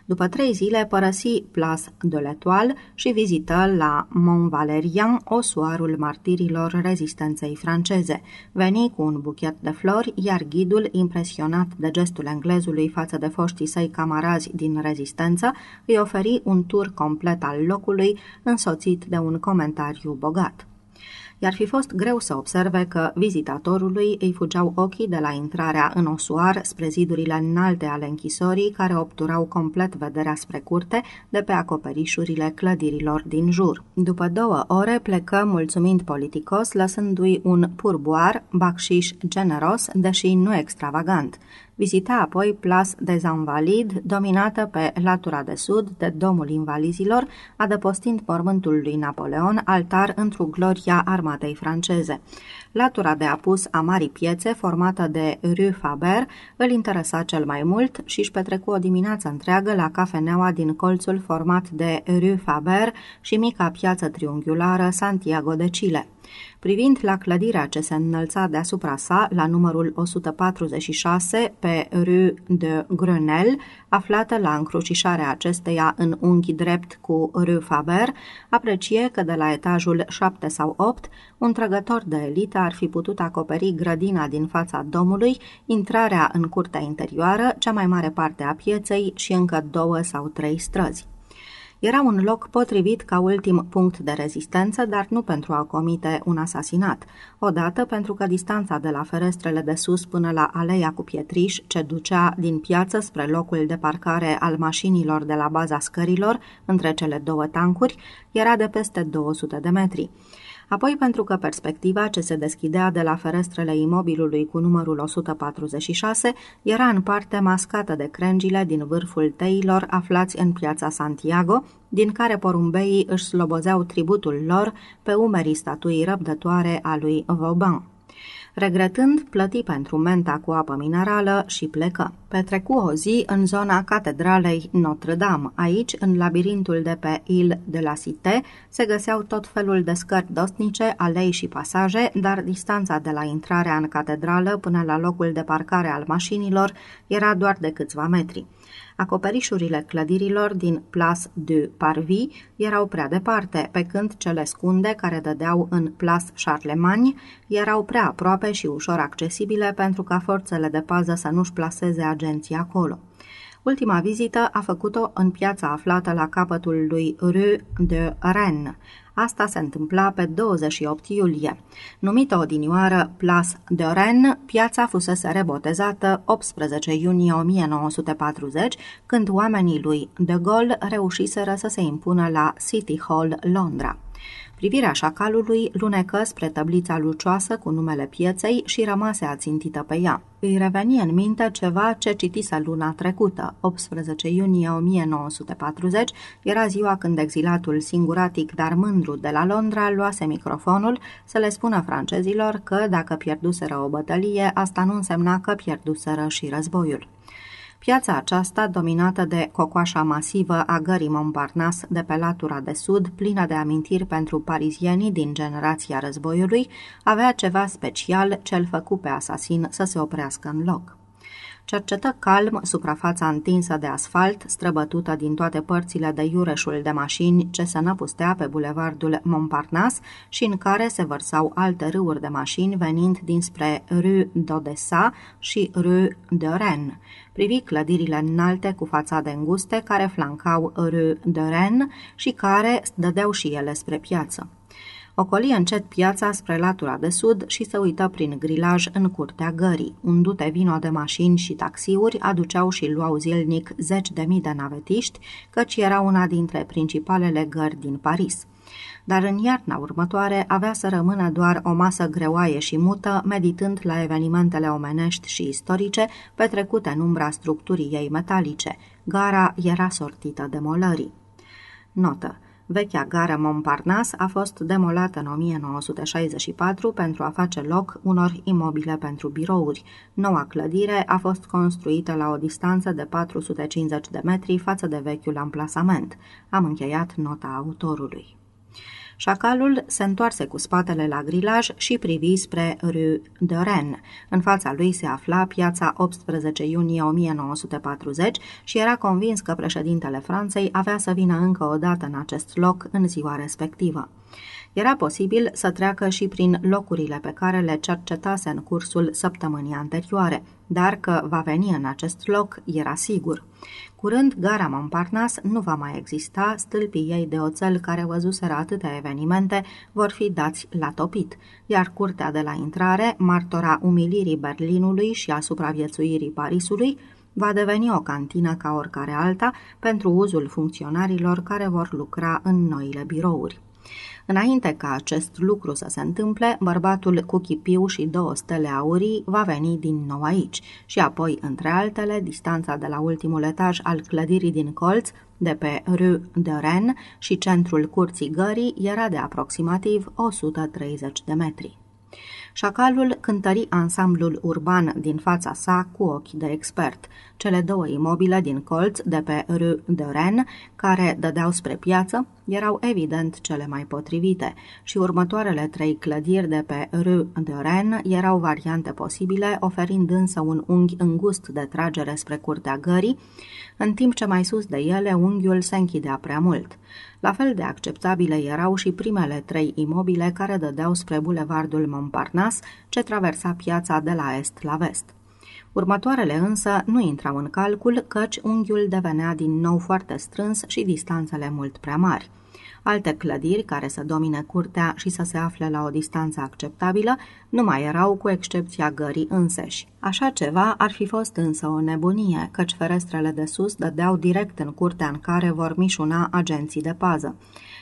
După trei zile părăsi Place de l'Etoile și vizită la Mont Valerian osoarul martirilor rezistenței franceze. Veni cu un buchet de flori, iar ghidul, impresionat de gestul englezului față de foștii săi camarazi din rezistență, îi oferi un tur complet al locului, însoțit de un comentariu bogat i-ar fi fost greu să observe că vizitatorului îi fugeau ochii de la intrarea în osuar spre zidurile înalte ale închisorii care obturau complet vederea spre curte de pe acoperișurile clădirilor din jur. După două ore plecă mulțumind politicos, lăsându-i un purboar, bacșiș generos, deși nu extravagant. Vizita apoi Place des Invalides, dominată pe latura de sud de Domul Invalizilor, adăpostind mormântul lui Napoleon, altar într-o gloria armatei franceze. Latura de apus a Marii Piețe, formată de Rue Faber, îl interesa cel mai mult și își petrecu o dimineață întreagă la cafeneaua din colțul format de Rue Faber și mica piață triunghiulară Santiago de Chile. Privind la clădirea ce se înălța deasupra sa, la numărul 146, pe Rue de Grenelle, aflată la încrucișarea acesteia în unghi drept cu Rue Faber, aprecie că de la etajul 7 sau 8, un trăgător de elită ar fi putut acoperi grădina din fața domului, intrarea în curtea interioară, cea mai mare parte a pieței și încă două sau trei străzi. Era un loc potrivit ca ultim punct de rezistență, dar nu pentru a comite un asasinat. Odată pentru că distanța de la ferestrele de sus până la aleia cu pietriș, ce ducea din piață spre locul de parcare al mașinilor de la baza scărilor, între cele două tancuri, era de peste 200 de metri apoi pentru că perspectiva ce se deschidea de la ferestrele imobilului cu numărul 146 era în parte mascată de crengile din vârful teilor aflați în piața Santiago, din care porumbeii își slobozeau tributul lor pe umerii statuii răbdătoare a lui Vauban. Regretând, plăti pentru menta cu apă minerală și plecă. Petrecu o zi în zona catedralei Notre-Dame. Aici, în labirintul de pe Ile de la Cité, se găseau tot felul de scări dostnice, alei și pasaje, dar distanța de la intrarea în catedrală până la locul de parcare al mașinilor era doar de câțiva metri. Acoperișurile clădirilor din Place de Parvis erau prea departe, pe când cele scunde care dădeau în Place Charlemagne erau prea aproape și ușor accesibile pentru ca forțele de pază să nu-și plaseze agenții acolo. Ultima vizită a făcut-o în piața aflată la capătul lui Rue de Rennes. Asta se întâmpla pe 28 iulie. Numită odinioară Place de Rennes, piața fusese rebotezată 18 iunie 1940, când oamenii lui de Gaulle reușiseră să se impună la City Hall, Londra. Privirea șacalului lunecă spre tablița lucioasă cu numele pieței și rămase ațintită pe ea. Îi reveni în minte ceva ce citise luna trecută, 18 iunie 1940, era ziua când exilatul singuratic, dar mândru de la Londra, luase microfonul să le spună francezilor că, dacă pierduseră o bătălie, asta nu însemna că pierduseră și războiul. Piața aceasta, dominată de cocoașa masivă a gării Montparnasse de pe latura de sud, plină de amintiri pentru parizienii din generația războiului, avea ceva special ce îl făcu pe asasin să se oprească în loc. Cercetă calm suprafața întinsă de asfalt, străbătută din toate părțile de iureșul de mașini ce se năpustea pe bulevardul Montparnasse și în care se vărsau alte râuri de mașini venind dinspre Rue d'Odessa și Rue de Rennes. Privi clădirile înalte cu fațade înguste care flancau Rue de Rennes și care dădeau și ele spre piață. Ocoli încet piața spre latura de sud și se uită prin grilaj în curtea gării. Un dute vino de mașini și taxiuri aduceau și luau zilnic zeci de mii de navetiști, căci era una dintre principalele gări din Paris dar în iarna următoare avea să rămână doar o masă greoaie și mută, meditând la evenimentele omenești și istorice petrecute în umbra structurii ei metalice. Gara era sortită demolării. Notă. Vechea gară Montparnasse a fost demolată în 1964 pentru a face loc unor imobile pentru birouri. Noua clădire a fost construită la o distanță de 450 de metri față de vechiul amplasament. Am încheiat nota autorului. Șacalul se întoarse cu spatele la grilaj și privi spre Rue de Rennes. În fața lui se afla piața 18 iunie 1940 și era convins că președintele Franței avea să vină încă o dată în acest loc în ziua respectivă. Era posibil să treacă și prin locurile pe care le cercetase în cursul săptămânii anterioare, dar că va veni în acest loc era sigur. Curând, gara Montparnasse nu va mai exista, stâlpii ei de oțel care văzuseră atâtea evenimente vor fi dați la topit, iar curtea de la intrare, martora umilirii Berlinului și a supraviețuirii Parisului, va deveni o cantină ca oricare alta pentru uzul funcționarilor care vor lucra în noile birouri. Înainte ca acest lucru să se întâmple, bărbatul cu chipiu și două stele aurii va veni din nou aici și apoi, între altele, distanța de la ultimul etaj al clădirii din colț, de pe Rue de Rennes și centrul curții gării, era de aproximativ 130 de metri. Șacalul cântări ansamblul urban din fața sa cu ochi de expert. Cele două imobile din colț de pe Rue de Rennes, care dădeau spre piață, erau evident cele mai potrivite și următoarele trei clădiri de pe Rue de Rennes erau variante posibile, oferind însă un unghi îngust de tragere spre curtea gării, în timp ce mai sus de ele unghiul se închidea prea mult. La fel de acceptabile erau și primele trei imobile care dădeau spre bulevardul Montparnasse, ce traversa piața de la est la vest. Următoarele însă nu intrau în calcul, căci unghiul devenea din nou foarte strâns și distanțele mult prea mari. Alte clădiri care să domine curtea și să se afle la o distanță acceptabilă nu mai erau cu excepția gării înseși. Așa ceva ar fi fost însă o nebunie, căci ferestrele de sus dădeau direct în curtea în care vor mișuna agenții de pază.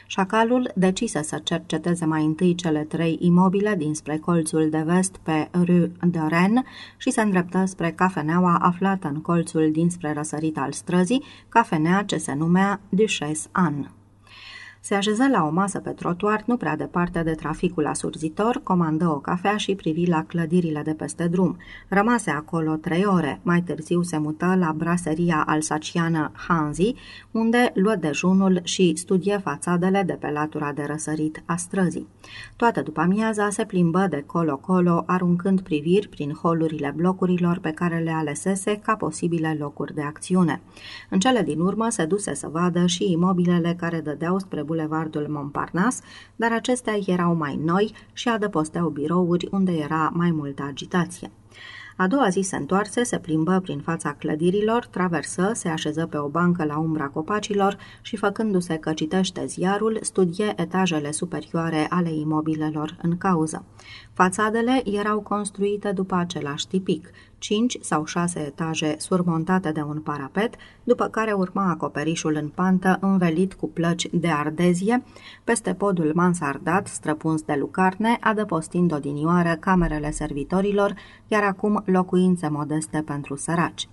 Șacalul decise să cerceteze mai întâi cele trei imobile dinspre colțul de vest pe Rue de Rennes și se îndreptă spre cafeneaua aflată în colțul dinspre răsărit al străzii, cafenea ce se numea Duchesse Anne. Se așeză la o masă pe trotuar, nu prea departe de traficul asurzitor, comandă o cafea și privi la clădirile de peste drum. Rămase acolo trei ore. Mai târziu se mută la braseria alsaciană Hanzi, unde luă dejunul și studie fațadele de pe latura de răsărit a străzii. Toată după amiaza se plimbă de colo-colo, aruncând priviri prin holurile blocurilor pe care le alesese ca posibile locuri de acțiune. În cele din urmă se duse să vadă și imobilele care dădeau spre bulevardul Montparnasse, dar acestea erau mai noi și adăposteau birouri unde era mai multă agitație. A doua zi se întoarse, se plimbă prin fața clădirilor, traversă, se așeză pe o bancă la umbra copacilor și, făcându-se că citește ziarul, studie etajele superioare ale imobilelor în cauză. Fațadele erau construite după același tipic, cinci sau șase etaje surmontate de un parapet, după care urma acoperișul în pantă învelit cu plăci de ardezie, peste podul mansardat străpuns de lucarne, adăpostind odinioară camerele servitorilor, iar acum locuințe modeste pentru săraci.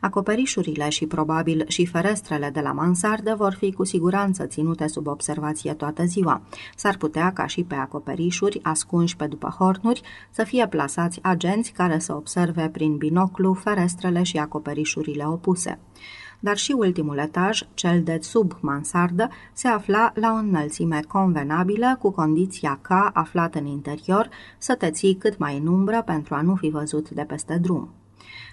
Acoperișurile și probabil și ferestrele de la mansardă vor fi cu siguranță ținute sub observație toată ziua. S-ar putea ca și pe acoperișuri, ascunși pe după hornuri, să fie plasați agenți care să observe prin binoclu ferestrele și acoperișurile opuse dar și ultimul etaj, cel de sub mansardă, se afla la o înălțime convenabilă, cu condiția ca, aflat în interior, să te ții cât mai în umbră pentru a nu fi văzut de peste drum.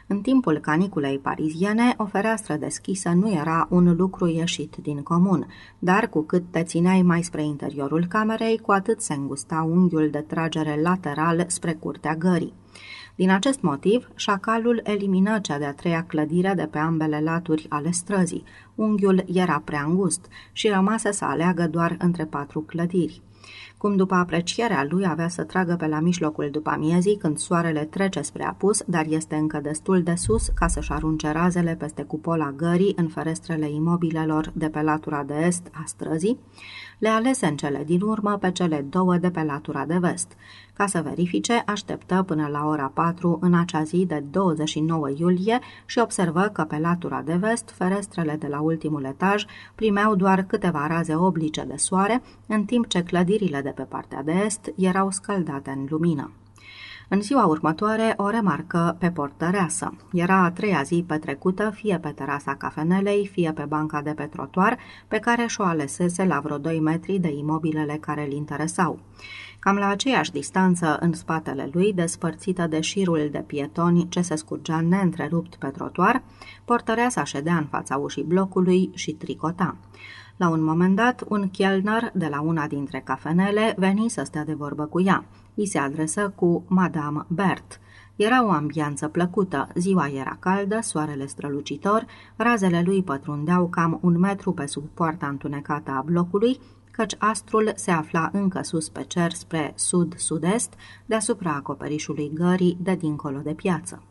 În timpul caniculei pariziene, o fereastră deschisă nu era un lucru ieșit din comun, dar cu cât te țineai mai spre interiorul camerei, cu atât se îngusta unghiul de tragere lateral spre curtea gării. Din acest motiv, șacalul elimină cea de-a treia clădire de pe ambele laturi ale străzii. Unghiul era prea îngust și rămase să aleagă doar între patru clădiri cum după aprecierea lui avea să tragă pe la mijlocul după amiezii când soarele trece spre apus, dar este încă destul de sus ca să-și arunce razele peste cupola gării în ferestrele imobilelor de pe latura de est a străzii, le alese în cele din urmă pe cele două de pe latura de vest. Ca să verifice, așteptă până la ora 4 în acea zi de 29 iulie și observă că pe latura de vest, ferestrele de la ultimul etaj primeau doar câteva raze oblice de soare, în timp ce clădirile de pe partea de est erau scăldate în lumină. În ziua următoare o remarcă pe portăreasă. Era a treia zi petrecută fie pe terasa cafenelei, fie pe banca de pe trotuar, pe care și-o alesese la vreo 2 metri de imobilele care îl interesau. Cam la aceeași distanță în spatele lui, despărțită de șirul de pietoni ce se scurgea neîntrerupt pe trotuar, portăreasa ședea în fața ușii blocului și tricota. La un moment dat, un chelner de la una dintre cafenele veni să stea de vorbă cu ea. I se adresă cu Madame Bert. Era o ambianță plăcută, ziua era caldă, soarele strălucitor, razele lui pătrundeau cam un metru pe sub poarta întunecată a blocului, căci astrul se afla încă sus pe cer spre sud-sud-est, deasupra acoperișului gării de dincolo de piață.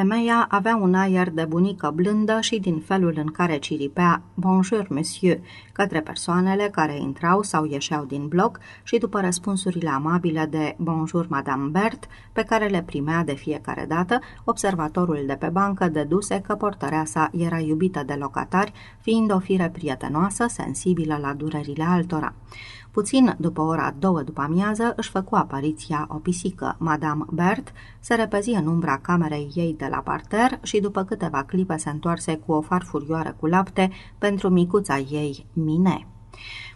Femeia avea un aer de bunică blândă și din felul în care ciripea Bonjour, monsieur, către persoanele care intrau sau ieșeau din bloc și după răspunsurile amabile de Bonjour, Madame Bert, pe care le primea de fiecare dată, observatorul de pe bancă deduse că portărea sa era iubită de locatari, fiind o fire prietenoasă, sensibilă la durerile altora. Puțin după ora două după amiază își făcu apariția o pisică. Madame Bert se repezi în umbra camerei ei de la parter și după câteva clipe se întoarse cu o farfurioară cu lapte pentru micuța ei, Mine.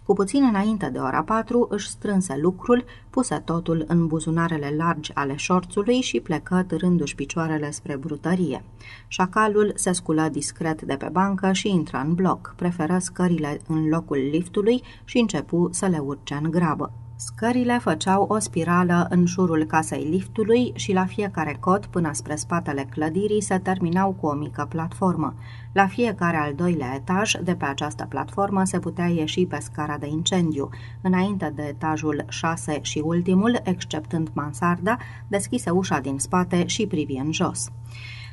Cu puțin înainte de ora patru își strânse lucrul, puse totul în buzunarele largi ale șorțului și plecă târându-și picioarele spre brutărie. Șacalul se sculă discret de pe bancă și intră în bloc, preferă scările în locul liftului și începu să le urce în grabă. Scările făceau o spirală în jurul casei liftului și la fiecare cot până spre spatele clădirii se terminau cu o mică platformă. La fiecare al doilea etaj, de pe această platformă, se putea ieși pe scara de incendiu. Înainte de etajul 6 și ultimul, exceptând mansarda, deschise ușa din spate și privi în jos.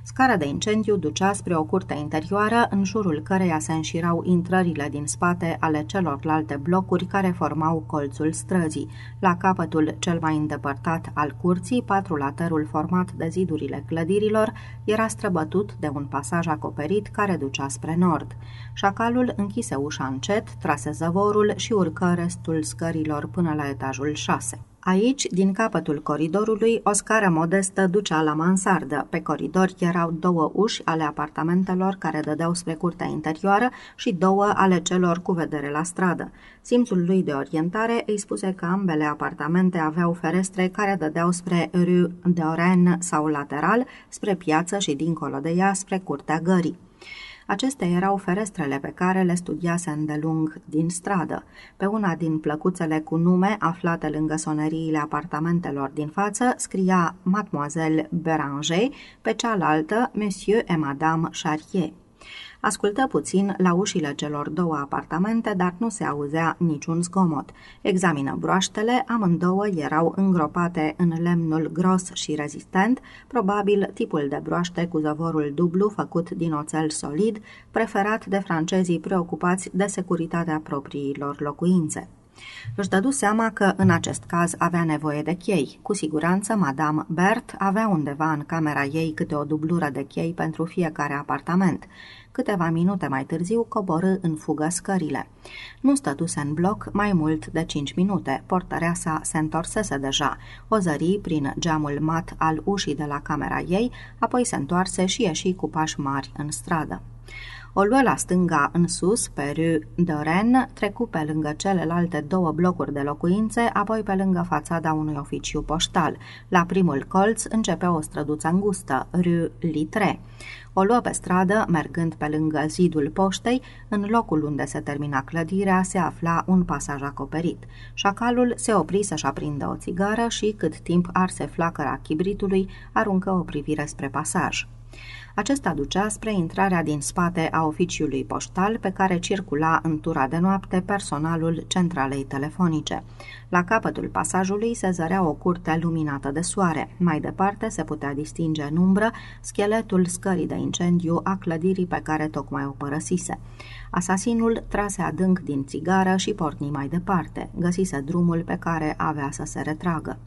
Scara de incendiu ducea spre o curte interioară, în jurul căreia se înșirau intrările din spate ale celorlalte blocuri care formau colțul străzii. La capătul cel mai îndepărtat al curții, patrulaterul format de zidurile clădirilor era străbătut de un pasaj acoperit care ducea spre nord. Șacalul închise ușa încet, trase zăvorul și urcă restul scărilor până la etajul 6. Aici, din capătul coridorului, o scară modestă ducea la mansardă. Pe coridor erau două uși ale apartamentelor care dădeau spre curtea interioară și două ale celor cu vedere la stradă. Simțul lui de orientare îi spuse că ambele apartamente aveau ferestre care dădeau spre Rue de Oren sau lateral, spre piață și dincolo de ea spre curtea gării. Acestea erau ferestrele pe care le studiase îndelung din stradă. Pe una din plăcuțele cu nume aflate lângă soneriile apartamentelor din față scria Mademoiselle Beranger, pe cealaltă Monsieur et Madame Charrier. Ascultă puțin la ușile celor două apartamente, dar nu se auzea niciun zgomot. Examină broaștele, amândouă erau îngropate în lemnul gros și rezistent, probabil tipul de broaște cu zăvorul dublu făcut din oțel solid, preferat de francezii preocupați de securitatea propriilor locuințe. Își dădu seama că în acest caz avea nevoie de chei. Cu siguranță, Madame Bert avea undeva în camera ei câte o dublură de chei pentru fiecare apartament. Câteva minute mai târziu coborâ în fugă scările. Nu stătuse în bloc mai mult de cinci minute. Portarea sa se întorsese deja. O zări prin geamul mat al ușii de la camera ei, apoi se întoarse și ieși cu pași mari în stradă. O luă la stânga în sus, pe Rue de Ren, trecu pe lângă celelalte două blocuri de locuințe, apoi pe lângă fațada unui oficiu poștal. La primul colț începea o străduță îngustă, Rue Litre. O luă pe stradă, mergând pe lângă zidul poștei, în locul unde se termina clădirea se afla un pasaj acoperit. Șacalul se opri să-și aprindă o țigară și, cât timp arse flacăra chibritului, aruncă o privire spre pasaj. Acesta ducea spre intrarea din spate a oficiului poștal pe care circula în tura de noapte personalul centralei telefonice. La capătul pasajului se zărea o curte luminată de soare. Mai departe se putea distinge în umbră scheletul scării de incendiu a clădirii pe care tocmai o părăsise. Asasinul trase adânc din țigară și porni mai departe. Găsise drumul pe care avea să se retragă.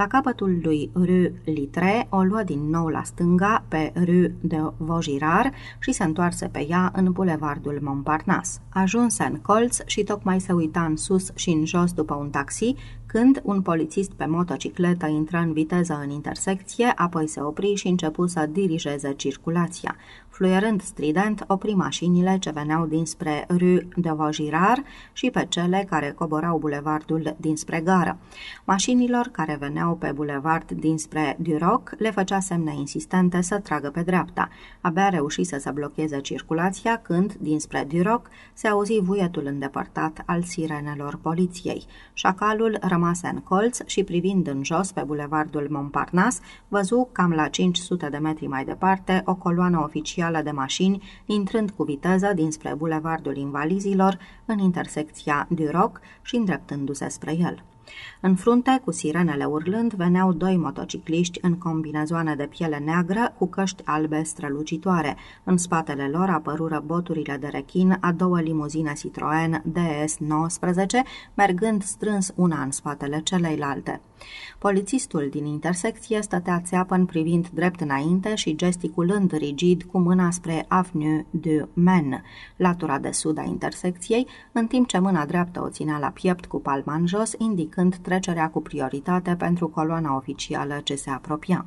La capătul lui Rue Litre o luă din nou la stânga pe Rue de Vaugirard și se întoarse pe ea în bulevardul Montparnasse. Ajunse în colț și tocmai se uita în sus și în jos după un taxi, când un polițist pe motocicletă intră în viteză în intersecție, apoi se opri și începu să dirigeze circulația. Fluierând strident, opri mașinile ce veneau dinspre Rue de Vaugirard și pe cele care coborau bulevardul dinspre gară. Mașinilor care veneau pe bulevard dinspre Duroc le făcea semne insistente să tragă pe dreapta. Abia reușise să blocheze circulația când, dinspre Duroc, se auzi vuietul îndepărtat al sirenelor poliției. Șacalul rămase în colț și privind în jos pe bulevardul Montparnasse, văzu cam la 500 de metri mai departe o coloană oficială de mașini intrând cu viteză dinspre bulevardul Invalizilor în intersecția Duroc și îndreptându-se spre el. În frunte, cu sirenele urlând, veneau doi motocicliști în combinezoane de piele neagră cu căști albe strălucitoare. În spatele lor apărură boturile de rechin a două limuzine Citroën DS-19, mergând strâns una în spatele celeilalte. Polițistul din intersecție stătea țeapăn privind drept înainte și gesticulând rigid cu mâna spre Avenue de Men, latura de sud a intersecției, în timp ce mâna dreaptă o ținea la piept cu palma în jos, indicând trecerea cu prioritate pentru coloana oficială ce se apropia.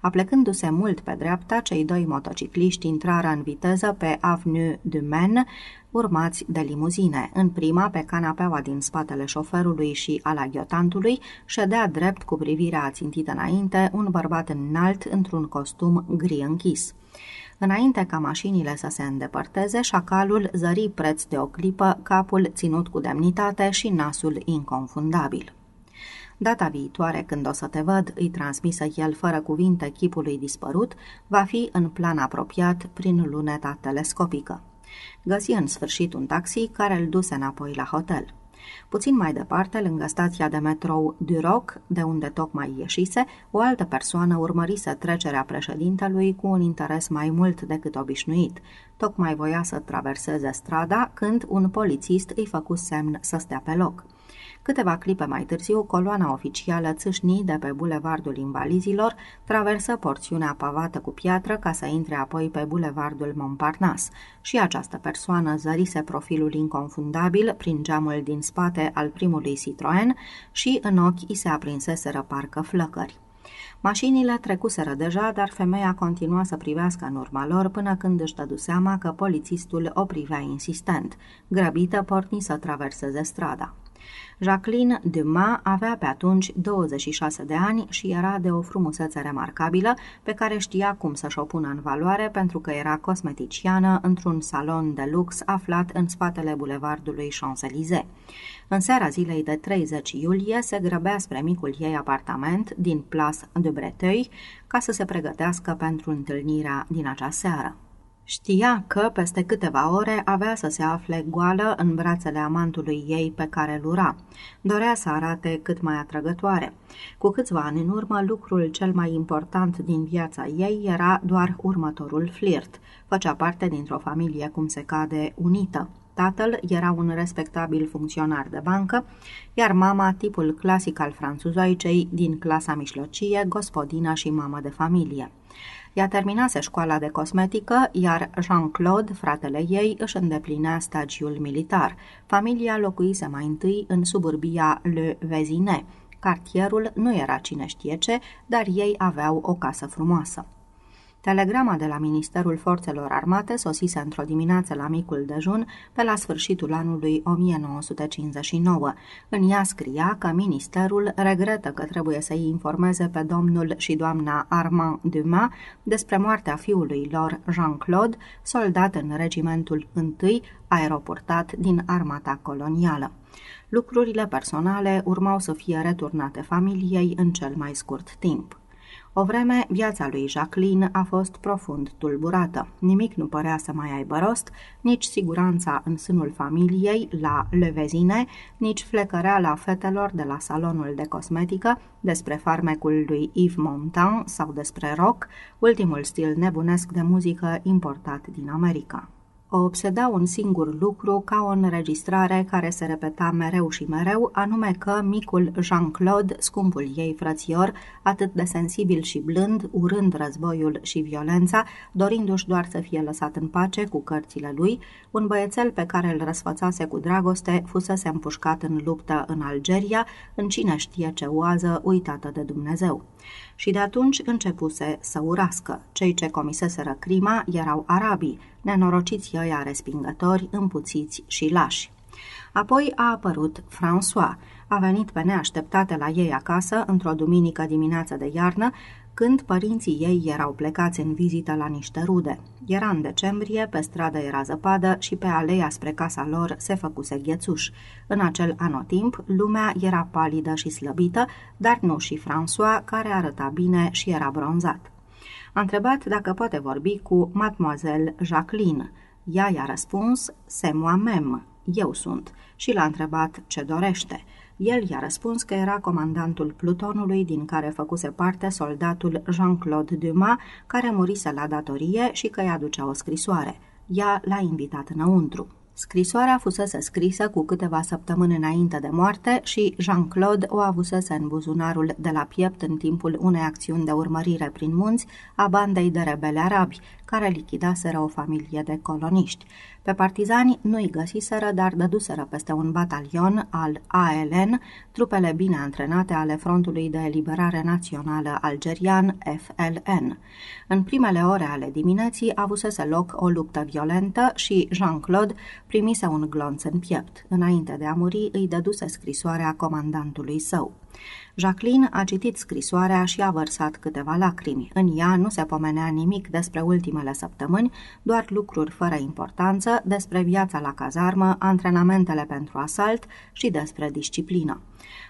Aplecându-se mult pe dreapta, cei doi motocicliști intrară în viteză pe Avenue de Men, urmați de limuzine. În prima, pe canapeaua din spatele șoferului și al aghiotantului, ședea drept cu privirea ațintită înainte un bărbat înalt într-un costum gri închis. Înainte ca mașinile să se îndepărteze, șacalul zări preț de o clipă, capul ținut cu demnitate și nasul inconfundabil. Data viitoare, când o să te văd, îi transmisă el fără cuvinte chipului dispărut, va fi în plan apropiat prin luneta telescopică. Găsi în sfârșit un taxi care îl duse înapoi la hotel. Puțin mai departe, lângă stația de metrou Duroc, de unde tocmai ieșise, o altă persoană urmărise trecerea președintelui cu un interes mai mult decât obișnuit. Tocmai voia să traverseze strada când un polițist îi făcu semn să stea pe loc. Câteva clipe mai târziu, coloana oficială țâșni de pe bulevardul invalizilor, traversă porțiunea pavată cu piatră ca să intre apoi pe bulevardul Montparnasse și această persoană zărise profilul inconfundabil prin geamul din spate al primului Citroen și în ochi îi se aprinseseră parcă flăcări. Mașinile trecuseră deja, dar femeia continua să privească în urma lor până când își dădu seama că polițistul o privea insistent. Grăbită porni să traverseze strada. Jacqueline Dumas avea pe atunci 26 de ani și era de o frumusețe remarcabilă pe care știa cum să-și o pună în valoare pentru că era cosmeticiană într-un salon de lux aflat în spatele bulevardului Champs-Élysées. În seara zilei de 30 iulie se grăbea spre micul ei apartament din Place de Breteuil ca să se pregătească pentru întâlnirea din acea seară. Știa că, peste câteva ore, avea să se afle goală în brațele amantului ei pe care îl ura. Dorea să arate cât mai atrăgătoare. Cu câțiva ani în urmă, lucrul cel mai important din viața ei era doar următorul flirt. Făcea parte dintr-o familie cum se cade unită. Tatăl era un respectabil funcționar de bancă, iar mama tipul clasic al franțuzoicei din clasa mijlocie, gospodină și mamă de familie. Ea terminase școala de cosmetică, iar Jean-Claude, fratele ei, își îndeplinea stagiul militar. Familia locuise mai întâi în suburbia Le Vezine. Cartierul nu era cine știe ce, dar ei aveau o casă frumoasă. Telegrama de la Ministerul Forțelor Armate sosise într-o dimineață la micul dejun pe la sfârșitul anului 1959. În ea scria că ministerul regretă că trebuie să-i informeze pe domnul și doamna Armand Dumas despre moartea fiului lor Jean-Claude, soldat în regimentul 1 aeroportat din armata colonială. Lucrurile personale urmau să fie returnate familiei în cel mai scurt timp. O vreme, viața lui Jacqueline a fost profund tulburată. Nimic nu părea să mai aibă rost, nici siguranța în sânul familiei la Levezine, nici flecăreala fetelor de la salonul de cosmetică, despre farmecul lui Yves Montand sau despre rock, ultimul stil nebunesc de muzică importat din America o obseda un singur lucru ca o înregistrare care se repeta mereu și mereu, anume că micul Jean-Claude, scumpul ei frățior, atât de sensibil și blând, urând războiul și violența, dorindu-și doar să fie lăsat în pace cu cărțile lui, un băiețel pe care îl răsfățase cu dragoste fusese împușcat în luptă în Algeria, în cine știe ce oază uitată de Dumnezeu și de atunci începuse să urască. Cei ce comiseseră crima erau arabii, nenorociți ăia respingători, împuțiți și lași. Apoi a apărut François. A venit pe neașteptate la ei acasă într-o duminică dimineață de iarnă, când părinții ei erau plecați în vizită la niște rude. Era în decembrie, pe stradă era zăpadă și pe aleia spre casa lor se făcuse ghețuș. În acel anotimp, lumea era palidă și slăbită, dar nu și François, care arăta bine și era bronzat. A întrebat dacă poate vorbi cu mademoiselle Jacqueline. Ea i-a răspuns, c'est moi-même, eu sunt, și l-a întrebat ce dorește. El i-a răspuns că era comandantul plutonului din care făcuse parte soldatul Jean-Claude Dumas, care murise la datorie și că i-a ducea o scrisoare. Ea l-a invitat înăuntru. Scrisoarea fusese scrisă cu câteva săptămâni înainte de moarte și Jean-Claude o avusese în buzunarul de la piept în timpul unei acțiuni de urmărire prin munți a bandei de rebeli arabi, care lichidaseră o familie de coloniști. Pe partizani nu-i găsiseră, dar dăduseră peste un batalion al ALN, trupele bine antrenate ale Frontului de Eliberare Națională Algerian, FLN. În primele ore ale dimineții avusese loc o luptă violentă și Jean-Claude primise un glonț în piept. Înainte de a muri, îi dăduse scrisoarea comandantului său. Jacqueline a citit scrisoarea și a vărsat câteva lacrimi. În ea nu se pomenea nimic despre ultimele săptămâni, doar lucruri fără importanță, despre viața la cazarmă, antrenamentele pentru asalt și despre disciplină.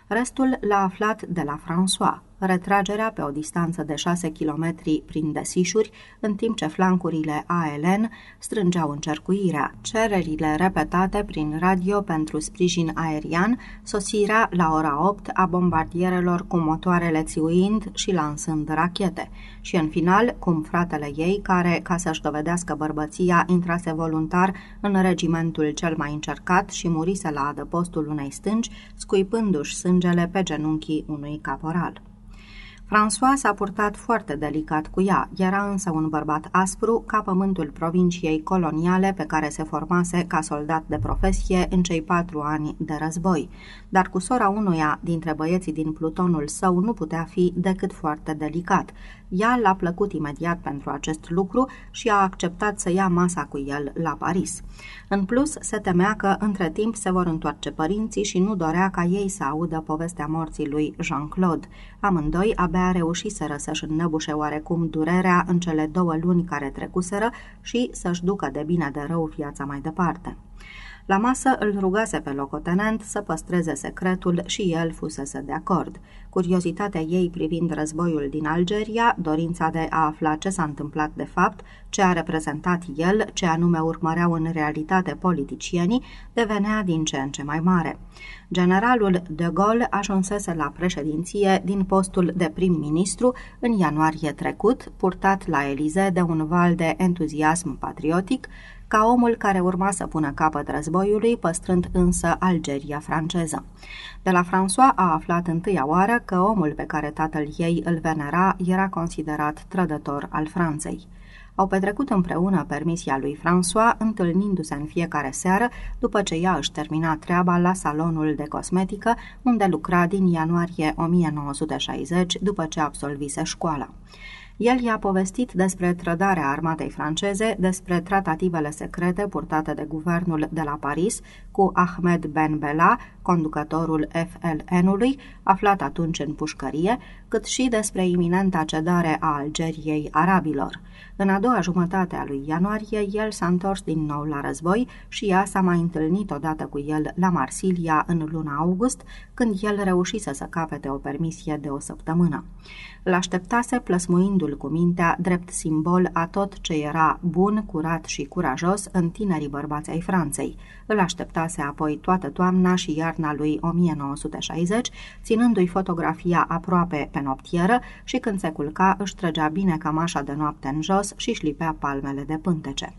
Restul l-a aflat de la François retragerea pe o distanță de 6 km prin desișuri, în timp ce flancurile ALN strângeau încercuirea, cererile repetate prin radio pentru sprijin aerian, sosirea la ora 8 a bombardierelor cu motoarele țiuind și lansând rachete, și în final cum fratele ei, care, ca să-și dovedească bărbăția, intrase voluntar în regimentul cel mai încercat și murise la adăpostul unei stânci, scuipându-și sângele pe genunchii unui caporal. François s-a purtat foarte delicat cu ea, era însă un bărbat aspru ca pământul provinciei coloniale pe care se formase ca soldat de profesie în cei patru ani de război, dar cu sora unuia dintre băieții din plutonul său nu putea fi decât foarte delicat, ea l-a plăcut imediat pentru acest lucru și a acceptat să ia masa cu el la Paris. În plus, se temea că între timp se vor întoarce părinții și nu dorea ca ei să audă povestea morții lui Jean-Claude. Amândoi abia reușiseră să-și înnăbușe oarecum durerea în cele două luni care trecuseră și să-și ducă de bine de rău viața mai departe. La masă îl rugase pe locotenent să păstreze secretul și el fusese de acord. Curiozitatea ei privind războiul din Algeria, dorința de a afla ce s-a întâmplat de fapt, ce a reprezentat el, ce anume urmăreau în realitate politicienii, devenea din ce în ce mai mare. Generalul de Gaulle ajunsese la președinție din postul de prim-ministru în ianuarie trecut, purtat la Elize de un val de entuziasm patriotic, ca omul care urma să pună capăt războiului, păstrând însă Algeria franceză. De la François a aflat întâia oară că omul pe care tatăl ei îl venera era considerat trădător al Franței. Au petrecut împreună permisia lui François, întâlnindu-se în fiecare seară după ce ea își termina treaba la salonul de cosmetică, unde lucra din ianuarie 1960, după ce absolvise școala. El i-a povestit despre trădarea armatei franceze, despre tratativele secrete purtate de guvernul de la Paris cu Ahmed Ben Bella, conducătorul FLN-ului, aflat atunci în pușcărie, cât și despre iminenta cedare a Algeriei arabilor. În a doua jumătate a lui ianuarie, el s-a întors din nou la război și ea s-a mai întâlnit odată cu el la Marsilia în luna august, când el reușise să capete o permisie de o săptămână. L-așteptase plăsmuindu-l cu mintea drept simbol a tot ce era bun, curat și curajos în tinerii bărbați ai Franței. Îl așteptase apoi toată toamna și iarna lui 1960, ținându-i fotografia aproape pe noptieră și când se culca își trăgea bine cămașa de noapte în jos și își lipea palmele de pântece.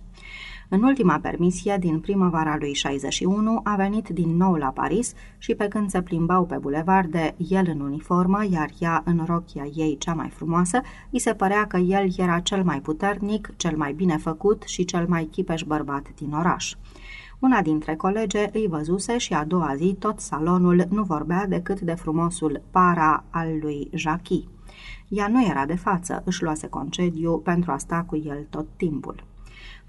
În ultima permisie din primăvara lui 61 a venit din nou la Paris și pe când se plimbau pe bulevarde, el în uniformă, iar ea în rochia ei cea mai frumoasă, îi se părea că el era cel mai puternic, cel mai bine făcut și cel mai chipeș bărbat din oraș. Una dintre colege îi văzuse și a doua zi tot salonul nu vorbea decât de frumosul para al lui Jackie. Ea nu era de față, își luase concediu pentru a sta cu el tot timpul.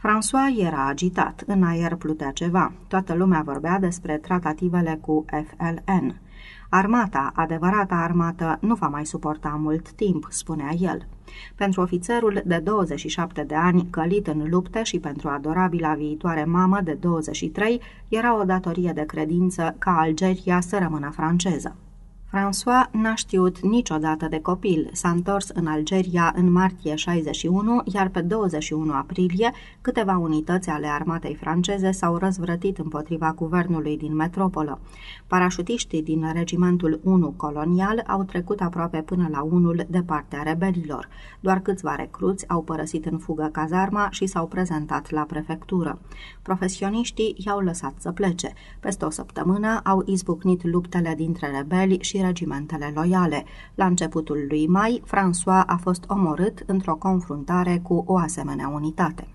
François era agitat, în aer plutea ceva. Toată lumea vorbea despre tratativele cu FLN. Armata, adevărata armată, nu va mai suporta mult timp, spunea el. Pentru ofițerul de 27 de ani, călit în lupte și pentru adorabila viitoare mamă de 23, era o datorie de credință ca Algeria să rămână franceză. François n-a știut niciodată de copil. S-a întors în Algeria în martie 61, iar pe 21 aprilie câteva unități ale armatei franceze s-au răzvrătit împotriva guvernului din metropolă. Parașutiștii din regimentul 1 colonial au trecut aproape până la unul de partea rebelilor. Doar câțiva recruți au părăsit în fugă cazarma și s-au prezentat la prefectură. Profesioniștii i-au lăsat să plece. Peste o săptămână au izbucnit luptele dintre rebeli și regimentele loiale. La începutul lui mai, François a fost omorât într-o confruntare cu o asemenea unitate.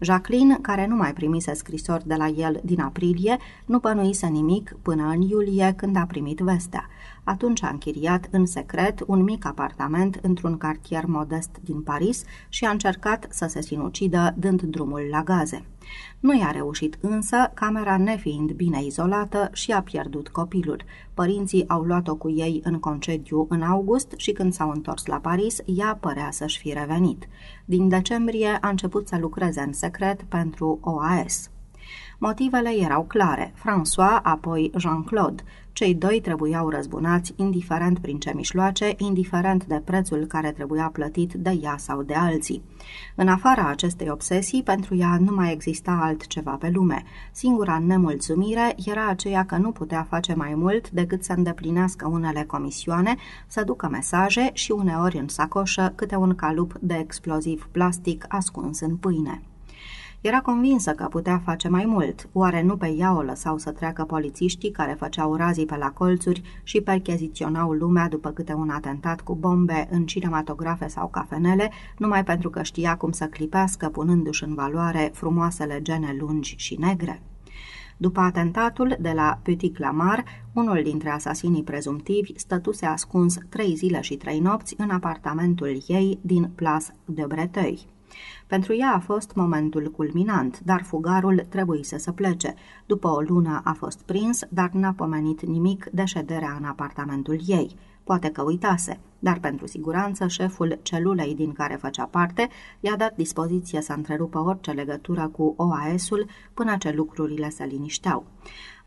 Jacqueline, care nu mai primise scrisori de la el din aprilie, nu pănuise nimic până în iulie când a primit vestea. Atunci a închiriat în secret un mic apartament într-un cartier modest din Paris și a încercat să se sinucidă dând drumul la gaze. Nu i-a reușit însă, camera nefiind bine izolată și a pierdut copilul. Părinții au luat-o cu ei în concediu în august și când s-au întors la Paris, ea părea să-și fi revenit. Din decembrie a început să lucreze în secret pentru OAS. Motivele erau clare. François, apoi Jean-Claude. Cei doi trebuiau răzbunați, indiferent prin ce mișloace, indiferent de prețul care trebuia plătit de ea sau de alții. În afara acestei obsesii, pentru ea nu mai exista altceva pe lume. Singura nemulțumire era aceea că nu putea face mai mult decât să îndeplinească unele comisioane, să ducă mesaje și uneori în sacoșă câte un calup de exploziv plastic ascuns în pâine. Era convinsă că putea face mai mult. Oare nu pe ea o lăsau să treacă polițiștii care făceau razii pe la colțuri și percheziționau lumea după câte un atentat cu bombe în cinematografe sau cafenele, numai pentru că știa cum să clipească punându-și în valoare frumoasele gene lungi și negre? După atentatul de la Petit Clamar, unul dintre asasinii prezumtivi stătuse ascuns trei zile și trei nopți în apartamentul ei din Place de Breteuil. Pentru ea a fost momentul culminant, dar fugarul trebuie să plece. După o lună a fost prins, dar n-a pomenit nimic de șederea în apartamentul ei. Poate că uitase, dar pentru siguranță șeful celulei din care făcea parte i-a dat dispoziție să întrerupă orice legătură cu OAS-ul până ce lucrurile se linișteau.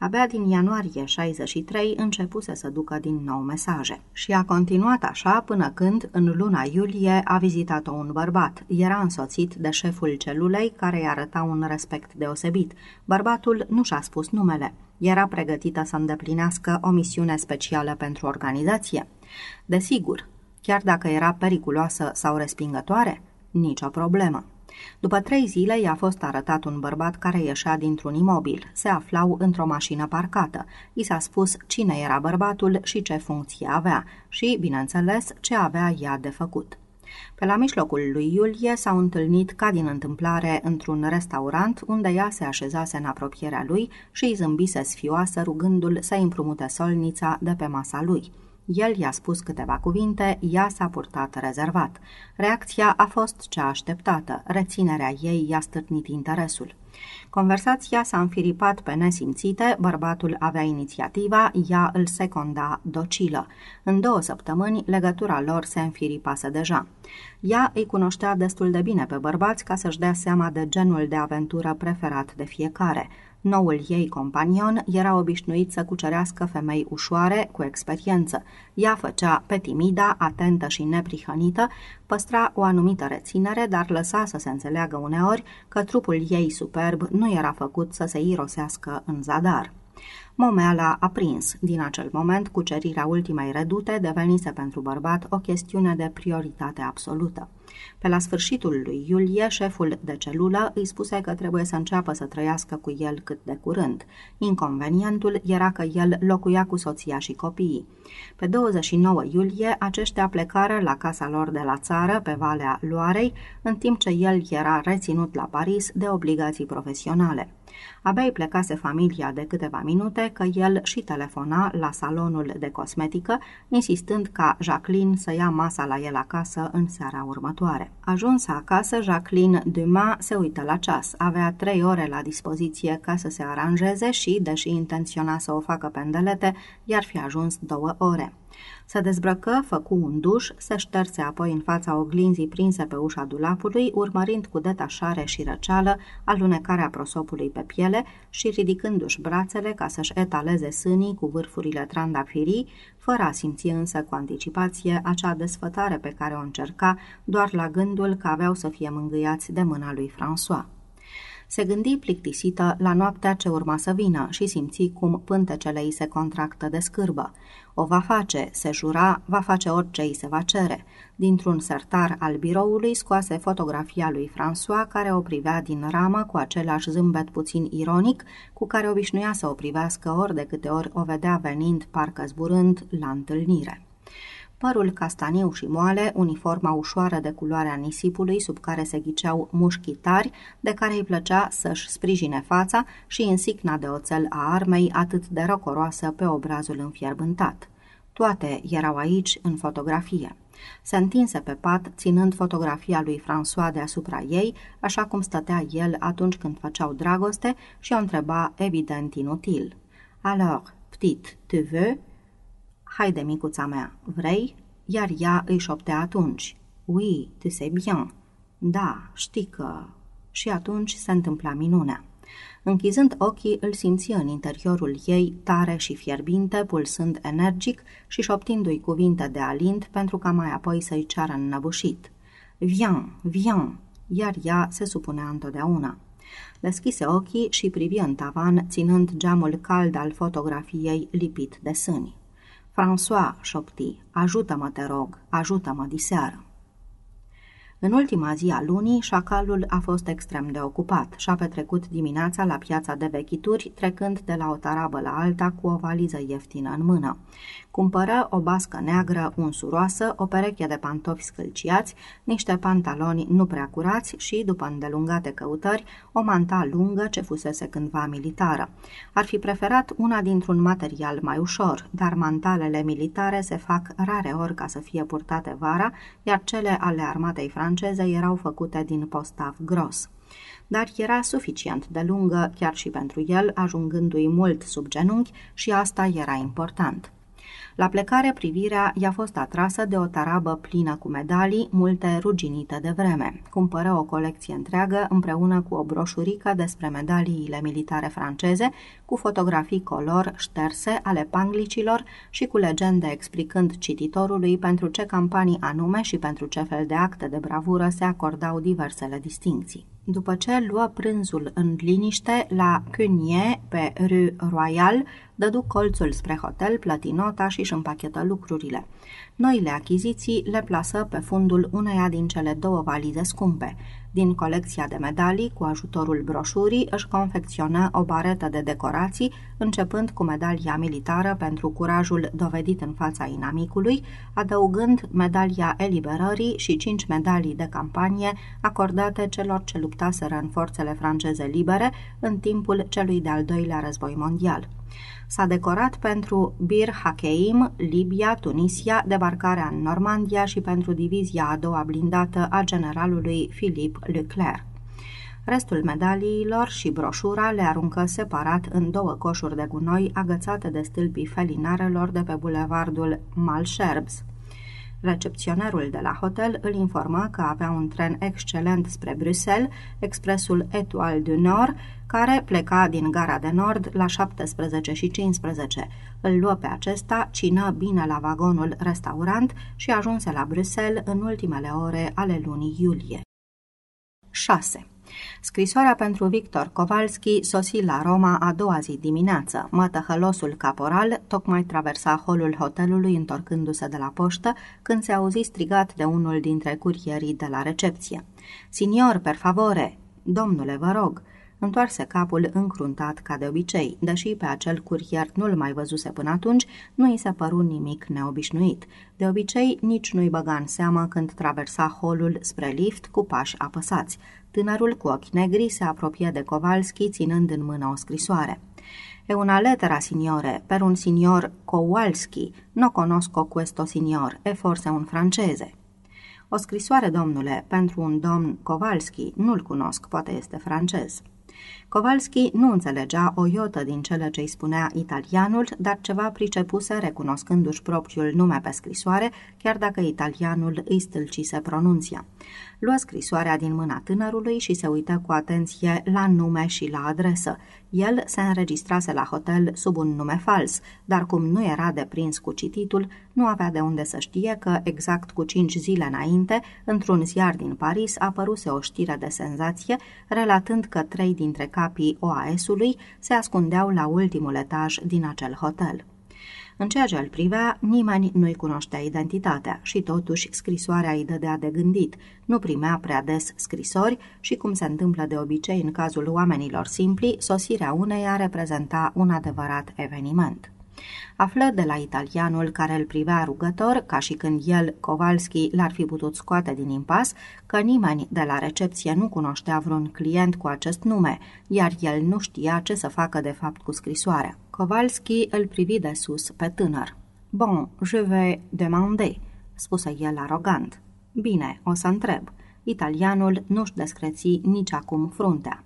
Abia din ianuarie 63 începuse să ducă din nou mesaje. Și a continuat așa până când, în luna iulie, a vizitat-o un bărbat. Era însoțit de șeful celulei, care îi arăta un respect deosebit. Bărbatul nu și-a spus numele. Era pregătită să îndeplinească o misiune specială pentru organizație? Desigur, chiar dacă era periculoasă sau respingătoare, nicio problemă. După trei zile i-a fost arătat un bărbat care ieșea dintr-un imobil. Se aflau într-o mașină parcată. I s-a spus cine era bărbatul și ce funcție avea și, bineînțeles, ce avea ea de făcut. Pe la mijlocul lui iulie s-au întâlnit ca din întâmplare într-un restaurant unde ea se așezase în apropierea lui și îi zâmbise sfioasă rugându-l să împrumute solnița de pe masa lui. El i-a spus câteva cuvinte, ea s-a purtat rezervat. Reacția a fost cea așteptată, reținerea ei i-a stârnit interesul. Conversația s-a înfiripat pe nesimțite, bărbatul avea inițiativa, ea îl seconda docilă. În două săptămâni, legătura lor se înfiripase deja. Ea îi cunoștea destul de bine pe bărbați ca să-și dea seama de genul de aventură preferat de fiecare – Noul ei companion era obișnuit să cucerească femei ușoare, cu experiență. Ea făcea pe timida, atentă și neprihănită, păstra o anumită reținere, dar lăsa să se înțeleagă uneori că trupul ei superb nu era făcut să se irosească în zadar. Momeala a prins. Din acel moment, cucerirea ultimei redute devenise pentru bărbat o chestiune de prioritate absolută. Pe la sfârșitul lui iulie, șeful de celulă îi spuse că trebuie să înceapă să trăiască cu el cât de curând. Inconvenientul era că el locuia cu soția și copiii. Pe 29 iulie, aceștia plecară la casa lor de la țară, pe Valea Loarei, în timp ce el era reținut la Paris de obligații profesionale. Abia îi plecase familia de câteva minute că el și telefona la salonul de cosmetică, insistând ca Jacqueline să ia masa la el acasă în seara următoare. Ajunsă acasă, Jacqueline Dumas se uită la ceas. Avea trei ore la dispoziție ca să se aranjeze și, deși intenționa să o facă pendelete, i-ar fi ajuns două ore. Se dezbrăcă, făcu un duș, se șterse apoi în fața oglinzii prinse pe ușa dulapului, urmărind cu detașare și răceală alunecarea prosopului pe piele și ridicându-și brațele ca să-și etaleze sânii cu vârfurile trandafirii, fără a simți însă cu anticipație acea desfătare pe care o încerca doar la gândul că aveau să fie mângâiați de mâna lui François. Se gândi plictisită la noaptea ce urma să vină și simți cum pântecele îi se contractă de scârbă. O va face, se jura, va face orice îi se va cere. Dintr-un sertar al biroului scoase fotografia lui François, care o privea din ramă cu același zâmbet puțin ironic, cu care obișnuia să o privească ori de câte ori o vedea venind, parcă zburând, la întâlnire părul castaniu și moale, uniforma ușoară de culoarea nisipului sub care se ghiceau mușchitari, de care îi plăcea să-și sprijine fața și insigna de oțel a armei atât de rocoroasă pe obrazul înfierbântat. Toate erau aici în fotografie. Se întinse pe pat, ținând fotografia lui François deasupra ei, așa cum stătea el atunci când făceau dragoste și o întreba evident inutil. Alors, petit, tu veux? Haide, micuța mea, vrei?" Iar ea își șoptea atunci. Oui, tu sais bien. Da, știi că... Și atunci se întâmpla minunea. Închizând ochii, îl simți în interiorul ei, tare și fierbinte, pulsând energic și șoptindu-i cuvinte de alint pentru ca mai apoi să-i ceară înnăbușit. Viens, viens, iar ea se supunea întotdeauna. Deschise ochii și privi în tavan, ținând geamul cald al fotografiei lipit de sâni. François, șopti, ajută-mă, te rog, ajută-mă diseară. În ultima zi a lunii, șacalul a fost extrem de ocupat și a petrecut dimineața la piața de vechituri, trecând de la o tarabă la alta cu o valiză ieftină în mână. Cumpără o bască neagră unsuroasă, o pereche de pantofi scâlciați, niște pantaloni nu prea curați și, după îndelungate căutări, o manta lungă ce fusese cândva militară. Ar fi preferat una dintr-un material mai ușor, dar mantalele militare se fac rare ori ca să fie purtate vara, iar cele ale armatei franceze erau făcute din postav gros dar era suficient de lungă chiar și pentru el, ajungându-i mult sub genunchi și asta era important. La plecare, privirea i-a fost atrasă de o tarabă plină cu medalii, multe ruginite de vreme. Cumpără o colecție întreagă împreună cu o broșurică despre medaliile militare franceze, cu fotografii color șterse ale panglicilor și cu legende explicând cititorului pentru ce campanii anume și pentru ce fel de acte de bravură se acordau diversele distincții. După ce luă prânzul în liniște la Cunier, pe Rue Royal, dădu colțul spre hotel, plăti nota și își împachetă lucrurile. Noile achiziții le plasă pe fundul uneia din cele două valize scumpe. Din colecția de medalii, cu ajutorul broșurii, își confecționa o baretă de decorații, începând cu medalia militară pentru curajul dovedit în fața inamicului, adăugând medalia eliberării și cinci medalii de campanie acordate celor ce luptaseră în forțele franceze libere în timpul celui de-al doilea război mondial. S-a decorat pentru Bir Hakeim, Libia, Tunisia, debarcarea în Normandia și pentru divizia a doua blindată a generalului Philippe Leclerc. Restul medaliilor și broșura le aruncă separat în două coșuri de gunoi agățate de stâlpii felinarelor de pe bulevardul Malsherbs. Recepționerul de la hotel îl informa că avea un tren excelent spre Bruxelles, expresul Etoile du Nord, care pleca din gara de nord la 17 și 15. Îl luă pe acesta, cină bine la vagonul restaurant și ajunse la Bruxelles în ultimele ore ale lunii iulie. 6. Scrisoarea pentru Victor Kowalski sosi la Roma a doua zi dimineață. Mătăhălosul caporal tocmai traversa holul hotelului întorcându-se de la poștă când se auzi strigat de unul dintre curierii de la recepție. Signor, per favore! Domnule, vă rog!" Întoarse capul încruntat ca de obicei, deși pe acel curier nu-l mai văzuse până atunci, nu i se păru nimic neobișnuit. De obicei, nici nu-i băga în seamă când traversa holul spre lift cu pași apăsați. Tânărul cu ochi negri se apropie de Kowalski, ținând în mână o scrisoare. E una lettera, signore, per un signor Kowalski. No conosco questo signor, e forse un franceze. O scrisoare, domnule, pentru un domn Kowalski. Nu-l cunosc, poate este francez. Kowalski nu înțelegea o iotă din cele ce îi spunea italianul, dar ceva pricepuse recunoscându-și propriul nume pe scrisoare, chiar dacă italianul îi stâlcise pronunția. Lua scrisoarea din mâna tânărului și se uită cu atenție la nume și la adresă. El se înregistrase la hotel sub un nume fals, dar cum nu era deprins cu cititul, nu avea de unde să știe că, exact cu cinci zile înainte, într-un ziar din Paris apăruse o știre de senzație, relatând că trei dintre capii OAS-ului se ascundeau la ultimul etaj din acel hotel. În ceea ce îl privea, nimeni nu-i cunoștea identitatea și totuși scrisoarea îi dădea de gândit. Nu primea prea des scrisori și, cum se întâmplă de obicei în cazul oamenilor simpli, sosirea uneia reprezenta un adevărat eveniment. Află de la italianul care îl privea rugător, ca și când el, Kowalski, l-ar fi putut scoate din impas, că nimeni de la recepție nu cunoștea vreun client cu acest nume, iar el nu știa ce să facă de fapt cu scrisoarea. Kowalski îl privi de sus pe tânăr. Bon, je vais demander, spuse el arogant. Bine, o să întreb. Italianul nu-și descreți nici acum fruntea.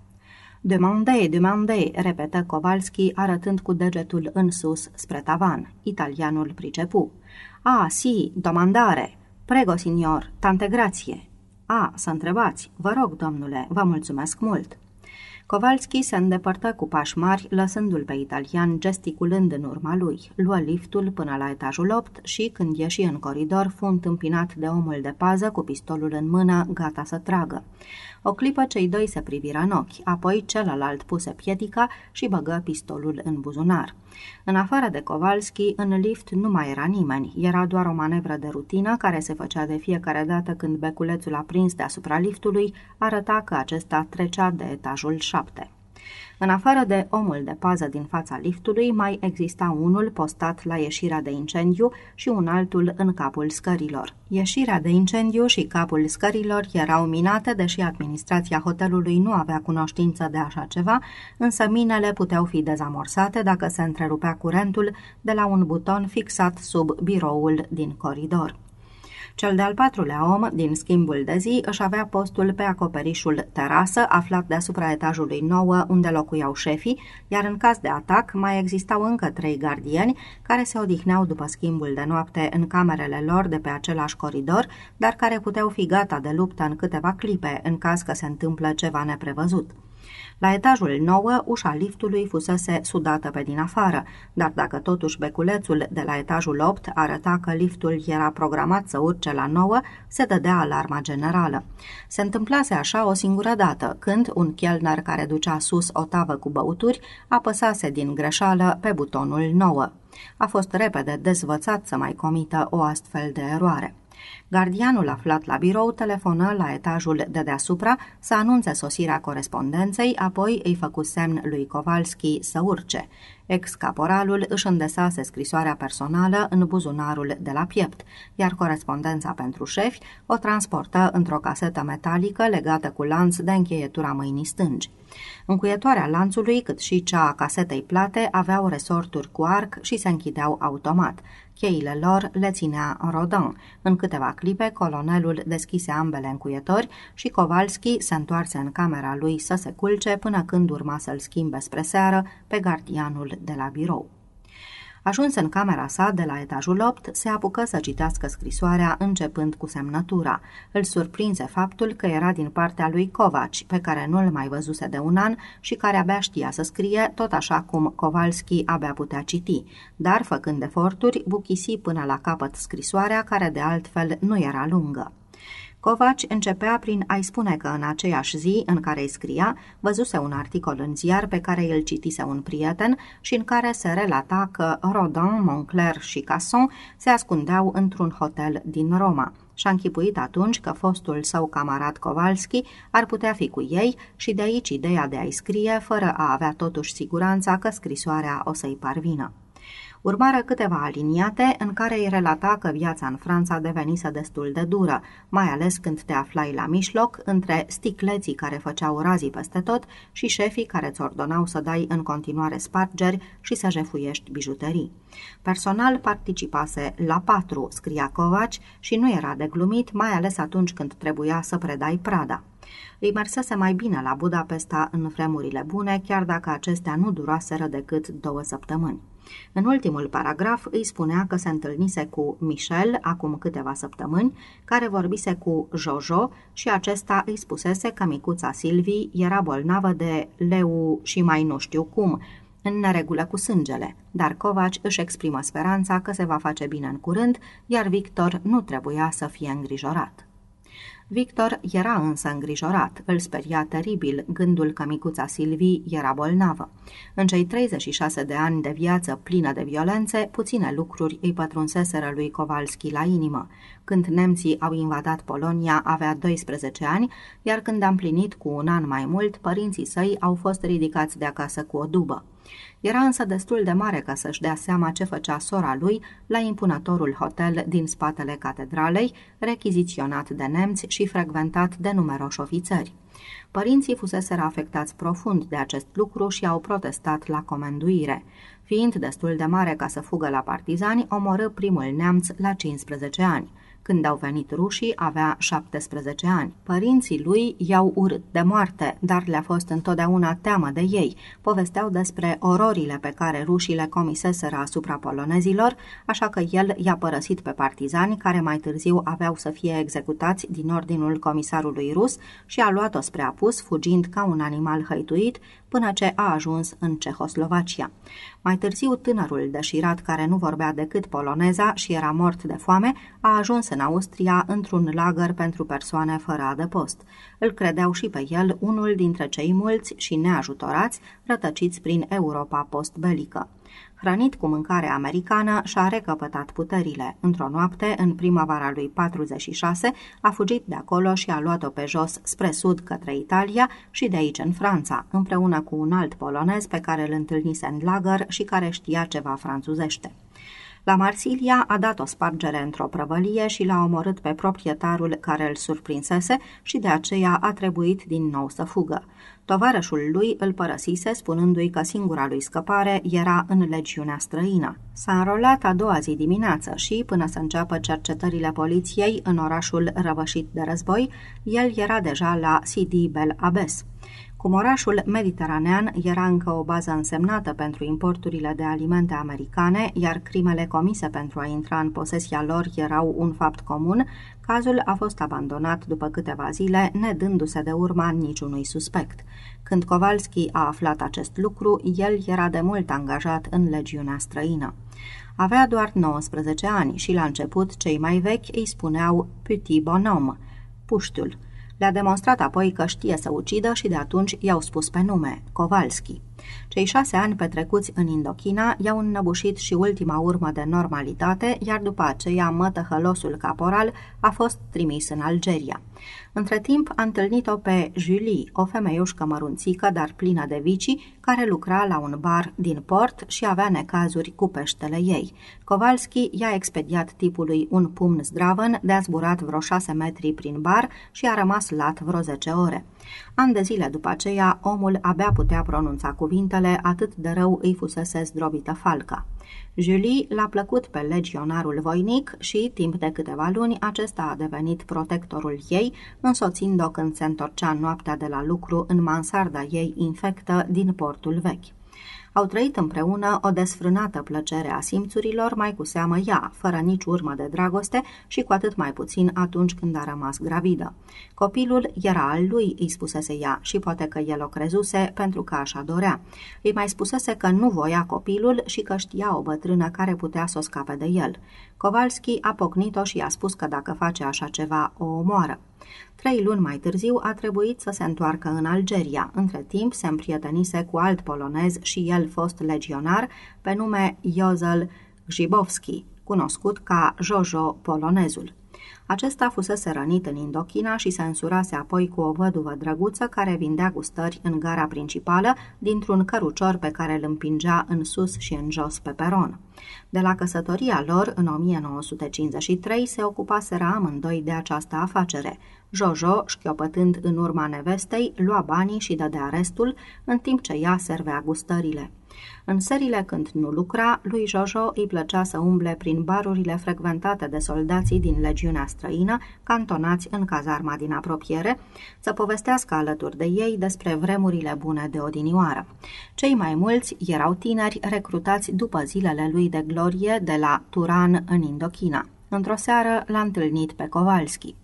Demande, demande, repetă Kowalski, arătând cu degetul în sus spre tavan. Italianul pricepu. A, si, domandare. Prego, signor, tante grație. A, să întrebați. Vă rog, domnule, vă mulțumesc mult. Kowalski se îndepărtă cu pași mari, lăsându-l pe italian gesticulând în urma lui. Luă liftul până la etajul 8 și, când ieși în coridor, fu întâmpinat de omul de pază cu pistolul în mână, gata să tragă. O clipă cei doi se priviră în ochi, apoi celălalt puse piedica și băgă pistolul în buzunar. În afară de Kowalski, în lift nu mai era nimeni. Era doar o manevră de rutină care se făcea de fiecare dată când beculețul aprins deasupra liftului arăta că acesta trecea de etajul 7. În afară de omul de pază din fața liftului, mai exista unul postat la ieșirea de incendiu și un altul în capul scărilor. Ieșirea de incendiu și capul scărilor erau minate, deși administrația hotelului nu avea cunoștință de așa ceva, însă minele puteau fi dezamorsate dacă se întrerupea curentul de la un buton fixat sub biroul din coridor. Cel de-al patrulea om din schimbul de zi își avea postul pe acoperișul terasă, aflat deasupra etajului nouă unde locuiau șefii, iar în caz de atac mai existau încă trei gardieni care se odihneau după schimbul de noapte în camerele lor de pe același coridor, dar care puteau fi gata de luptă în câteva clipe în caz că se întâmplă ceva neprevăzut. La etajul 9, ușa liftului fusese sudată pe din afară, dar dacă totuși beculețul de la etajul 8 arăta că liftul era programat să urce la 9, se dădea alarma generală. Se întâmplase așa o singură dată, când un chelner care ducea sus o tavă cu băuturi apăsase din greșeală pe butonul 9. A fost repede dezvățat să mai comită o astfel de eroare. Gardianul aflat la birou telefonă la etajul de deasupra să anunțe sosirea corespondenței, apoi îi făcu semn lui Kowalski să urce. Ex-caporalul își îndesase scrisoarea personală în buzunarul de la piept, iar corespondența pentru șefi o transportă într-o casetă metalică legată cu lanț de încheietura mâinii stângi. Încuietoarea lanțului, cât și cea a casetei plate, aveau resorturi cu arc și se închideau automat. Cheile lor le ținea Rodin. În câteva clipe, colonelul deschise ambele încuietori și Kowalski se întoarse în camera lui să se culce până când urma să-l schimbe spre seară pe gardianul de la birou. Ajuns în camera sa de la etajul 8, se apucă să citească scrisoarea începând cu semnătura. Îl surprinse faptul că era din partea lui Covaci, pe care nu-l mai văzuse de un an și care abia știa să scrie, tot așa cum Kovalski abia putea citi, dar, făcând eforturi, buchisi până la capăt scrisoarea, care de altfel nu era lungă. Covaci începea prin a-i spune că în aceeași zi în care îi scria, văzuse un articol în ziar pe care îl citise un prieten și în care se relata că Rodin, Moncler și Casson se ascundeau într-un hotel din Roma. Și-a închipuit atunci că fostul său camarad Kowalski ar putea fi cu ei și de aici ideea de a-i scrie, fără a avea totuși siguranța că scrisoarea o să-i parvină. Urmară câteva aliniate în care îi relata că viața în Franța devenise destul de dură, mai ales când te aflai la mijloc între sticleții care făceau razii peste tot și șefii care îți ordonau să dai în continuare spargeri și să jefuiești bijuterii. Personal participase la patru, scria Covaci, și nu era de glumit, mai ales atunci când trebuia să predai prada. Îi mersese mai bine la Budapesta în vremurile bune, chiar dacă acestea nu duraseră decât două săptămâni. În ultimul paragraf îi spunea că se întâlnise cu Michel acum câteva săptămâni, care vorbise cu Jojo și acesta îi spusese că micuța Silvii era bolnavă de leu și mai nu știu cum, în neregulă cu sângele, dar Covaci își exprimă speranța că se va face bine în curând, iar Victor nu trebuia să fie îngrijorat. Victor era însă îngrijorat, îl speria teribil gândul că micuța Silvii era bolnavă. În cei 36 de ani de viață plină de violențe, puține lucruri îi pătrunseseră lui Kowalski la inimă. Când nemții au invadat Polonia, avea 12 ani, iar când a împlinit cu un an mai mult, părinții săi au fost ridicați de acasă cu o dubă. Era însă destul de mare ca să-și dea seama ce făcea sora lui la impunătorul hotel din spatele catedralei, rechiziționat de nemți și frecventat de numeroși ofițeri. Părinții fuseseră afectați profund de acest lucru și au protestat la comenduire. Fiind destul de mare ca să fugă la partizani, omorâ primul neamț la 15 ani. Când au venit rușii, avea 17 ani. Părinții lui i-au urât de moarte, dar le-a fost întotdeauna teamă de ei. Povesteau despre ororile pe care rușii le comiseseră asupra polonezilor, așa că el i-a părăsit pe partizani, care mai târziu aveau să fie executați din ordinul comisarului rus și a luat-o spre apus, fugind ca un animal hăituit, până ce a ajuns în Cehoslovacia. Mai târziu, tânărul deșirat care nu vorbea decât poloneza și era mort de foame, a ajuns în Austria într-un lagăr pentru persoane fără adăpost. Îl credeau și pe el unul dintre cei mulți și neajutorați rătăciți prin Europa postbelică. Hrănit cu mâncare americană, și-a recăpătat puterile. Într-o noapte, în primăvara lui 46, a fugit de acolo și a luat-o pe jos spre sud către Italia și de aici în Franța, împreună cu un alt polonez pe care îl întâlnise în lagăr și care știa ceva franțuzește. La Marsilia a dat o spargere într-o prăvălie și l-a omorât pe proprietarul care îl surprinsese și de aceea a trebuit din nou să fugă. Tovarășul lui îl părăsise spunându-i că singura lui scăpare era în legiunea străină. S-a înrolat a doua zi dimineață și, până să înceapă cercetările poliției în orașul răvășit de război, el era deja la Sidi Bel Abes. Cum orașul mediteranean era încă o bază însemnată pentru importurile de alimente americane, iar crimele comise pentru a intra în posesia lor erau un fapt comun, cazul a fost abandonat după câteva zile, nedându-se de urma niciunui suspect. Când Kowalski a aflat acest lucru, el era de mult angajat în legiunea străină. Avea doar 19 ani și la început cei mai vechi îi spuneau Petit Bonhomme, puștiul, le-a demonstrat apoi că știe să ucidă și de atunci i-au spus pe nume, Kowalski. Cei șase ani petrecuți în Indochina i-au înnăbușit și ultima urmă de normalitate, iar după aceea mătăhălosul caporal a fost trimis în Algeria. Între timp a întâlnit-o pe Julie, o femeiușcă mărunțică, dar plină de vicii, care lucra la un bar din port și avea necazuri cu peștele ei. Kowalski i-a expediat tipului un pumn zdravăn, de-a zburat vreo șase metri prin bar și a rămas lat vreo zece ore. An de zile după aceea, omul abia putea pronunța cuvintele, atât de rău îi fusese zdrobită falca. Julie l-a plăcut pe legionarul voinic și, timp de câteva luni, acesta a devenit protectorul ei, însoțind-o când se întorcea noaptea de la lucru în mansarda ei infectă din portul vechi. Au trăit împreună o desfrânată plăcere a simțurilor, mai cu seamă ea, fără nici urmă de dragoste și cu atât mai puțin atunci când a rămas gravidă. Copilul era al lui, îi spusese ea, și poate că el o crezuse pentru că așa dorea. Îi mai spusese că nu voia copilul și că știa o bătrână care putea să o scape de el. Kowalski a pocnit-o și i-a spus că dacă face așa ceva, o omoară. Trei luni mai târziu a trebuit să se întoarcă în Algeria. Între timp se împrietenise cu alt polonez și el fost legionar pe nume Jozel Gjibovski, cunoscut ca Jojo Polonezul. Acesta fusese rănit în Indochina și se însurase apoi cu o văduvă drăguță care vindea gustări în gara principală dintr-un cărucior pe care îl împingea în sus și în jos pe peron. De la căsătoria lor, în 1953, se ocupaseră amândoi de această afacere. Jojo, șchiopătând în urma nevestei, lua banii și dădea restul, în timp ce ea servea gustările. În serile când nu lucra, lui Jojo îi plăcea să umble prin barurile frecventate de soldații din legiunea străină, cantonați în cazarma din apropiere, să povestească alături de ei despre vremurile bune de odinioară. Cei mai mulți erau tineri recrutați după zilele lui de glorie de la Turan în Indochina. Într-o seară l-a întâlnit pe Kowalski.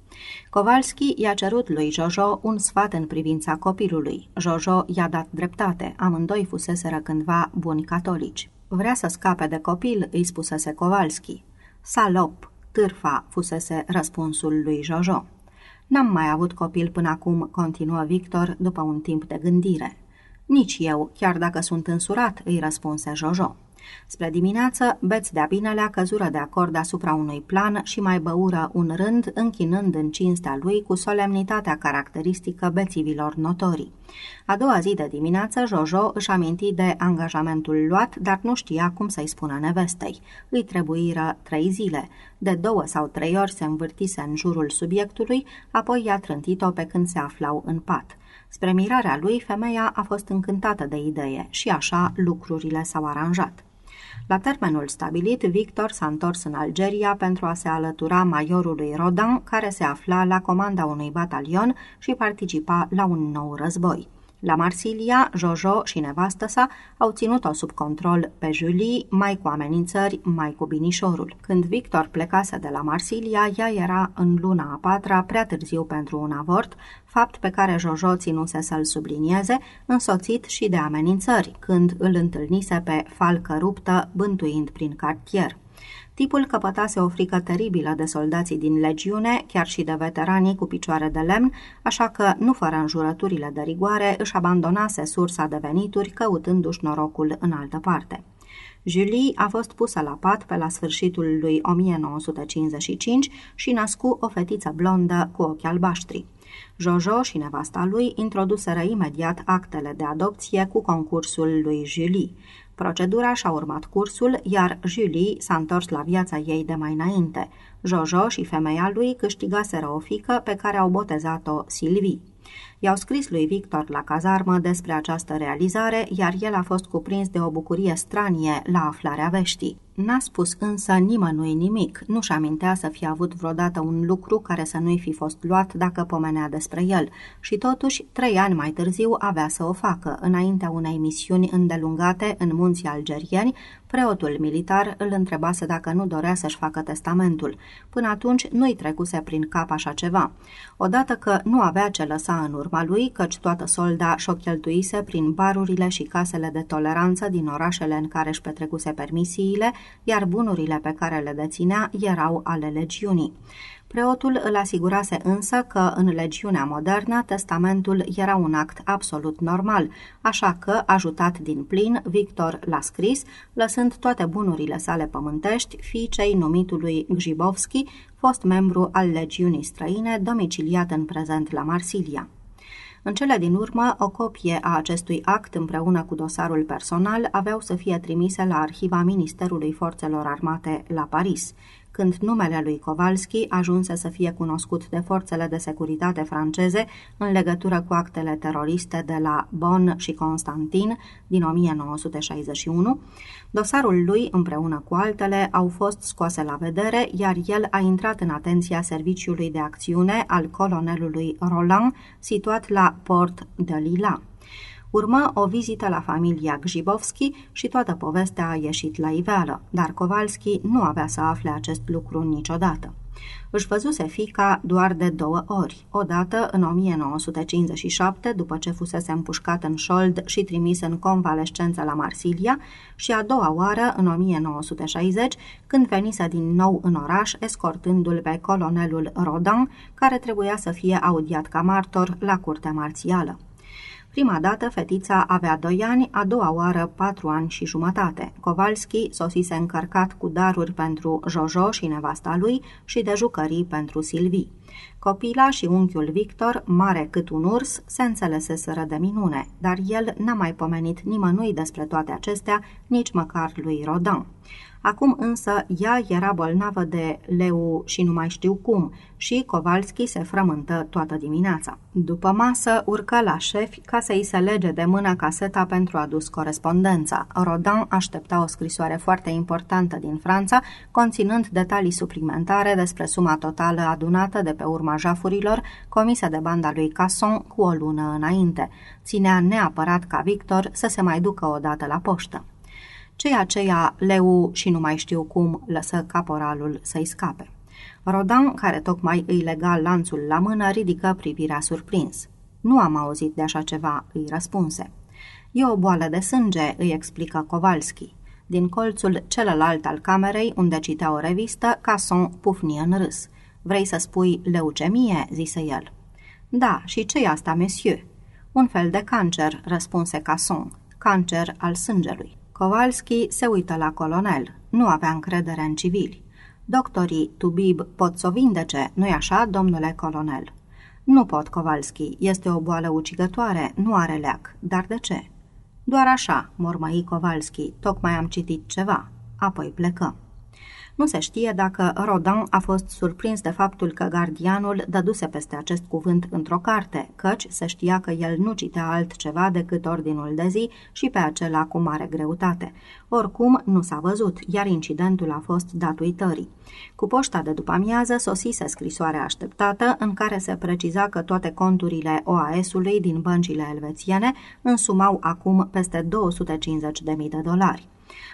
Kowalski i-a cerut lui Jojo un sfat în privința copilului. Jojo i-a dat dreptate, amândoi fuseseră cândva buni catolici. Vrea să scape de copil, îi spusese Kowalski. Salop, târfa, fusese răspunsul lui Jojo. N-am mai avut copil până acum, continuă Victor după un timp de gândire. Nici eu, chiar dacă sunt însurat, îi răspunse Jojo. Spre dimineață, beți de-a binelea căzură de acord asupra unui plan și mai băură un rând, închinând în cinstea lui cu solemnitatea caracteristică bețivilor notorii. A doua zi de dimineață, Jojo își aminti de angajamentul luat, dar nu știa cum să-i spună nevestei. Îi trebuiră trei zile. De două sau trei ori se învârtise în jurul subiectului, apoi i-a trântit-o pe când se aflau în pat. Spre mirarea lui, femeia a fost încântată de idee și așa lucrurile s-au aranjat. La termenul stabilit, Victor s-a întors în Algeria pentru a se alătura majorului Rodan, care se afla la comanda unui batalion și participa la un nou război. La Marsilia, Jojo și nevastă sa au ținut-o sub control pe Julie, mai cu amenințări, mai cu binișorul. Când Victor plecase de la Marsilia, ea era în luna a patra, prea târziu pentru un avort, fapt pe care Jojo ținuse să-l sublinieze, însoțit și de amenințări, când îl întâlnise pe falcă ruptă, bântuind prin cartier. Tipul căpătase o frică teribilă de soldații din legiune, chiar și de veteranii cu picioare de lemn, așa că, nu fără înjurăturile de rigoare, își abandonase sursa de venituri căutându-și norocul în altă parte. Julie a fost pusă la pat pe la sfârșitul lui 1955 și născu o fetiță blondă cu ochi albaștri. Jojo și nevasta lui introduseră imediat actele de adopție cu concursul lui Julie. Procedura și-a urmat cursul, iar Julie s-a întors la viața ei de mai înainte. Jojo și femeia lui câștigaseră o fică pe care au botezat-o Sylvie. I-au scris lui Victor la cazarmă despre această realizare, iar el a fost cuprins de o bucurie stranie la aflarea veștii. N-a spus însă nimănui nimic, nu-și amintea să fie avut vreodată un lucru care să nu-i fi fost luat dacă pomenea despre el și totuși, trei ani mai târziu avea să o facă, înaintea unei misiuni îndelungate în munții algerieni, preotul militar îl întrebase dacă nu dorea să-și facă testamentul. Până atunci nu-i trecuse prin cap așa ceva. Odată că nu avea ce lăsa în urma lui, căci toată solda și-o cheltuise prin barurile și casele de toleranță din orașele în care își petrecuse permisiile, iar bunurile pe care le deținea erau ale legiunii. Preotul îl asigurase însă că în legiunea modernă testamentul era un act absolut normal, așa că, ajutat din plin, Victor l-a scris, lăsând toate bunurile sale pământești fiicei numitului Gjibovski, fost membru al legiunii străine, domiciliat în prezent la Marsilia. În cele din urmă, o copie a acestui act împreună cu dosarul personal aveau să fie trimise la arhiva Ministerului Forțelor Armate la Paris când numele lui Kowalski ajunse să fie cunoscut de forțele de securitate franceze în legătură cu actele teroriste de la Bonn și Constantin din 1961, dosarul lui, împreună cu altele, au fost scoase la vedere, iar el a intrat în atenția Serviciului de Acțiune al colonelului Roland, situat la Port de Lila. Urma o vizită la familia Gjibovski și toată povestea a ieșit la iveală, dar Kowalski nu avea să afle acest lucru niciodată. Își văzuse fica doar de două ori, odată în 1957, după ce fusese împușcat în șold și trimis în convalescență la Marsilia, și a doua oară în 1960, când venise din nou în oraș, escortându-l pe colonelul Rodan, care trebuia să fie audiat ca martor la curtea marțială. Prima dată fetița avea doi ani, a doua oară patru ani și jumătate. Kowalski sosise încărcat cu daruri pentru Jojo și nevasta lui și de jucării pentru Silvii. Copila și unchiul Victor, mare cât un urs, se înțeleseseră de minune, dar el n-a mai pomenit nimănui despre toate acestea, nici măcar lui Rodin. Acum însă ea era bolnavă de leu și nu mai știu cum și Kovalski se frământă toată dimineața. După masă urcă la șef ca să-i se lege de mână caseta pentru a dus corespondența. Rodin aștepta o scrisoare foarte importantă din Franța, conținând detalii suplimentare despre suma totală adunată de pe urma jafurilor comise de banda lui Casson cu o lună înainte. Ținea neapărat ca Victor să se mai ducă odată la poștă. Cei aceea leu și nu mai știu cum lăsă caporalul să-i scape. Rodan, care tocmai îi lega lanțul la mână, ridică privirea surprins. Nu am auzit de așa ceva, îi răspunse. E o boală de sânge, îi explică Kowalski. Din colțul celălalt al camerei, unde citea o revistă, Casson pufni în râs. Vrei să spui leucemie?" zise el. Da, și ce-i asta, monsieur?" Un fel de cancer," răspunse Casson. Cancer al sângelui. Kowalski se uită la colonel. Nu avea încredere în civili. Doctorii Tubib pot să o vindece, nu-i așa, domnule colonel? Nu pot, Kowalski. Este o boală ucigătoare, nu are leac. Dar de ce? Doar așa, mormăi Kowalski. Tocmai am citit ceva. Apoi plecă. Nu se știe dacă Rodin a fost surprins de faptul că gardianul dăduse peste acest cuvânt într-o carte, căci se știa că el nu citea altceva decât ordinul de zi și pe acela cu mare greutate. Oricum, nu s-a văzut, iar incidentul a fost dat uitării. Cu poșta de după amiază sosise scrisoarea așteptată în care se preciza că toate conturile OAS-ului din băncile elvețiene însumau acum peste 250.000 de dolari.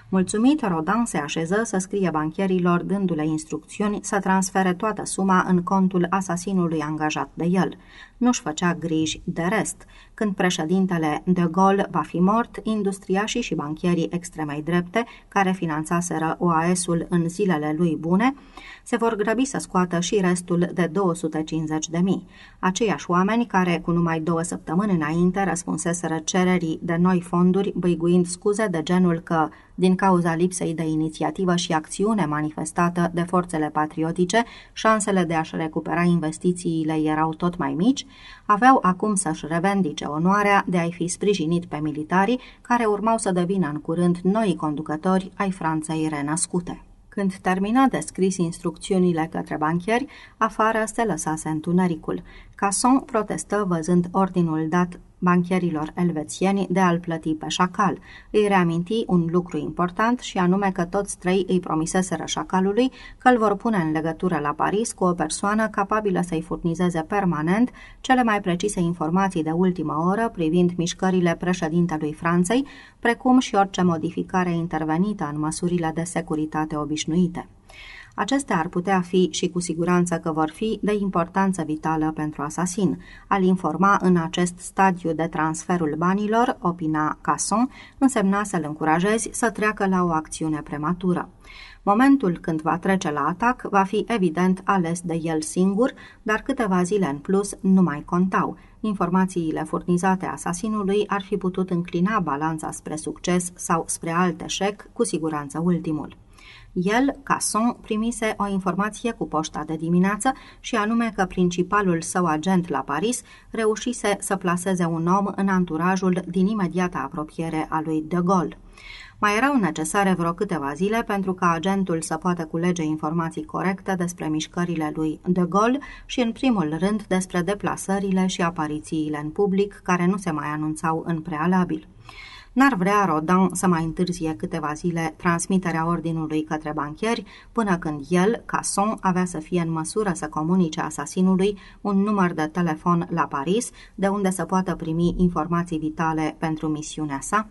Mulțumit, Rodan se așeză să scrie bancherilor dându-le instrucțiuni să transfere toată suma în contul asasinului angajat de el. Nu-și făcea griji de rest. Când președintele de Gaulle va fi mort, industriașii și bancherii extremei drepte, care finanțaseră OAS-ul în zilele lui bune, se vor grăbi să scoată și restul de 250 de mii. Aceiași oameni care, cu numai două săptămâni înainte, răspunseseră cererii de noi fonduri, băiguind scuze de genul că din cauza lipsei de inițiativă și acțiune manifestată de forțele patriotice, șansele de a-și recupera investițiile erau tot mai mici, aveau acum să-și revendice onoarea de a-i fi sprijinit pe militarii care urmau să devină în curând noi conducători ai Franței renăscute. Când termina de scris instrucțiunile către banchieri, afară se lăsase întunericul. Casson protestă văzând ordinul dat bancherilor elvețieni de a-l plăti pe șacal. Îi reaminti un lucru important și anume că toți trei îi promiseseră șacalului că îl vor pune în legătură la Paris cu o persoană capabilă să-i furnizeze permanent cele mai precise informații de ultimă oră privind mișcările președintelui Franței, precum și orice modificare intervenită în măsurile de securitate obișnuite. Acestea ar putea fi și cu siguranță că vor fi de importanță vitală pentru asasin. Al informa în acest stadiu de transferul banilor, opina Casson, însemna să-l încurajezi să treacă la o acțiune prematură. Momentul când va trece la atac va fi evident ales de el singur, dar câteva zile în plus nu mai contau. Informațiile furnizate asasinului ar fi putut înclina balanța spre succes sau spre alt eșec, cu siguranță ultimul. El, Casson, primise o informație cu poșta de dimineață și anume că principalul său agent la Paris reușise să placeze un om în anturajul din imediata apropiere a lui de Gaulle. Mai erau necesare vreo câteva zile pentru ca agentul să poată culege informații corecte despre mișcările lui de Gaulle și, în primul rând, despre deplasările și aparițiile în public care nu se mai anunțau în prealabil. N-ar vrea Rodan să mai întârzie câteva zile transmiterea ordinului către banchieri, până când el, Casson, avea să fie în măsură să comunice asasinului un număr de telefon la Paris, de unde să poată primi informații vitale pentru misiunea sa?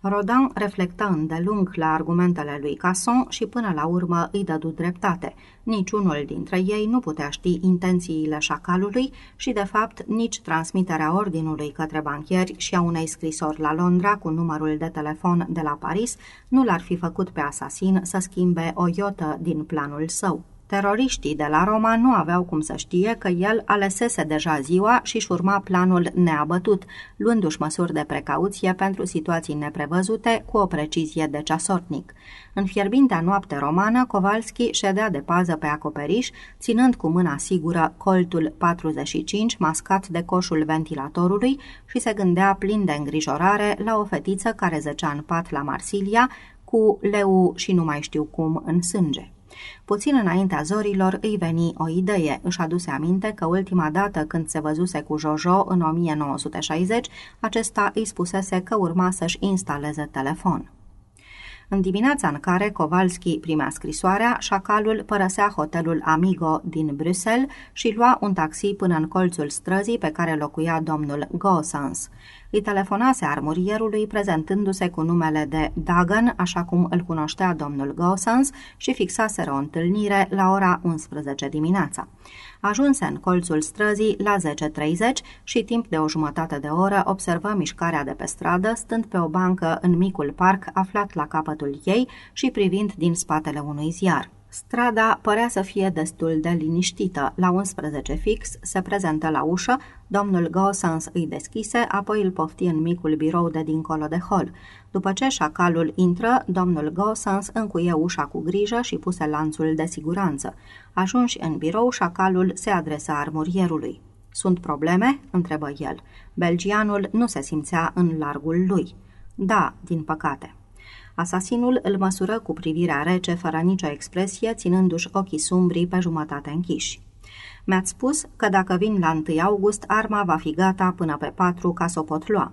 Rodin reflectă îndelung la argumentele lui Casson și până la urmă îi dădu dreptate. Niciunul dintre ei nu putea ști intențiile șacalului și, de fapt, nici transmiterea ordinului către banchieri și a unei scrisori la Londra cu numărul de telefon de la Paris nu l-ar fi făcut pe asasin să schimbe o iotă din planul său. Teroriștii de la Roma nu aveau cum să știe că el alesese deja ziua și își urma planul neabătut, luându-și măsuri de precauție pentru situații neprevăzute cu o precizie de ceasornic. În fierbintea noapte romană, Kowalski ședea de pază pe acoperiș, ținând cu mâna sigură coltul 45 mascat de coșul ventilatorului și se gândea plin de îngrijorare la o fetiță care zăcea în pat la Marsilia, cu leu și nu mai știu cum în sânge. Puțin înaintea zorilor îi veni o idee. Își aduse aminte că ultima dată când se văzuse cu Jojo în 1960, acesta îi spusese că urma să-și instaleze telefon. În dimineața în care Kowalski primea scrisoarea, șacalul părăsea hotelul Amigo din Bruxelles și lua un taxi până în colțul străzii pe care locuia domnul Gosens. Îi telefonase armurierului prezentându-se cu numele de Dagan, așa cum îl cunoștea domnul Gosens, și fixaseră o întâlnire la ora 11 dimineața. Ajunse în colțul străzii la 10.30 și timp de o jumătate de oră observă mișcarea de pe stradă, stând pe o bancă în micul parc aflat la capătul ei și privind din spatele unui ziar. Strada părea să fie destul de liniștită. La 11 fix se prezentă la ușă, domnul Gosens îi deschise, apoi îl pofti în micul birou de dincolo de hol. După ce șacalul intră, domnul Gosens încuie ușa cu grijă și puse lanțul de siguranță. Ajunși în birou, șacalul se adresa armurierului. Sunt probleme?" întrebă el. Belgianul nu se simțea în largul lui. Da, din păcate. Asasinul îl măsură cu privirea rece, fără nicio expresie, ținându-și ochii sumbrii pe jumătate închiși. Mi-ați spus că dacă vin la 1 august, arma va fi gata până pe 4 ca să o pot lua.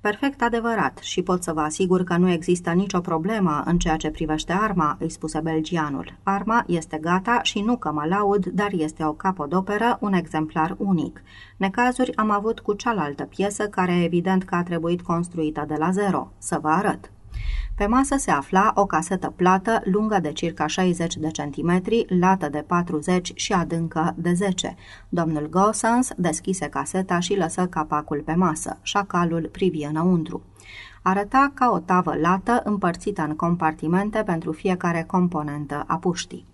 Perfect adevărat și pot să vă asigur că nu există nicio problemă în ceea ce privește arma, îi spuse belgianul. Arma este gata și nu că mă laud, dar este o capodoperă, un exemplar unic. Necazuri am avut cu cealaltă piesă, care evident că a trebuit construită de la zero. Să vă arăt. Pe masă se afla o casetă plată, lungă de circa 60 de centimetri, lată de 40 și adâncă de 10. Domnul Gosens deschise caseta și lăsă capacul pe masă. Șacalul privi înăuntru. Arăta ca o tavă lată împărțită în compartimente pentru fiecare componentă a puștii.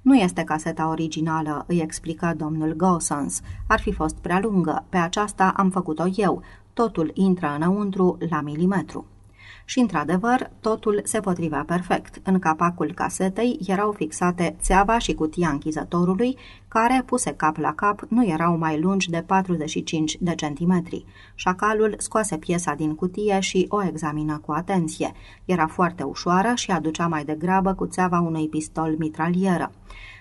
Nu este caseta originală, îi explică domnul Gosens. Ar fi fost prea lungă. Pe aceasta am făcut-o eu. Totul intră înăuntru la milimetru. Și, într-adevăr, totul se potrivea perfect. În capacul casetei erau fixate țeava și cutia închizătorului, care, puse cap la cap, nu erau mai lungi de 45 de centimetri. Șacalul scoase piesa din cutie și o examină cu atenție. Era foarte ușoară și aducea mai degrabă cu țeava unui pistol mitralieră.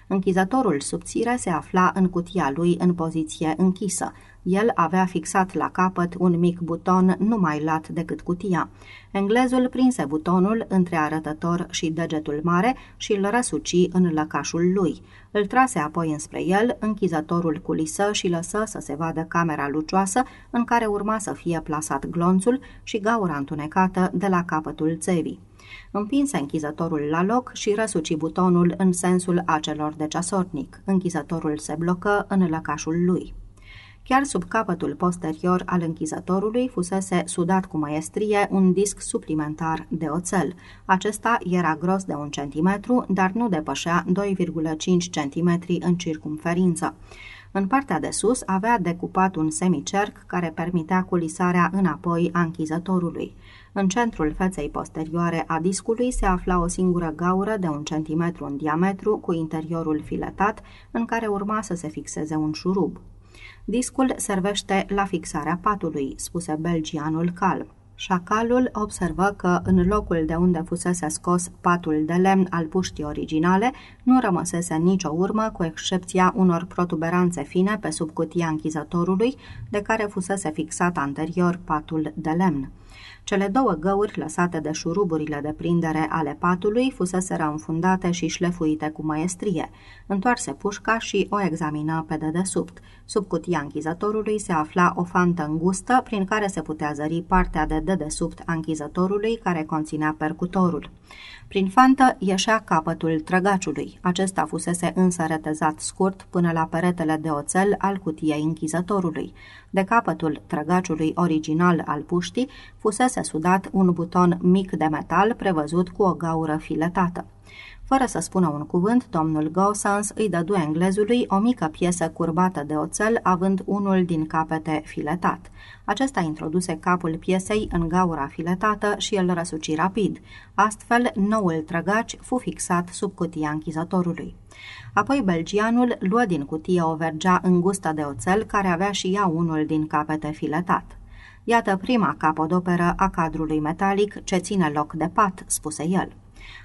Închizătorul subțire se afla în cutia lui în poziție închisă. El avea fixat la capăt un mic buton nu mai lat decât cutia. Englezul prinse butonul între arătător și degetul mare și îl răsuci în lăcașul lui. Îl trase apoi înspre el, închizătorul culisă și lăsă să se vadă camera lucioasă în care urma să fie plasat glonțul și gaura întunecată de la capătul țevii. Împinse închizătorul la loc și răsuci butonul în sensul acelor de ceasornic. Închizătorul se blocă în lăcașul lui. Chiar sub capătul posterior al închizătorului fusese sudat cu maestrie un disc suplimentar de oțel. Acesta era gros de un centimetru, dar nu depășea 2,5 cm în circumferință. În partea de sus avea decupat un semicerc care permitea culisarea înapoi a închizătorului. În centrul feței posterioare a discului se afla o singură gaură de un centimetru în diametru cu interiorul filetat, în care urma să se fixeze un șurub. Discul servește la fixarea patului, spuse belgianul calm. Șacalul observă că în locul de unde fusese scos patul de lemn al puștii originale nu rămăsese nicio urmă, cu excepția unor protuberanțe fine pe sub cutia închizătorului, de care fusese fixat anterior patul de lemn. Cele două găuri lăsate de șuruburile de prindere ale patului fuseseră înfundate și șlefuite cu maestrie. Întoarse pușca și o examina pe dedesubt. Sub cutia închizătorului se afla o fantă îngustă prin care se putea zări partea de dedesubt a închizătorului care conținea percutorul. Prin fantă ieșea capătul trăgaciului. Acesta fusese însă retezat scurt până la peretele de oțel al cutiei închizătorului. De capătul trăgaciului original al puștii fusese sudat un buton mic de metal prevăzut cu o gaură filetată. Fără să spună un cuvânt, domnul Gosens îi dădu englezului o mică piesă curbată de oțel, având unul din capete filetat. Acesta introduse capul piesei în gaura filetată și îl răsuci rapid. Astfel, noul trăgaci fu fixat sub cutia închizătorului. Apoi belgianul luă din cutie o vergea îngustă de oțel, care avea și ea unul din capete filetat. Iată prima capodoperă a cadrului metalic ce ține loc de pat, spuse el.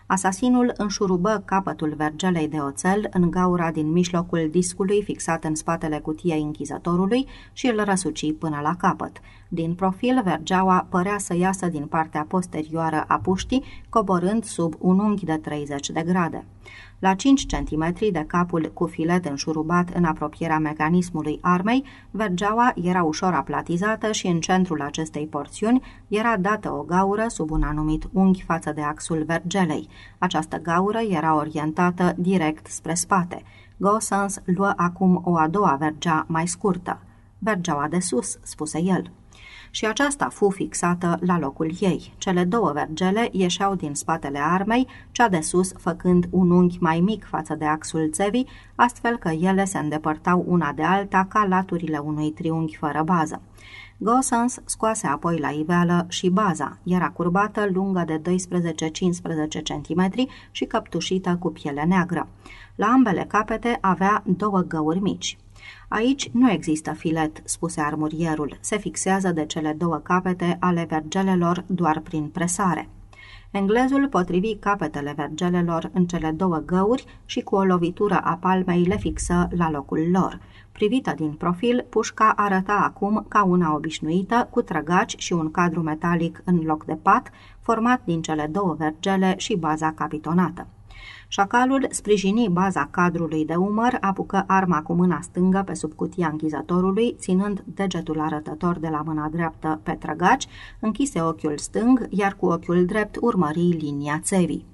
Asasinul înșurubă capătul vergelei de oțel în gaura din mijlocul discului fixat în spatele cutiei închizătorului și îl răsuci până la capăt. Din profil, vergeaua părea să iasă din partea posterioară a puștii, coborând sub un unghi de 30 de grade. La 5 cm de capul cu filet înșurubat în apropierea mecanismului armei, vergeaua era ușor aplatizată și în centrul acestei porțiuni era dată o gaură sub un anumit unghi față de axul vergelei. Această gaură era orientată direct spre spate. Gosens luă acum o a doua vergea mai scurtă. Vergeaua de sus, spuse el și aceasta fu fixată la locul ei. Cele două vergele ieșeau din spatele armei, cea de sus făcând un unghi mai mic față de axul țevii, astfel că ele se îndepărtau una de alta ca laturile unui triunghi fără bază. Gosens scoase apoi la iveală și baza. Era curbată, lungă de 12-15 cm și căptușită cu piele neagră. La ambele capete avea două găuri mici. Aici nu există filet, spuse armurierul. Se fixează de cele două capete ale vergelelor doar prin presare. Englezul potrivi capetele vergelelor în cele două găuri și cu o lovitură a palmei le fixă la locul lor. Privită din profil, pușca arăta acum ca una obișnuită, cu trăgaci și un cadru metalic în loc de pat, format din cele două vergele și baza capitonată. Șacalul sprijini baza cadrului de umăr, apucă arma cu mâna stângă pe sub cutia închizătorului, ținând degetul arătător de la mâna dreaptă pe trăgaci, închise ochiul stâng, iar cu ochiul drept urmări linia țevii.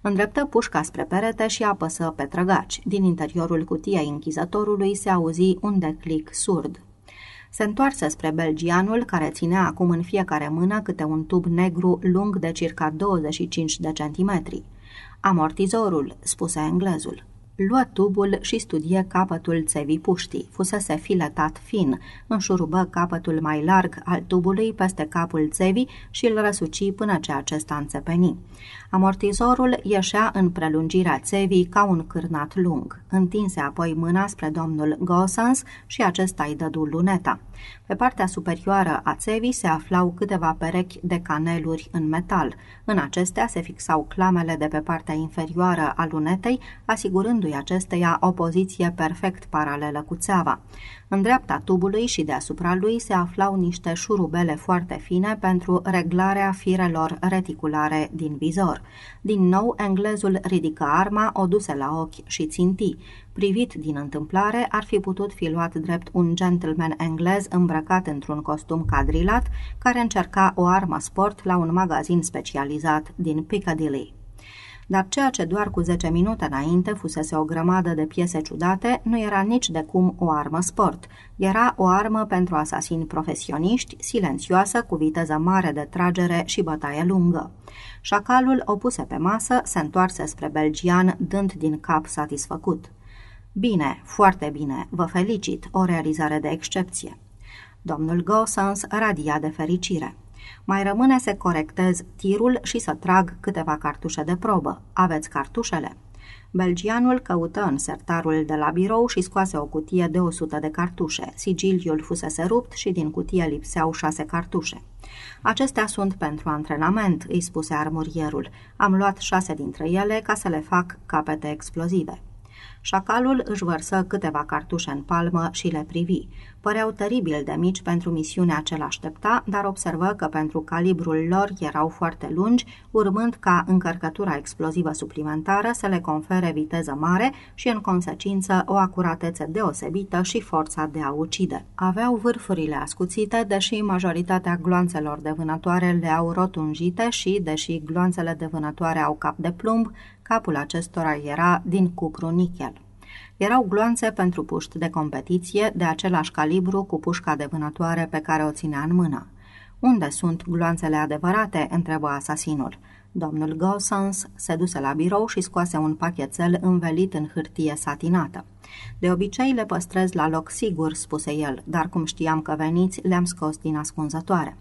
Îndreptă pușca spre perete și apăsă pe trăgaci. Din interiorul cutiei închizătorului se auzi un declic surd. Se întoarse spre belgianul, care ținea acum în fiecare mână câte un tub negru lung de circa 25 de centimetri. Amortizorul, spuse englezul. Luă tubul și studie capătul țevii puștii. Fusese filetat fin, înșurubă capătul mai larg al tubului peste capul țevii și îl răsuci până ce acesta înțepeni. Amortizorul ieșea în prelungirea țevii ca un cârnat lung. Întinse apoi mâna spre domnul Gosens și acesta îi dădu luneta. Pe partea superioară a țevii se aflau câteva perechi de caneluri în metal. În acestea se fixau clamele de pe partea inferioară a lunetei, asigurându-i acesteia o poziție perfect paralelă cu țeava. În dreapta tubului și deasupra lui se aflau niște șurubele foarte fine pentru reglarea firelor reticulare din vizor. Din nou, englezul ridică arma, o duse la ochi și ținti. Privit din întâmplare, ar fi putut fi luat drept un gentleman englez îmbrăcat într-un costum cadrilat, care încerca o armă sport la un magazin specializat din Piccadilly dar ceea ce doar cu 10 minute înainte fusese o grămadă de piese ciudate, nu era nici de cum o armă sport. Era o armă pentru asasini profesioniști, silențioasă, cu viteză mare de tragere și bătaie lungă. Șacalul o puse pe masă, se întoarse spre belgian, dând din cap satisfăcut. Bine, foarte bine, vă felicit, o realizare de excepție. Domnul Gosens radia de fericire. Mai rămâne să corectez tirul și să trag câteva cartușe de probă. Aveți cartușele? Belgianul căută în sertarul de la birou și scoase o cutie de 100 de cartușe. Sigiliul fusese rupt și din cutie lipseau șase cartușe. Acestea sunt pentru antrenament, îi spuse armurierul. Am luat șase dintre ele ca să le fac capete explozive. Șacalul își vărsă câteva cartușe în palmă și le privi. Păreau teribil de mici pentru misiunea ce l-aștepta, dar observă că pentru calibrul lor erau foarte lungi, urmând ca încărcătura explozivă suplimentară să le confere viteză mare și, în consecință, o acuratețe deosebită și forța de a ucide. Aveau vârfurile ascuțite, deși majoritatea gloanțelor de vânătoare le au rotunjite și, deși gloanțele de vânătoare au cap de plumb, capul acestora era din cupru nichel. Erau gloanțe pentru puști de competiție de același calibru cu pușca de vânătoare pe care o ținea în mână. Unde sunt gloanțele adevărate?" întrebă asasinul. Domnul Gosens se duse la birou și scoase un pachetel învelit în hârtie satinată. De obicei le păstrez la loc sigur, spuse el, dar cum știam că veniți, le-am scos din ascunzătoare.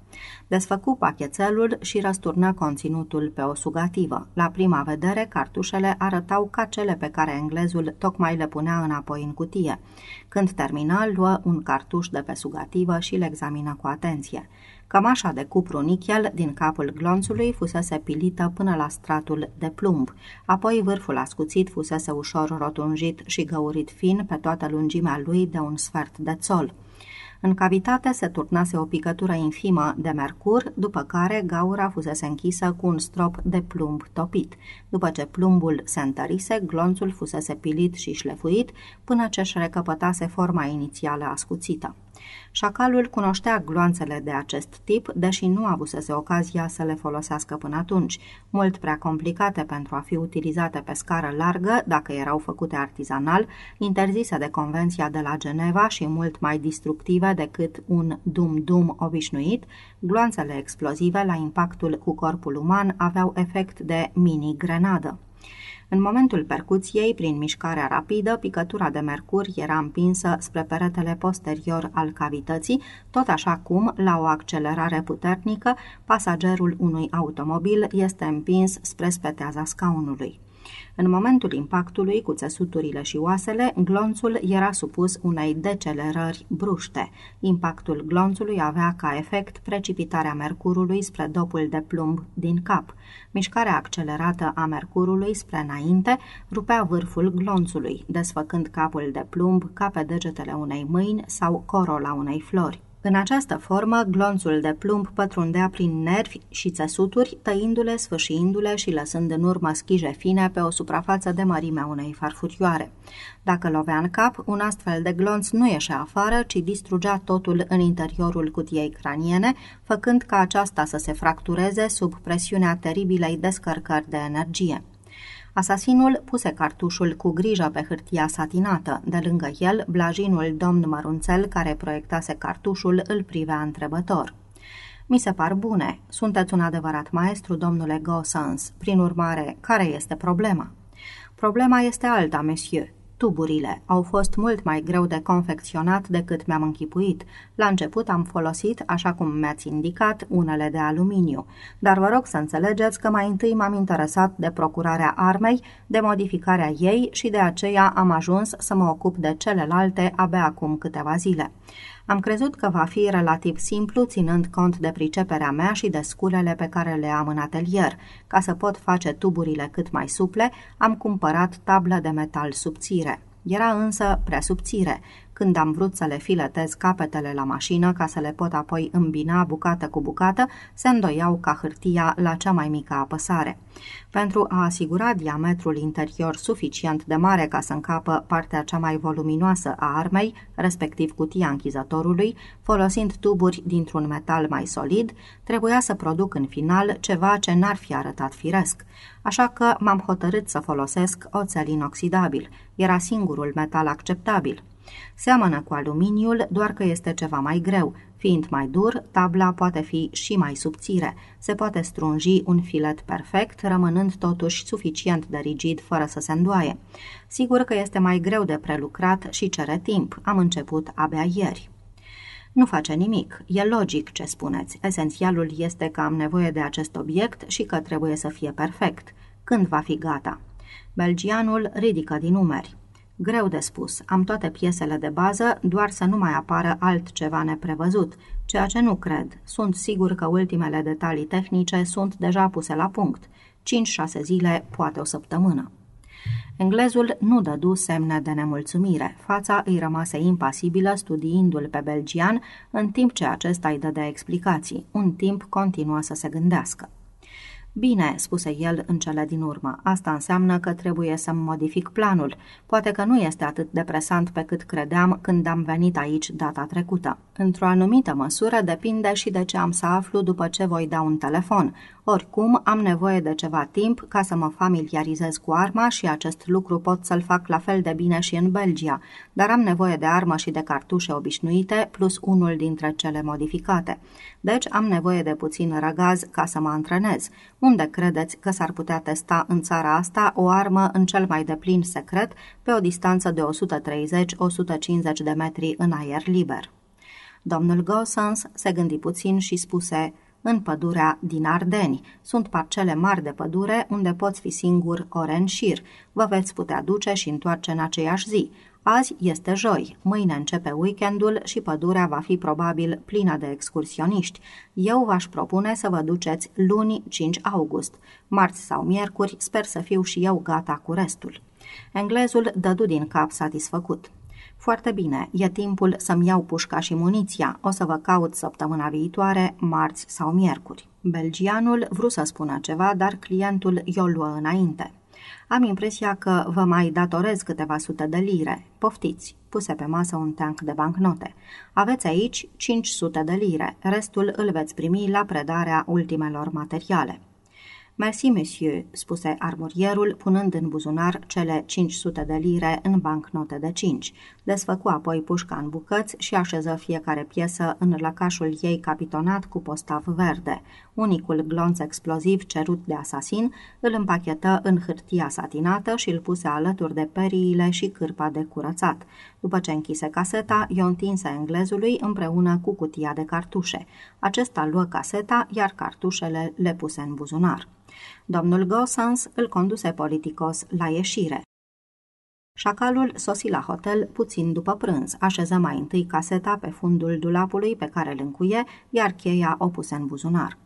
Desfăcu pachetelul și răsturnă conținutul pe o sugativă. La prima vedere, cartușele arătau ca cele pe care englezul tocmai le punea înapoi în cutie. Când termina, luă un cartuș de pe sugativă și le examină cu atenție. Cămașa de cupru nichel din capul glonțului fusese pilită până la stratul de plumb, apoi vârful ascuțit fusese ușor rotunjit și găurit fin pe toată lungimea lui de un sfert de țol. În cavitate se turnase o picătură infimă de mercur, după care gaura fusese închisă cu un strop de plumb topit. După ce plumbul se întărise, glonțul fusese pilit și șlefuit până ce își recăpătase forma inițială ascuțită. Șacalul cunoștea gloanțele de acest tip, deși nu avusese ocazia să le folosească până atunci, mult prea complicate pentru a fi utilizate pe scară largă, dacă erau făcute artizanal, interzise de Convenția de la Geneva și mult mai destructive decât un dum-dum obișnuit, gloanțele explozive la impactul cu corpul uman aveau efect de mini-grenadă. În momentul percuției, prin mișcarea rapidă, picătura de mercur era împinsă spre peretele posterior al cavității, tot așa cum, la o accelerare puternică, pasagerul unui automobil este împins spre speteaza scaunului. În momentul impactului cu țesuturile și oasele, glonțul era supus unei decelerări bruște. Impactul glonțului avea ca efect precipitarea mercurului spre dopul de plumb din cap. Mișcarea accelerată a mercurului spre înainte rupea vârful glonțului, desfăcând capul de plumb ca pe degetele unei mâini sau corola unei flori. În această formă, glonțul de plumb pătrundea prin nervi și țesuturi, tăindu-le, sfâșiindu-le și lăsând în urmă schije fine pe o suprafață de mărimea unei farfurioare. Dacă lovea în cap, un astfel de glonț nu ieșea afară, ci distrugea totul în interiorul cutiei craniene, făcând ca aceasta să se fractureze sub presiunea teribilei descărcări de energie. Asasinul puse cartușul cu grijă pe hârtia satinată. De lângă el, blajinul domn mărunțel care proiectase cartușul îl privea întrebător. Mi se par bune. Sunteți un adevărat maestru, domnule Gossens. Prin urmare, care este problema? Problema este alta, monsieur. Tuburile au fost mult mai greu de confecționat decât mi-am închipuit. La început am folosit, așa cum mi-ați indicat, unele de aluminiu, dar vă rog să înțelegeți că mai întâi m-am interesat de procurarea armei, de modificarea ei și de aceea am ajuns să mă ocup de celelalte abia acum câteva zile. Am crezut că va fi relativ simplu, ținând cont de priceperea mea și de sculele pe care le am în atelier. Ca să pot face tuburile cât mai suple, am cumpărat tablă de metal subțire. Era însă prea subțire. Când am vrut să le filetez capetele la mașină ca să le pot apoi îmbina bucată cu bucată, se îndoiau ca hârtia la cea mai mică apăsare. Pentru a asigura diametrul interior suficient de mare ca să încapă partea cea mai voluminoasă a armei, respectiv cutia închizătorului, folosind tuburi dintr-un metal mai solid, trebuia să produc în final ceva ce n-ar fi arătat firesc. Așa că m-am hotărât să folosesc oțel inoxidabil. Era singurul metal acceptabil. Seamănă cu aluminiul, doar că este ceva mai greu. Fiind mai dur, tabla poate fi și mai subțire. Se poate strunji un filet perfect, rămânând totuși suficient de rigid fără să se îndoaie. Sigur că este mai greu de prelucrat și cere timp. Am început abia ieri. Nu face nimic. E logic ce spuneți. Esențialul este că am nevoie de acest obiect și că trebuie să fie perfect. Când va fi gata? Belgianul ridică din numeri. Greu de spus. Am toate piesele de bază, doar să nu mai apară altceva neprevăzut, ceea ce nu cred. Sunt sigur că ultimele detalii tehnice sunt deja puse la punct. 5-6 zile, poate o săptămână. Englezul nu dădu semne de nemulțumire. Fața îi rămase impasibilă studiindu-l pe belgian, în timp ce acesta îi dădea explicații. Un timp continuă să se gândească. Bine, spuse el în cele din urmă, asta înseamnă că trebuie să-mi modific planul. Poate că nu este atât de presant pe cât credeam când am venit aici data trecută. Într-o anumită măsură depinde și de ce am să aflu după ce voi da un telefon. Oricum, am nevoie de ceva timp ca să mă familiarizez cu arma și acest lucru pot să-l fac la fel de bine și în Belgia, dar am nevoie de armă și de cartușe obișnuite plus unul dintre cele modificate. Deci am nevoie de puțin răgaz ca să mă antrenez. Unde credeți că s-ar putea testa în țara asta o armă în cel mai deplin secret pe o distanță de 130-150 de metri în aer liber? Domnul Gosens se gândi puțin și spuse în pădurea din Ardeni. Sunt parcele mari de pădure unde poți fi singur ore în șir. Vă veți putea duce și întoarce în aceeași zi. Azi este joi, mâine începe weekendul și pădurea va fi probabil plină de excursioniști. Eu v-aș propune să vă duceți luni 5 august. Marți sau miercuri sper să fiu și eu gata cu restul. Englezul dădu din cap satisfăcut. Foarte bine, e timpul să-mi iau pușca și muniția. O să vă caut săptămâna viitoare, marți sau miercuri. Belgianul vrut să spună ceva, dar clientul i-o luă înainte. Am impresia că vă mai datorez câteva sute de lire. Poftiți, puse pe masă un tank de bancnote. Aveți aici 500 de lire, restul îl veți primi la predarea ultimelor materiale. Mersi, monsieur, spuse armurierul, punând în buzunar cele 500 de lire în bancnote de 5. Desfăcu apoi pușca în bucăți și așeză fiecare piesă în lăcașul ei capitonat cu postav verde. Unicul glonț exploziv cerut de asasin îl împachetă în hârtia satinată și îl puse alături de periile și cârpa de curățat. După ce închise caseta, i-o întinse englezului împreună cu cutia de cartușe. Acesta luă caseta, iar cartușele le puse în buzunar. Domnul Gosens îl conduse politicos la ieșire. Șacalul sosi la hotel puțin după prânz, așeză mai întâi caseta pe fundul dulapului pe care îl încuie, iar cheia o puse în buzunar.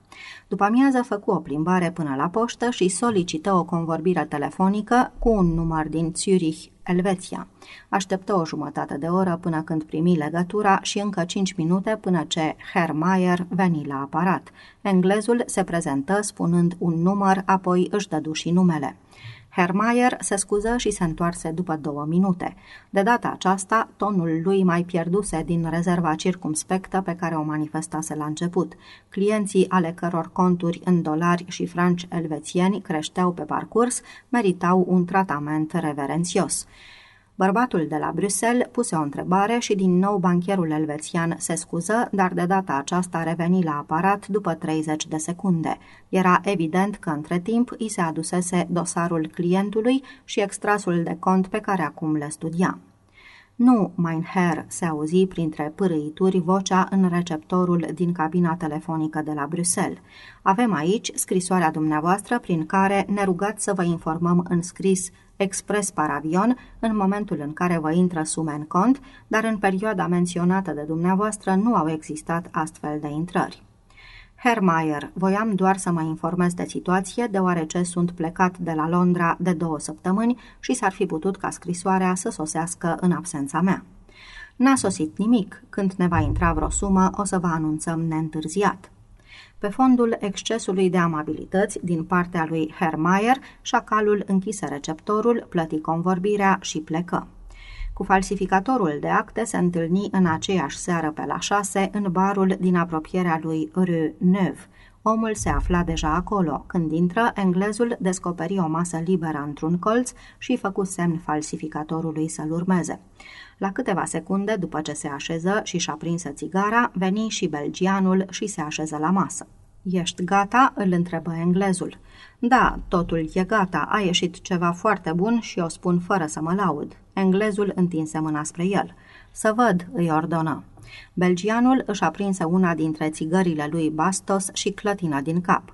După amiază făcu o plimbare până la poștă și solicită o convorbire telefonică cu un număr din Zurich, Elveția. Așteptă o jumătate de oră până când primi legătura și încă cinci minute până ce Herr Mayer veni la aparat. Englezul se prezentă spunând un număr, apoi își dădu și numele. Hermayer se scuză și se întoarse după două minute. De data aceasta, tonul lui mai pierduse din rezerva circumspectă pe care o manifestase la început. Clienții ale căror conturi în dolari și franci elvețieni creșteau pe parcurs meritau un tratament reverențios. Bărbatul de la Bruxelles puse o întrebare și din nou bancherul elvețian se scuză, dar de data aceasta reveni la aparat după 30 de secunde. Era evident că între timp îi se adusese dosarul clientului și extrasul de cont pe care acum le studia. Nu, mein Herr, se auzi printre pârâituri vocea în receptorul din cabina telefonică de la Bruxelles. Avem aici scrisoarea dumneavoastră prin care ne rugați să vă informăm în scris expres paravion în momentul în care vă intră sume în cont, dar în perioada menționată de dumneavoastră nu au existat astfel de intrări. Herr Mayer, voiam doar să mă informez de situație, deoarece sunt plecat de la Londra de două săptămâni și s-ar fi putut ca scrisoarea să sosească în absența mea. N-a sosit nimic. Când ne va intra vreo sumă, o să vă anunțăm neîntârziat. Pe fondul excesului de amabilități din partea lui Herr Mayer, șacalul închise receptorul, plăti convorbirea și plecă. Cu falsificatorul de acte se întâlni în aceeași seară pe la șase în barul din apropierea lui Rue Neuve. Omul se afla deja acolo. Când intră, englezul descoperi o masă liberă într-un colț și făcu semn falsificatorului să-l urmeze. La câteva secunde după ce se așeză și și-a prinsă țigara, veni și belgianul și se așeză la masă. Ești gata?" îl întrebă englezul. Da, totul e gata, a ieșit ceva foarte bun și o spun fără să mă laud." Englezul întinse mâna spre el. Să văd," îi ordonă. Belgianul își aprinse una dintre țigările lui Bastos și clătina din cap.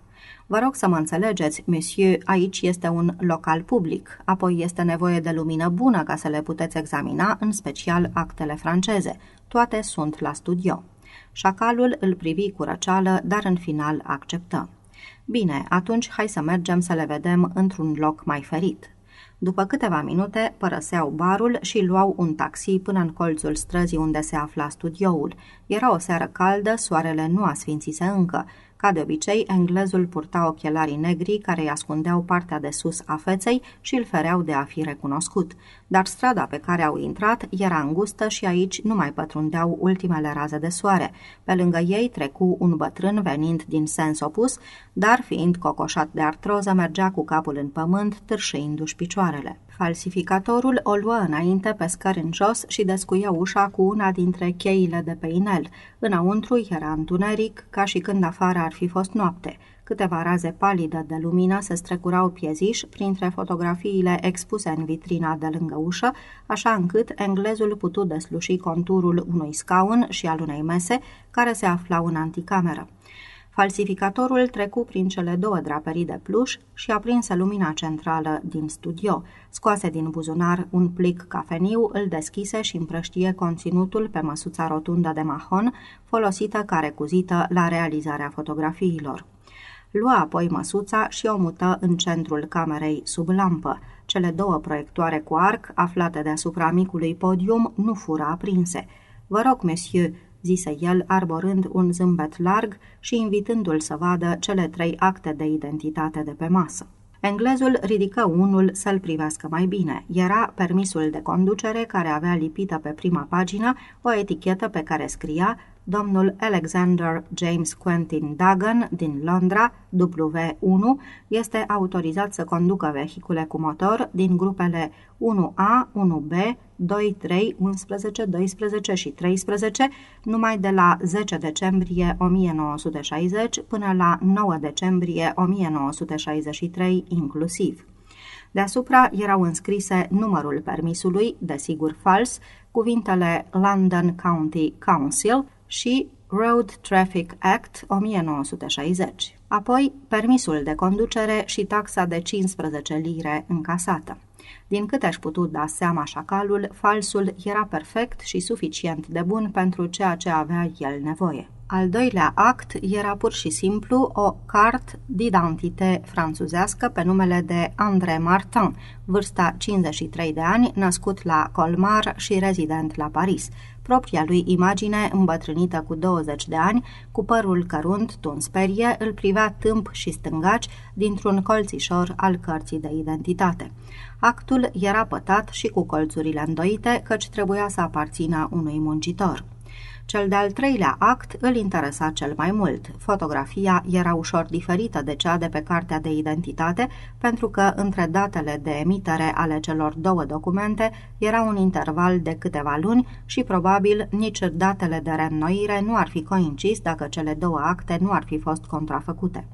Vă rog să mă înțelegeți, monsieur, aici este un local public, apoi este nevoie de lumină bună ca să le puteți examina, în special actele franceze. Toate sunt la studio. Șacalul îl privi cu răceală, dar în final acceptă. Bine, atunci hai să mergem să le vedem într-un loc mai ferit. După câteva minute, părăseau barul și luau un taxi până în colțul străzii unde se afla studioul. Era o seară caldă, soarele nu asfințise încă. Ca de obicei, englezul purta ochelarii negri care îi ascundeau partea de sus a feței și îl fereau de a fi recunoscut. Dar strada pe care au intrat era îngustă și aici nu mai pătrundeau ultimele raze de soare. Pe lângă ei trecu un bătrân venind din sens opus, dar fiind cocoșat de artroză, mergea cu capul în pământ, târșeindu-și picioarele. Falsificatorul o luă înainte pe scări în jos și descuie ușa cu una dintre cheile de pe inel. Înăuntru era întuneric, ca și când afară ar fi fost noapte. Câteva raze palide de lumină se strecurau pieziș printre fotografiile expuse în vitrina de lângă ușă, așa încât englezul putu desluși conturul unui scaun și al unei mese care se aflau în anticameră. Falsificatorul trecu prin cele două draperii de pluș și aprinse lumina centrală din studio. Scoase din buzunar un plic cafeniu, îl deschise și împrăștie conținutul pe măsuța rotundă de mahon, folosită ca recuzită la realizarea fotografiilor. Lua apoi măsuța și o mută în centrul camerei sub lampă. Cele două proiectoare cu arc, aflate deasupra micului podium, nu fură aprinse. Vă rog, monsieur, zise el, arborând un zâmbet larg și invitându-l să vadă cele trei acte de identitate de pe masă. Englezul ridică unul să-l privească mai bine. Era permisul de conducere care avea lipită pe prima pagină o etichetă pe care scria domnul Alexander James Quentin Duggan din Londra, W1, este autorizat să conducă vehicule cu motor din grupele 1A, 1B, 2, 3, 11, 12 și 13, numai de la 10 decembrie 1960 până la 9 decembrie 1963 inclusiv. Deasupra erau înscrise numărul permisului, desigur fals, cuvintele London County Council, și Road Traffic Act 1960, apoi permisul de conducere și taxa de 15 lire încasată. Din câte aș putut da seama șacalul, falsul era perfect și suficient de bun pentru ceea ce avea el nevoie. Al doilea act era pur și simplu o carte d'identité franțuzească pe numele de André Martin, vârsta 53 de ani, născut la Colmar și rezident la Paris. Propria lui imagine, îmbătrânită cu 20 de ani, cu părul cărunt, tuns perie, îl privea tâmp și stângaci dintr-un colțișor al cărții de identitate. Actul era pătat și cu colțurile îndoite, căci trebuia să aparțină unui muncitor. Cel de-al treilea act îl interesa cel mai mult. Fotografia era ușor diferită de cea de pe cartea de identitate, pentru că între datele de emitere ale celor două documente era un interval de câteva luni și probabil nici datele de reînnoire nu ar fi coincis dacă cele două acte nu ar fi fost contrafăcute.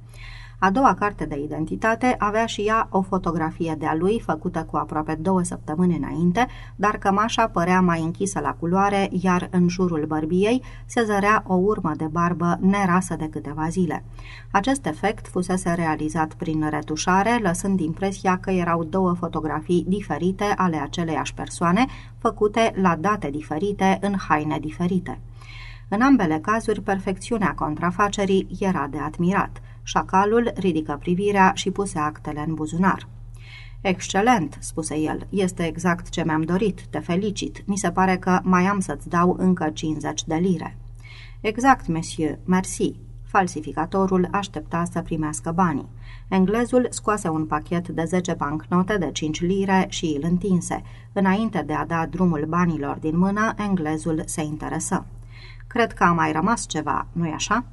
A doua carte de identitate avea și ea o fotografie de-a lui făcută cu aproape două săptămâni înainte, dar cămașa părea mai închisă la culoare, iar în jurul bărbiei se zărea o urmă de barbă nerasă de câteva zile. Acest efect fusese realizat prin retușare, lăsând impresia că erau două fotografii diferite ale aceleiași persoane, făcute la date diferite, în haine diferite. În ambele cazuri, perfecțiunea contrafacerii era de admirat – Șacalul ridică privirea și puse actele în buzunar. Excelent, spuse el, este exact ce mi-am dorit, te felicit, mi se pare că mai am să-ți dau încă 50 de lire. Exact, monsieur, merci. Falsificatorul aștepta să primească banii. Englezul scoase un pachet de 10 bancnote de 5 lire și îl întinse. Înainte de a da drumul banilor din mână, englezul se interesă. Cred că a mai rămas ceva, nu-i așa?"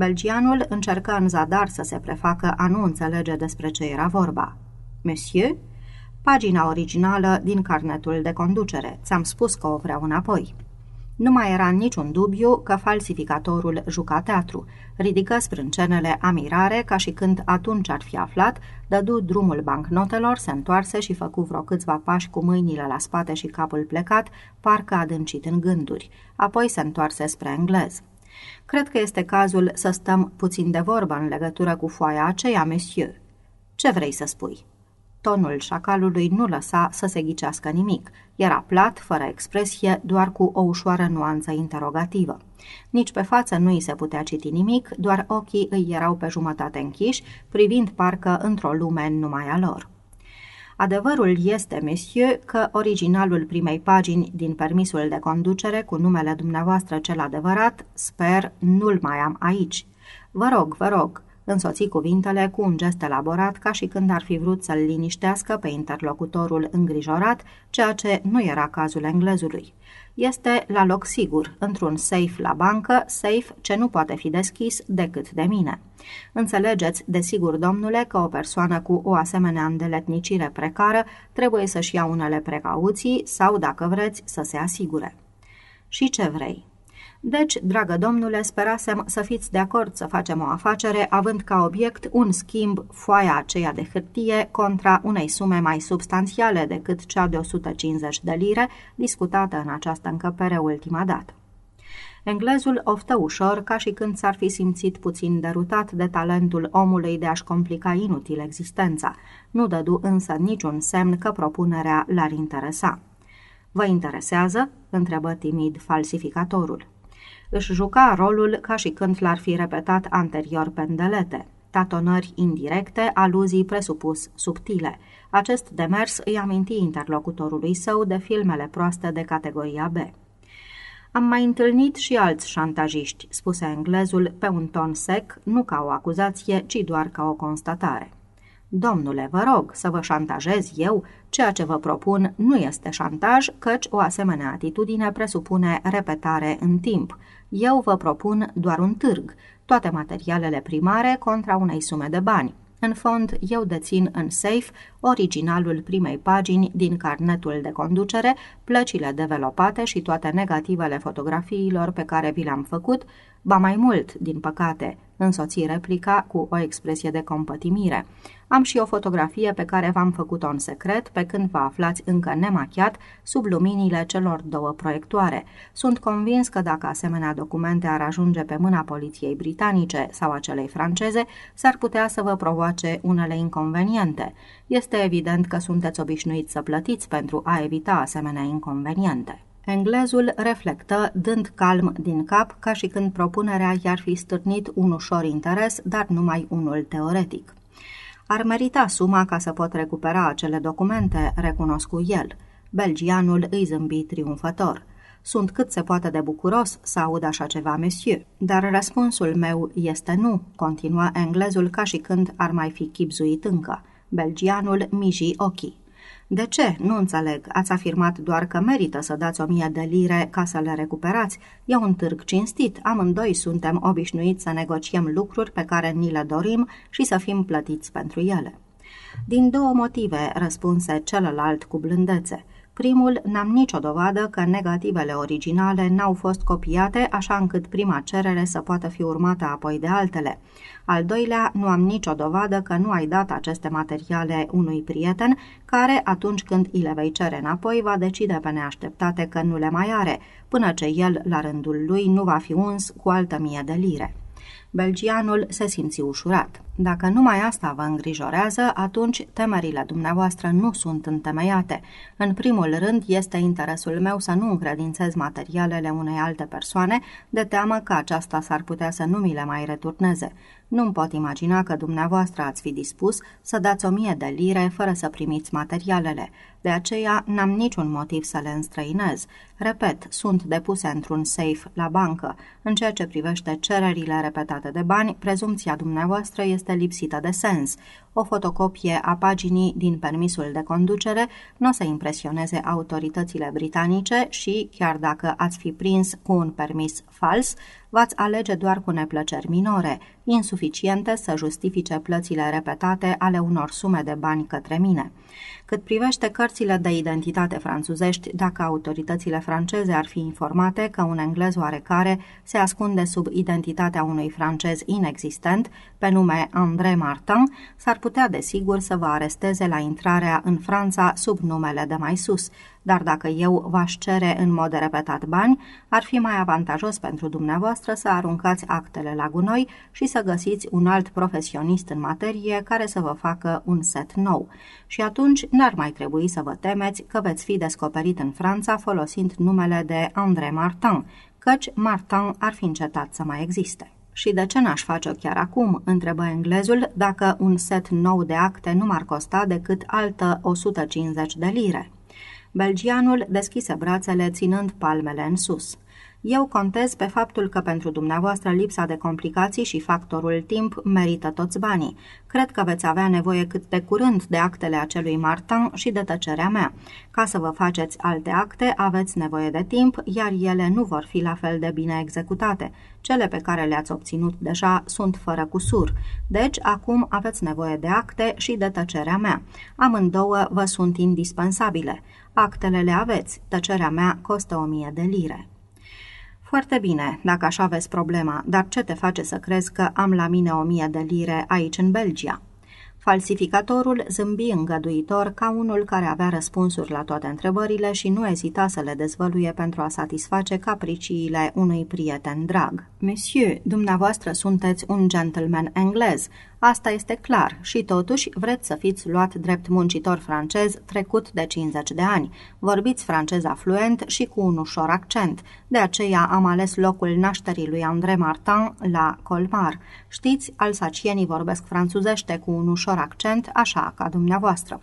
Belgianul încercă în zadar să se prefacă a nu înțelege despre ce era vorba. Monsieur? Pagina originală din carnetul de conducere. Ți-am spus că o vreau înapoi. Nu mai era niciun dubiu că falsificatorul juca teatru. Ridică sprâncenele amirare ca și când atunci ar fi aflat, dădu drumul bancnotelor, se întoarse și făcu vreo câțiva pași cu mâinile la spate și capul plecat, parcă adâncit în gânduri. Apoi se întoarse spre englez. Cred că este cazul să stăm puțin de vorbă în legătură cu foaia aceea, monsieur. Ce vrei să spui?" Tonul șacalului nu lăsa să se ghicească nimic. Era plat, fără expresie, doar cu o ușoară nuanță interogativă. Nici pe față nu îi se putea citi nimic, doar ochii îi erau pe jumătate închiși, privind parcă într-o lume numai a lor. Adevărul este, monsieur, că originalul primei pagini din permisul de conducere cu numele dumneavoastră cel adevărat, sper, nu-l mai am aici. Vă rog, vă rog, însoți cuvintele cu un gest elaborat ca și când ar fi vrut să-l liniștească pe interlocutorul îngrijorat, ceea ce nu era cazul englezului. Este la loc sigur, într-un safe la bancă, safe ce nu poate fi deschis decât de mine. Înțelegeți, desigur, domnule, că o persoană cu o asemenea îndeletnicire precară trebuie să-și ia unele precauții sau, dacă vreți, să se asigure. Și ce vrei? Deci, dragă domnule, sperasem să fiți de acord să facem o afacere având ca obiect un schimb foaia aceea de hârtie contra unei sume mai substanțiale decât cea de 150 de lire discutată în această încăpere ultima dată. Englezul oftă ușor, ca și când s-ar fi simțit puțin derutat de talentul omului de a-și complica inutil existența. Nu dădu însă niciun semn că propunerea l-ar interesa. Vă interesează?" întrebă timid falsificatorul își juca rolul ca și când l-ar fi repetat anterior pendelete. Tatonări indirecte, aluzii presupus subtile. Acest demers îi aminti interlocutorului său de filmele proaste de categoria B. Am mai întâlnit și alți șantajiști, spuse englezul pe un ton sec, nu ca o acuzație, ci doar ca o constatare. Domnule, vă rog să vă șantajez eu, ceea ce vă propun nu este șantaj, căci o asemenea atitudine presupune repetare în timp. Eu vă propun doar un târg, toate materialele primare contra unei sume de bani. În fond, eu dețin în safe originalul primei pagini din carnetul de conducere, plăcile developate și toate negativele fotografiilor pe care vi le-am făcut, ba mai mult, din păcate, însoți replica cu o expresie de compătimire. Am și o fotografie pe care v-am făcut-o în secret, pe când vă aflați încă nemachiat, sub luminile celor două proiectoare. Sunt convins că dacă asemenea documente ar ajunge pe mâna poliției britanice sau a celei franceze, s-ar putea să vă provoace unele inconveniente. Este evident că sunteți obișnuiți să plătiți pentru a evita asemenea inconveniente. Englezul reflectă, dând calm din cap, ca și când propunerea i-ar fi stârnit un ușor interes, dar numai unul teoretic. Ar merita suma ca să pot recupera acele documente, recunoscu el. Belgianul îi zâmbi triumfător. Sunt cât se poate de bucuros să aud așa ceva, monsieur. Dar răspunsul meu este nu, continua englezul ca și când ar mai fi chipzuit încă. Belgianul miji ochii. De ce? Nu înțeleg. Ați afirmat doar că merită să dați o mie de lire ca să le recuperați. E un târg cinstit. Amândoi suntem obișnuiți să negociem lucruri pe care ni le dorim și să fim plătiți pentru ele. Din două motive, răspunse celălalt cu blândețe. Primul, n-am nicio dovadă că negativele originale n-au fost copiate așa încât prima cerere să poată fi urmată apoi de altele. Al doilea, nu am nicio dovadă că nu ai dat aceste materiale unui prieten care, atunci când îi le vei cere înapoi, va decide pe neașteptate că nu le mai are, până ce el, la rândul lui, nu va fi uns cu altă mie de lire. Belgianul se simți ușurat. Dacă numai asta vă îngrijorează, atunci temerile dumneavoastră nu sunt întemeiate. În primul rând, este interesul meu să nu încredințez materialele unei alte persoane, de teamă că aceasta s-ar putea să nu mi le mai returneze. Nu-mi pot imagina că dumneavoastră ați fi dispus să dați o mie de lire fără să primiți materialele. De aceea n-am niciun motiv să le înstrăinez. Repet, sunt depuse într-un safe la bancă. În ceea ce privește cererile repetate de bani, prezumția dumneavoastră este lipsită de sens. O fotocopie a paginii din permisul de conducere nu o să impresioneze autoritățile britanice și, chiar dacă ați fi prins cu un permis fals, v-ați alege doar cu neplăceri minore, insuficiente să justifice plățile repetate ale unor sume de bani către mine. Cât privește cărțile de identitate franțuzești, dacă autoritățile franceze ar fi informate că un englez oarecare se ascunde sub identitatea unui francez inexistent, pe nume André Martin, s-ar putea desigur să vă aresteze la intrarea în Franța sub numele de mai sus, dar dacă eu v-aș cere în mod repetat bani, ar fi mai avantajos pentru dumneavoastră să aruncați actele la gunoi și să găsiți un alt profesionist în materie care să vă facă un set nou. Și atunci n-ar mai trebui să vă temeți că veți fi descoperit în Franța folosind numele de André Martin, căci Martin ar fi încetat să mai existe. Și de ce n-aș face-o chiar acum?" întrebă englezul, dacă un set nou de acte nu m-ar costa decât altă 150 de lire. Belgianul deschise brațele ținând palmele în sus. Eu contez pe faptul că pentru dumneavoastră lipsa de complicații și factorul timp merită toți banii. Cred că veți avea nevoie cât de curând de actele acelui Martin și de tăcerea mea. Ca să vă faceți alte acte, aveți nevoie de timp, iar ele nu vor fi la fel de bine executate. Cele pe care le-ați obținut deja sunt fără cusur. Deci, acum aveți nevoie de acte și de tăcerea mea. Amândouă vă sunt indispensabile. Actele le aveți, tăcerea mea costă o mie de lire. Foarte bine, dacă așa aveți problema, dar ce te face să crezi că am la mine o mie de lire aici în Belgia? Falsificatorul zâmbi îngăduitor ca unul care avea răspunsuri la toate întrebările și nu ezita să le dezvăluie pentru a satisface capriciile unui prieten drag. Monsieur, dumneavoastră sunteți un gentleman englez, Asta este clar și totuși vreți să fiți luat drept muncitor francez trecut de 50 de ani. Vorbiți francez afluent și cu un ușor accent. De aceea am ales locul nașterii lui André Martin la Colmar. Știți, alsacienii vorbesc franțuzește cu un ușor accent, așa ca dumneavoastră.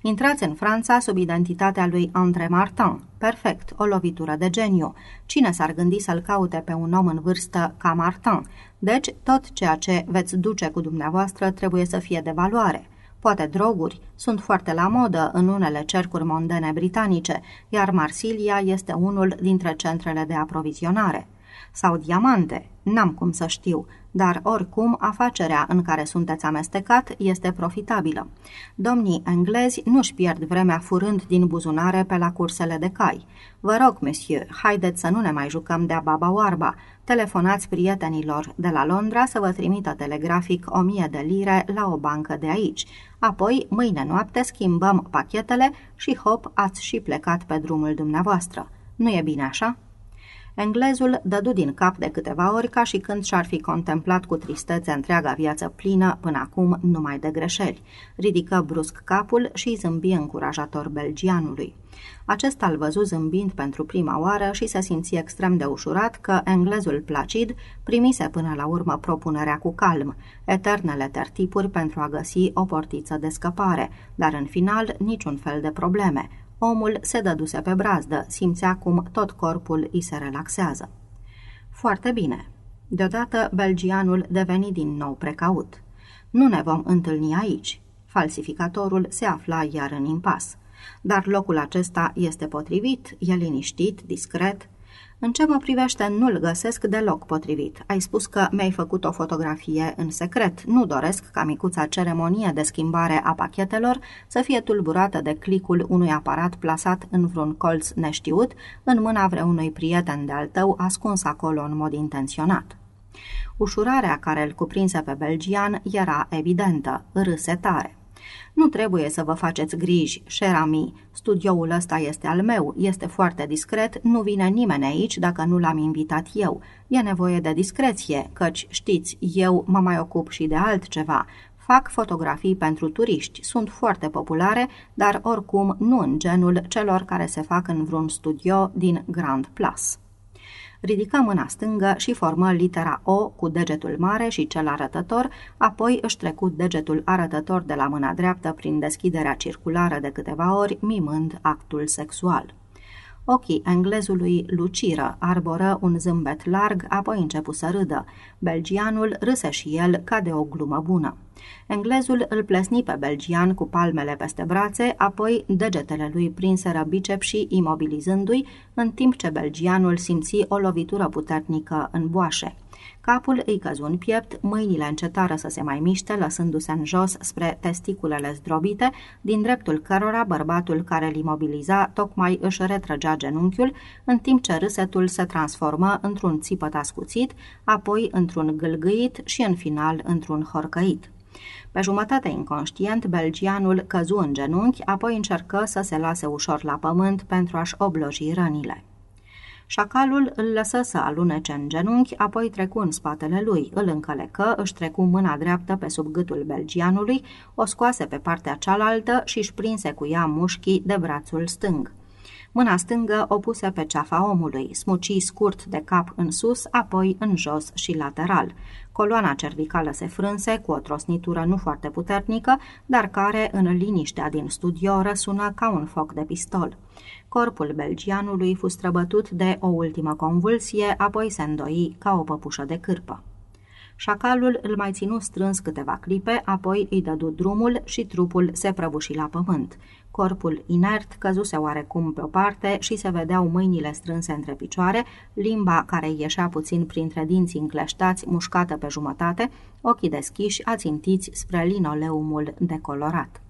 Intrați în Franța sub identitatea lui André Martin. Perfect, o lovitură de geniu. Cine s-ar gândi să-l caute pe un om în vârstă ca Martin? Deci, tot ceea ce veți duce cu dumneavoastră trebuie să fie de valoare. Poate droguri sunt foarte la modă în unele cercuri mondene britanice, iar Marsilia este unul dintre centrele de aprovizionare. Sau diamante, n-am cum să știu, dar oricum afacerea în care sunteți amestecat este profitabilă. Domnii englezi nu-și pierd vremea furând din buzunare pe la cursele de cai. Vă rog, monsieur, haideți să nu ne mai jucăm de-a baba oarba. Telefonați prietenilor de la Londra să vă trimită telegrafic o mie de lire la o bancă de aici. Apoi, mâine noapte, schimbăm pachetele și hop, ați și plecat pe drumul dumneavoastră. Nu e bine așa?" Englezul dădu din cap de câteva ori ca și când și-ar fi contemplat cu tristețe întreaga viață plină, până acum numai de greșeli. Ridică brusc capul și zâmbi încurajator belgianului. Acesta îl văzu zâmbind pentru prima oară și se simți extrem de ușurat că englezul placid primise până la urmă propunerea cu calm, eternele tertipuri pentru a găsi o portiță de scăpare, dar în final niciun fel de probleme, Omul se dăduse pe brazdă, simțea cum tot corpul îi se relaxează. Foarte bine. Deodată belgianul deveni din nou precaut. Nu ne vom întâlni aici. Falsificatorul se afla iar în impas. Dar locul acesta este potrivit, e liniștit, discret, în ce mă privește, nu-l găsesc deloc potrivit. Ai spus că mi-ai făcut o fotografie în secret. Nu doresc ca micuța ceremonie de schimbare a pachetelor să fie tulburată de clicul unui aparat plasat în vreun colț neștiut, în mâna vreunui prieten de-al tău ascuns acolo în mod intenționat. Ușurarea care îl cuprinse pe belgian era evidentă, râse tare. Nu trebuie să vă faceți griji, șerami. Studioul ăsta este al meu, este foarte discret, nu vine nimeni aici dacă nu l-am invitat eu. E nevoie de discreție, căci, știți, eu mă mai ocup și de altceva. Fac fotografii pentru turiști, sunt foarte populare, dar oricum nu în genul celor care se fac în vreun studio din Grand Place ridică mâna stângă și formă litera O cu degetul mare și cel arătător, apoi își trecut degetul arătător de la mâna dreaptă prin deschiderea circulară de câteva ori, mimând actul sexual. Ochii englezului luciră, arboră un zâmbet larg, apoi începu să râdă. Belgianul râse și el ca de o glumă bună. Englezul îl plesni pe belgian cu palmele peste brațe, apoi degetele lui prinseră bicep și imobilizându-i, în timp ce belgianul simți o lovitură puternică în boașe. Capul îi căzu în piept, mâinile încetară să se mai miște, lăsându-se în jos spre testiculele zdrobite, din dreptul cărora bărbatul care îl imobiliza tocmai își retrăgea genunchiul, în timp ce râsetul se transformă într-un țipăt ascuțit, apoi într-un gâlgâit și în final într-un horcăit. Pe jumătate inconștient, belgianul căzu în genunchi, apoi încercă să se lase ușor la pământ pentru a-și obloji rănile. Șacalul îl lăsă să alunece în genunchi, apoi trecu în spatele lui, îl încălecă, își trecu mâna dreaptă pe sub gâtul belgianului, o scoase pe partea cealaltă și își prinse cu ea mușchii de brațul stâng. Mâna stângă o puse pe ceafa omului, smuci scurt de cap în sus, apoi în jos și lateral. Coloana cervicală se frânse cu o trosnitură nu foarte puternică, dar care, în liniștea din studio, răsună ca un foc de pistol. Corpul belgianului fu străbătut de o ultimă convulsie, apoi se îndoi ca o păpușă de cârpă. Șacalul îl mai ținu strâns câteva clipe, apoi îi dădu drumul și trupul se prăbuși la pământ. Corpul inert căzuse oarecum pe o parte și se vedeau mâinile strânse între picioare, limba care ieșea puțin printre dinții încleștați, mușcată pe jumătate, ochii deschiși, ațintiți spre linoleumul decolorat.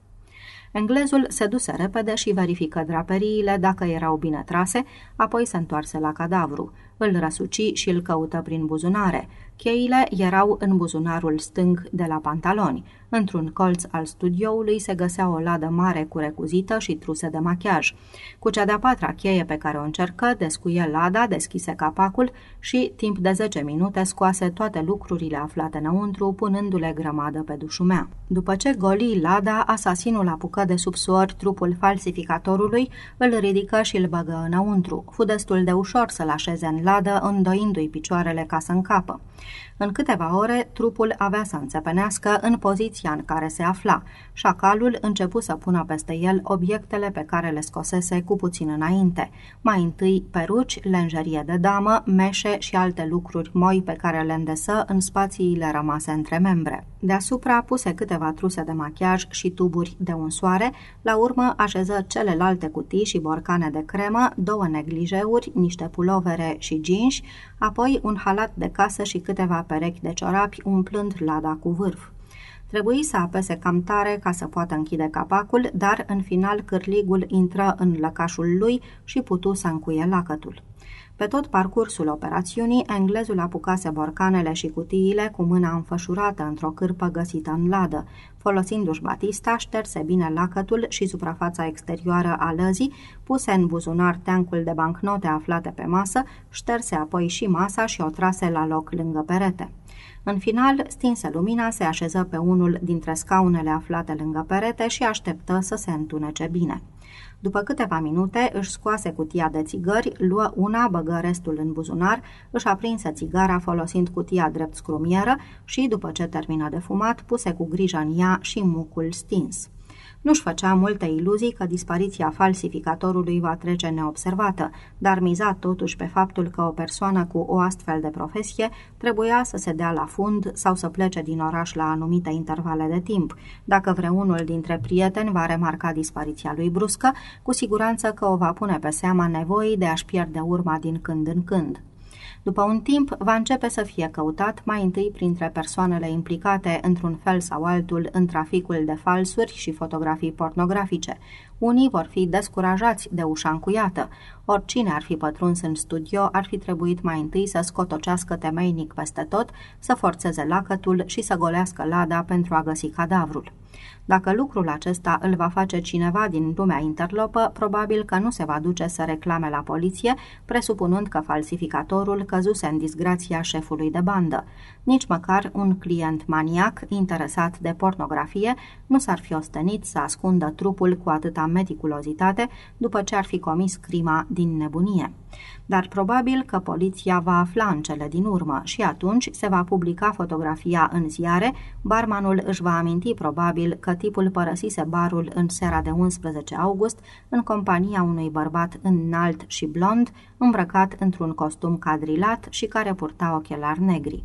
Englezul se duse repede și verifică draperiile dacă erau bine trase, apoi se întoarse la cadavru. Îl răsuci și îl căută prin buzunare. Cheile erau în buzunarul stâng de la pantaloni. Într-un colț al studioului se găsea o ladă mare cu recuzită și truse de machiaj. Cu cea de-a patra cheie pe care o încercă, descuie lada, deschise capacul și, timp de 10 minute, scoase toate lucrurile aflate înăuntru, punându-le grămadă pe dușumea. După ce goli lada, asasinul apucă de sub suor trupul falsificatorului, îl ridică și îl băgă înăuntru. Fu destul de ușor să-l așeze în ladă, îndoindu-i picioarele ca să încapă. În câteva ore, trupul avea să înțepenească în poziția în care se afla. Șacalul începu să pună peste el obiectele pe care le scosese cu puțin înainte. Mai întâi peruci, lenjerie de damă, meșe și alte lucruri moi pe care le îndesă în spațiile rămase între membre. Deasupra puse câteva truse de machiaj și tuburi de unsoare, la urmă așeză celelalte cutii și borcane de cremă, două neglijeuri, niște pulovere și ginși, apoi un halat de casă și câteva perechi de ciorapi umplând lada cu vârf. Trebuie să apese cam tare ca să poată închide capacul, dar în final cârligul intră în lăcașul lui și putu să încuie lacătul. Pe tot parcursul operațiunii, englezul apucase borcanele și cutiile cu mâna înfășurată într-o cârpă găsită în ladă. Folosindu-și batista, șterse bine lacătul și suprafața exterioară a lăzii, puse în buzunar teancul de bancnote aflate pe masă, șterse apoi și masa și o trase la loc lângă perete. În final, stinse lumina, se așeză pe unul dintre scaunele aflate lângă perete și așteptă să se întunece bine. După câteva minute își scoase cutia de țigări, luă una, băgă restul în buzunar, își aprinse țigara folosind cutia drept scrumieră și, după ce termină de fumat, puse cu grijă în ea și mucul stins. Nu-și făcea multe iluzii că dispariția falsificatorului va trece neobservată, dar miza totuși pe faptul că o persoană cu o astfel de profesie trebuia să se dea la fund sau să plece din oraș la anumite intervale de timp. Dacă vreunul dintre prieteni va remarca dispariția lui bruscă, cu siguranță că o va pune pe seama nevoii de a-și pierde urma din când în când. După un timp, va începe să fie căutat mai întâi printre persoanele implicate într-un fel sau altul în traficul de falsuri și fotografii pornografice. Unii vor fi descurajați de ușa încuiată. Oricine ar fi pătruns în studio ar fi trebuit mai întâi să scotocească temeinic peste tot, să forțeze lacătul și să golească lada pentru a găsi cadavrul. Dacă lucrul acesta îl va face cineva din lumea interlopă, probabil că nu se va duce să reclame la poliție, presupunând că falsificatorul căzuse în disgrația șefului de bandă. Nici măcar un client maniac, interesat de pornografie, nu s-ar fi ostenit să ascundă trupul cu atâta meticulozitate după ce ar fi comis crima din nebunie dar probabil că poliția va afla în cele din urmă și atunci se va publica fotografia în ziare, barmanul își va aminti probabil că tipul părăsise barul în seara de 11 august în compania unui bărbat înalt și blond, îmbrăcat într-un costum cadrilat și care purta ochelari negri.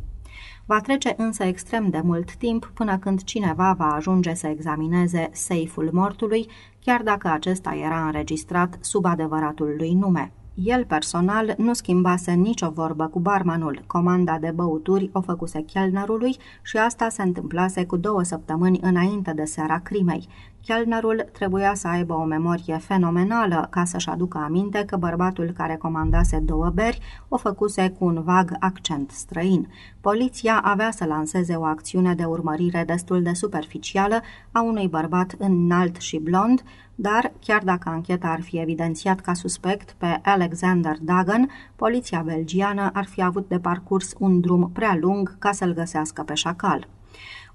Va trece însă extrem de mult timp până când cineva va ajunge să examineze seiful mortului, chiar dacă acesta era înregistrat sub adevăratul lui nume. El personal nu schimbase nicio vorbă cu barmanul. Comanda de băuturi o făcuse chelnerului și asta se întâmplase cu două săptămâni înainte de seara crimei. Chelnerul trebuia să aibă o memorie fenomenală ca să-și aducă aminte că bărbatul care comandase două beri o făcuse cu un vag accent străin. Poliția avea să lanseze o acțiune de urmărire destul de superficială a unui bărbat înalt și blond, dar, chiar dacă ancheta ar fi evidențiat ca suspect pe Alexander Dagan, poliția belgiană ar fi avut de parcurs un drum prea lung ca să-l găsească pe șacal.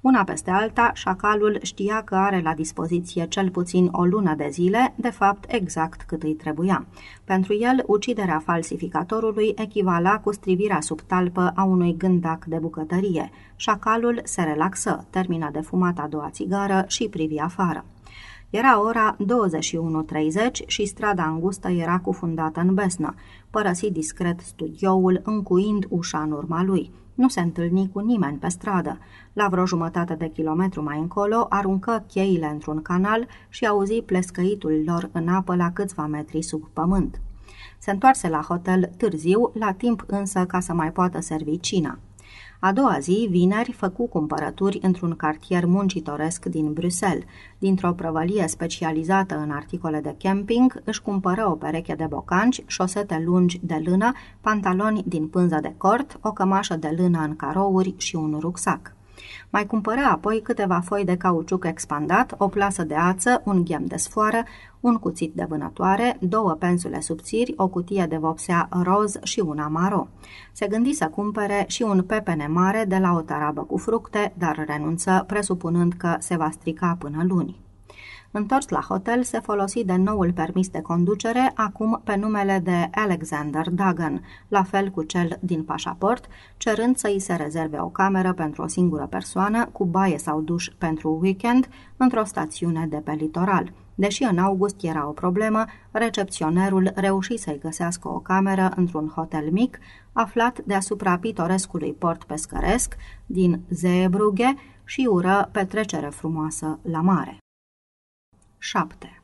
Una peste alta, șacalul știa că are la dispoziție cel puțin o lună de zile, de fapt exact cât îi trebuia. Pentru el, uciderea falsificatorului echivala cu strivirea sub talpă a unui gândac de bucătărie. Șacalul se relaxă, termină de fumat a doua țigară și privi afară. Era ora 21.30 și strada îngustă era cufundată în besnă. Părăsi discret studioul, încuind ușa în urma lui. Nu se întâlni cu nimeni pe stradă. La vreo jumătate de kilometru mai încolo, aruncă cheile într-un canal și auzi plescăitul lor în apă la câțiva metri sub pământ. Se întoarse la hotel târziu, la timp însă ca să mai poată servi cina. A doua zi, vineri, făcu cumpărături într-un cartier muncitoresc din Bruxelles. Dintr-o prăvălie specializată în articole de camping, își cumpără o pereche de bocanci, șosete lungi de lână, pantaloni din pânză de cort, o cămașă de lână în carouri și un rucsac. Mai cumpără apoi câteva foi de cauciuc expandat, o plasă de ață, un ghem de sfoară, un cuțit de vânătoare, două pensule subțiri, o cutie de vopsea roz și una maro. Se gândi să cumpere și un pepene mare de la o tarabă cu fructe, dar renunță, presupunând că se va strica până luni. Întors la hotel, se folosi de noul permis de conducere, acum pe numele de Alexander Dagan, la fel cu cel din pașaport, cerând să îi se rezerve o cameră pentru o singură persoană, cu baie sau duș pentru weekend, într-o stațiune de pe litoral. Deși în august era o problemă, recepționerul reuși să-i găsească o cameră într-un hotel mic, aflat deasupra pitorescului port pescăresc din Zeebrugge și ură petrecere frumoasă la mare. 7.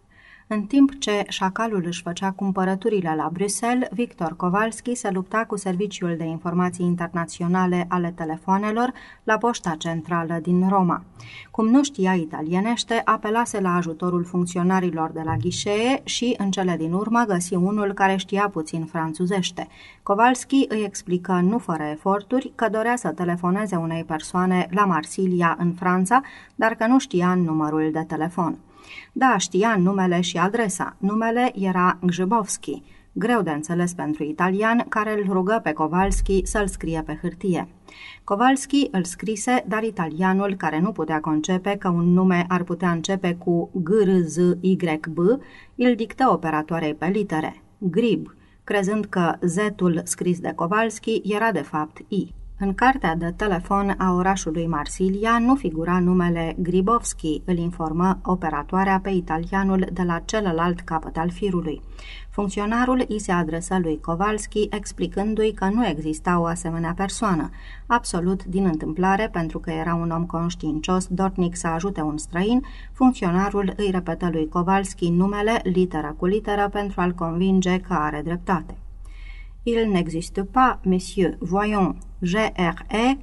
În timp ce șacalul își făcea cumpărăturile la Bruxelles, Victor Kowalski se lupta cu Serviciul de Informații Internaționale ale Telefonelor la poșta centrală din Roma. Cum nu știa italienește, apelase la ajutorul funcționarilor de la ghișee și, în cele din urmă, găsi unul care știa puțin franțuzește. Kowalski îi explică, nu fără eforturi, că dorea să telefoneze unei persoane la Marsilia, în Franța, dar că nu știa numărul de telefon. Da, știa numele și adresa. Numele era Grzybowski, greu de înțeles pentru italian, care îl rugă pe Kowalski să-l scrie pe hârtie. Kowalski îl scrise, dar italianul, care nu putea concepe că un nume ar putea începe cu g r z y b îl dictă operatoarei pe litere, Grib, crezând că Z-ul scris de Kowalski era de fapt I. În cartea de telefon a orașului Marsilia nu figura numele Gribovski, îl informă operatoarea pe italianul de la celălalt capăt al firului. Funcționarul îi se adresă lui Kowalski explicându-i că nu exista o asemenea persoană, absolut din întâmplare pentru că era un om conștiincios, dornic să ajute un străin, funcționarul îi repetă lui Kowalski numele literă cu literă pentru a-l convinge că are dreptate. Il n'existe pas, monsieur, voyons, GRE,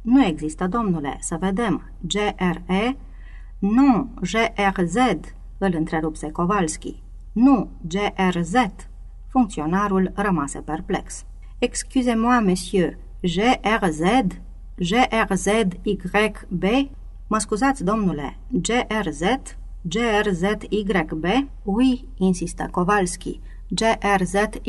nu există, domnule, să vedem, GRE, nu, GRZ, îl întrerupse Kowalski. Nu, GRZ. Funcționarul rămase perplex. Excusez-moi, monsieur, GRZ? GRZYB? Mă scuzați, domnule, GRZ? GRZYB? Ui, insistă Kowalski. GRZYBOWSKI.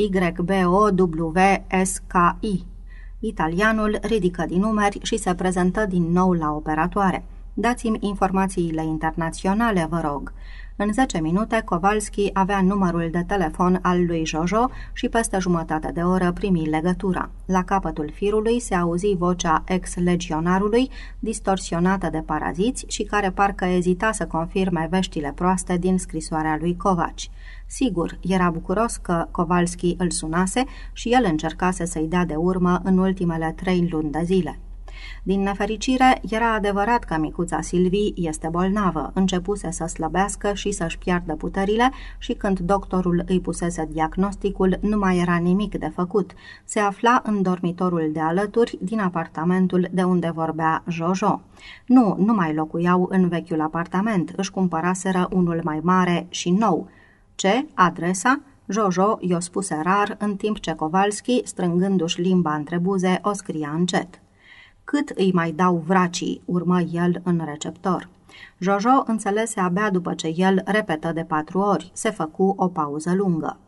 Italianul ridică din numeri și se prezentă din nou la operatoare. Dați-mi informațiile internaționale, vă rog. În 10 minute, Kowalski avea numărul de telefon al lui Jojo și peste jumătate de oră primi legătura. La capătul firului se auzi vocea ex-legionarului, distorsionată de paraziți și care parcă ezita să confirme veștile proaste din scrisoarea lui Covaci. Sigur, era bucuros că Kowalski îl sunase și el încercase să-i dea de urmă în ultimele trei luni de zile. Din nefericire, era adevărat că micuța Silvii este bolnavă, începuse să slăbească și să-și piardă puterile și când doctorul îi pusese diagnosticul, nu mai era nimic de făcut. Se afla în dormitorul de alături din apartamentul de unde vorbea Jojo. Nu, nu mai locuiau în vechiul apartament, își cumpăraseră unul mai mare și nou. Ce? Adresa? Jojo i-o spuse rar, în timp ce Kowalski, strângându-și limba între buze, o scria încet. Cât îi mai dau vracii, urmă el în receptor. Jojo înțelese abia după ce el repetă de patru ori. Se făcu o pauză lungă.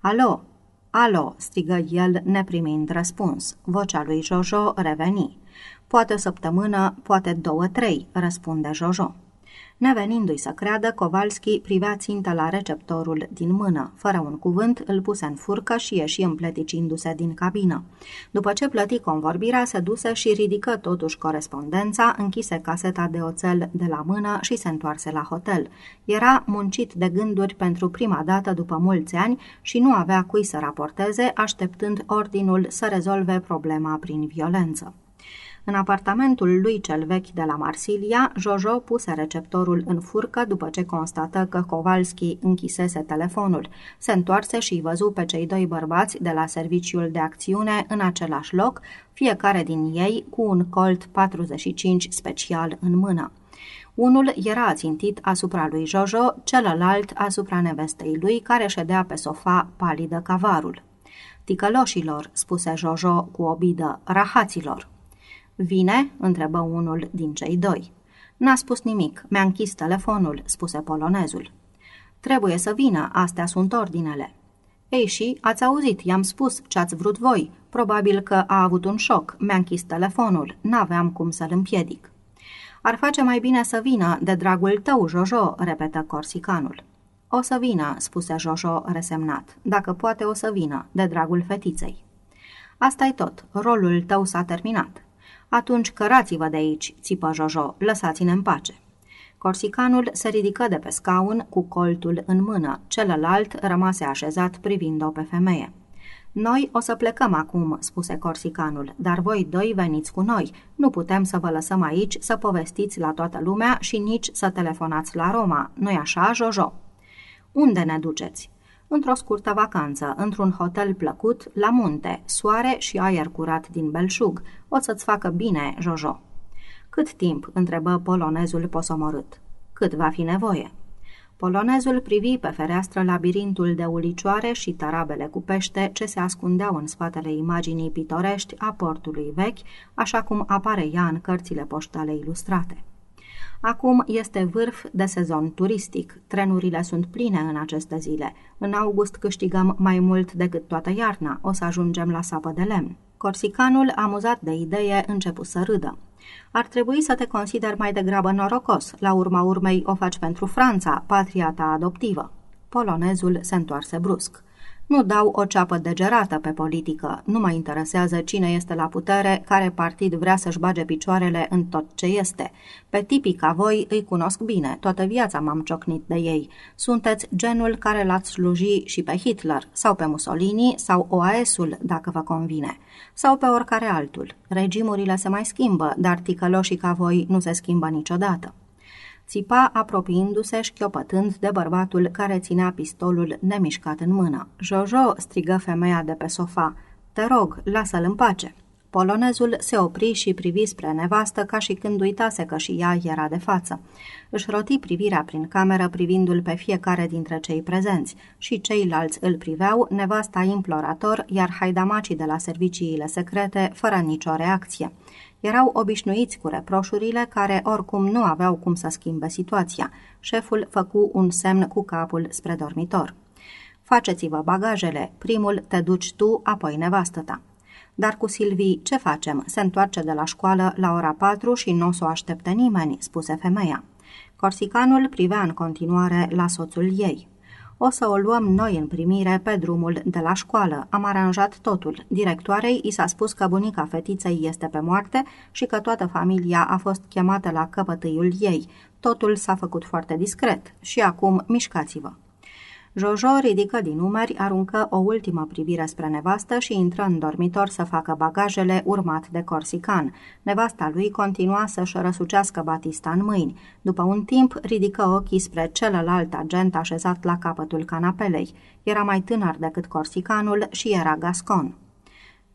Alo, alo, strigă el neprimind răspuns. Vocea lui Jojo reveni. Poate o săptămână, poate două-trei, răspunde Jojo. Nevenindu-i să creadă, Kovalski privea țintă la receptorul din mână. Fără un cuvânt, îl puse în furcă și ieși împleticindu-se din cabină. După ce plăti convorbirea, se duse și ridică totuși corespondența, închise caseta de oțel de la mână și se întoarse la hotel. Era muncit de gânduri pentru prima dată după mulți ani și nu avea cui să raporteze, așteptând ordinul să rezolve problema prin violență. În apartamentul lui cel vechi de la Marsilia, Jojo puse receptorul în furcă după ce constată că Kowalski închisese telefonul. Se întoarse și îi văzu pe cei doi bărbați de la serviciul de acțiune în același loc, fiecare din ei cu un Colt 45 special în mână. Unul era ațintit asupra lui Jojo, celălalt asupra nevestei lui, care ședea pe sofa palidă cavarul. Ticăloșilor, spuse Jojo cu obidă, rahaților. Vine?" întrebă unul din cei doi. N-a spus nimic, mi-a închis telefonul," spuse polonezul. Trebuie să vină, astea sunt ordinele." Ei și, ați auzit, i-am spus ce ați vrut voi. Probabil că a avut un șoc, mi-a închis telefonul, n-aveam cum să-l împiedic." Ar face mai bine să vină, de dragul tău, Jojo," repetă corsicanul. O să vină," spuse Jojo resemnat. Dacă poate o să vină, de dragul fetiței." asta e tot, rolul tău s-a terminat." Atunci cărați-vă de aici, țipă Jojo, lăsați-ne în pace. Corsicanul se ridică de pe scaun cu coltul în mână, celălalt rămase așezat privind-o pe femeie. Noi o să plecăm acum, spuse corsicanul, dar voi doi veniți cu noi. Nu putem să vă lăsăm aici să povestiți la toată lumea și nici să telefonați la Roma. Nu-i așa, Jojo? Unde ne duceți? Într-o scurtă vacanță, într-un hotel plăcut, la munte, soare și aer curat din belșug. O să-ți facă bine, Jojo. Cât timp? întrebă polonezul posomorât. Cât va fi nevoie? Polonezul privi pe fereastră labirintul de ulicioare și tarabele cu pește ce se ascundeau în spatele imaginii pitorești a portului vechi, așa cum apare ea în cărțile poștale ilustrate. Acum este vârf de sezon turistic. Trenurile sunt pline în aceste zile. În august câștigăm mai mult decât toată iarna. O să ajungem la sapă de lemn. Corsicanul, amuzat de idee, începu să râdă. Ar trebui să te consider mai degrabă norocos. La urma urmei o faci pentru Franța, patria ta adoptivă. Polonezul se întoarse brusc. Nu dau o ceapă degerată pe politică. Nu mă interesează cine este la putere, care partid vrea să-și bage picioarele în tot ce este. Pe tipii ca voi îi cunosc bine, toată viața m-am ciocnit de ei. Sunteți genul care l-ați sluji și pe Hitler, sau pe Mussolini, sau OAS-ul, dacă vă convine, sau pe oricare altul. Regimurile se mai schimbă, dar ticăloșii ca voi nu se schimbă niciodată țipa apropiindu-se șchiopătând de bărbatul care ținea pistolul nemișcat în mână. Jojo, strigă femeia de pe sofa, te rog, lasă-l în pace. Polonezul se opri și privi spre nevastă ca și când uitase că și ea era de față. Își roti privirea prin cameră privindu-l pe fiecare dintre cei prezenți și ceilalți îl priveau, nevasta implorator, iar haidamacii de la serviciile secrete fără nicio reacție. Erau obișnuiți cu reproșurile care oricum nu aveau cum să schimbe situația. Șeful făcu un semn cu capul spre dormitor. Faceți-vă bagajele, primul te duci tu, apoi nevastă ta. Dar cu Silvii ce facem? Se întoarce de la școală la ora 4 și nu o să o aștepte nimeni, spuse femeia. Corsicanul privea în continuare la soțul ei. O să o luăm noi în primire pe drumul de la școală. Am aranjat totul. Directoarei i s-a spus că bunica fetiței este pe moarte și că toată familia a fost chemată la căpătâiul ei. Totul s-a făcut foarte discret. Și acum mișcați-vă. Jojo ridică din numeri, aruncă o ultimă privire spre nevastă și intră în dormitor să facă bagajele urmat de Corsican. Nevasta lui continua să-și răsucească Batista în mâini. După un timp, ridică ochii spre celălalt agent așezat la capătul canapelei. Era mai tânăr decât Corsicanul și era gascon.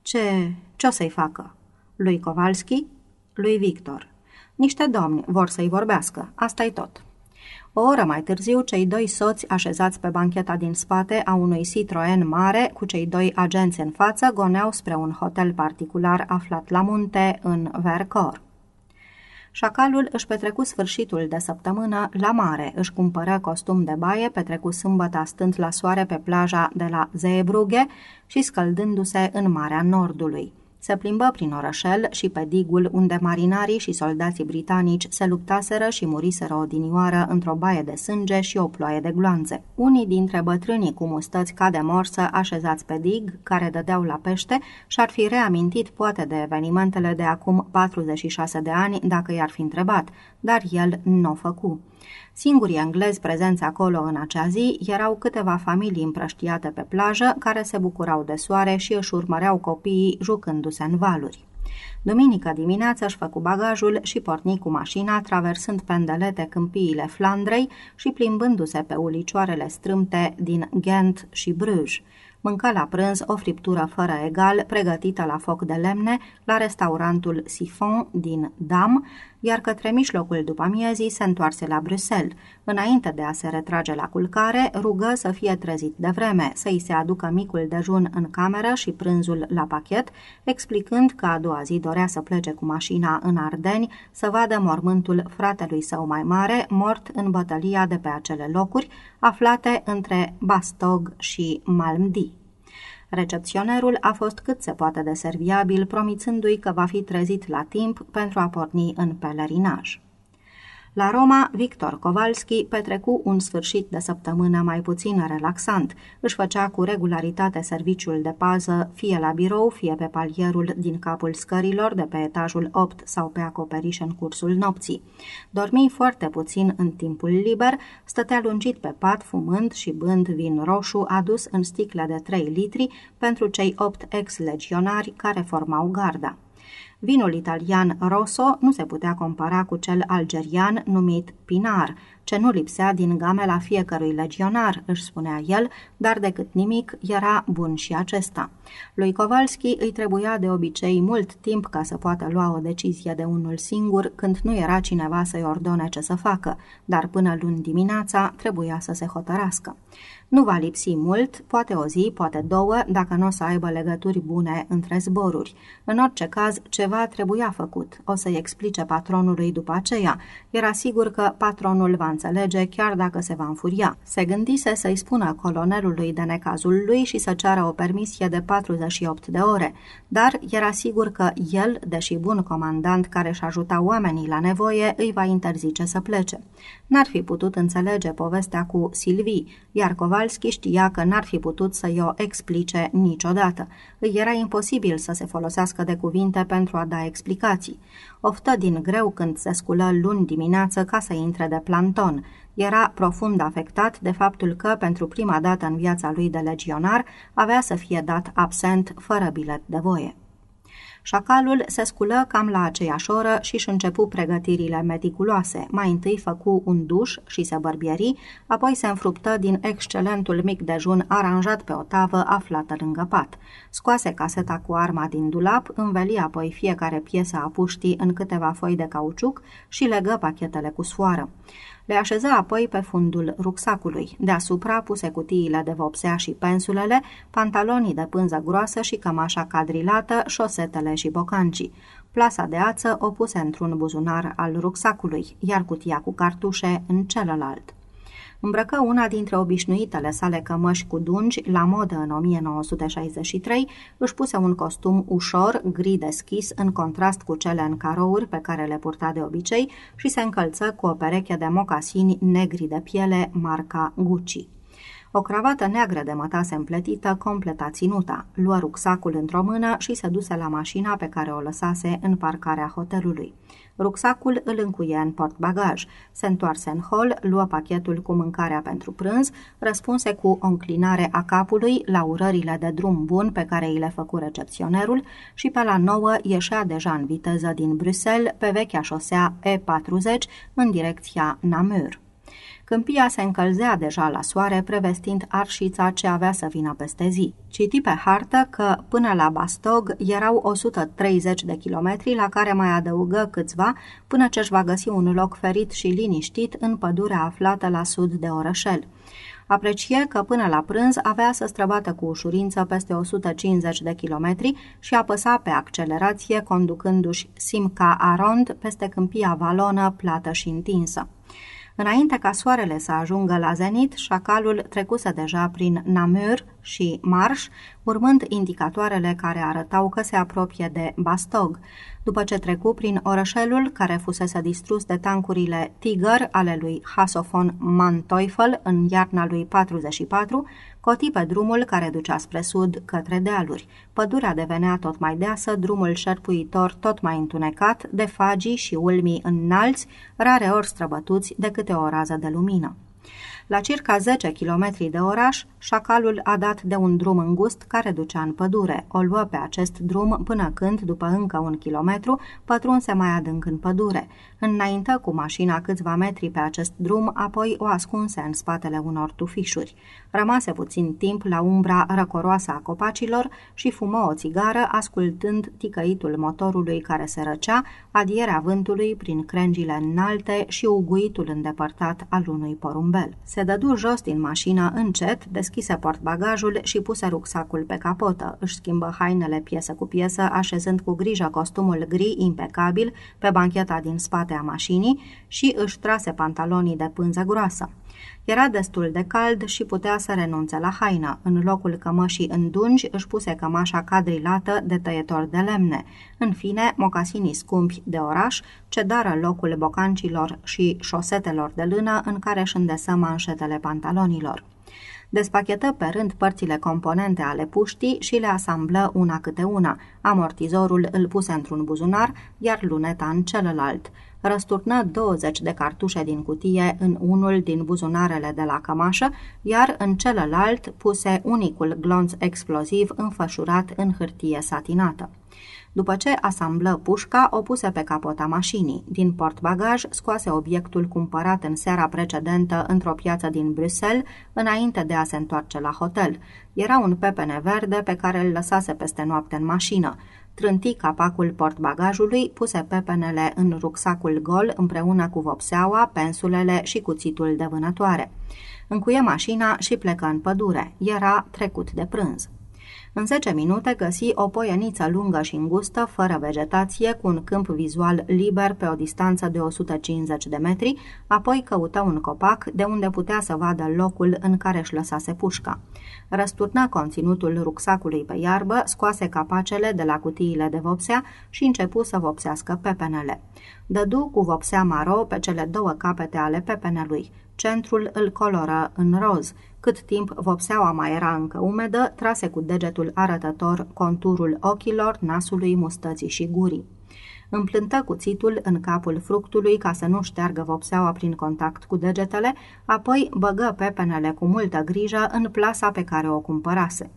Ce... ce o să-i facă? Lui Kowalski? Lui Victor. Niște domni vor să-i vorbească. Asta-i tot. O oră mai târziu, cei doi soți așezați pe bancheta din spate a unui Citroen mare, cu cei doi agenți în față, goneau spre un hotel particular aflat la munte, în Vercor. Șacalul își petrecu sfârșitul de săptămână la mare, își cumpără costum de baie, petrecu sâmbătă stând la soare pe plaja de la Zeebrugge și scăldându-se în Marea Nordului. Se plimbă prin orășel și pe digul unde marinarii și soldații britanici se luptaseră și muriseră odinioară într-o baie de sânge și o ploaie de gloanțe. Unii dintre bătrânii cu mustăți ca de morsă așezați pe dig, care dădeau la pește, și-ar fi reamintit poate de evenimentele de acum 46 de ani dacă i-ar fi întrebat, dar el nu o făcu. Singurii englezi prezenți acolo în acea zi erau câteva familii împrăștiate pe plajă care se bucurau de soare și își urmăreau copiii jucându-se în valuri. Duminică dimineața își făcu bagajul și porni cu mașina, traversând pendelete câmpiile Flandrei și plimbându-se pe ulicioarele strâmte din Ghent și Bruges. Mânca la prânz o friptură fără egal, pregătită la foc de lemne, la restaurantul Sifon din Dam, iar către mijlocul după amiezii se întoarse la Bruxelles. Înainte de a se retrage la culcare, rugă să fie trezit de vreme, să-i se aducă micul dejun în cameră și prânzul la pachet, explicând că a doua zi dorea să plece cu mașina în Ardeni, să vadă mormântul fratelui său mai mare, mort în bătălia de pe acele locuri, aflate între Bastog și Malmdi. Recepționerul a fost cât se poate de serviabil, promițându-i că va fi trezit la timp pentru a porni în pelerinaj. La Roma, Victor Kowalski petrecu un sfârșit de săptămână mai puțin relaxant. Își făcea cu regularitate serviciul de pază, fie la birou, fie pe palierul din capul scărilor de pe etajul 8 sau pe acoperiș în cursul nopții. Dormi foarte puțin în timpul liber, stătea lungit pe pat, fumând și bând vin roșu adus în sticle de 3 litri pentru cei 8 ex-legionari care formau garda. Vinul italian Rosso nu se putea compara cu cel algerian numit Pinar, ce nu lipsea din gamela fiecărui legionar, își spunea el, dar decât nimic era bun și acesta. Lui Kowalski îi trebuia de obicei mult timp ca să poată lua o decizie de unul singur când nu era cineva să-i ordone ce să facă, dar până luni dimineața trebuia să se hotărască. Nu va lipsi mult, poate o zi, poate două, dacă nu o să aibă legături bune între zboruri. În orice caz, ceva trebuia făcut. O să-i explice patronului după aceea. Era sigur că patronul va înțelege chiar dacă se va înfuria. Se gândise să-i spună colonelului de necazul lui și să ceară o permisie de 48 de ore, dar era sigur că el, deși bun comandant care își ajuta oamenii la nevoie, îi va interzice să plece. N-ar fi putut înțelege povestea cu Silvii, iar Kowalski știa că n-ar fi putut să-i o explice niciodată. Îi era imposibil să se folosească de cuvinte pentru a da explicații. Oftă din greu când se sculă luni dimineață ca să intre de planton. Era profund afectat de faptul că, pentru prima dată în viața lui de legionar, avea să fie dat absent fără bilet de voie. Șacalul se sculă cam la aceeași oră și își începu pregătirile meticuloase. Mai întâi făcu un duș și se bărbieri, apoi se înfruptă din excelentul mic dejun aranjat pe o tavă aflată lângă pat. Scoase caseta cu arma din dulap, înveli apoi fiecare piesă a puștii în câteva foi de cauciuc și legă pachetele cu sfoară. Le așeză apoi pe fundul rucsacului. Deasupra puse cutiile de vopsea și pensulele, pantalonii de pânză groasă și cămașa cadrilată, șosetele și bocancii. Plasa de ață o puse într-un buzunar al rucsacului, iar cutia cu cartușe în celălalt. Îmbrăcă una dintre obișnuitele sale cămăși cu dungi, la modă în 1963, își puse un costum ușor, gri deschis, în contrast cu cele în carouri pe care le purta de obicei și se încălță cu o pereche de mocasini negri de piele marca Gucci. O cravată neagră de mătase împletită completa ținuta. Luă rucsacul într-o mână și se duse la mașina pe care o lăsase în parcarea hotelului. Rucsacul îl încuie în portbagaj. Se întoarse în hol, luă pachetul cu mâncarea pentru prânz, răspunse cu o înclinare a capului la urările de drum bun pe care îi le făcu recepționerul și pe la nouă ieșea deja în viteză din Bruxelles pe vechea șosea E40 în direcția Namur. Câmpia se încălzea deja la soare, prevestind arșița ce avea să vină peste zi. Citi pe hartă că până la Bastog erau 130 de kilometri, la care mai adăugă câțiva, până ce își va găsi un loc ferit și liniștit în pădurea aflată la sud de orășel. Aprecie că până la prânz avea să străbată cu ușurință peste 150 de kilometri și apăsa pe accelerație conducându-și Simca Arond peste câmpia valonă plată și întinsă. Înainte ca soarele să ajungă la zenit, șacalul trecuse deja prin Namur și marș, urmând indicatoarele care arătau că se apropie de Bastog. După ce trecu prin orășelul care fusese distrus de tancurile Tiger ale lui Hasofon Manteufel în iarna lui 44, coti pe drumul care ducea spre sud către dealuri. Pădurea devenea tot mai deasă, drumul șerpuitor tot mai întunecat, de fagii și ulmii înalți, rare ori străbătuți de câte o rază de lumină. La circa 10 km de oraș, șacalul a dat de un drum îngust care ducea în pădure. O luă pe acest drum până când, după încă un kilometru, pătrunse mai adânc în pădure. Înaintă cu mașina câțiva metri pe acest drum, apoi o ascunse în spatele unor tufișuri. Rămase puțin timp la umbra răcoroasă a copacilor și fumă o țigară, ascultând ticăitul motorului care se răcea, adierea vântului prin crengile înalte și uguitul îndepărtat al unui porumbel. Se dădu jos din mașină încet, deschise portbagajul și puse rucsacul pe capotă. Își schimbă hainele piesă cu piesă, așezând cu grijă costumul gri impecabil pe bancheta din spate a mașinii și își trase pantalonii de pânză groasă. Era destul de cald și putea să renunțe la haină. În locul cămășii îndungi își puse cămașa cadrilată de tăietor de lemne. În fine, mocasinii scumpi de oraș cedară locul bocancilor și șosetelor de lână în care își îndesă manșetele pantalonilor. Despachetă pe rând părțile componente ale puștii și le asamblă una câte una. Amortizorul îl puse într-un buzunar, iar luneta în celălalt răsturnă 20 de cartușe din cutie în unul din buzunarele de la cămașă, iar în celălalt puse unicul glonț exploziv înfășurat în hârtie satinată. După ce asamblă pușca, o puse pe capota mașinii. Din portbagaj scoase obiectul cumpărat în seara precedentă într-o piață din Bruxelles, înainte de a se întoarce la hotel. Era un pepene verde pe care îl lăsase peste noapte în mașină trânti capacul portbagajului, puse pepenele în rucsacul gol împreună cu vopseaua, pensulele și cuțitul de vânătoare. Încuie mașina și plecă în pădure. Era trecut de prânz. În 10 minute găsi o poieniță lungă și îngustă, fără vegetație, cu un câmp vizual liber pe o distanță de 150 de metri, apoi căută un copac de unde putea să vadă locul în care își lăsase pușca. Răsturna conținutul rucsacului pe iarbă, scoase capacele de la cutiile de vopsea și începu să vopsească pepenele. Dădu cu vopsea maro pe cele două capete ale pepenelui. Centrul îl coloră în roz. Cât timp vopseaua mai era încă umedă, trase cu degetul arătător conturul ochilor, nasului, mustății și gurii. Împlântă cuțitul în capul fructului ca să nu șteargă vopseaua prin contact cu degetele, apoi băgă pepenele cu multă grijă în plasa pe care o cumpărase.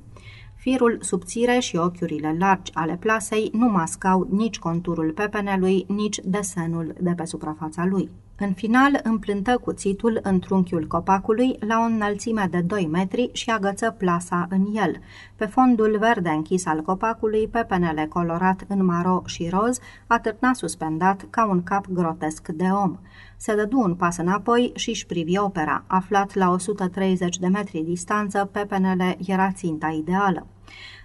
Firul subțire și ochiurile largi ale plasei nu mascau nici conturul pepenelui, nici desenul de pe suprafața lui. În final, împlântă cuțitul în trunchiul copacului la o înălțime de 2 metri și agăță plasa în el. Pe fondul verde închis al copacului, pepenele colorat în maro și roz atârna suspendat ca un cap grotesc de om. Se dădu un pas înapoi și își privi opera. Aflat la 130 de metri distanță, pepenele era ținta ideală.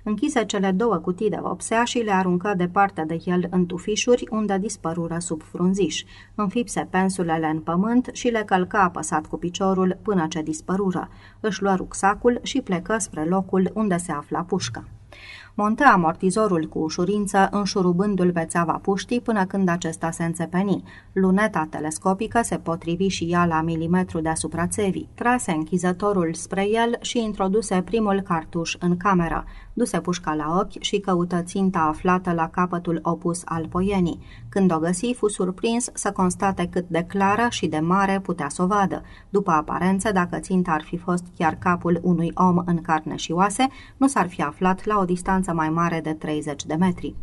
Închise cele două cutii de vopsea și le aruncă departe de el în tufișuri, unde dispărură sub frunziș. Înfipse pensulele în pământ și le călcă apăsat cu piciorul până ce dispărură. Își luă rucsacul și plecă spre locul unde se afla pușca. Montă amortizorul cu ușurință, înșurubându-l pe țeava puștii până când acesta se înțepeni. Luneta telescopică se potrivi și ea la milimetru deasupra țevii. Trase închizătorul spre el și introduse primul cartuș în cameră. Duse pușca la ochi și căută ținta aflată la capătul opus al poienii. Când o găsi, fu surprins să constate cât de clară și de mare putea să o vadă. După aparență, dacă ținta ar fi fost chiar capul unui om în carne și oase, nu s-ar fi aflat la o distanță mai mare de 30 de metri.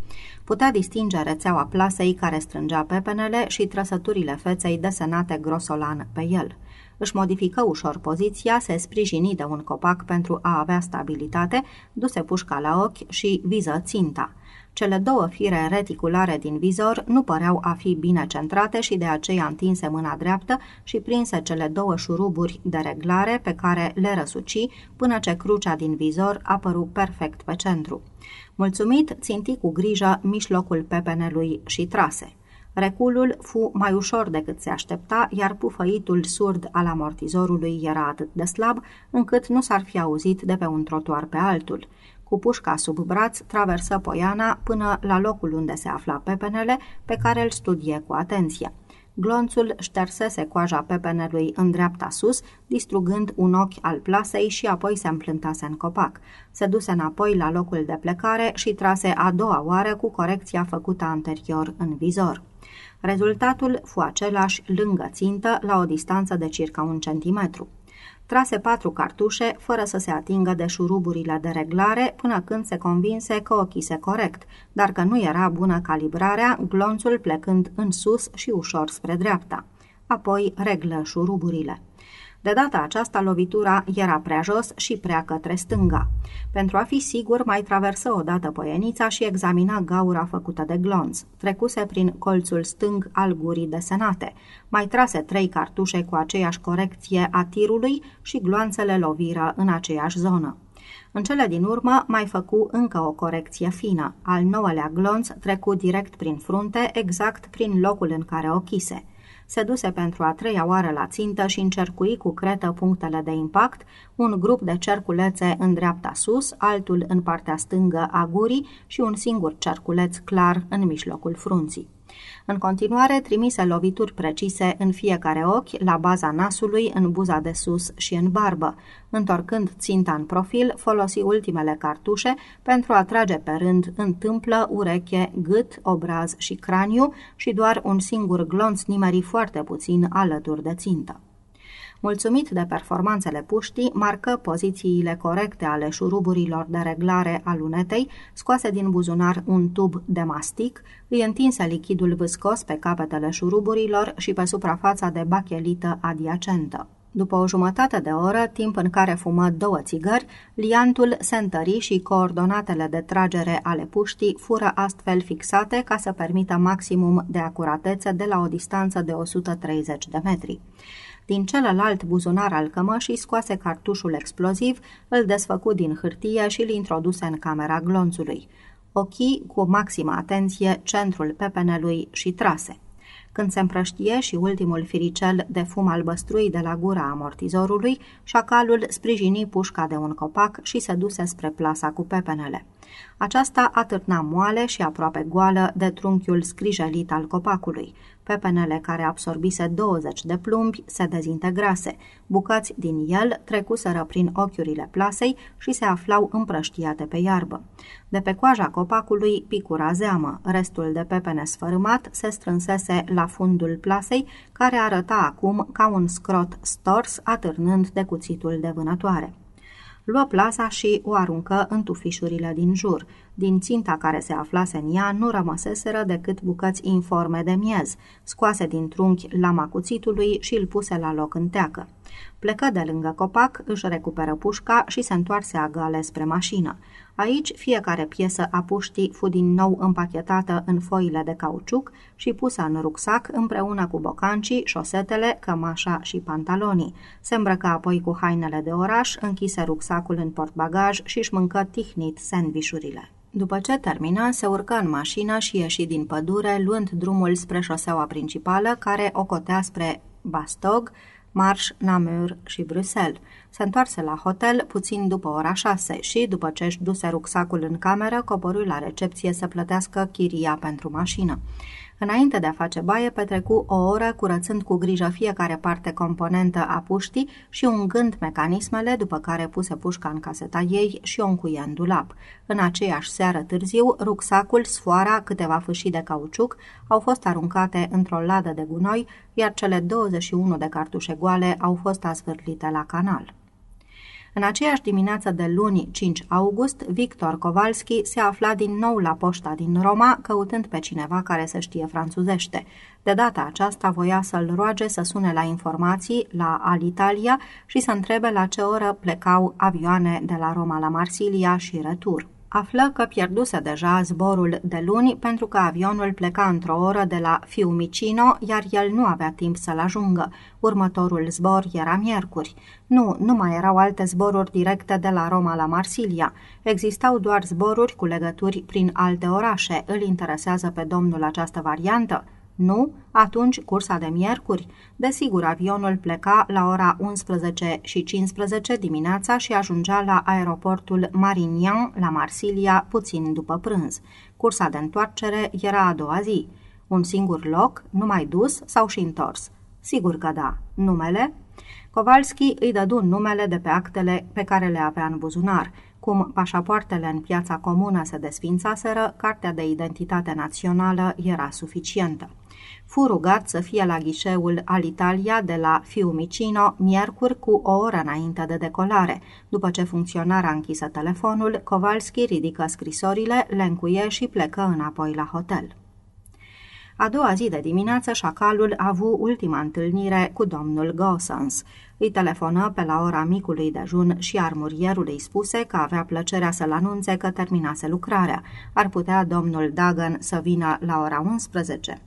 Putea distinge rețeaua plasei care strângea pepenele și trăsăturile feței desenate grosolan pe el își modifică ușor poziția, se sprijini de un copac pentru a avea stabilitate, duse pușca la ochi și viză ținta. Cele două fire reticulare din vizor nu păreau a fi bine centrate și de aceea întinse mâna dreaptă și prinse cele două șuruburi de reglare pe care le răsuci până ce crucea din vizor apăru perfect pe centru. Mulțumit, ținti cu grijă mijlocul pepenelui și trase. Reculul fu mai ușor decât se aștepta, iar pufăitul surd al amortizorului era atât de slab, încât nu s-ar fi auzit de pe un trotuar pe altul. Cu pușca sub braț, traversă Poiana până la locul unde se afla pepenele, pe care îl studie cu atenție. Glonțul ștersese coaja pepenelui în dreapta sus, distrugând un ochi al plasei și apoi se împlântase în copac. Se duse înapoi la locul de plecare și trase a doua oară cu corecția făcută anterior în vizor. Rezultatul fu același lângă țintă, la o distanță de circa un centimetru. Trase patru cartușe, fără să se atingă de șuruburile de reglare, până când se convinse că ochise corect, dar că nu era bună calibrarea, glonțul plecând în sus și ușor spre dreapta. Apoi reglă șuruburile. De data aceasta, lovitura era prea jos și prea către stânga. Pentru a fi sigur, mai traversă odată poienița și examina gaura făcută de glonț. Trecuse prin colțul stâng al gurii desenate. Mai trase trei cartușe cu aceeași corecție a tirului și gloanțele loviră în aceeași zonă. În cele din urmă mai făcu încă o corecție fină. Al nouălea glonț trecu direct prin frunte, exact prin locul în care o chise se duse pentru a treia oară la țintă și încercui cu cretă punctele de impact, un grup de cerculețe în dreapta sus, altul în partea stângă a gurii și un singur cerculeț clar în mijlocul frunții. În continuare, trimise lovituri precise în fiecare ochi, la baza nasului, în buza de sus și în barbă. Întorcând ținta în profil, folosi ultimele cartușe pentru a trage pe rând în tâmplă, ureche, gât, obraz și craniu și doar un singur glonț nimeri foarte puțin alături de țintă. Mulțumit de performanțele puștii, marcă pozițiile corecte ale șuruburilor de reglare a lunetei, scoase din buzunar un tub de mastic, îi întinse lichidul viscos pe capetele șuruburilor și pe suprafața de bachelită adiacentă. După o jumătate de oră, timp în care fumă două țigări, liantul se întări și coordonatele de tragere ale puștii fură astfel fixate ca să permită maximum de acuratețe de la o distanță de 130 de metri. Din celălalt buzunar al cămășii scoase cartușul exploziv, îl desfăcu din hârtie și îl introduse în camera glonțului. Ochii cu maximă atenție centrul pepenelui și trase. Când se împrăștie și ultimul firicel de fum albăstrui de la gura amortizorului, șacalul sprijini pușca de un copac și se duse spre plasa cu pepenele. Aceasta atârna moale și aproape goală de trunchiul scrijelit al copacului. Pepenele care absorbise 20 de plumbi se dezintegrase. Bucăți din el trecuseră prin ochiurile plasei și se aflau împrăștiate pe iarbă. De pe coaja copacului picura zeamă. Restul de pepene sfărâmat se strânsese la fundul plasei, care arăta acum ca un scrot stors atârnând de cuțitul de vânătoare luă plasa și o aruncă în tufișurile din jur. Din ținta care se aflase în ea nu rămăseseră decât bucăți informe de miez. Scoase din trunchi lama cuțitului și îl puse la loc în teacă. Plecă de lângă copac, își recuperă pușca și se întoarse agale spre mașină. Aici, fiecare piesă a puștii fu din nou împachetată în foile de cauciuc și pusă în rucsac împreună cu bocancii, șosetele, cămașa și pantalonii. Se îmbrăcă apoi cu hainele de oraș, închise rucsacul în portbagaj și își mâncă tihnit sandvișurile. După ce termină, se urcă în mașină și ieși din pădure, luând drumul spre șoseaua principală, care o cotea spre Bastog, Marș, Namur și Bruxelles. Se întoarse la hotel puțin după ora șase și, după ce își duse rucsacul în cameră, coborâ la recepție să plătească chiria pentru mașină. Înainte de a face baie, petrecu o oră curățând cu grijă fiecare parte componentă a puștii și ungând mecanismele, după care puse pușca în caseta ei și o încuie în dulap. În aceeași seară târziu, rucsacul, sfoara, câteva fâșii de cauciuc au fost aruncate într-o ladă de gunoi, iar cele 21 de cartușe goale au fost asvârlite la canal. În aceeași dimineață de luni 5 august, Victor Kowalski se afla din nou la poșta din Roma, căutând pe cineva care să știe franțuzește. De data aceasta voia să-l roage să sune la informații la Alitalia și să întrebe la ce oră plecau avioane de la Roma la Marsilia și retur află că pierduse deja zborul de luni pentru că avionul pleca într-o oră de la Fiumicino, iar el nu avea timp să-l ajungă. Următorul zbor era miercuri. Nu, nu mai erau alte zboruri directe de la Roma la Marsilia. Existau doar zboruri cu legături prin alte orașe. Îl interesează pe domnul această variantă? Nu? Atunci cursa de miercuri? Desigur, avionul pleca la ora 11 și 15 dimineața și ajungea la aeroportul Marignan, la Marsilia, puțin după prânz. Cursa de întoarcere era a doua zi. Un singur loc, numai dus sau și întors? Sigur că da. Numele? Kowalski îi dădu numele de pe actele pe care le avea în buzunar. Cum pașapoartele în piața comună se desfințaseră, cartea de identitate națională era suficientă. Fu rugat să fie la ghișeul al Italia de la Fiumicino miercuri cu o oră înainte de decolare. După ce funcționara închisă telefonul, Kowalski ridică scrisorile, le încuie și plecă înapoi la hotel. A doua zi de dimineață, șacalul a avut ultima întâlnire cu domnul Gossens. Îi telefonă pe la ora micului dejun și armurierul îi spuse că avea plăcerea să-l anunțe că terminase lucrarea. Ar putea domnul Dagan să vină la ora 11.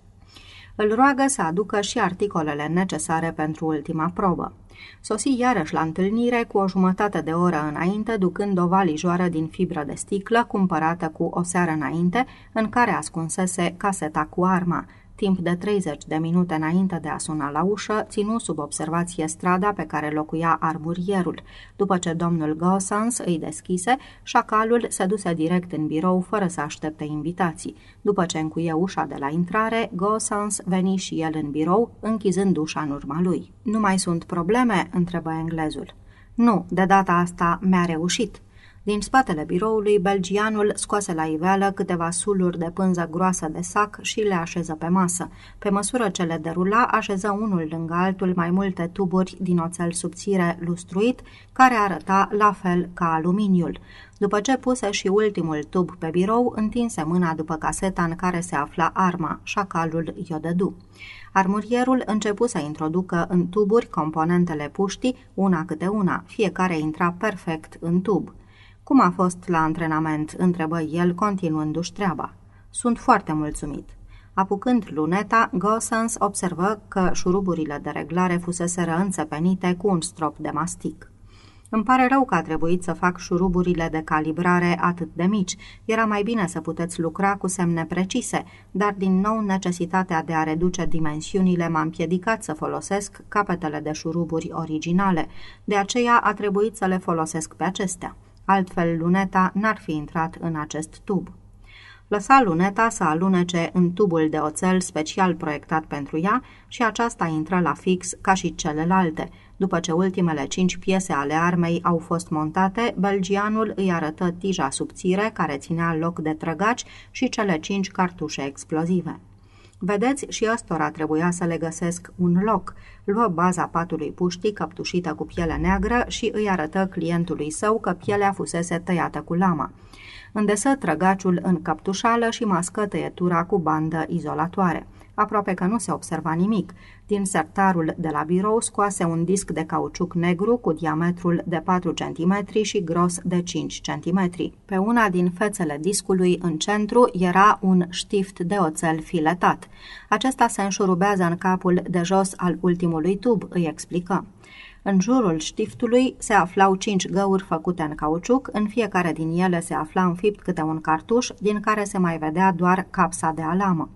Îl roagă să aducă și articolele necesare pentru ultima probă. Sosi iarăși la întâlnire cu o jumătate de oră înainte, ducând o valijoară din fibră de sticlă cumpărată cu o seară înainte, în care ascunsese caseta cu arma. Timp de 30 de minute înainte de a suna la ușă, ținu sub observație strada pe care locuia arburierul. După ce domnul Gossans îi deschise, șacalul se duse direct în birou fără să aștepte invitații. După ce încuie ușa de la intrare, Gossans veni și el în birou, închizând ușa în urma lui. Nu mai sunt probleme?" întrebă englezul. Nu, de data asta mi-a reușit." Din spatele biroului, belgianul scoase la iveală câteva suluri de pânză groasă de sac și le așeză pe masă. Pe măsură ce le derula, așeză unul lângă altul mai multe tuburi din oțel subțire lustruit, care arăta la fel ca aluminiul. După ce puse și ultimul tub pe birou, întinse mâna după caseta în care se afla arma, șacalul i-o dădu. Armurierul începu să introducă în tuburi componentele puștii, una câte una, fiecare intra perfect în tub. Cum a fost la antrenament?" întrebă el, continuându-și treaba. Sunt foarte mulțumit." Apucând luneta, Gossens observă că șuruburile de reglare fuseseră înțepenite cu un strop de mastic. Îmi pare rău că a trebuit să fac șuruburile de calibrare atât de mici. Era mai bine să puteți lucra cu semne precise, dar din nou necesitatea de a reduce dimensiunile m-a împiedicat să folosesc capetele de șuruburi originale. De aceea a trebuit să le folosesc pe acestea altfel luneta n-ar fi intrat în acest tub. Lăsa luneta să alunece în tubul de oțel special proiectat pentru ea și aceasta intră la fix ca și celelalte. După ce ultimele cinci piese ale armei au fost montate, belgianul îi arătă tija subțire care ținea loc de trăgaci și cele cinci cartușe explozive. Vedeți, și ăstora trebuia să le găsesc un loc. Luă baza patului puștii căptușită cu piele neagră și îi arătă clientului său că pielea fusese tăiată cu lama. Îndesă trăgaciul în căptușală și mască tăietura cu bandă izolatoare. Aproape că nu se observa nimic. Din sertarul de la birou scoase un disc de cauciuc negru cu diametrul de 4 cm și gros de 5 cm. Pe una din fețele discului în centru era un știft de oțel filetat. Acesta se înșurubează în capul de jos al ultimului tub, îi explică. În jurul știftului se aflau cinci găuri făcute în cauciuc, în fiecare din ele se afla înfipt câte un cartuș, din care se mai vedea doar capsa de alamă.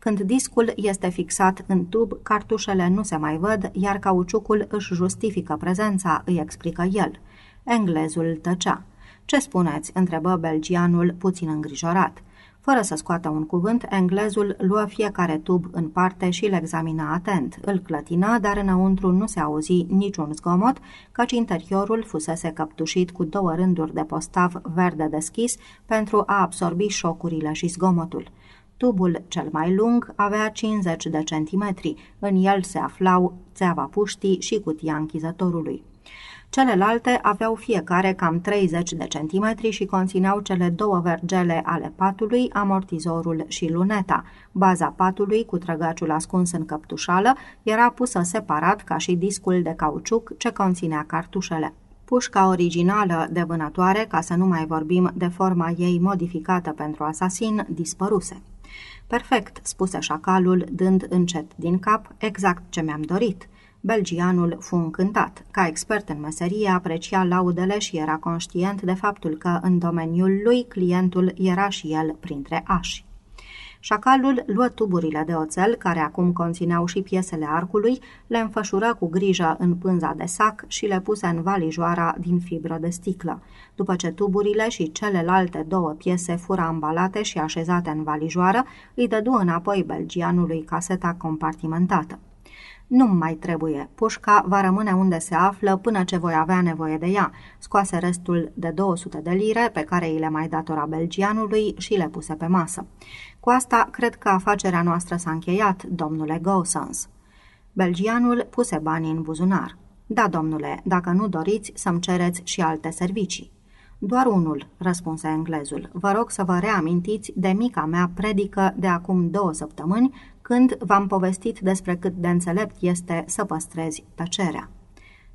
Când discul este fixat în tub, cartușele nu se mai văd, iar cauciucul își justifică prezența, îi explică el. Englezul tăcea. Ce spuneți?" întrebă belgianul puțin îngrijorat. Fără să scoată un cuvânt, englezul luă fiecare tub în parte și îl examina atent. Îl clătina, dar înăuntru nu se auzi niciun zgomot, căci interiorul fusese căptușit cu două rânduri de postav verde deschis pentru a absorbi șocurile și zgomotul. Tubul cel mai lung avea 50 de centimetri, în el se aflau țeava puștii și cutia închizătorului. Celelalte aveau fiecare cam 30 de centimetri și conțineau cele două vergele ale patului, amortizorul și luneta. Baza patului, cu trăgaciul ascuns în căptușală, era pusă separat ca și discul de cauciuc ce conținea cartușele. Pușca originală de vânătoare, ca să nu mai vorbim de forma ei modificată pentru asasin, dispăruse. Perfect, spuse șacalul, dând încet din cap exact ce mi-am dorit. Belgianul fu încântat. Ca expert în meserie, aprecia laudele și era conștient de faptul că în domeniul lui clientul era și el printre ași. Șacalul luă tuburile de oțel, care acum conțineau și piesele arcului, le înfășură cu grijă în pânza de sac și le puse în valijoara din fibră de sticlă. După ce tuburile și celelalte două piese fură ambalate și așezate în valijoară, îi dădu înapoi belgianului caseta compartimentată. Nu mai trebuie. Pușca va rămâne unde se află până ce voi avea nevoie de ea. Scoase restul de 200 de lire pe care îi le mai datora belgianului și le puse pe masă. Cu asta, cred că afacerea noastră s-a încheiat, domnule Gosens. Belgianul puse banii în buzunar. Da, domnule, dacă nu doriți să-mi cereți și alte servicii. Doar unul, răspunse englezul. Vă rog să vă reamintiți de mica mea predică de acum două săptămâni, când v-am povestit despre cât de înțelept este să păstrezi tăcerea.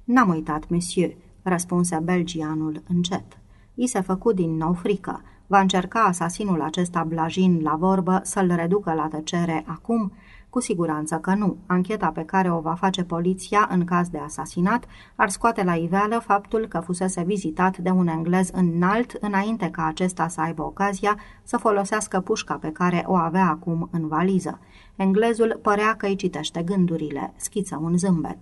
N-am uitat, monsieur, răspunse belgianul încet. I se făcu din nou frică. Va încerca asasinul acesta blajin la vorbă să-l reducă la tăcere acum? Cu siguranță că nu. Ancheta pe care o va face poliția în caz de asasinat ar scoate la iveală faptul că fusese vizitat de un englez înalt înainte ca acesta să aibă ocazia să folosească pușca pe care o avea acum în valiză. Englezul părea că îi citește gândurile, schiță un zâmbet.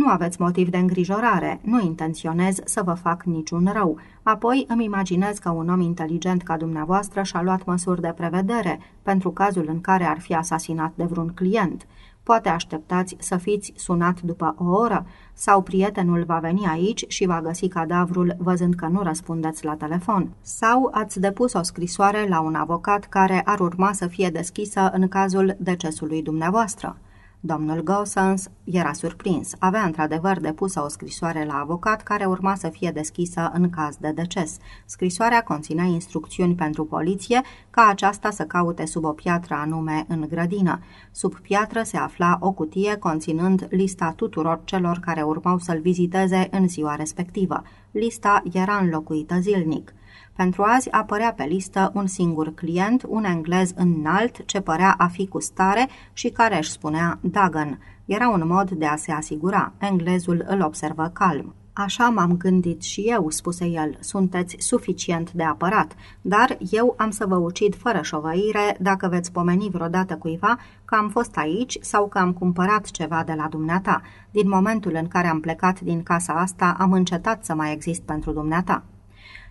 Nu aveți motiv de îngrijorare, nu intenționez să vă fac niciun rău. Apoi îmi imaginez că un om inteligent ca dumneavoastră și-a luat măsuri de prevedere pentru cazul în care ar fi asasinat de vreun client. Poate așteptați să fiți sunat după o oră sau prietenul va veni aici și va găsi cadavrul văzând că nu răspundeți la telefon. Sau ați depus o scrisoare la un avocat care ar urma să fie deschisă în cazul decesului dumneavoastră. Domnul Gosens era surprins. Avea într-adevăr depusă o scrisoare la avocat care urma să fie deschisă în caz de deces. Scrisoarea conținea instrucțiuni pentru poliție ca aceasta să caute sub o piatră anume în grădină. Sub piatră se afla o cutie conținând lista tuturor celor care urmau să-l viziteze în ziua respectivă. Lista era înlocuită zilnic. Pentru azi apărea pe listă un singur client, un englez înalt, ce părea a fi cu stare și care își spunea Dagan. Era un mod de a se asigura. Englezul îl observă calm. Așa m-am gândit și eu, spuse el, sunteți suficient de apărat, dar eu am să vă ucid fără șovăire dacă veți pomeni vreodată cuiva că am fost aici sau că am cumpărat ceva de la dumneata. Din momentul în care am plecat din casa asta, am încetat să mai exist pentru dumneata.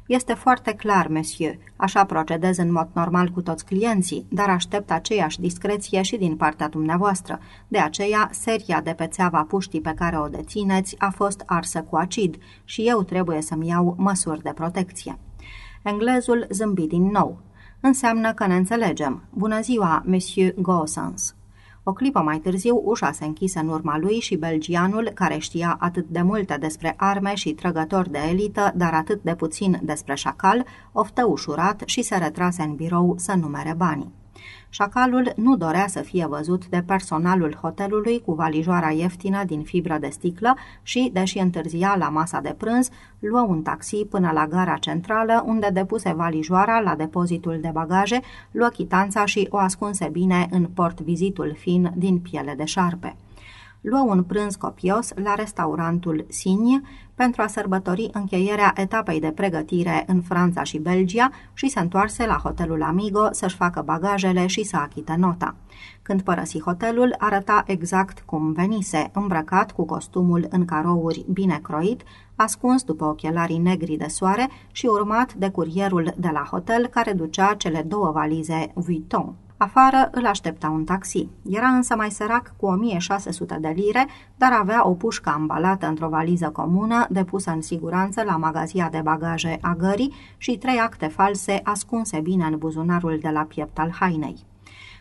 Este foarte clar, monsieur. Așa procedez în mod normal cu toți clienții, dar aștept aceeași discreție și din partea dumneavoastră. De aceea, seria de pe țeava puștii pe care o dețineți a fost arsă cu acid și eu trebuie să-mi iau măsuri de protecție. Englezul zâmbi din nou. Înseamnă că ne înțelegem. Bună ziua, monsieur Gossens. O clipă mai târziu, ușa se închise în urma lui și belgianul, care știa atât de multe despre arme și trăgători de elită, dar atât de puțin despre șacal, oftă ușurat și se retrase în birou să numere banii. Șacalul nu dorea să fie văzut de personalul hotelului cu valijoara ieftină din fibră de sticlă și, deși întârzia la masa de prânz, luă un taxi până la gara centrală, unde depuse valijoara la depozitul de bagaje, luă chitanța și o ascunse bine în port vizitul fin din piele de șarpe. Luă un prânz copios la restaurantul Signe pentru a sărbători încheierea etapei de pregătire în Franța și Belgia și se întoarse la hotelul Amigo să-și facă bagajele și să achite nota. Când părăsi hotelul, arăta exact cum venise, îmbrăcat cu costumul în carouri bine croit, ascuns după ochelarii negri de soare și urmat de curierul de la hotel care ducea cele două valize Vuitton. Afară îl aștepta un taxi. Era însă mai sărac cu 1600 de lire, dar avea o pușcă ambalată într-o valiză comună, depusă în siguranță la magazia de bagaje a gării și trei acte false ascunse bine în buzunarul de la piept al hainei.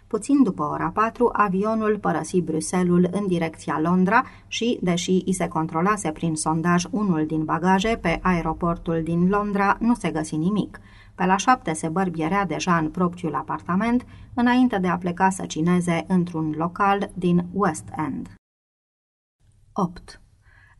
Puțin după ora 4, avionul părăsi Bruselul în direcția Londra și, deși i se controlase prin sondaj unul din bagaje pe aeroportul din Londra, nu se găsi nimic – pe la șapte se bărbierea deja în propriul apartament, înainte de a pleca să cineze într-un local din West End. 8.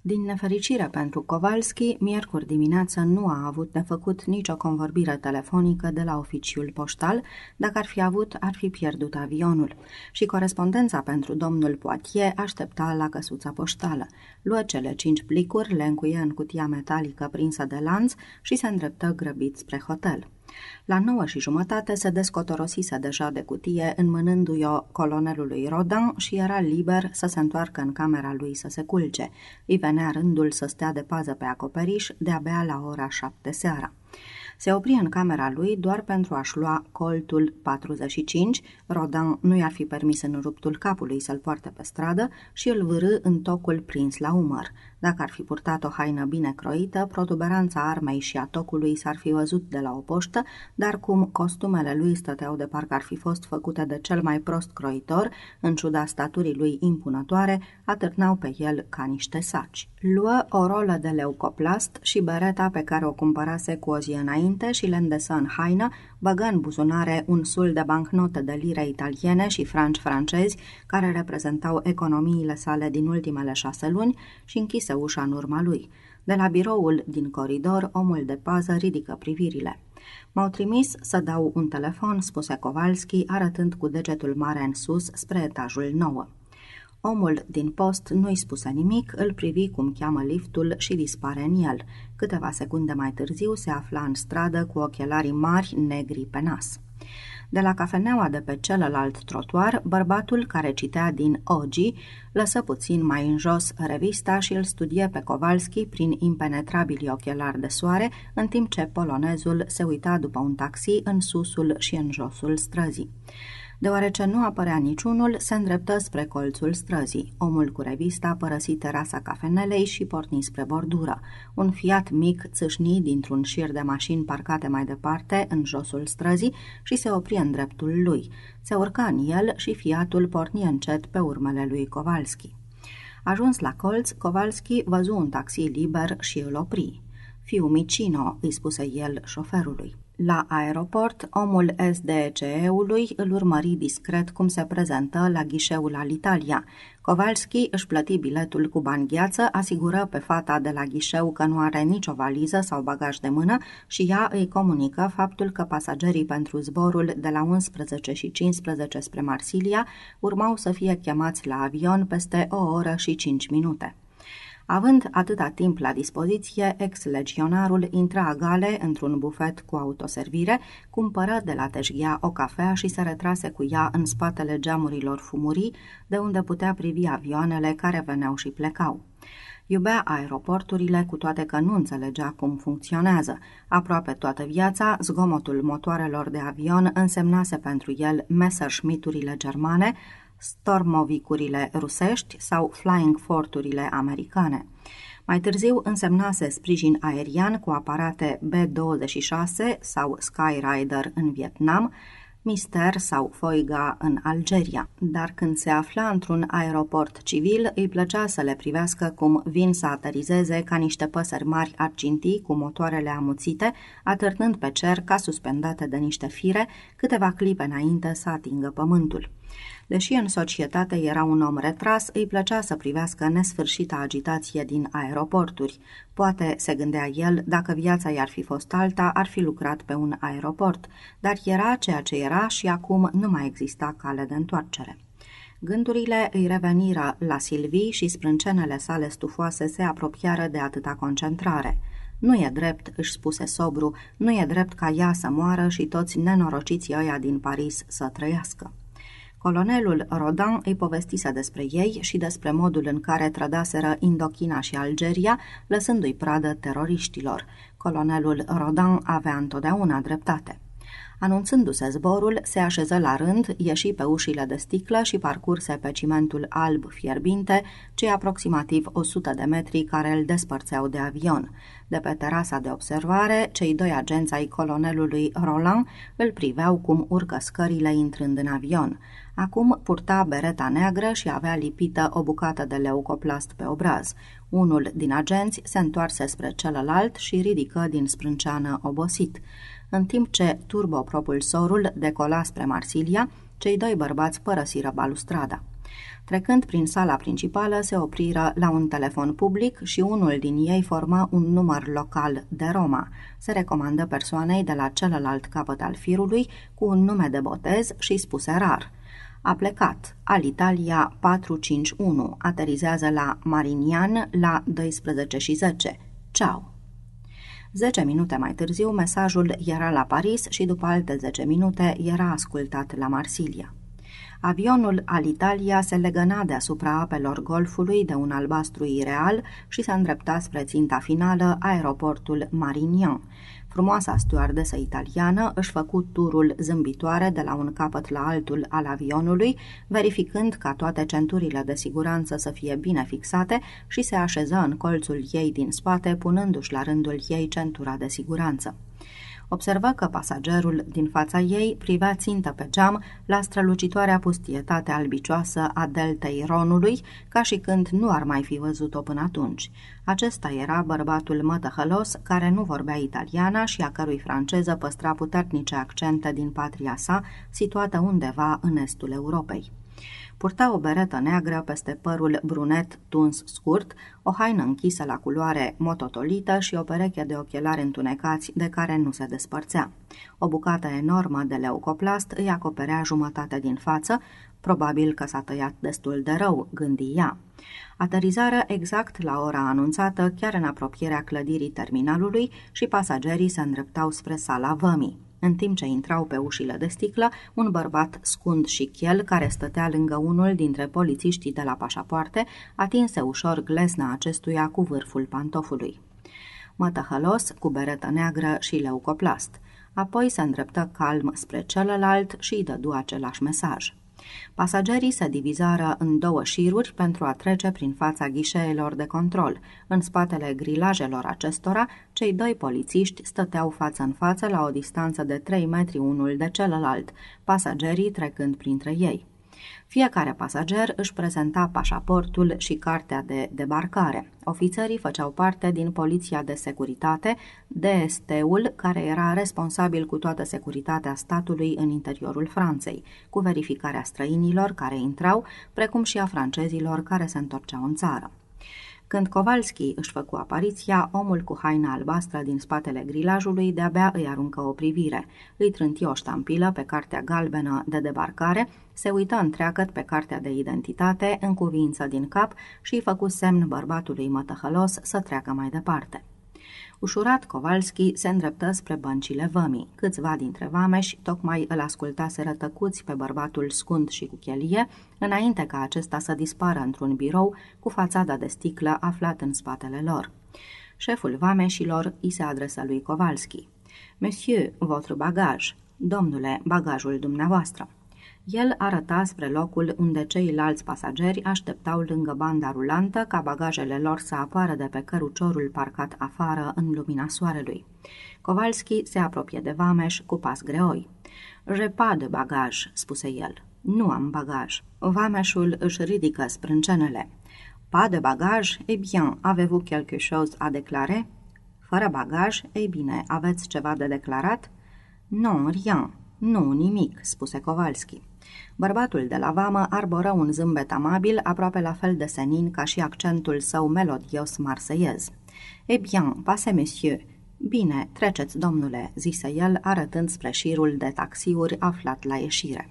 Din nefericire pentru Kowalski, miercuri dimineață nu a avut de făcut nicio convorbire telefonică de la oficiul poștal, dacă ar fi avut, ar fi pierdut avionul. Și corespondența pentru domnul Poitier aștepta la căsuța poștală. Luă cele cinci plicuri, le încuie în cutia metalică prinsă de lanț și se îndreptă grăbit spre hotel. La nouă și jumătate se descotorosise deja de cutie, înmânându-i o colonelului Rodan și era liber să se întoarcă în camera lui să se culce. Îi venea rândul să stea de pază pe acoperiș de-abia la ora șapte seara. Se opri în camera lui doar pentru a-și lua coltul 45, Rodan nu i-ar fi permis în ruptul capului să-l poarte pe stradă și îl vârâ în tocul prins la umăr. Dacă ar fi purtat o haină bine croită, protuberanța armei și a tocului s-ar fi văzut de la o poștă, dar cum costumele lui stăteau de parcă ar fi fost făcute de cel mai prost croitor, în ciuda staturii lui impunătoare, atârnau pe el ca niște saci. Luă o rolă de leucoplast și bereta pe care o cumpărase cu o zi înainte și le îndesă în haină, băgă în buzunare un sul de bancnote de lire italiene și franci francezi, care reprezentau economiile sale din ultimele șase luni, și închise ușa în urma lui. De la biroul din coridor, omul de pază ridică privirile. M-au trimis să dau un telefon, spuse Kowalski, arătând cu degetul mare în sus spre etajul nouă. Omul din post nu-i spuse nimic, îl privi cum cheamă liftul și dispare în el. Câteva secunde mai târziu se afla în stradă cu ochelarii mari negri pe nas. De la cafeneaua de pe celălalt trotuar, bărbatul care citea din Ogi lăsă puțin mai în jos revista și îl studie pe Kowalski prin impenetrabili ochelari de soare, în timp ce polonezul se uita după un taxi în susul și în josul străzii. Deoarece nu apărea niciunul, se îndreptă spre colțul străzii. Omul cu revista părăsi terasa cafenelei și porni spre bordură. Un fiat mic țâșni dintr-un șir de mașini parcate mai departe, în josul străzii, și se opri în dreptul lui. Se urca în el și fiatul porni încet pe urmele lui Kowalski. Ajuns la colț, Kowalski văzu un taxi liber și îl opri. Fiu Micino, îi spuse el șoferului. La aeroport, omul SDCE-ului îl urmări discret cum se prezentă la ghișeul al Italia. Kowalski își plăti biletul cu bani gheață, asigură pe fata de la ghișeu că nu are nicio valiză sau bagaj de mână și ea îi comunică faptul că pasagerii pentru zborul de la 11 și 15 spre Marsilia urmau să fie chemați la avion peste o oră și 5 minute. Având atâta timp la dispoziție, ex-legionarul intra gale într-un bufet cu autoservire, cumpără de la teșghia o cafea și se retrase cu ea în spatele geamurilor fumurii, de unde putea privi avioanele care veneau și plecau. Iubea aeroporturile, cu toate că nu înțelegea cum funcționează. Aproape toată viața, zgomotul motoarelor de avion însemnase pentru el Messerschmitturile germane, stormovicurile rusești sau flying forturile americane. Mai târziu însemnase sprijin aerian cu aparate B-26 sau Skyrider în Vietnam, Mister sau Foiga în Algeria, dar când se afla într-un aeroport civil, îi plăcea să le privească cum vin să aterizeze ca niște păsări mari argintii cu motoarele amuțite, atârnând pe cer ca suspendate de niște fire, câteva clipe înainte să atingă pământul. Deși în societate era un om retras, îi plăcea să privească nesfârșita agitație din aeroporturi. Poate, se gândea el, dacă viața i-ar fi fost alta, ar fi lucrat pe un aeroport, dar era ceea ce era și acum nu mai exista cale de întoarcere. Gândurile îi reveniră la Silvii și sprâncenele sale stufoase se apropiară de atâta concentrare. Nu e drept, își spuse sobru, nu e drept ca ea să moară și toți nenorociții ăia din Paris să trăiască. Colonelul Rodan îi povestise despre ei și despre modul în care trădaseră Indochina și Algeria, lăsându-i pradă teroriștilor. Colonelul Rodan avea întotdeauna dreptate. Anunțându-se zborul, se așeză la rând, ieși pe ușile de sticlă și parcurse pe cimentul alb fierbinte, cei aproximativ 100 de metri care îl despărțeau de avion. De pe terasa de observare, cei doi agenți ai colonelului Roland îl priveau cum urcă scările intrând în avion. Acum purta bereta neagră și avea lipită o bucată de leucoplast pe obraz. Unul din agenți se întoarse spre celălalt și ridică din sprânceană obosit. În timp ce turbopropulsorul decola spre Marsilia, cei doi bărbați părăsiră balustrada. Trecând prin sala principală, se opriră la un telefon public și unul din ei forma un număr local de Roma. Se recomandă persoanei de la celălalt capăt al firului cu un nume de botez și spuse rar – a plecat. Alitalia 451 aterizează la Marinian la 12 și 10. Ciao! Zece minute mai târziu, mesajul era la Paris și după alte zece minute era ascultat la Marsilia. Avionul Alitalia se legăna deasupra apelor golfului de un albastru ireal și se îndrepta spre ținta finală, aeroportul Marignan. Frumoasa stewardesă italiană își făcut turul zâmbitoare de la un capăt la altul al avionului, verificând ca toate centurile de siguranță să fie bine fixate și se așeză în colțul ei din spate, punându-și la rândul ei centura de siguranță observă că pasagerul din fața ei privea țintă pe geam la strălucitoarea pustietate albicioasă a deltei Ronului, ca și când nu ar mai fi văzut-o până atunci. Acesta era bărbatul mătăhălos care nu vorbea italiana și a cărui franceză păstra puternice accente din patria sa, situată undeva în estul Europei. Purta o beretă neagră peste părul brunet tuns scurt, o haină închisă la culoare mototolită și o pereche de ochelari întunecați de care nu se despărțea. O bucată enormă de leucoplast îi acoperea jumătate din față, probabil că s-a tăiat destul de rău, gândi ea. Aterizarea exact la ora anunțată, chiar în apropierea clădirii terminalului și pasagerii se îndreptau spre sala vămii. În timp ce intrau pe ușile de sticlă, un bărbat scund și chel, care stătea lângă unul dintre polițiștii de la pașapoarte, atinse ușor glesna acestuia cu vârful pantofului. Mătăhălos, cu beretă neagră și leucoplast. Apoi se îndreptă calm spre celălalt și îi dădu același mesaj. Pasagerii se divizară în două șiruri pentru a trece prin fața ghișeelor de control. În spatele grilajelor acestora, cei doi polițiști stăteau față în față la o distanță de 3 metri unul de celălalt, pasagerii trecând printre ei. Fiecare pasager își prezenta pașaportul și cartea de debarcare. Ofițerii făceau parte din poliția de securitate, DST-ul, care era responsabil cu toată securitatea statului în interiorul Franței, cu verificarea străinilor care intrau, precum și a francezilor care se întorceau în țară. Când Kowalski își făcu apariția, omul cu haina albastră din spatele grilajului de-abia îi aruncă o privire. Îi trânti o ștampilă pe cartea galbenă de debarcare, se uită întreagăt pe cartea de identitate, în cuvință din cap și îi făcu semn bărbatului mătăhălos să treacă mai departe. Ușurat, Kowalski se îndreptă spre băncile vămii. Câțiva dintre vameși tocmai îl ascultaseră tăcuți pe bărbatul scund și cu chelie, înainte ca acesta să dispară într-un birou cu fațada de sticlă aflat în spatele lor. Șeful vameșilor îi se adresă lui Kowalski. Monsieur, votre bagaj. Domnule, bagajul dumneavoastră. El arăta spre locul unde ceilalți pasageri așteptau lângă banda rulantă ca bagajele lor să apară de pe căruciorul parcat afară în lumina soarelui. Kowalski se apropie de Vameș cu pas greoi. Repa de bagaj, spuse el. Nu am bagaj. Vameșul își ridică sprâncenele. Pa de bagaj? Eh bien, avez-vous quelque chose à déclarer? Fără bagaj? Ei bine, aveți ceva de declarat? Non, rien. Nu, nimic, spuse Kowalski. Bărbatul de la vamă arboră un zâmbet amabil, aproape la fel de senin ca și accentul său melodios marseiez. E bien, pase monsieur. Bine, treceți, domnule, zise el, arătând spre șirul de taxiuri aflat la ieșire.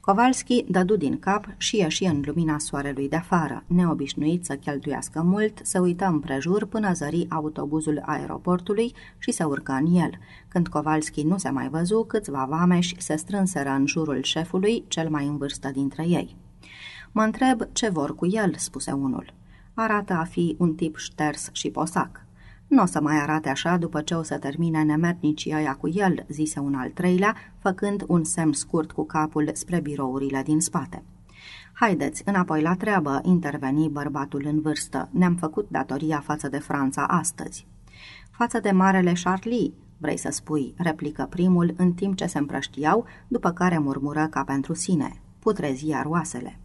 Kowalski dădu din cap și ieși în lumina soarelui de afară. Neobișnuit să cheltuiască mult, se uită împrejur până zări autobuzul aeroportului și se urcă în el. Când Kowalski nu se mai văzu, câțiva vameși se strânseră în jurul șefului, cel mai în vârstă dintre ei. Mă întreb ce vor cu el," spuse unul. Arată a fi un tip șters și posac. Nu o să mai arate așa după ce o să termine nemernicii aia cu el, zise un al treilea, făcând un semn scurt cu capul spre birourile din spate. Haideți, înapoi la treabă, interveni bărbatul în vârstă. Ne-am făcut datoria față de Franța astăzi. Față de Marele Charlie, vrei să spui, replică primul în timp ce se împrăștiau, după care murmură ca pentru sine. Putrezia roasele.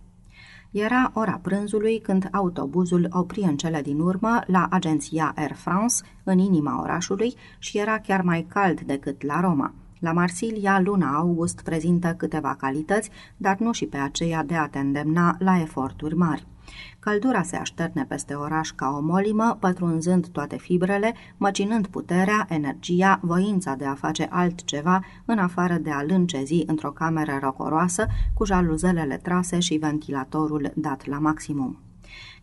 Era ora prânzului când autobuzul opri în cele din urmă la agenția Air France, în inima orașului, și era chiar mai cald decât la Roma. La Marsilia, luna august prezintă câteva calități, dar nu și pe aceea de a te îndemna la eforturi mari. Căldura se așterne peste oraș ca o molimă, pătrunzând toate fibrele, măcinând puterea, energia, voința de a face altceva, în afară de a lâncezi într-o cameră rocoroasă, cu jaluzelele trase și ventilatorul dat la maximum.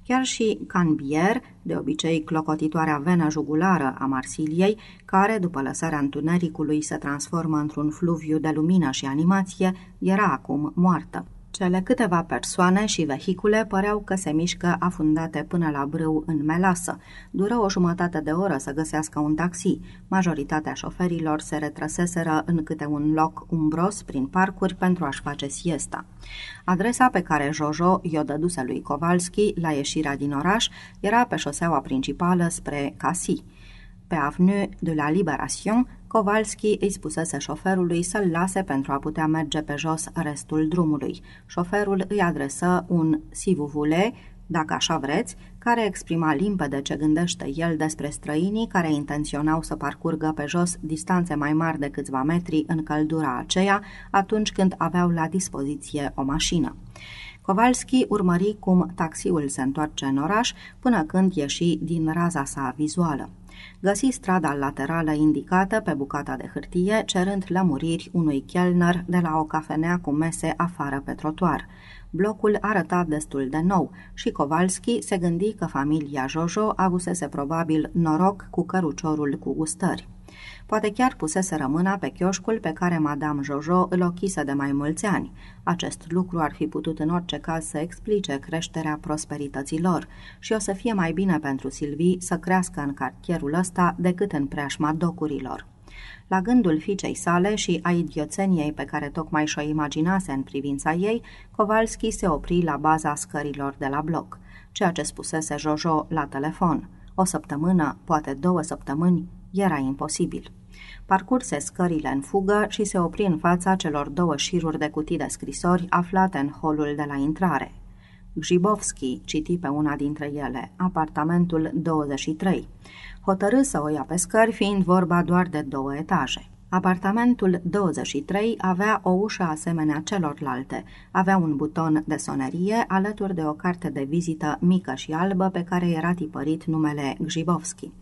Chiar și Canbier, de obicei clocotitoarea venă jugulară a Marsiliei, care, după lăsarea întunericului, se transformă într-un fluviu de lumină și animație, era acum moartă. Cele câteva persoane și vehicule păreau că se mișcă afundate până la brâu în melasă. Dură o jumătate de oră să găsească un taxi. Majoritatea șoferilor se retrăseseră în câte un loc umbros prin parcuri pentru a-și face siesta. Adresa pe care Jojo i-o dăduse lui Kowalski la ieșirea din oraș era pe șoseaua principală spre Casi. Pe Avenue de la Liberation, Kowalski îi spusese șoferului să-l lase pentru a putea merge pe jos restul drumului. Șoferul îi adresă un si vous voulez, dacă așa vreți, care exprima limpede ce gândește el despre străinii care intenționau să parcurgă pe jos distanțe mai mari de câțiva metri în căldura aceea, atunci când aveau la dispoziție o mașină. Kowalski urmări cum taxiul se întoarce în oraș până când ieși din raza sa vizuală găsi strada laterală indicată pe bucata de hârtie, cerând lămuriri unui chelner de la o cafenea cu mese afară pe trotuar. Blocul arăta destul de nou și Kowalski se gândi că familia Jojo avusese probabil noroc cu căruciorul cu gustări. Poate chiar pusese rămâna pe chioșcul pe care Madame Jojo îl ochise de mai mulți ani. Acest lucru ar fi putut în orice caz să explice creșterea prosperității lor și o să fie mai bine pentru Silvii să crească în cartierul ăsta decât în preajma docurilor. La gândul fiicei sale și a idioțeniei pe care tocmai și-o imaginase în privința ei, Kowalski se opri la baza scărilor de la bloc, ceea ce spusese Jojo la telefon. O săptămână, poate două săptămâni, era imposibil. Parcurse scările în fugă și se opri în fața celor două șiruri de cutii de scrisori aflate în holul de la intrare. Gjibovski citi pe una dintre ele, apartamentul 23. Hotărâ să o ia pe scări, fiind vorba doar de două etaje. Apartamentul 23 avea o ușă asemenea celorlalte, avea un buton de sonerie alături de o carte de vizită mică și albă pe care era tipărit numele Gjibovski.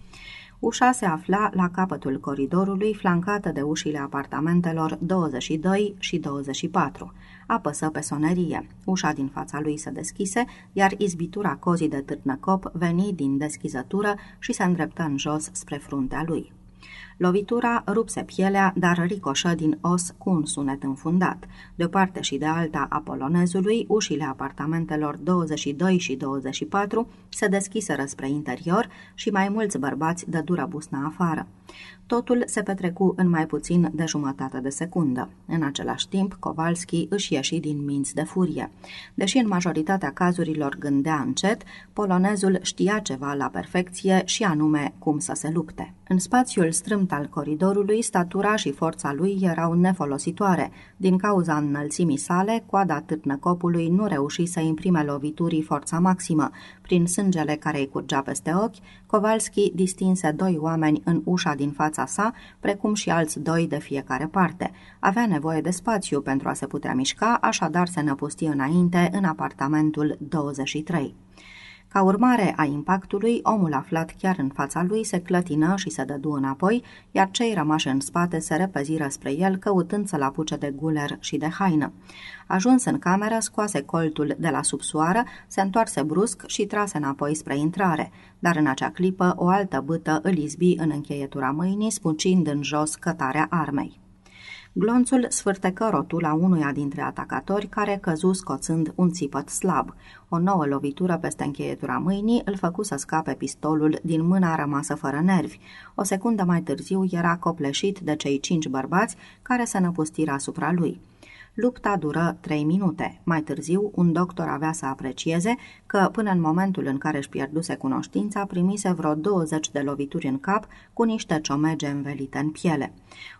Ușa se afla la capătul coridorului, flancată de ușile apartamentelor 22 și 24. Apăsă pe sonerie. Ușa din fața lui se deschise, iar izbitura cozii de târnăcop veni din deschizătură și se îndreptă în jos spre fruntea lui. Lovitura rupse pielea, dar ricoșă din os cu un sunet înfundat. De o parte și de alta a polonezului, ușile apartamentelor 22 și 24 se deschiseră spre interior și mai mulți bărbați dură busna afară. Totul se petrecu în mai puțin de jumătate de secundă. În același timp, Kowalski își ieși din minți de furie. Deși în majoritatea cazurilor gândea încet, polonezul știa ceva la perfecție și anume cum să se lupte. În spațiul strâmt al coridorului, statura și forța lui erau nefolositoare. Din cauza înălțimii sale, coada târnăcopului nu reuși să imprime loviturii forța maximă. Prin sângele care îi curgea peste ochi, Kowalski distinse doi oameni în ușa din fața sa, precum și alți doi de fiecare parte. Avea nevoie de spațiu pentru a se putea mișca, așadar se năpusti înainte în apartamentul 23. Ca urmare a impactului, omul aflat chiar în fața lui se clătină și se dădu înapoi, iar cei rămași în spate se repeziră spre el, căutând să-l apuce de guler și de haină. Ajuns în cameră, scoase coltul de la subsoară, se întoarse brusc și trase înapoi spre intrare, dar în acea clipă o altă bâtă îl izbi în încheietura mâinii, spucind în jos cătarea armei. Glonțul sfârtecă rotula unuia dintre atacatori care căzu scoțând un țipăt slab. O nouă lovitură peste încheietura mâinii îl făcu să scape pistolul din mâna rămasă fără nervi. O secundă mai târziu era copleșit de cei cinci bărbați care se năpustiră asupra lui. Lupta dură trei minute. Mai târziu, un doctor avea să aprecieze că, până în momentul în care își pierduse cunoștința, primise vreo 20 de lovituri în cap cu niște ciomege învelite în piele.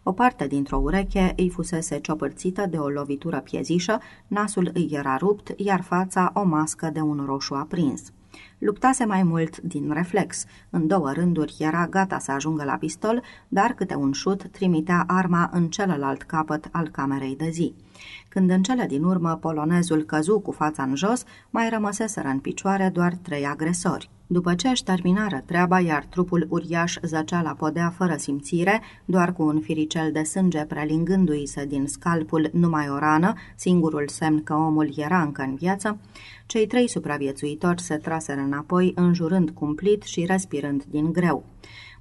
O parte dintr-o ureche îi fusese ciopărțită de o lovitură piezișă, nasul îi era rupt, iar fața o mască de un roșu aprins. Luptase mai mult din reflex. În două rânduri era gata să ajungă la pistol, dar câte un șut trimitea arma în celălalt capăt al camerei de zi. Când în cele din urmă polonezul căzu cu fața în jos, mai rămăseseră în picioare doar trei agresori. După ce își terminară treaba, iar trupul uriaș zăcea la podea fără simțire, doar cu un firicel de sânge prelingându-i se din scalpul numai o rană, singurul semn că omul era încă în viață, cei trei supraviețuitori se traseră înapoi, înjurând cumplit și respirând din greu.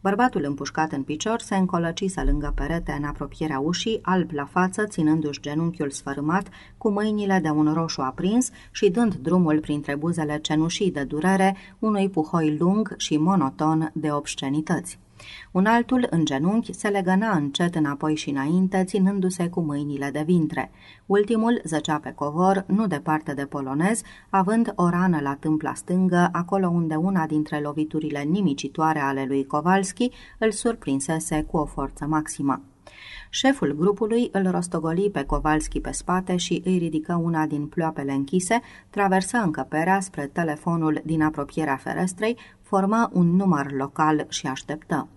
Bărbatul împușcat în picior se încolăcise lângă perete în apropierea ușii, alb la față, ținându-și genunchiul sfărâmat, cu mâinile de un roșu aprins și dând drumul printre buzele cenușii de durere unui puhoi lung și monoton de obscenități. Un altul, în genunchi, se legăna încet înapoi și înainte, ținându-se cu mâinile de vintre. Ultimul zăcea pe covor, nu departe de polonez, având o rană la tâmpla stângă, acolo unde una dintre loviturile nimicitoare ale lui Kowalski îl surprinsese cu o forță maximă. Șeful grupului îl rostogoli pe Kowalski pe spate și îi ridică una din ploapele închise, traversă încăperea spre telefonul din apropierea ferestrei, formă un număr local și așteptă.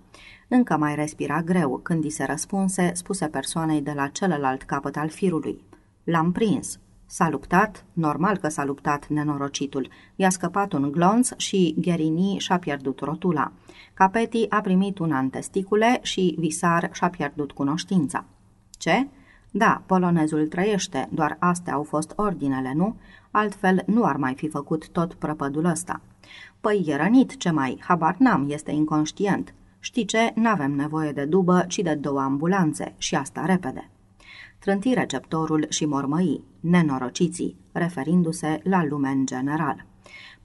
Încă mai respira greu când i se răspunse, spuse persoanei de la celălalt capăt al firului. L-am prins. S-a luptat? Normal că s-a luptat nenorocitul. I-a scăpat un glonț și Gherini și-a pierdut rotula. Capeti a primit un în testicule și Visar și-a pierdut cunoștința. Ce? Da, polonezul trăiește, doar astea au fost ordinele, nu? Altfel nu ar mai fi făcut tot prăpădul ăsta. Păi e rănit, ce mai? Habar n-am, este inconștient. Știi ce? N-avem nevoie de dubă, ci de două ambulanțe și asta repede. Trânti receptorul și mormăi, nenorociții, referindu-se la lume în general.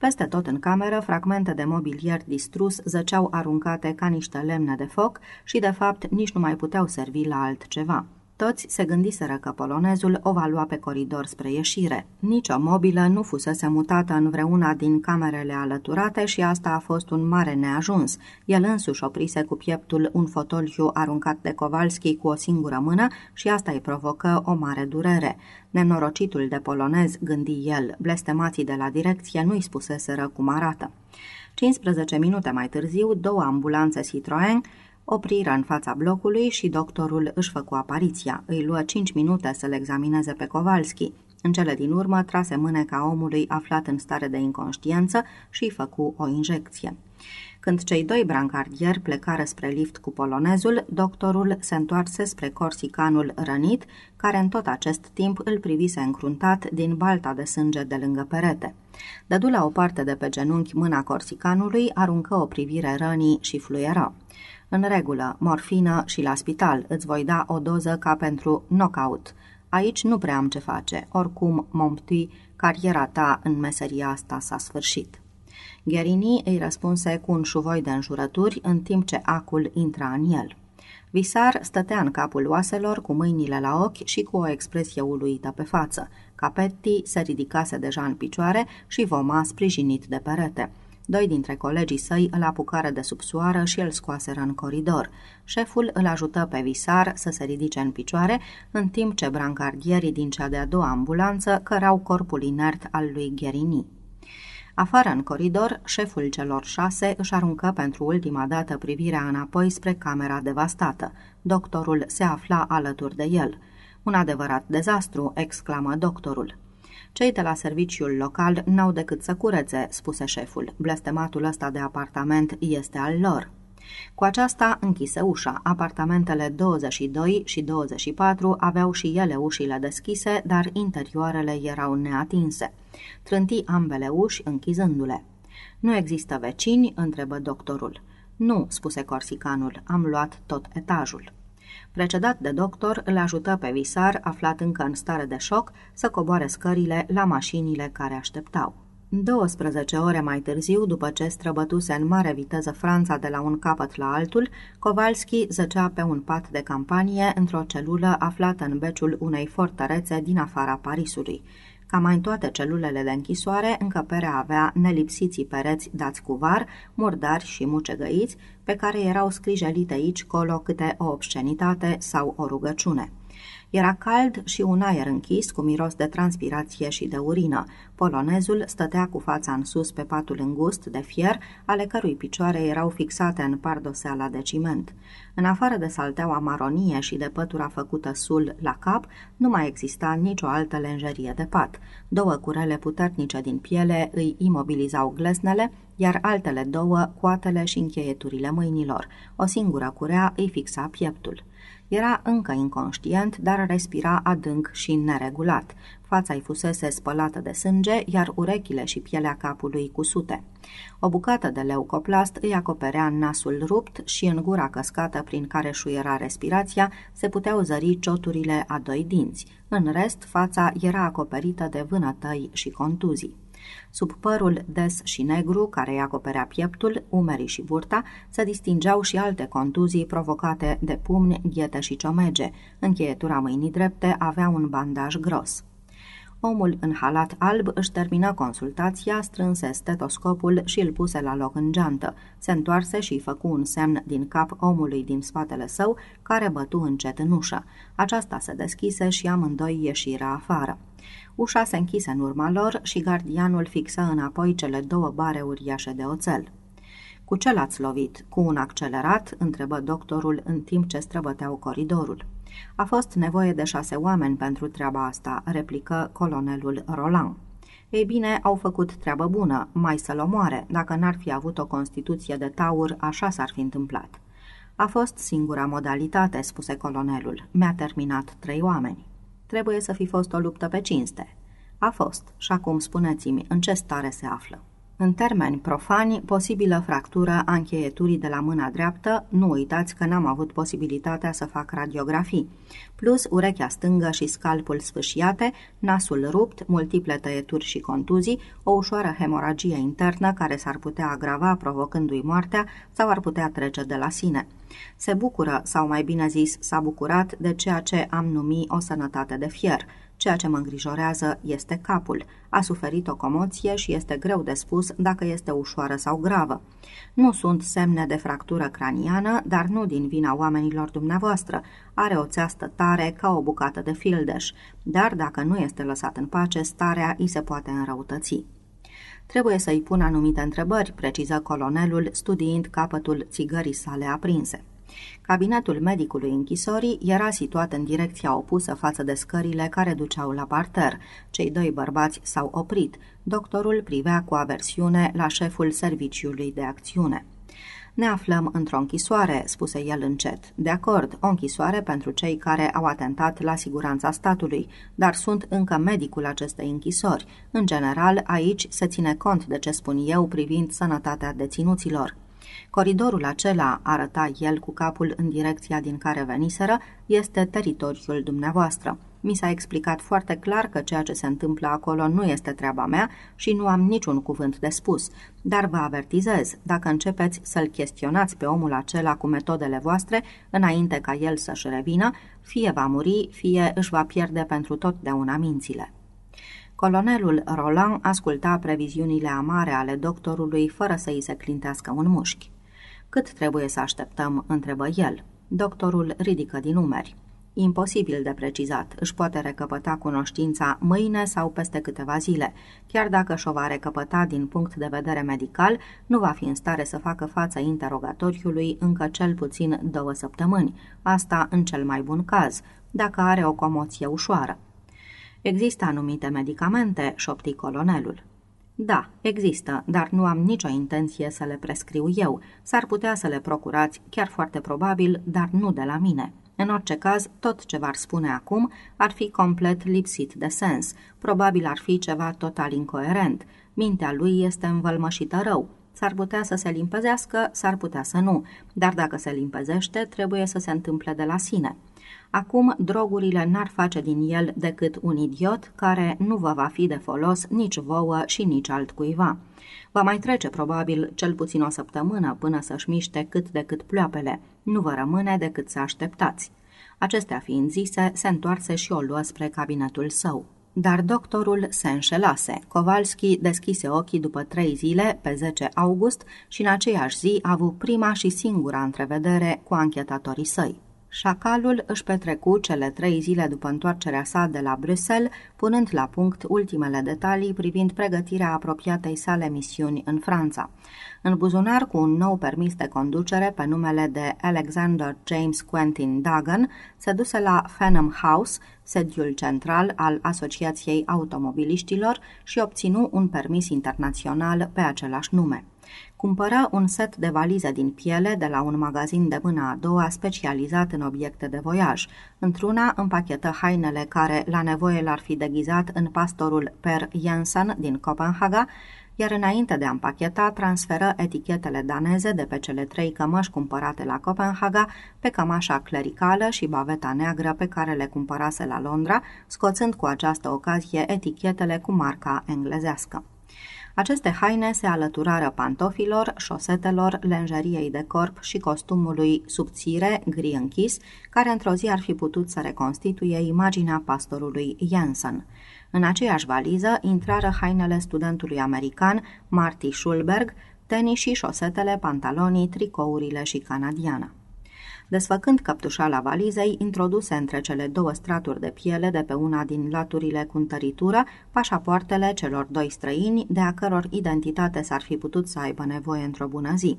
Peste tot în cameră, fragmente de mobilier distrus zăceau aruncate ca niște lemne de foc și, de fapt, nici nu mai puteau servi la altceva. Toți se gândiseră că polonezul o va lua pe coridor spre ieșire. Nici o mobilă nu fusese mutată în vreuna din camerele alăturate și asta a fost un mare neajuns. El însuși oprise cu pieptul un fotoliu aruncat de Kowalski cu o singură mână și asta îi provocă o mare durere. Nenorocitul de polonez, gândi el, blestemații de la direcție nu-i spuseseră cum arată. 15 minute mai târziu, două ambulanțe Citroën opriră în fața blocului și doctorul își făcu apariția. Îi luă cinci minute să-l examineze pe Kowalski. În cele din urmă trase mâneca omului aflat în stare de inconștiență și îi făcu o injecție. Când cei doi brancardieri plecară spre lift cu polonezul, doctorul se întoarse spre corsicanul rănit, care în tot acest timp îl privise încruntat din balta de sânge de lângă perete. Dădu la o parte de pe genunchi mâna corsicanului, aruncă o privire rănii și fluieră. În regulă, morfină și la spital îți voi da o doză ca pentru knockout. Aici nu prea am ce face. Oricum, Momptui, cariera ta în meseria asta s-a sfârșit. Gherini îi răspunse cu un șuvoi de înjurături în timp ce acul intra în el. Visar stătea în capul oaselor cu mâinile la ochi și cu o expresie uluită pe față. Capetti se ridicase deja în picioare și voma sprijinit de perete. Doi dintre colegii săi îl apucară de subsoară și îl scoaseră în coridor. Șeful îl ajută pe visar să se ridice în picioare, în timp ce brancardierii din cea de-a doua ambulanță cărau corpul inert al lui Gherini. Afară în coridor, șeful celor șase își aruncă pentru ultima dată privirea înapoi spre camera devastată. Doctorul se afla alături de el. Un adevărat dezastru, exclamă doctorul. Cei de la serviciul local n-au decât să curețe, spuse șeful. Blestematul ăsta de apartament este al lor. Cu aceasta închise ușa. Apartamentele 22 și 24 aveau și ele ușile deschise, dar interioarele erau neatinse. Trânti ambele uși închizându-le. Nu există vecini?" întrebă doctorul. Nu," spuse corsicanul, am luat tot etajul. Precedat de doctor, îl ajută pe visar, aflat încă în stare de șoc, să coboare scările la mașinile care așteptau. 12 ore mai târziu, după ce străbătuse în mare viteză Franța de la un capăt la altul, Kowalski zăcea pe un pat de campanie într-o celulă aflată în beciul unei fortărețe din afara Parisului. Ca mai în toate celulele de închisoare, încăperea avea nelipsiții pereți dați cu var, murdari și mucegăiți, pe care erau scrijelite aici colo câte o obscenitate sau o rugăciune. Era cald și un aer închis cu miros de transpirație și de urină. Polonezul stătea cu fața în sus pe patul îngust de fier, ale cărui picioare erau fixate în pardoseala de ciment. În afară de salteaua maronie și de pătura făcută sul la cap, nu mai exista nicio altă lenjerie de pat. Două curele puternice din piele îi imobilizau glesnele, iar altele două, coatele și încheieturile mâinilor. O singură curea îi fixa pieptul. Era încă inconștient, dar respira adânc și neregulat. Fața îi fusese spălată de sânge, iar urechile și pielea capului cusute. O bucată de leucoplast îi acoperea nasul rupt și în gura căscată prin care șuiera respirația se puteau zări cioturile a doi dinți. În rest, fața era acoperită de vânătăi și contuzii. Sub părul des și negru, care îi acoperea pieptul, umerii și burta, se distingeau și alte contuzii provocate de pumni, ghete și ciomege. Încheietura mâinii drepte avea un bandaj gros. Omul în halat alb își termină consultația, strânse stetoscopul și îl puse la loc în geantă. Se întoarse și făcu un semn din cap omului din spatele său, care bătu încet în ușă. Aceasta se deschise și amândoi ieșiră afară. Ușa se închise în urma lor și gardianul fixă înapoi cele două bare uriașe de oțel. Cu ce l-ați lovit? Cu un accelerat?" întrebă doctorul în timp ce străbăteau coridorul. A fost nevoie de șase oameni pentru treaba asta," replică colonelul Roland. Ei bine, au făcut treabă bună, mai să-l omoare. Dacă n-ar fi avut o constituție de taur, așa s-ar fi întâmplat. A fost singura modalitate, spuse colonelul. Mi-a terminat trei oameni. Trebuie să fi fost o luptă pe cinste. A fost. Și acum spuneți-mi, în ce stare se află? În termeni profani, posibilă fractură a încheieturii de la mâna dreaptă, nu uitați că n-am avut posibilitatea să fac radiografii, plus urechea stângă și scalpul sfâșiate, nasul rupt, multiple tăieturi și contuzii, o ușoară hemoragie internă care s-ar putea agrava provocându-i moartea sau ar putea trece de la sine. Se bucură, sau mai bine zis, s-a bucurat de ceea ce am numit o sănătate de fier – Ceea ce mă îngrijorează este capul. A suferit o comoție și este greu de spus dacă este ușoară sau gravă. Nu sunt semne de fractură craniană, dar nu din vina oamenilor dumneavoastră. Are o țeastă tare ca o bucată de fildeș, dar dacă nu este lăsat în pace, starea îi se poate înrăutăți. Trebuie să-i pun anumite întrebări, preciză colonelul, studiind capătul țigării sale aprinse. Cabinetul medicului închisorii era situat în direcția opusă față de scările care duceau la parter. Cei doi bărbați s-au oprit. Doctorul privea cu aversiune la șeful serviciului de acțiune. Ne aflăm într-o închisoare, spuse el încet. De acord, o închisoare pentru cei care au atentat la siguranța statului, dar sunt încă medicul acestei închisori. În general, aici se ține cont de ce spun eu privind sănătatea deținuților. Coridorul acela, arăta el cu capul în direcția din care veniseră, este teritoriul dumneavoastră. Mi s-a explicat foarte clar că ceea ce se întâmplă acolo nu este treaba mea și nu am niciun cuvânt de spus, dar vă avertizez, dacă începeți să-l chestionați pe omul acela cu metodele voastre, înainte ca el să-și revină, fie va muri, fie își va pierde pentru totdeauna mințile. Colonelul Roland asculta previziunile amare ale doctorului fără să îi se clintească un mușchi. Cât trebuie să așteptăm?" întrebă el. Doctorul ridică din numeri. Imposibil de precizat, își poate recăpăta cunoștința mâine sau peste câteva zile. Chiar dacă și-o va recăpăta din punct de vedere medical, nu va fi în stare să facă față interogatoriului încă cel puțin două săptămâni. Asta în cel mai bun caz, dacă are o comoție ușoară. Există anumite medicamente, șopti colonelul. Da, există, dar nu am nicio intenție să le prescriu eu. S-ar putea să le procurați, chiar foarte probabil, dar nu de la mine. În orice caz, tot ce v-ar spune acum ar fi complet lipsit de sens. Probabil ar fi ceva total incoerent. Mintea lui este învălmășită rău. S-ar putea să se limpezească, s-ar putea să nu, dar dacă se limpezește, trebuie să se întâmple de la sine. Acum, drogurile n-ar face din el decât un idiot care nu vă va fi de folos nici vouă și nici altcuiva. Va mai trece probabil cel puțin o săptămână până să-și miște cât de cât ploapele. Nu vă rămâne decât să așteptați. Acestea fiind zise, se întoarse și o luă spre cabinetul său. Dar doctorul se înșelase. Kowalski deschise ochii după trei zile, pe 10 august, și în aceeași zi a avut prima și singura întrevedere cu anchetatorii săi. Șacalul își petrecu cele trei zile după întoarcerea sa de la Bruxelles, punând la punct ultimele detalii privind pregătirea apropiatei sale misiuni în Franța. În buzunar cu un nou permis de conducere pe numele de Alexander James Quentin Dagan, se duse la Fenham House, sediul central al Asociației Automobiliștilor și obținu un permis internațional pe același nume. Cumpără un set de valize din piele de la un magazin de mână a doua specializat în obiecte de voiaj. Într-una împachetă hainele care la nevoie l-ar fi deghizat în pastorul Per Jensen din Copenhaga, iar înainte de a împacheta, transferă etichetele daneze de pe cele trei cămăși cumpărate la Copenhaga pe cămașa clericală și baveta neagră pe care le cumpărase la Londra, scoțând cu această ocazie etichetele cu marca englezească. Aceste haine se alăturară pantofilor, șosetelor, lenjeriei de corp și costumului subțire, gri închis, care într-o zi ar fi putut să reconstituie imaginea pastorului Jensen. În aceeași valiză intrară hainele studentului american Marty Schulberg, tenisii, șosetele, pantalonii, tricourile și canadiana. Desfăcând căptușala valizei, introduse între cele două straturi de piele de pe una din laturile cu întăritură pașapoartele celor doi străini, de a căror identitate s-ar fi putut să aibă nevoie într-o bună zi.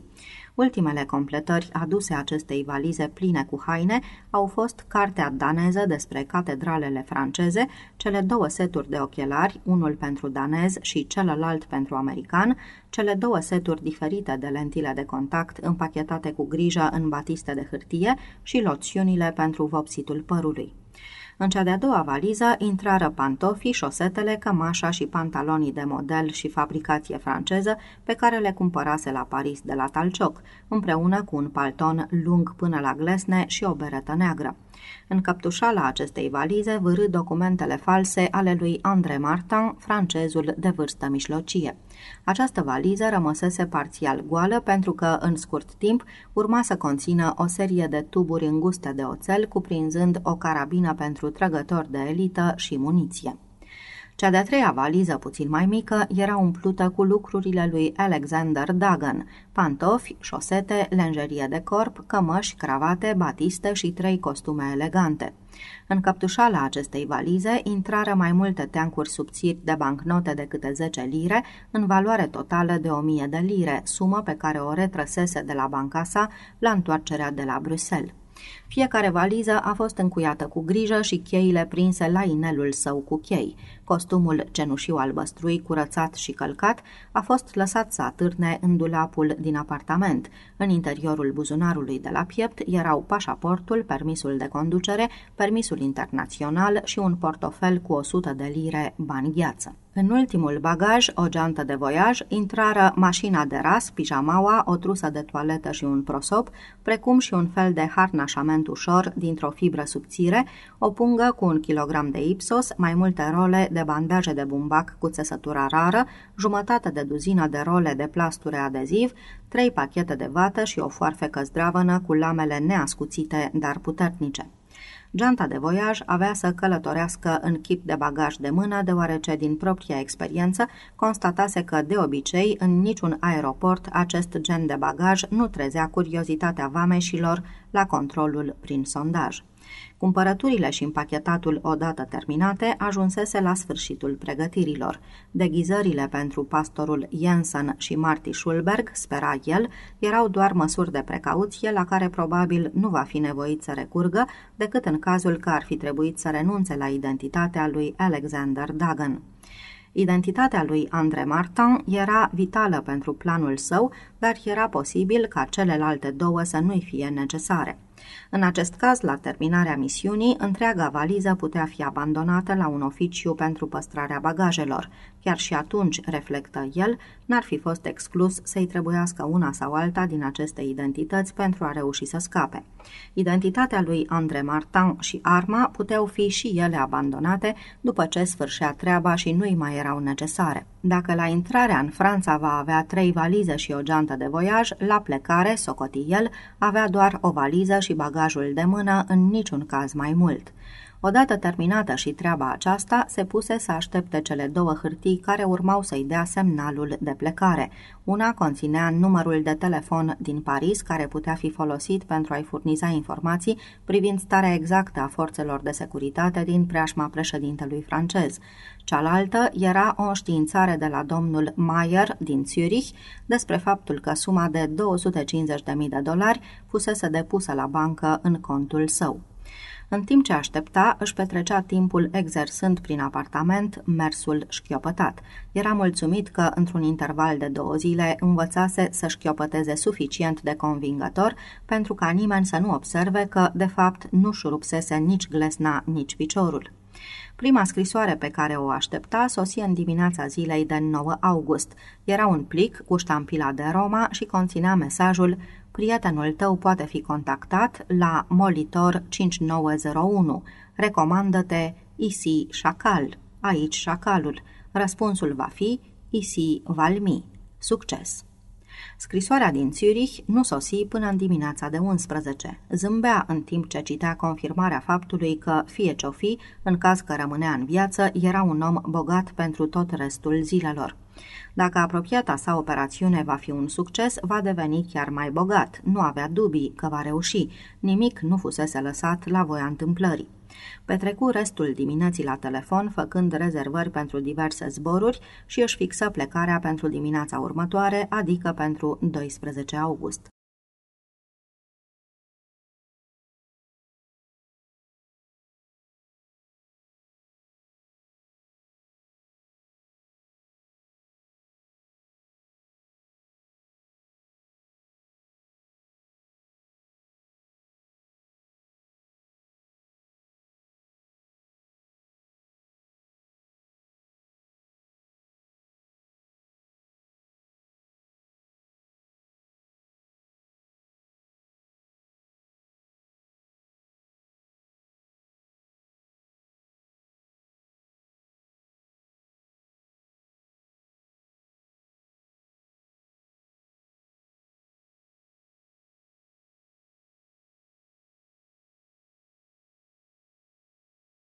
Ultimele completări aduse acestei valize pline cu haine au fost cartea daneză despre catedralele franceze, cele două seturi de ochelari, unul pentru danez și celălalt pentru american, cele două seturi diferite de lentile de contact împachetate cu grijă în batiste de hârtie și loțiunile pentru vopsitul părului. În cea de-a doua valiză intrară pantofii, șosetele, cămașa și pantalonii de model și fabricație franceză pe care le cumpărase la Paris de la Talcioc, împreună cu un palton lung până la glesne și o beretă neagră. În căptușala acestei valize vârâ documentele false ale lui André Martin, francezul de vârstă mijlocie. Această valiză rămăsese parțial goală pentru că, în scurt timp, urma să conțină o serie de tuburi înguste de oțel, cuprinzând o carabină pentru trăgători de elită și muniție. Cea de-a treia valiză, puțin mai mică, era umplută cu lucrurile lui Alexander Dagan, pantofi, șosete, lenjerie de corp, cămăși, cravate, batiste și trei costume elegante. În căptușala acestei valize intrară mai multe teancuri subțiri de bancnote de câte 10 lire, în valoare totală de 1000 de lire, sumă pe care o retrăsese de la banca sa la întoarcerea de la Bruxelles. Fiecare valiză a fost încuiată cu grijă și cheile prinse la inelul său cu chei. Costumul cenușiu albăstrui, curățat și călcat, a fost lăsat să atârne în dulapul din apartament. În interiorul buzunarului de la piept erau pașaportul, permisul de conducere, permisul internațional și un portofel cu 100 de lire bani gheață. În ultimul bagaj, o geantă de voiaj, intrară mașina de ras, pijamaua, o trusă de toaletă și un prosop, precum și un fel de harnașament ușor dintr-o fibră subțire, o pungă cu un kilogram de ipsos, mai multe role de bandaje de bumbac cu țesătura rară, jumătate de duzină de role de plasture adeziv, trei pachete de vată și o foarfecă zdravănă cu lamele neascuțite, dar puternice. Geanta de voiaj avea să călătorească în chip de bagaj de mână, deoarece din propria experiență constatase că, de obicei, în niciun aeroport acest gen de bagaj nu trezea curiozitatea vameșilor la controlul prin sondaj. Cumpărăturile și împachetatul odată terminate ajunsese la sfârșitul pregătirilor. Deghizările pentru pastorul Jensen și Marty Schulberg, spera el, erau doar măsuri de precauție la care probabil nu va fi nevoit să recurgă decât în cazul că ar fi trebuit să renunțe la identitatea lui Alexander Dagan. Identitatea lui André Martin era vitală pentru planul său, dar era posibil ca celelalte două să nu-i fie necesare. În acest caz, la terminarea misiunii, întreaga valiză putea fi abandonată la un oficiu pentru păstrarea bagajelor. Chiar și atunci, reflectă el, n-ar fi fost exclus să-i trebuiască una sau alta din aceste identități pentru a reuși să scape. Identitatea lui André Martin și arma puteau fi și ele abandonate după ce sfârșea treaba și nu-i mai erau necesare. Dacă la intrarea în Franța va avea trei valize și o geantă de voiaj, la plecare, socoti el, avea doar o valiză și bagajul de mână, în niciun caz mai mult. Odată terminată și treaba aceasta, se puse să aștepte cele două hârtii care urmau să-i dea semnalul de plecare. Una conținea numărul de telefon din Paris care putea fi folosit pentru a-i furniza informații privind starea exactă a forțelor de securitate din preajma președintelui francez. Cealaltă era o științare de la domnul Mayer din Zurich despre faptul că suma de 250.000 de dolari fusese depusă la bancă în contul său. În timp ce aștepta, își petrecea timpul exersând prin apartament mersul șchiopătat. Era mulțumit că, într-un interval de două zile, învățase să șchiopăteze suficient de convingător pentru ca nimeni să nu observe că, de fapt, nu șurupsese nici glesna, nici piciorul. Prima scrisoare pe care o aștepta sosi în dimineața zilei de 9 august. Era un plic cu ștampila de Roma și conținea mesajul Prietenul tău poate fi contactat la Molitor 5901. Recomandă-te Isi Șacal. Aici șacalul. Răspunsul va fi Isi Valmi. Succes! Scrisoarea din Zurich nu sosi până în dimineața de 11. Zâmbea în timp ce citea confirmarea faptului că, fie ce-o fi, în caz că rămânea în viață, era un om bogat pentru tot restul zilelor. Dacă apropiata sa operațiune va fi un succes, va deveni chiar mai bogat. Nu avea dubii că va reuși. Nimic nu fusese lăsat la voia întâmplării. Petrecu restul dimineții la telefon, făcând rezervări pentru diverse zboruri și își fixă plecarea pentru dimineața următoare, adică pentru 12 august.